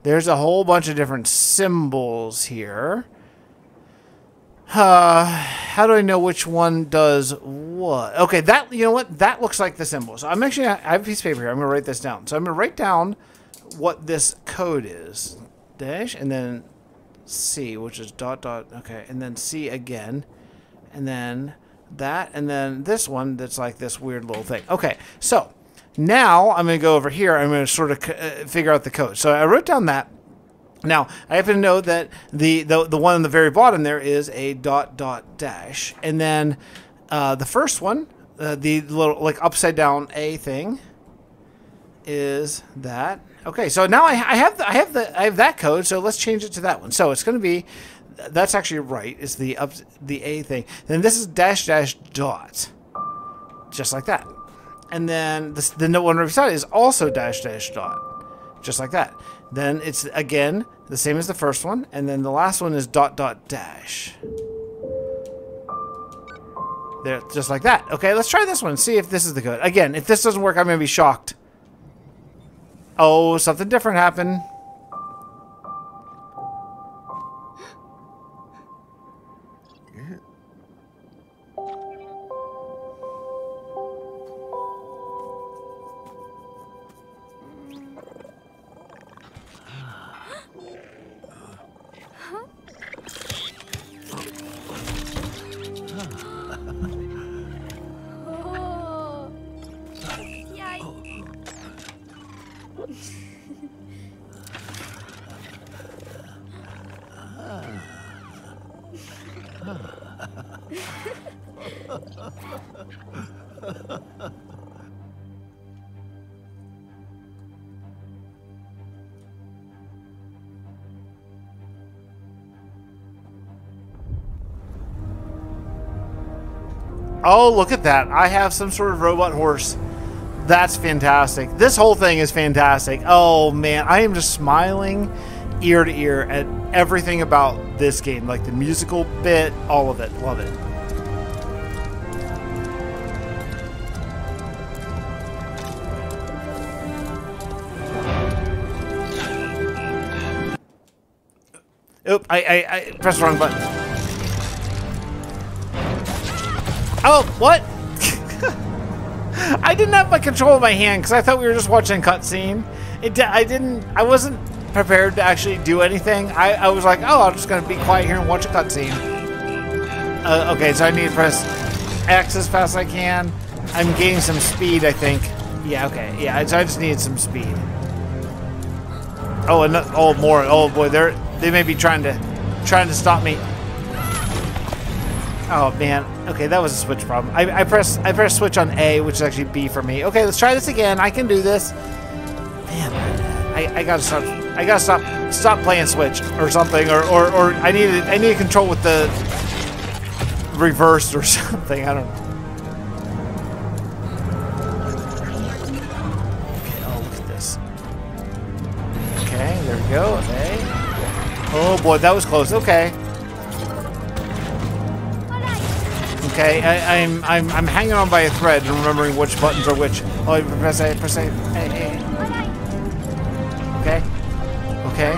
there's a whole bunch of different symbols here. Uh, how do I know which one does what? Okay, that, you know what? That looks like the symbol. So I'm actually, I have a piece of paper here. I'm to write this down. So I'm to write down what this code is. Dash, and then C, which is dot dot, okay, and then C again, and then that, and then this one that's like this weird little thing. Okay, so now I'm to go over here. I'm to sort of uh, figure out the code. So I wrote down that. Now, I happen to know that the, the, the one on the very bottom there is a dot dot dash. And then uh, the first one, uh, the little like upside down A thing, is that. Okay, so now I, I have the, I have the I have that code. So let's change it to that one. So it's going to be that's actually right. It's the up the A thing. Then this is dash dash dot, just like that. And then this, the one right beside is also dash dash dot, just like that. Then it's again the same as the first one, and then the last one is dot dot dash. There, just like that. Okay, let's try this one. See if this is the code. Again, if this doesn't work, I'm gonna be shocked. Oh, something different happened. Oh, look at that. I have some sort of robot horse. That's fantastic. This whole thing is fantastic. Oh, man. I am just smiling ear to ear at everything about this game. Like the musical bit, all of it. Love it. Oop, I, I, I pressed the wrong button. Oh, what? I didn't have my control in my hand because I thought we were just watching a cutscene. It, I didn't. I wasn't prepared to actually do anything. I, I was like, oh, I'm just gonna be quiet here and watch a cutscene. Uh, okay, so I need to press X as fast as I can. I'm gaining some speed, I think. Yeah, okay. Yeah, so I just needed some speed. Oh, and oh, more. Oh boy, they're they may be trying to trying to stop me. Oh man. Okay, that was a switch problem. I, I press I press switch on A, which is actually B for me. Okay, let's try this again. I can do this. Man, I, I gotta stop. I gotta stop stop playing Switch or something, or or, or I need to, I need to control with the reverse or something. I don't know. Okay. Oh, look at this. Okay, there we go. Okay. Oh boy, that was close. Okay. Okay, I, I'm I'm I'm hanging on by a thread and remembering which buttons are which. Oh, press A, press A. Hey, hey. Okay. Okay.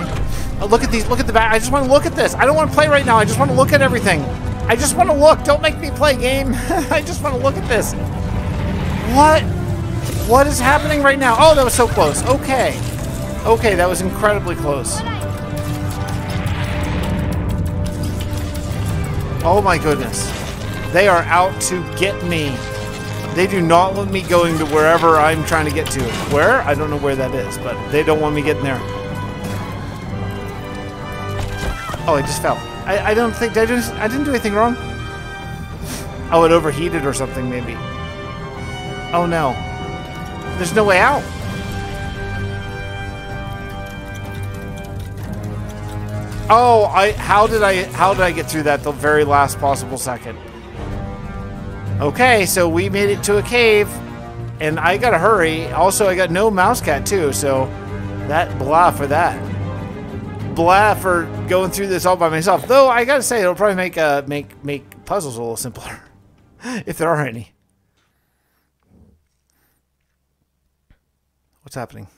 Oh, look at these. Look at the back. I just want to look at this. I don't want to play right now. I just want to look at everything. I just want to look. Don't make me play game. I just want to look at this. What? What is happening right now? Oh, that was so close. Okay. Okay, that was incredibly close. Oh my goodness. They are out to get me. They do not want me going to wherever I'm trying to get to. Where? I don't know where that is, but they don't want me getting there. Oh, I just fell. I, I don't think I didn't I didn't do anything wrong. Oh, it overheated or something maybe. Oh no. There's no way out. Oh, I how did I how did I get through that the very last possible second? Okay, so we made it to a cave and I gotta hurry. Also, I got no Mousecat too, so that blah for that. Blah for going through this all by myself. Though I gotta say, it'll probably make uh make make puzzles a little simpler, if there are any. What's happening?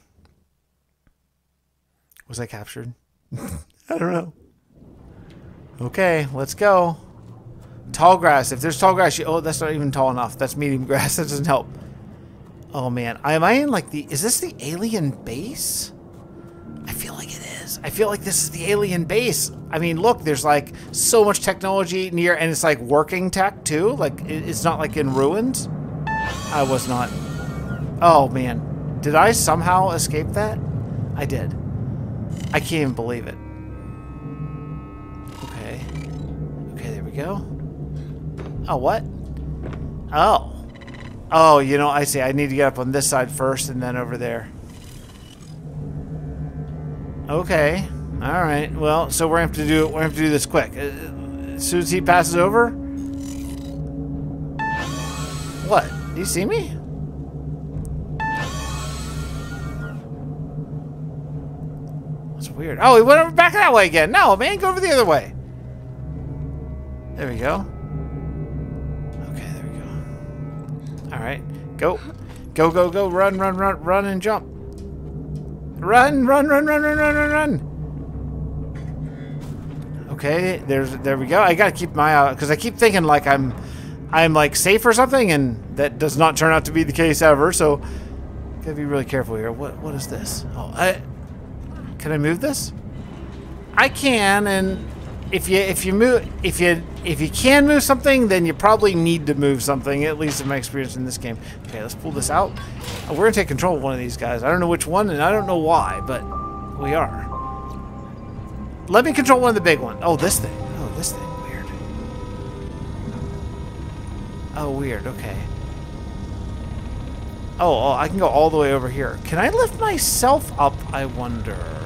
Was I captured? I don't know. Okay, let's go. Tall grass. If there's tall grass, you, oh, that's not even tall enough. That's medium grass. That doesn't help. Oh man, am I in like the? Is this the alien base? I feel like it is. I feel like this is the alien base. I mean, look, there's like so much technology near, and it's like working tech too. Like it- it's not like in ruins. I was not. Oh man, did I somehow escape that? I did. I can't even believe it. Okay. Okay, there we go. Oh, what? Oh. Oh, you know, I see. I need to get up on this side first and then over there. Okay. All right. Well, so we're gonna have to do we're gonna have to do this quick. Uh, As soon as he passes over. What? Do you see me? That's weird. Oh, he went over back that way again. No, man, go over the other way. There we go. Go. All right, go, go, go, go! Run, run, run, run, and jump. Run, run, run, run, run, run, run, run. Okay, there's there we go. I gotta keep my uh, eye out because I keep thinking like I'm, I'm like safe or something, and that does not turn out to be the case ever. So, gotta be really careful here. What what is this? Oh, I can I move this? I can, and if you if you move if you if you can move something, then you probably need to move something. At least in my experience in this game. Okay, let's pull this out. We're gonna take control of one of these guys. I don't know which one, and I don't know why, but we are. Let me control one of the big one. Oh, this thing. Oh, this thing. Weird. Oh, weird. Okay. Oh, oh, I can go all the way over here. Can I lift myself up? I wonder.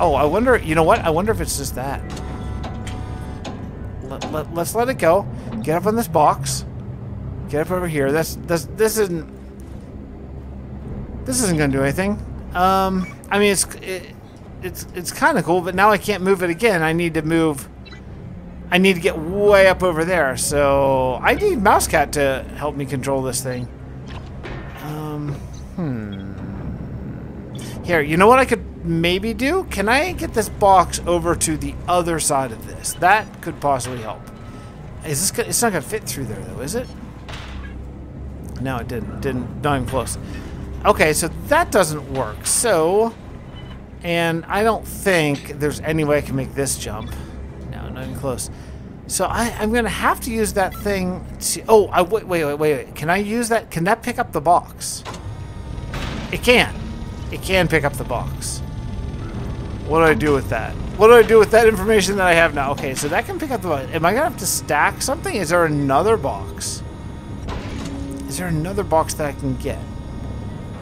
Oh, I wonder. You know what? I wonder if it's just that. Let, let, let's let it go. Get up on this box. Get up over here. That's this. This isn't. This isn't gonna do anything. Um, I mean, it's it, it's it's kind of cool, but now I can't move it again. I need to move. I need to get way up over there. So I need Mousecat to help me control this thing. Here, you know what I could maybe do? Can I get this box over to the other side of this? That could possibly help. Is this? go- It's not gonna fit through there, though, is it? No, it didn't. Didn't. Not even close. Okay, so that doesn't work. So, and I don't think there's any way I can make this jump. No, not even close. So I, I'm gonna have to use that thing to. Oh, I wait, wait, wait, wait, wait. Can I use that? Can that pick up the box? It can. It can pick up the box. What do I do with that? What do I do with that information that I have now? Okay, so that can pick up the box. Am I gonna have to stack something? Is there another box? Is there another box that I can get?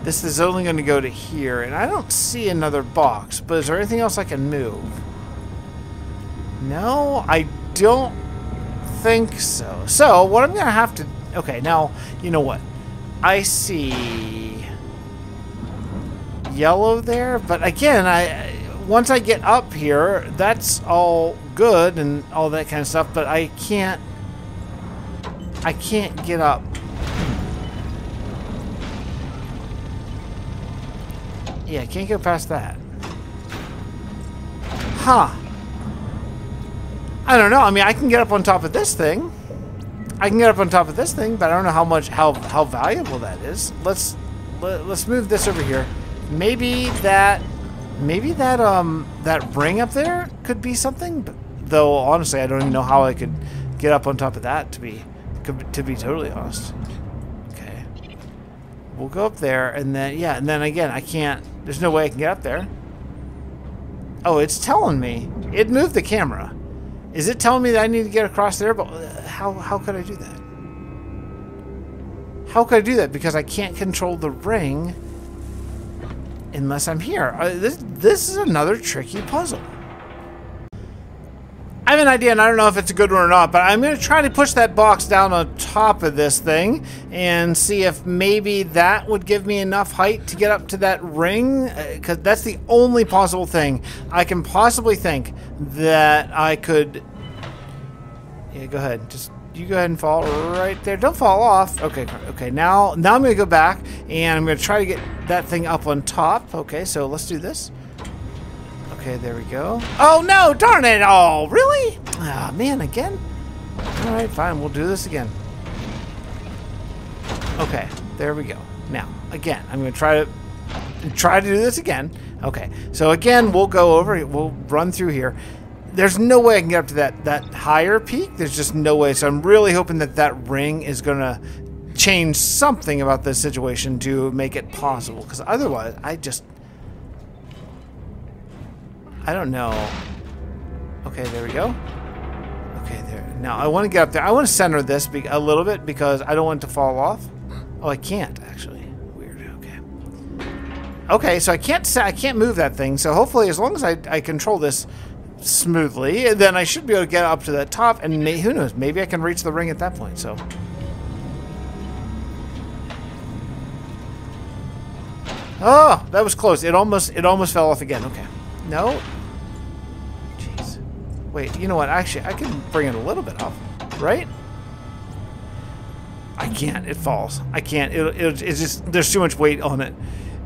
This is only going to go to here, and I don't see another box, but is there anything else I can move? No, I don't think so. So, what I'm going to have to... Okay, now, you know what? I see yellow there, but again, I once I get up here, that's all good and all that kind of stuff, but I can't... I can't get up Yeah, I can't go past that. Huh. I don't know. I mean, I can get up on top of this thing. I can get up on top of this thing, but I don't know how much, how how valuable that is. Let's let, let's move this over here. Maybe that, maybe that um that ring up there could be something. Though honestly, I don't even know how I could get up on top of that. To be to be totally honest. Okay. We'll go up there, and then yeah, and then again, I can't. There's no way I can get up there. Oh, it's telling me. It moved the camera. Is it telling me that I need to get across there? But uh, how, how could I do that? How could I do that? Because I can't control the ring unless I'm here. Uh, this, this is another tricky puzzle. I have an idea, and I don't know if it's a good one or not, but I'm going to try to push that box down on top of this thing and see if maybe that would give me enough height to get up to that ring, because uh, that's the only possible thing I can possibly think that I could... Yeah, go ahead. Just you go ahead and fall right there. Don't fall off. Okay, okay. Now, now I'm to go back, and I'm to try to get that thing up on top. Okay, so let's do this. Okay, there we go. Oh, no! Darn it! Oh, really? Ah, oh, man, again? Alright, fine. We'll do this again. Okay, there we go. Now, again, I'm to try to try to do this again. Okay, so again, we'll go over, we'll run through here. There's no way I can get up to that, that higher peak. There's just no way. So I'm really hoping that that ring is going to change something about this situation to make it possible. Because otherwise, I just I don't know. Okay, there we go. Okay, there. Now, I want to get up there. I want to center this a little bit because I don't want it to fall off. Oh, I can't, actually. Weird. Okay. Okay, so I can't I can't move that thing. So hopefully, as long as I, I control this smoothly, then I should be able to get up to the top. And may, who knows? Maybe I can reach the ring at that point. So... Oh, that was close. It almost it almost fell off again. Okay. No? Jeez. Wait, you know what? Actually, I can bring it a little bit off, right? I can't. It falls. I can't. It, it, it's just, there's too much weight on it.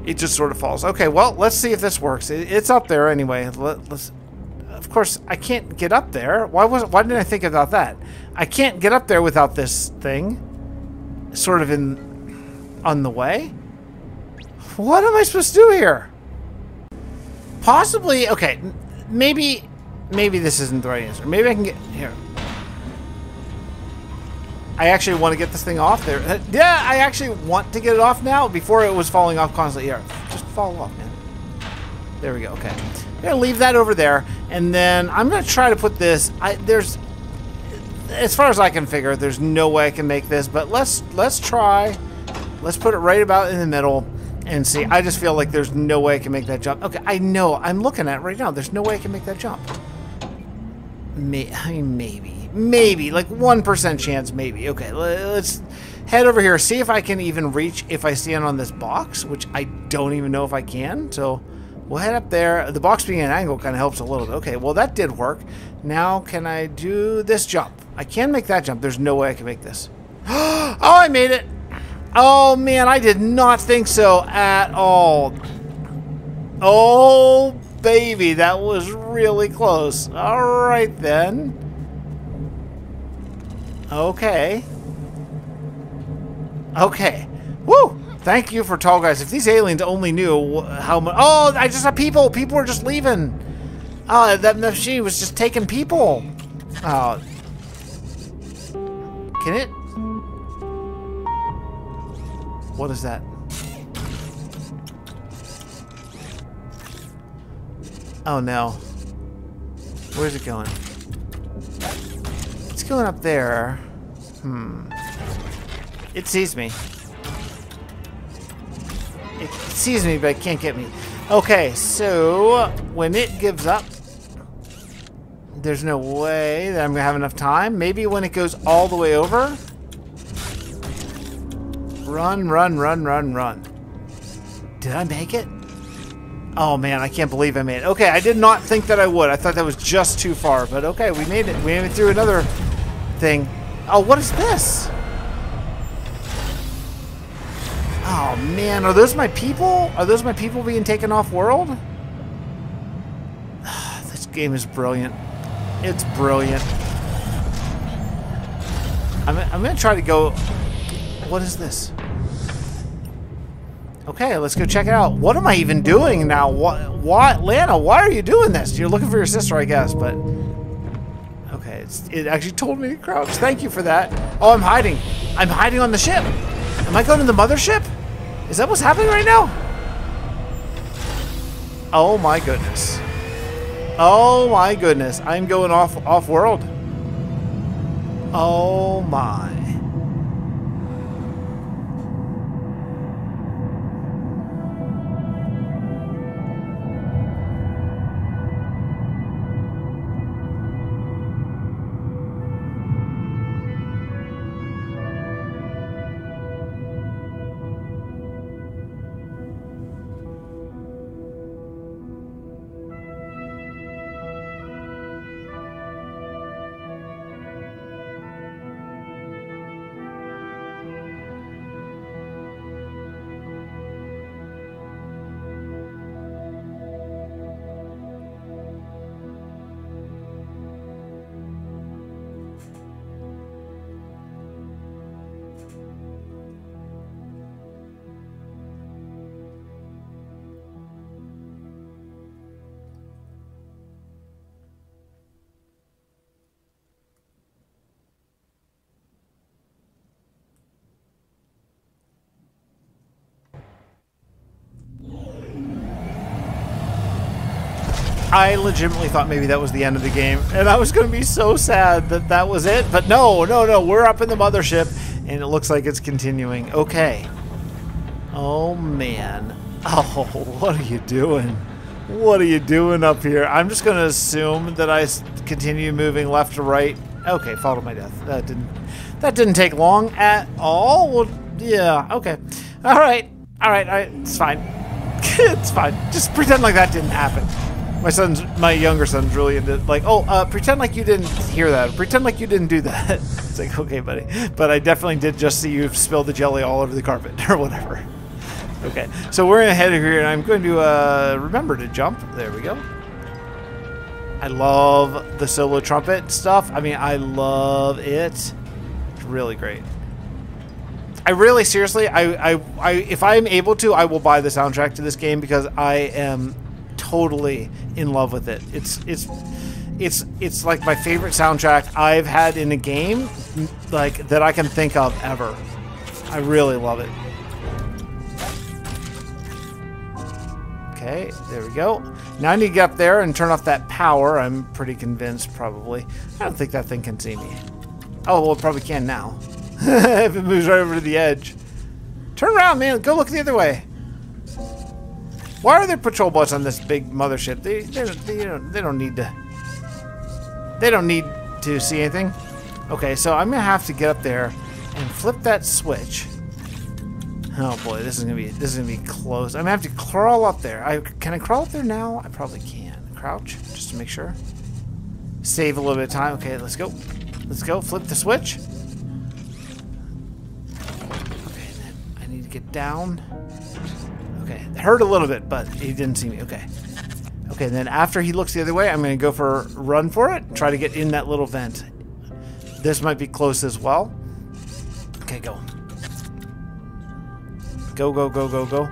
It just sort of falls. Okay, well, let's see if this works. It, it's up there anyway. Let, us of course, I can't get up there. Why was Why didn't I think about that? I can't get up there without this thing sort of in on the way. What am I supposed to do here? Possibly, okay, maybe, maybe this isn't the right answer. Maybe I can get, here. I actually want to get this thing off there. Uh, yeah, I actually want to get it off now before it was falling off constantly. Here, just fall off, man. There we go, okay. I'm to leave that over there, and then I'm to try to put this, I, there's, as far as I can figure, there's no way I can make this, but let's, let's try. Let's put it right about in the middle and see. I just feel like there's no way I can make that jump. Okay, I know. I'm looking at it right now. There's no way I can make that jump. May I mean, maybe. Maybe. Like 1% chance, maybe. Okay, let's head over here. See if I can even reach if I stand on this box, which I don't even know if I can. So we'll head up there. The box being an angle kind of helps a little bit. Okay, well, that did work. Now, can I do this jump? I can make that jump. There's no way I can make this. oh, I made it. Oh, man, I did not think so at all. Oh, baby, that was really close. All right, then. Okay. Okay. Woo! Thank you for tall guys. If these aliens only knew how much. Oh, I just have people. People were just leaving. Oh, that machine was just taking people. Oh. Can it? What is that? Oh no. Where's it going? It's going up there. Hmm. It sees me. It sees me, but it can't get me. Okay, so when it gives up, there's no way that I'm gonna have enough time. Maybe when it goes all the way over. Run, run, run, run, run. Did I make it? Oh man, I can't believe I made it. Okay, I did not think that I would. I thought that was just too far, but okay, we made it. We made it through another thing. Oh, what is this? Oh man, are those my people? Are those my people being taken off world? this game is brilliant. It's brilliant. I'm, I'm gonna try to go. What is this? Okay, let's go check it out. What am I even doing now? What, what, Lana? Why are you doing this? You're looking for your sister, I guess, but okay, it actually told me to crouch. Thank you for that. Oh, I'm hiding. I'm hiding on the ship. Am I going to the mothership? Is that what's happening right now? Oh my goodness. Oh my goodness. I'm going off off world. Oh my. I legitimately thought maybe that was the end of the game, and I was going to be so sad that that was it. But no, no, no, we're up in the mothership, and it looks like it's continuing. Okay. Oh man. Oh, what are you doing? What are you doing up here? I'm just going to assume that I continue moving left to right. Okay, fall to my death. That didn't. That didn't take long at all. Well, yeah. Okay. All right. All right. All right. It's fine. it's fine. Just pretend like that didn't happen. My son's, my younger son's really into like, oh, uh, pretend like you didn't hear that. Pretend like you didn't do that. it's like, okay, buddy. But I definitely did just see you spill the jelly all over the carpet or whatever. Okay, so we're gonna head here, and I'm going to uh, remember to jump. There we go. I love the solo trumpet stuff. I mean, I love it. It's really great. I really, seriously, I, I, I, if I am able to, I will buy the soundtrack to this game because I am totally in love with it. It's, it's, it's, it's like my favorite soundtrack I've had in a game, like that I can think of ever. I really love it. Okay, there we go. Now I need to get up there and turn off that power. I'm pretty convinced, probably. I don't think that thing can see me. Oh, well, it probably can now. if it moves right over to the edge. Turn around, man. Go look the other way. Why are there patrol boats on this big mothership? They, they, they, don't, they don't need to... They don't need to see anything. Okay, so I'm going to have to get up there and flip that switch. Oh boy, this is gonna be this is gonna be close. I'm gonna have to crawl up there. I can I crawl up there now? I probably can. Crouch just to make sure. Save a little bit of time. Okay, let's go. Let's go. Flip the switch. Okay, I need to get down. Okay, hurt a little bit, but he didn't see me. Okay. Okay, then after he looks the other way, I'm gonna go for run for it. Try to get in that little vent. This might be close as well. Okay, go. Go, go, go, go, go.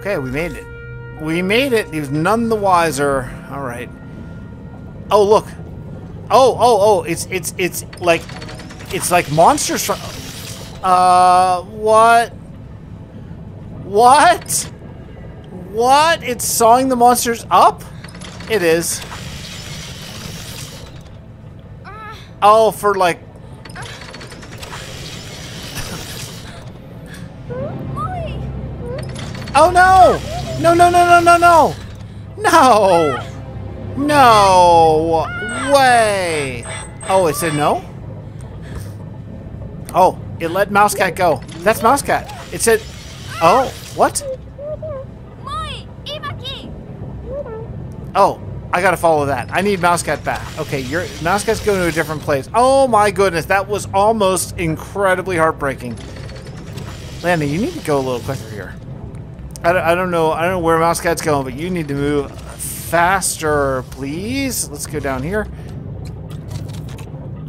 Okay, we made it. We made it. He was none the wiser. All right. Oh, look. Oh, oh, oh. It's, it's, it's like, it's like monsters uh, what? What? What? It's sawing the monsters up? It is. Oh, for like Oh no! No no no no no no! No! No way! Oh, it said no? Oh, it let Mousecat go. That's Mousecat. It said Oh, what? Oh, I gotta follow that. I need Mousecat back. Okay, your Mousecat's going to a different place. Oh my goodness, that was almost incredibly heartbreaking. Lana, you need to go a little quicker here. I don't, I don't know. I don't know where Mousecat's going, but you need to move faster, please. Let's go down here.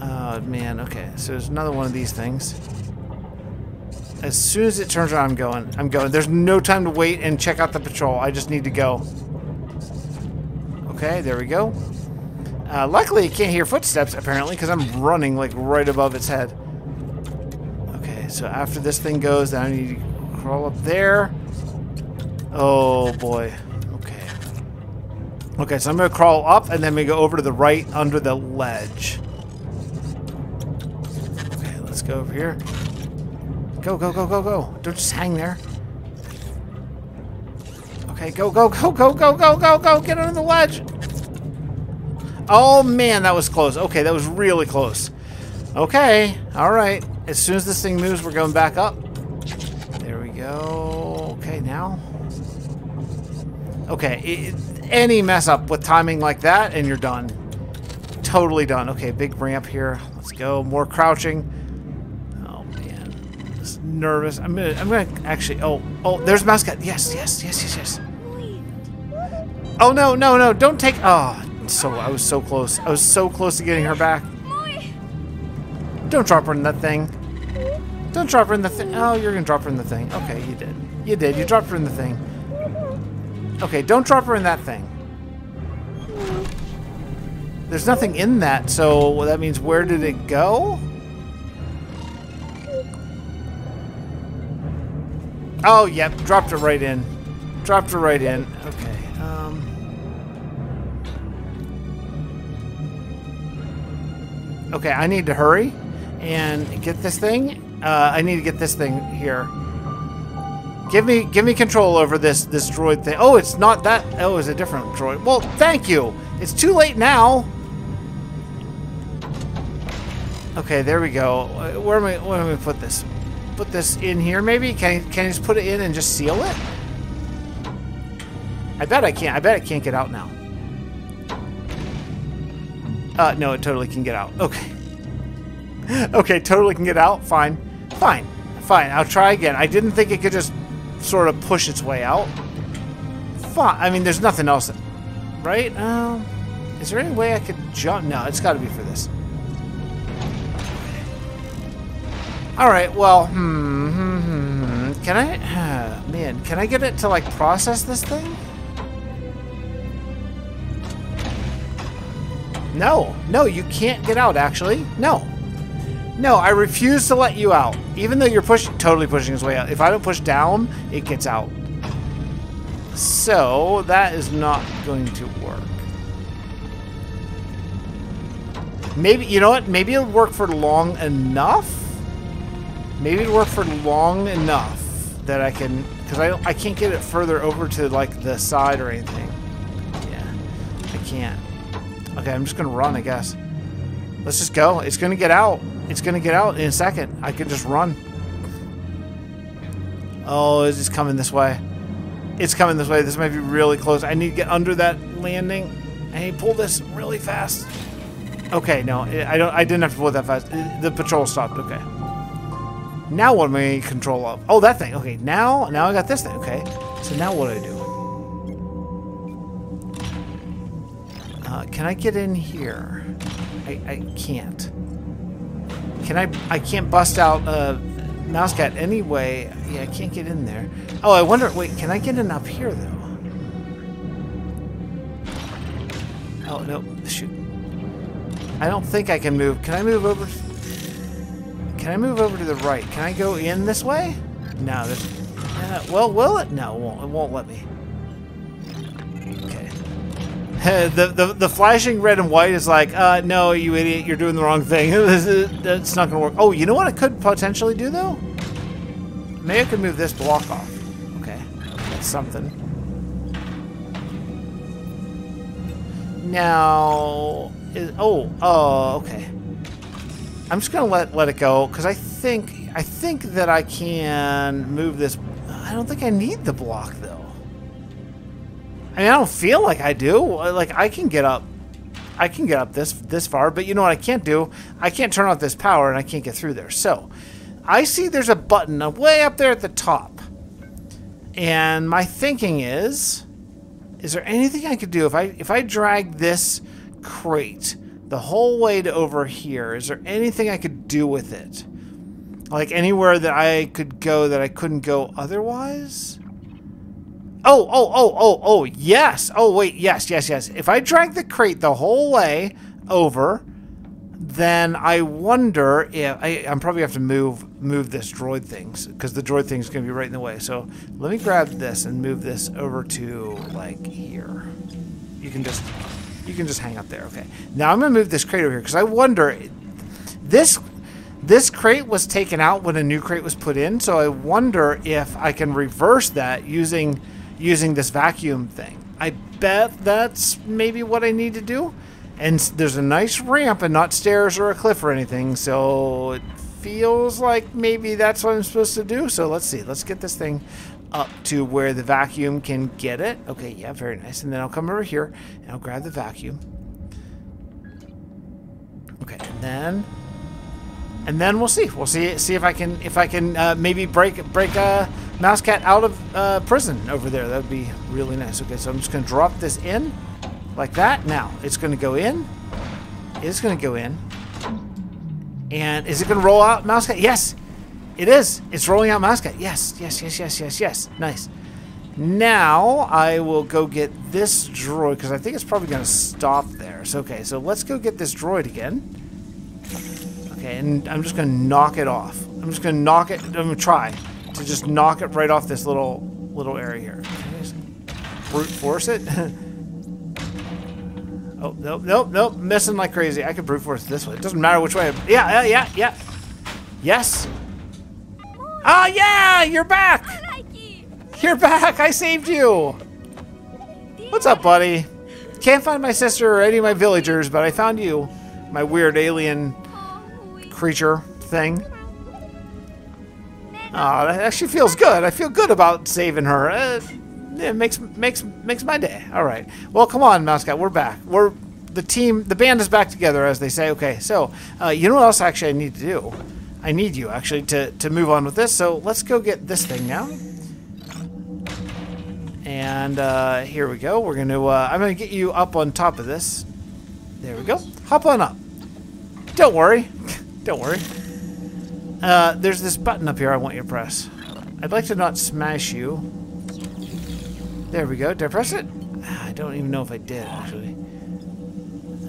Oh man. Okay, so there's another one of these things. As soon as it turns around, I'm going. I'm going. There's no time to wait and check out the patrol. I just need to go. Okay, there we go. Uh, luckily, it can't hear footsteps, apparently, because I'm running, like, right above its head. Okay, so after this thing goes, then I need to crawl up there. Oh, boy. Okay. Okay, so I'm going to crawl up, and then we go over to the right under the ledge. Okay, let's go over here. Go, go, go, go, go. Don't just hang there. Okay, go, go, go, go, go, go, go, go. Get under the ledge. Oh, man, that was close. Okay, that was really close. Okay, all right. As soon as this thing moves, we're going back up. There we go. Okay, now. Okay, it, any mess up with timing like that, and you're done. Totally done. Okay, big ramp here. Let's go. More crouching. Nervous. I'm gonna, I'm gonna actually, oh, oh, there's Mousecat. Yes, yes, yes, yes, yes. Oh no, no, no! Don't take. Oh, so I was so close. I was so close to getting her back. Don't drop her in that thing. Don't drop her in the thing. Oh, you're gonna drop her in the thing. Okay, you did. You did. You dropped her in the thing. Okay, don't drop her in that thing. There's nothing in that, so that means where did it go? Oh, yep, dropped it right in. Dropped her right in. Okay. Um. Okay, I need to hurry and get this thing. Uh, I need to get this thing here. Give me, give me control over this this droid thing. Oh, it's not that. Oh, it's a different droid. Well, thank you. It's too late now. Okay, there we go. Uh, Where am I? Where am I put this? Put this in here, maybe. Can I, can I just put it in and just seal it? I bet I can't. I bet it can't get out now. Uh, no, it totally can get out. Okay. okay, totally can get out. Fine. Fine. Fine. I'll try again. I didn't think it could just sort of push its way out. Fine. I mean, there's nothing else. Right? Um, is there any way I could jump? No, it's got to be for this. All right. Well, hmm, hmm, hmm, hmm. Can I? man, can I get it to like process this thing? No, no, you can't get out, actually. No. No, I refuse to let you out. Even though you're pushing, totally pushing his way out. If I don't push down, it gets out. So, that is not going to work. Maybe, you know what? Maybe it'll work for long enough? Maybe it'll work for long enough that I can, because I, I can't get it further over to, like, the side or anything. Yeah, I can't. Okay, I'm just gonna run, I guess. Let's just go. It's gonna get out. It's gonna get out in a second. I can just run. Oh, it's just coming this way. It's coming this way. This might be really close. I need to get under that landing. I need to pull this really fast. Okay, no, I don't. I didn't have to pull it that fast. The patrol stopped. Okay. Now what am I in control of? Oh, that thing. Okay, now now I got this thing. Okay. So now what do I do? Uh, can I get in here? I, I can't. Can I? I can't bust out uh, Mousecat anyway. Yeah, I can't get in there. Oh, I wonder. Wait, can I get in up here though? Oh no! Shoot. I don't think I can move. Can I move over? Can I move over to the right? Can I go in this way? No. There's. Uh, well, will it? No, it won't. It won't let me. Okay. the, the the flashing red and white is like, uh, no, you idiot, you're doing the wrong thing. It's not gonna work. Oh, you know what I could potentially do though? Maybe I could move this block off. Okay, that's something. Now, is, oh, oh, okay. I'm just gonna let let it go because I think I think that I can move this. I don't think I need the block though. I mean, I don't feel like I do. Like I can get up, I can get up this this far, but you know what I can't do? I can't turn off this power, and I can't get through there. So, I see there's a button way up there at the top, and my thinking is, is there anything I could do if I if I drag this crate the whole way to over here? Is there anything I could do with it? Like anywhere that I could go that I couldn't go otherwise? Oh, oh, oh, oh, oh, yes. Oh, wait, yes, yes, yes. If I drag the crate the whole way over, then I wonder if I, I'm probably have to move move this droid things because the droid thing's gonna be right in the way. So let me grab this and move this over to like here. You can just you can just hang up there. Okay. Now I'm gonna move this crate over here because I wonder this this crate was taken out when a new crate was put in. So I wonder if I can reverse that using using this vacuum thing. I bet that's maybe what I need to do. And there's a nice ramp and not stairs or a cliff or anything, so it feels like maybe that's what I'm supposed to do. So let's see. Let's get this thing up to where the vacuum can get it. Okay, yeah, very nice. And then I'll come over here and I'll grab the vacuum. Okay, and then and then we'll see. We'll see see if I can if I can uh, maybe break break a Mousecat out of uh, prison over there. That would be really nice. Okay, so I'm just gonna drop this in like that. Now it's gonna go in. It's gonna go in. And is it gonna roll out Mousecat? Yes, it is. It's rolling out Mousecat. Yes, yes, yes, yes, yes, yes. Nice. Now I will go get this droid because I think it's probably gonna stop there. So okay, so let's go get this droid again. Okay, and I'm just gonna knock it off. I'm just gonna knock it. I'm gonna try to just knock it right off this little little area here. Brute force it. oh nope, nope, nope. Missing like crazy. I could brute force this way. It doesn't matter which way. I, yeah, yeah, yeah, yeah. Yes. Oh yeah, you're back. You're back. I saved you. What's up, buddy? Can't find my sister or any of my villagers, but I found you. My weird alien creature thing. Oh, that actually feels good. I feel good about saving her. Uh, it makes makes makes my day. All right. Well, come on, Mousecat. We're back. We're the team. The band is back together, as they say. Okay. So, uh, you know what else actually I need to do? I need you actually to to move on with this. So let's go get this thing now. And uh, here we go. We're gonna. Uh, I'm gonna get you up on top of this. There we go. Hop on up. Don't worry. Don't worry. Uh, there's this button up here I want you to press. I'd like to not smash you. There we go. Did I press it? I don't even know if I did, actually.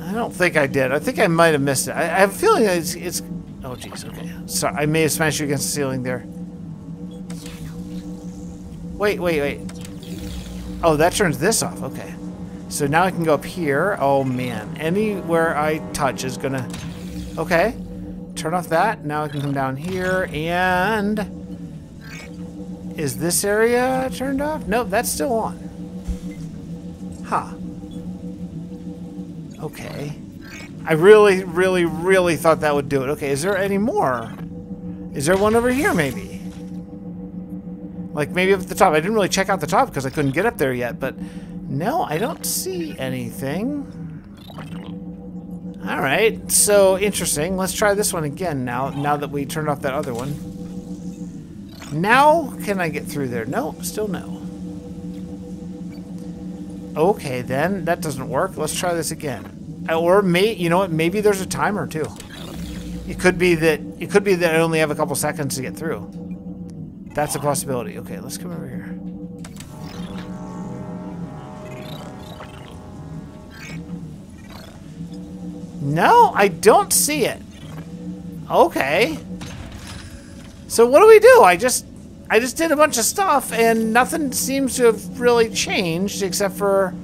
I don't think I did. I think I might have missed it. I, I have a feeling it's... it's oh, jeez. Okay. Sorry. I may have smashed you against the ceiling there. Wait, wait, wait. Oh, that turns this off. Okay. So now I can go up here. Oh, man. Anywhere I touch is to... Okay turn off that. Now I can come down here and... Is this area turned off? Nope, that's still on. Huh. Okay. I really, really, really thought that would do it. Okay, is there any more? Is there one over here, maybe? Like, maybe up at the top. I didn't really check out the top because I couldn't get up there yet, but... No, I don't see anything. All right, so interesting. Let's try this one again now, now that we turned off that other one. Now, can I get through there? No, still no. Okay, then. That doesn't work. Let's try this again. Or, may, you know what? Maybe there's a timer, too. It could be that it could be that I only have a couple seconds to get through. That's a possibility. Okay, let's come over here. No, I don't see it. Okay. So what do we do? I just I just did a bunch of stuff and nothing seems to have really changed except for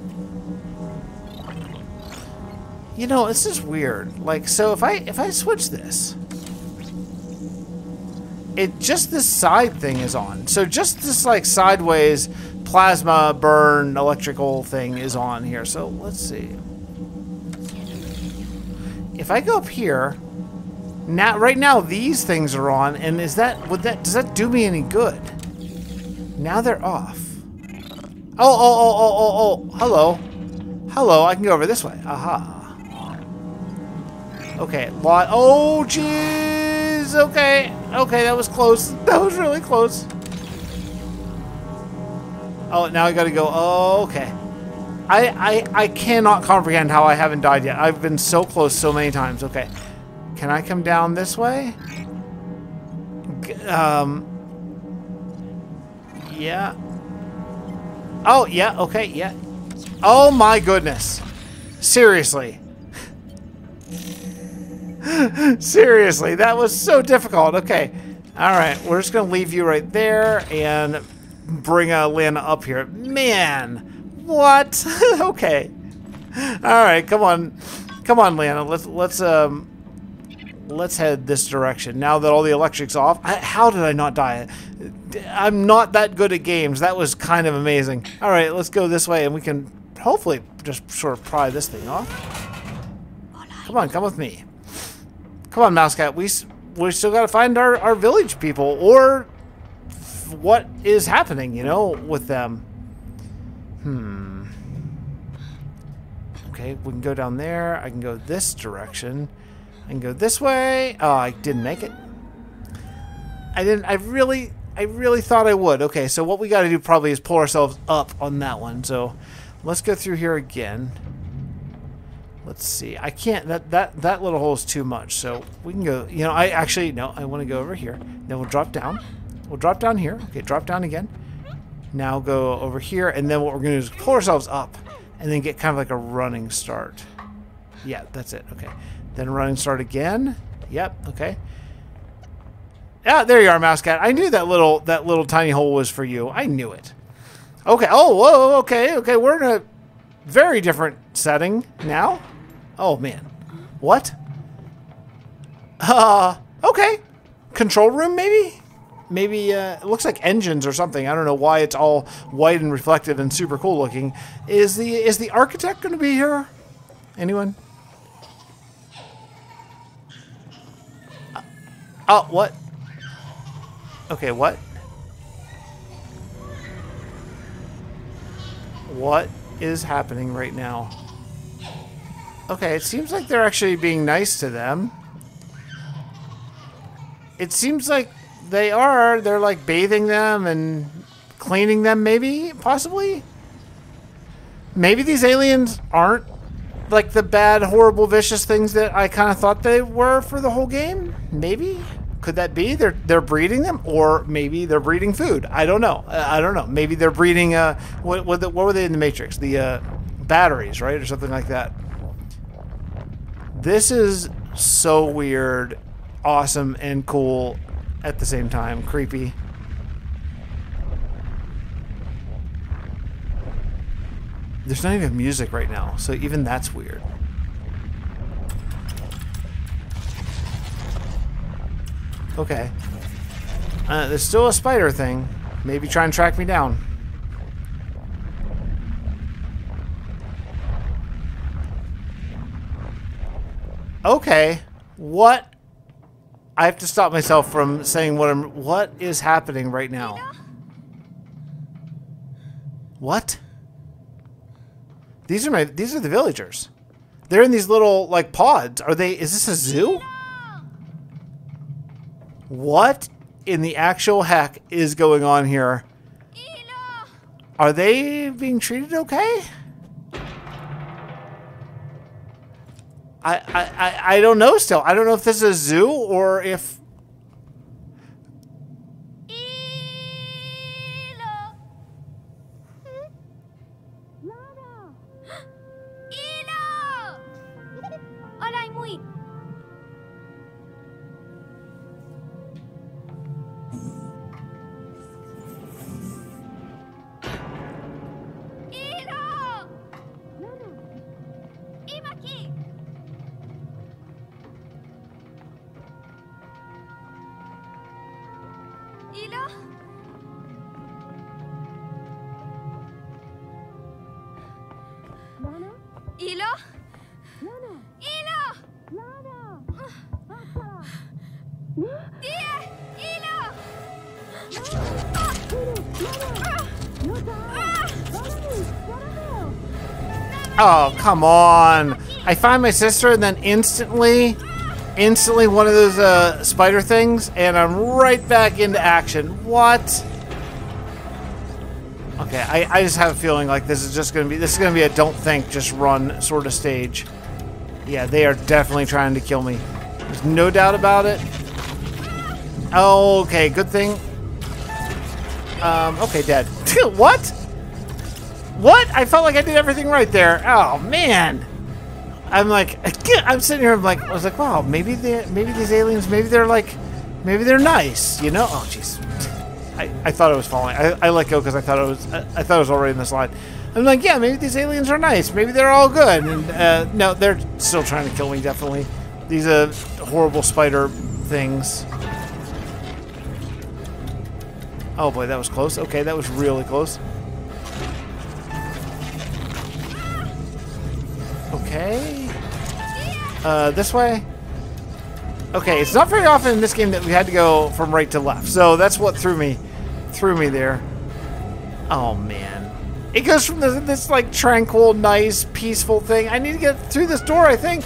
You know, this is weird. Like so if I if I switch this it just this side thing is on. So just this like sideways plasma burn electrical thing is on here. So let's see. If I go up here, now right now these things are on, and is that would that does that do me any good? Now they're off. Oh oh oh oh oh oh hello. Hello, I can go over this way. Aha. Okay, lot oh jeez. Okay. Okay, that was close. That was really close. Oh, now I gotta go. Oh, okay. I, I, I cannot comprehend how I haven't died yet. I've been so close so many times. Okay. Can I come down this way? Um. Yeah. Oh, yeah. Okay, yeah. Oh my goodness. Seriously. Seriously, that was so difficult. Okay. All right, we're just going to leave you right there and bring uh, Lana up here. Man, what? okay. All right, come on. Come on, Lana. Let's let's um let's head this direction. Now that all the electric's off. I, how did I not die? I'm not that good at games. That was kind of amazing. All right, let's go this way and we can hopefully just sort of pry this thing off. Come on, come with me. Come on, Mousecat. We we still got to find our our village people or what is happening, you know, with them. Hmm. Okay, we can go down there. I can go this direction. I can go this way. Oh, I didn't make it. I didn't. I really, I really thought I would. Okay, so what we got to do probably is pull ourselves up on that one. So let's go through here again. Let's see. I can't. That that that little hole is too much. So we can go. You know, I actually no. I want to go over here. Then we'll drop down. We'll drop down here. Okay, drop down again. Now go over here, and then what we're going to do is pull ourselves up, and then get kind of like a running start. Yeah, that's it. Okay. Then running start again. Yep. Okay. Yeah, there you are, Mousecat. I knew that little that little tiny hole was for you. I knew it. Okay. Oh, whoa. Okay. Okay. We're in a very different setting now. Oh man. What? Uh. Okay. Control room, maybe maybe uh, it looks like engines or something. I don't know why it's all white and reflective and super cool looking. Is the is the architect going to be here? Anyone? Uh, oh, what? Okay, what? What is happening right now? Okay, it seems like they're actually being nice to them. It seems like they are. They're like bathing them and cleaning them, maybe, possibly. Maybe these aliens aren't like the bad, horrible, vicious things that I kind of thought they were for the whole game. Maybe could that be they're they're breeding them, or maybe they're breeding food. I don't know. I don't know. Maybe they're breeding. Uh, what what, what were they in the Matrix? The uh, batteries, right, or something like that. This is so weird, awesome, and cool at the same time. Creepy. There's not even music right now, so even that's weird. Okay. Uh, there's still a spider thing. Maybe try and track me down. Okay. What I have to stop myself from saying what I'm. What is happening right now? What? These are my. These are the villagers. They're in these little like pods. Are they? Is this a zoo? What in the actual heck is going on here? Are they being treated okay? I, I, I, don't know still. I don't know if this is a zoo or if... Oh, come on. I find my sister and then instantly, instantly one of those uh, spider things, and I'm right back into action. What? Okay, I, I just have a feeling like this is just gonna be this is gonna be a don't think, just run sort of stage. Yeah, they are definitely trying to kill me. There's no doubt about it. Okay, good thing. Um, okay, dead. what? What? I felt like I did everything right there. Oh man. I'm like, I'm sitting here. I'm like, I was like, wow, maybe they, maybe these aliens, maybe they're like, maybe they're nice, you know? Oh jeez. I, I thought I was falling. I, I let go because I thought it was. I, I thought it was already in the slide. I'm like, yeah, maybe these aliens are nice. Maybe they're all good. And uh, no, they're still trying to kill me. Definitely. These uh, horrible spider things. Oh boy, that was close. Okay, that was really close. Okay. Uh, this way. Okay, it's not very often in this game that we had to go from right to left. So that's what threw me, threw me there. Oh man, it goes from this, this like tranquil, nice, peaceful thing. I need to get through this door. I think.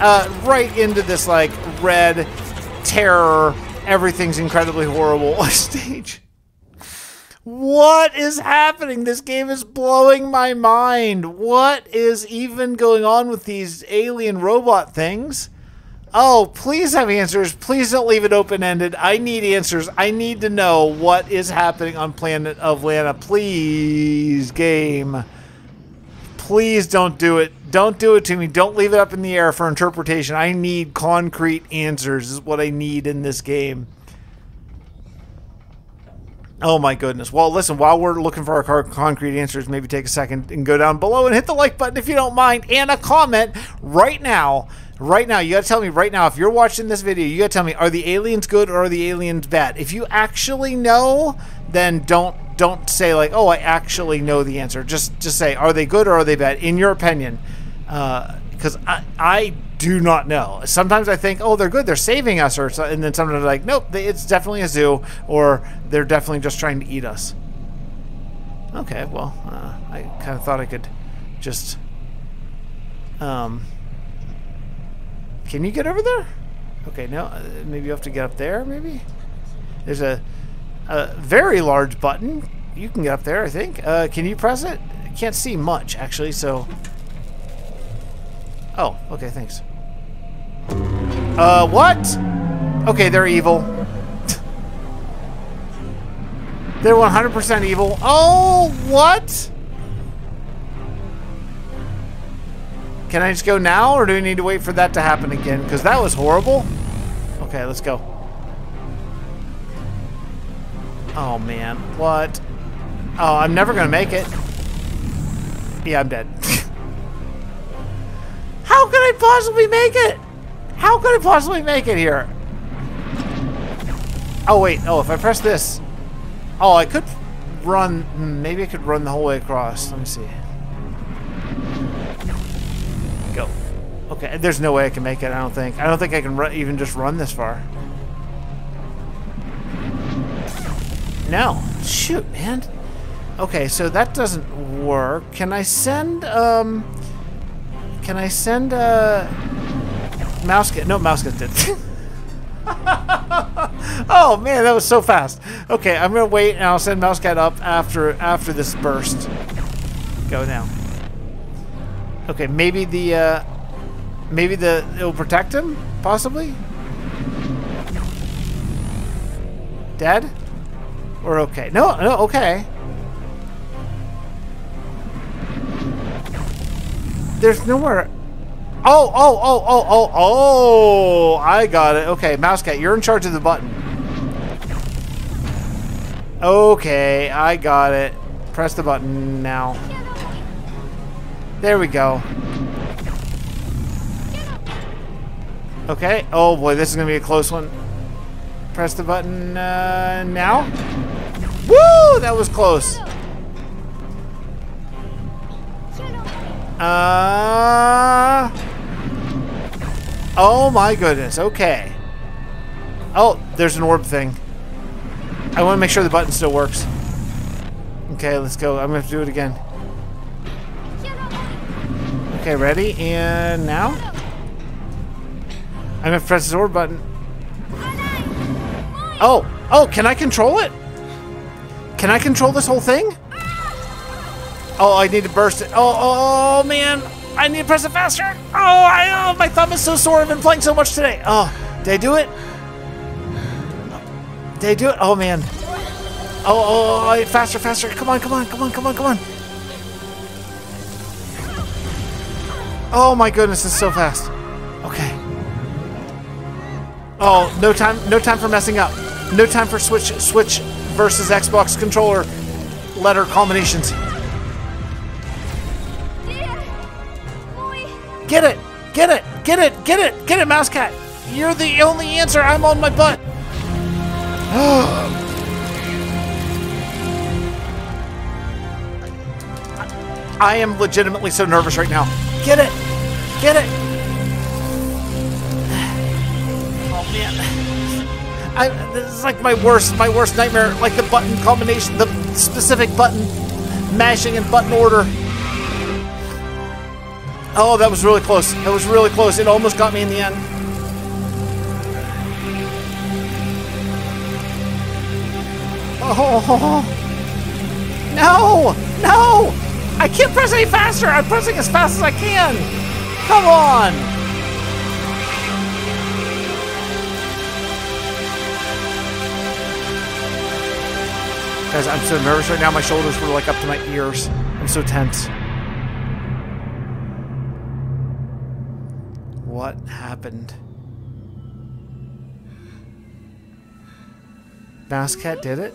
Uh, right into this like red terror. Everything's incredibly horrible stage. What is happening? This game is blowing my mind. What is even going on with these alien robot things? Oh, please have answers. Please don't leave it open ended. I need answers. I need to know what is happening on planet of Lana. Please, game. Please don't do it. Don't do it to me. Don't leave it up in the air for interpretation. I need concrete answers, is what I need in this game. Oh my goodness. Well, listen, while we're looking for our concrete answers, maybe take a second and go down below and hit the like button if you don't mind, and a comment right now. Right now, you gotta tell me right now, if you're watching this video, you gotta tell me, are the aliens good or are the aliens bad? If you actually know, then don't don't say like, oh, I actually know the answer. Just just say, are they good or are they bad? In your opinion. Uh, Because I, I do not know. Sometimes I think, oh, they're good, they're saving us, or and then sometimes I'm like, nope, it's definitely a zoo, or they're definitely just trying to eat us. Okay, well, uh, I kind of thought I could just. Um. Can you get over there? Okay, no, uh, maybe you have to get up there. Maybe there's a a very large button. You can get up there, I think. Uh, can you press it? I can't see much actually, so. Oh, okay, thanks. Uh, what? Okay, they're evil. they're 100% evil. Oh, what? Can I just go now, or do we need to wait for that to happen again? Because that was horrible. Okay, let's go. Oh, man. What? Oh, I'm never going to make it. Yeah, I'm dead. How could I possibly make it? How could I possibly make it here? Oh, wait. Oh, if I press this. Oh, I could run. hmm, Maybe I could run the whole way across. Let me see. Go. Okay, there's no way I can make it, I don't think. I don't think I can ru- even just run this far. No. Shoot, man. Okay, so that doesn't work. Can I send, um... Can I send, uh... Mouse. No, Mouse get did. oh, man, that was so fast. Okay, I'm gonna wait and I'll send Mousecat up after after this burst. Go now. Okay, maybe the, uh... Maybe the it'll protect him, possibly. Dead? Or okay? No, no, okay. There's nowhere. Oh, oh, oh, oh, oh, oh! I got it. Okay, Mousecat, you're in charge of the button. Okay, I got it. Press the button now. There we go. Okay. Oh boy, this is gonna be a close one. Press the button uh, now. Woo! That was close. Uh. Oh my goodness. Okay. Oh, there's an orb thing. I want to make sure the button still works. Okay, let's go. I'm gonna have to do it again. Okay, ready? And now? I'm gonna press the orb button. Oh, oh, can I control it? Can I control this whole thing? Oh, I need to burst it. Oh, oh, oh man. I need to press it faster. Oh, I, oh, my thumb is so sore. I've been playing so much today. Oh, did I do it? Did I do it? Oh, man. Oh, oh, oh, oh faster, faster. Come on, come on, come on, come on, come on. Oh my goodness, it's so fast. Okay. Oh, no time, no time for messing up. No time for Switch, Switch versus Xbox controller letter combinations. Get it! Get it! Get it! Get it! Get it, Mousecat! You're the only answer. I'm on my butt. I am legitimately so nervous right now. Get it! Get it! Oh man. I, this is like my worst, my worst nightmare. Like the button combination, the specific button mashing in button order. Oh, that was really close. That was really close. It almost got me in the end. Oh, no, no! I can't press any faster. I'm pressing as fast as I can. Come on. Guys, I'm so nervous right now. My shoulders were like up to my ears. I'm so tense. What happened? Mousecat did it?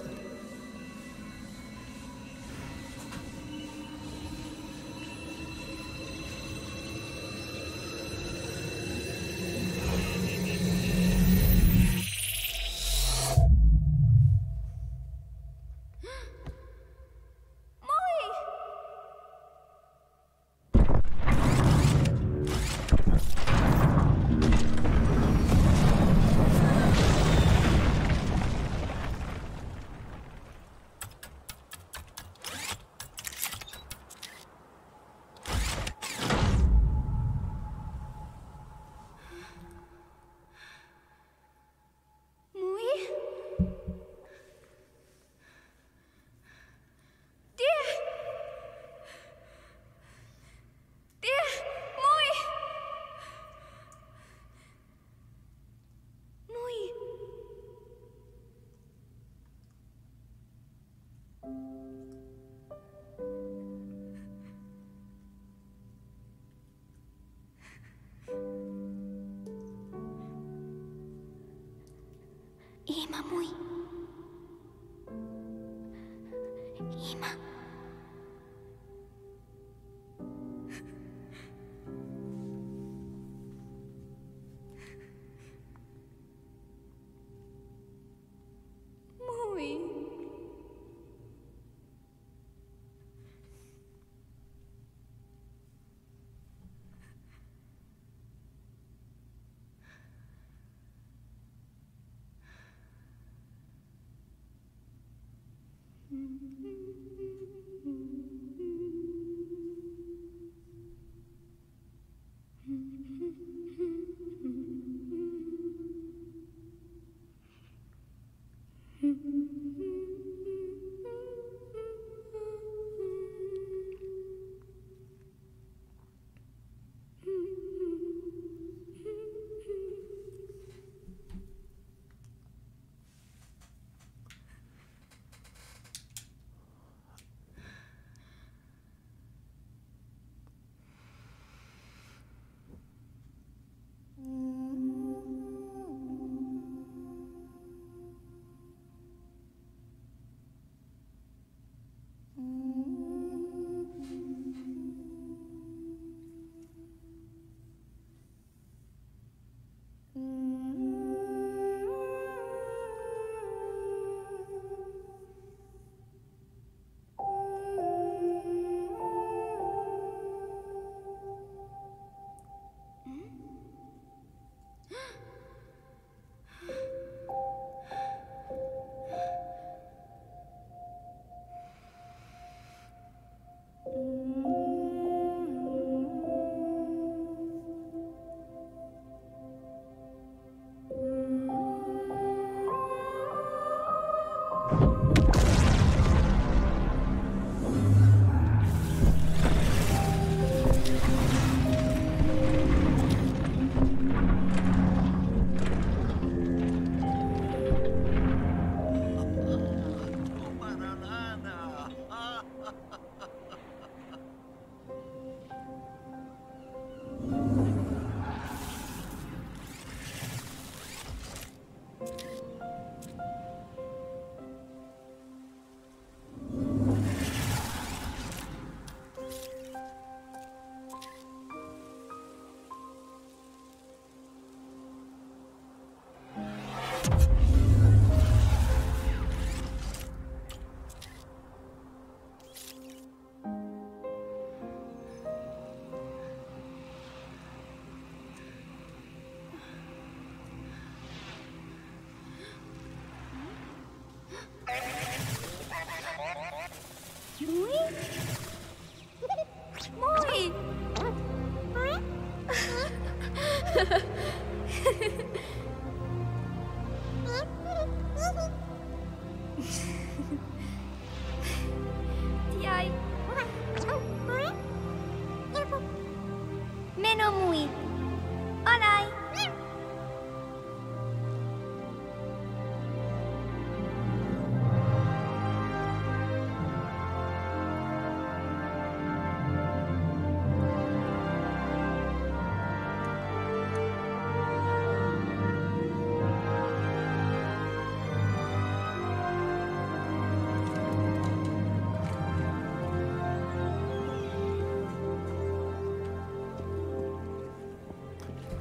Mm-hmm.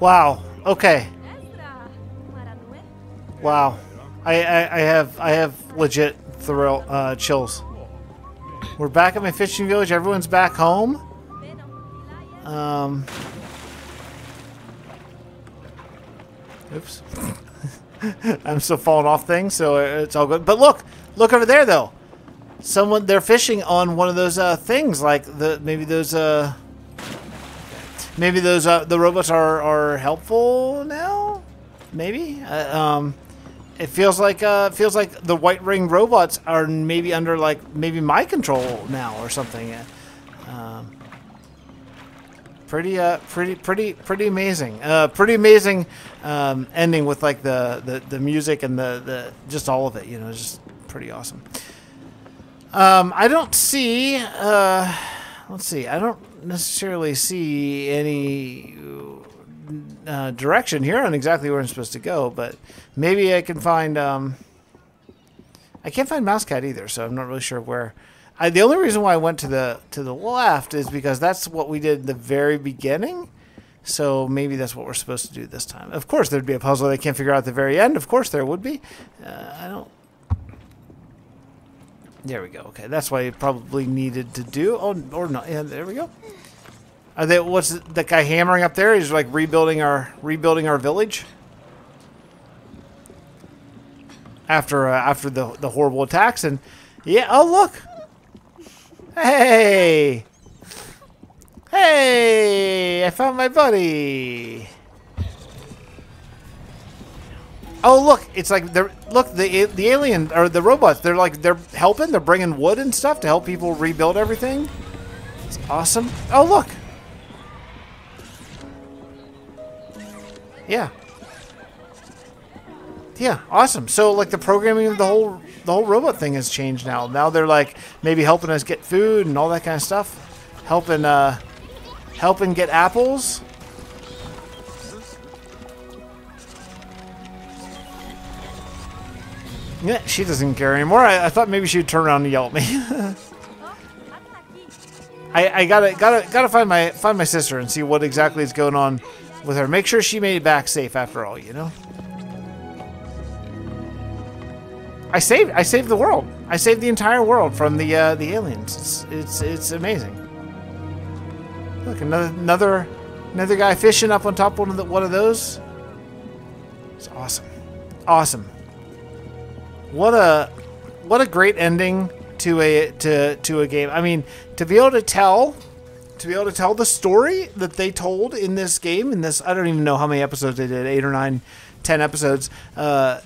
Wow. Okay. Wow. I, I, I have I have legit thrill uh, chills. We're back at my fishing village. Everyone's back home. Um. Oops. I'm still falling off things, so it's all good. But look, look over there though. Someone they're fishing on one of those uh, things, like the maybe those uh, maybe those uh, the robots are are helpful now. Maybe. Uh, um, it feels like uh, feels like the white ring robots are maybe under like maybe my control now or something. Um, pretty uh pretty pretty pretty amazing uh pretty amazing um ending with like the the, the music and the the just all of it you know just pretty awesome um i don't see uh let's see i don't necessarily see any uh, direction here on exactly where i'm supposed to go but maybe i can find um i can't find Mousecat either so i'm not really sure where I, the only reason why I went to the to the left is because that's what we did in the very beginning. So maybe that's what we're supposed to do this time. Of course, there'd be a puzzle they can't figure out at the very end. Of course, there would be. Uh, I don't. There we go. Okay, that's why you probably needed to do. Oh, or not. Yeah, there we go. Are they? What's the guy hammering up there? He's like rebuilding our rebuilding our village after uh, after the the horrible attacks and yeah. Oh look. Hey! Hey! I found my buddy! Oh look, it's like they're look the the alien or the robots. They're like they're helping. They're bringing wood and stuff to help people rebuild everything. It's awesome. Oh look. Yeah. Yeah, awesome. So like the programming of the whole the whole robot thing has changed now. Now they're like maybe helping us get food and all that kind of stuff. Helping uh helping get apples. Yeah, she doesn't care anymore. I, I thought maybe she'd turn around and yell at me. I, I gotta gotta gotta find my find my sister and see what exactly is going on with her. Make sure she made it back safe after all, you know? I saved I saved the world. I saved the entire world from the uh, the aliens. It's it's it's amazing. Look, another another another guy fishing up on top of one of the, one of those. It's awesome, awesome. What a what a great ending to a to to a game. I mean, to be able to tell to be able to tell the story that they told in this game in this I don't even know how many episodes they did, eight or nine, ten episodes. Uh,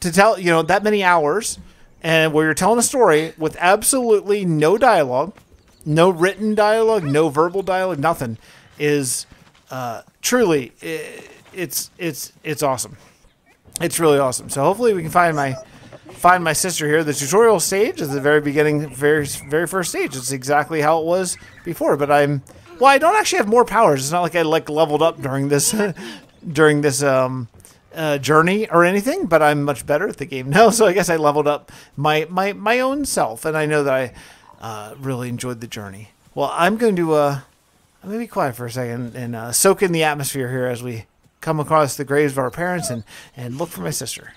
to tell you know that many hours and where you're telling a story with absolutely no dialogue no written dialogue no verbal dialogue nothing is uh, truly i it's it's it's awesome it's really awesome so hopefully we can find my find my sister here the tutorial stage is the very beginning very very first stage it's exactly how it was before but i'm well i don't actually have more powers it's not like i like leveled up during this during this um uh, journey or anything, but I'm much better at the game now. So I guess I leveled up my my my own self, and I know that I uh, really enjoyed the journey. Well, I'm going to uh, I'm going to be quiet for a second and uh, soak in the atmosphere here as we come across the graves of our parents and and look for my sister.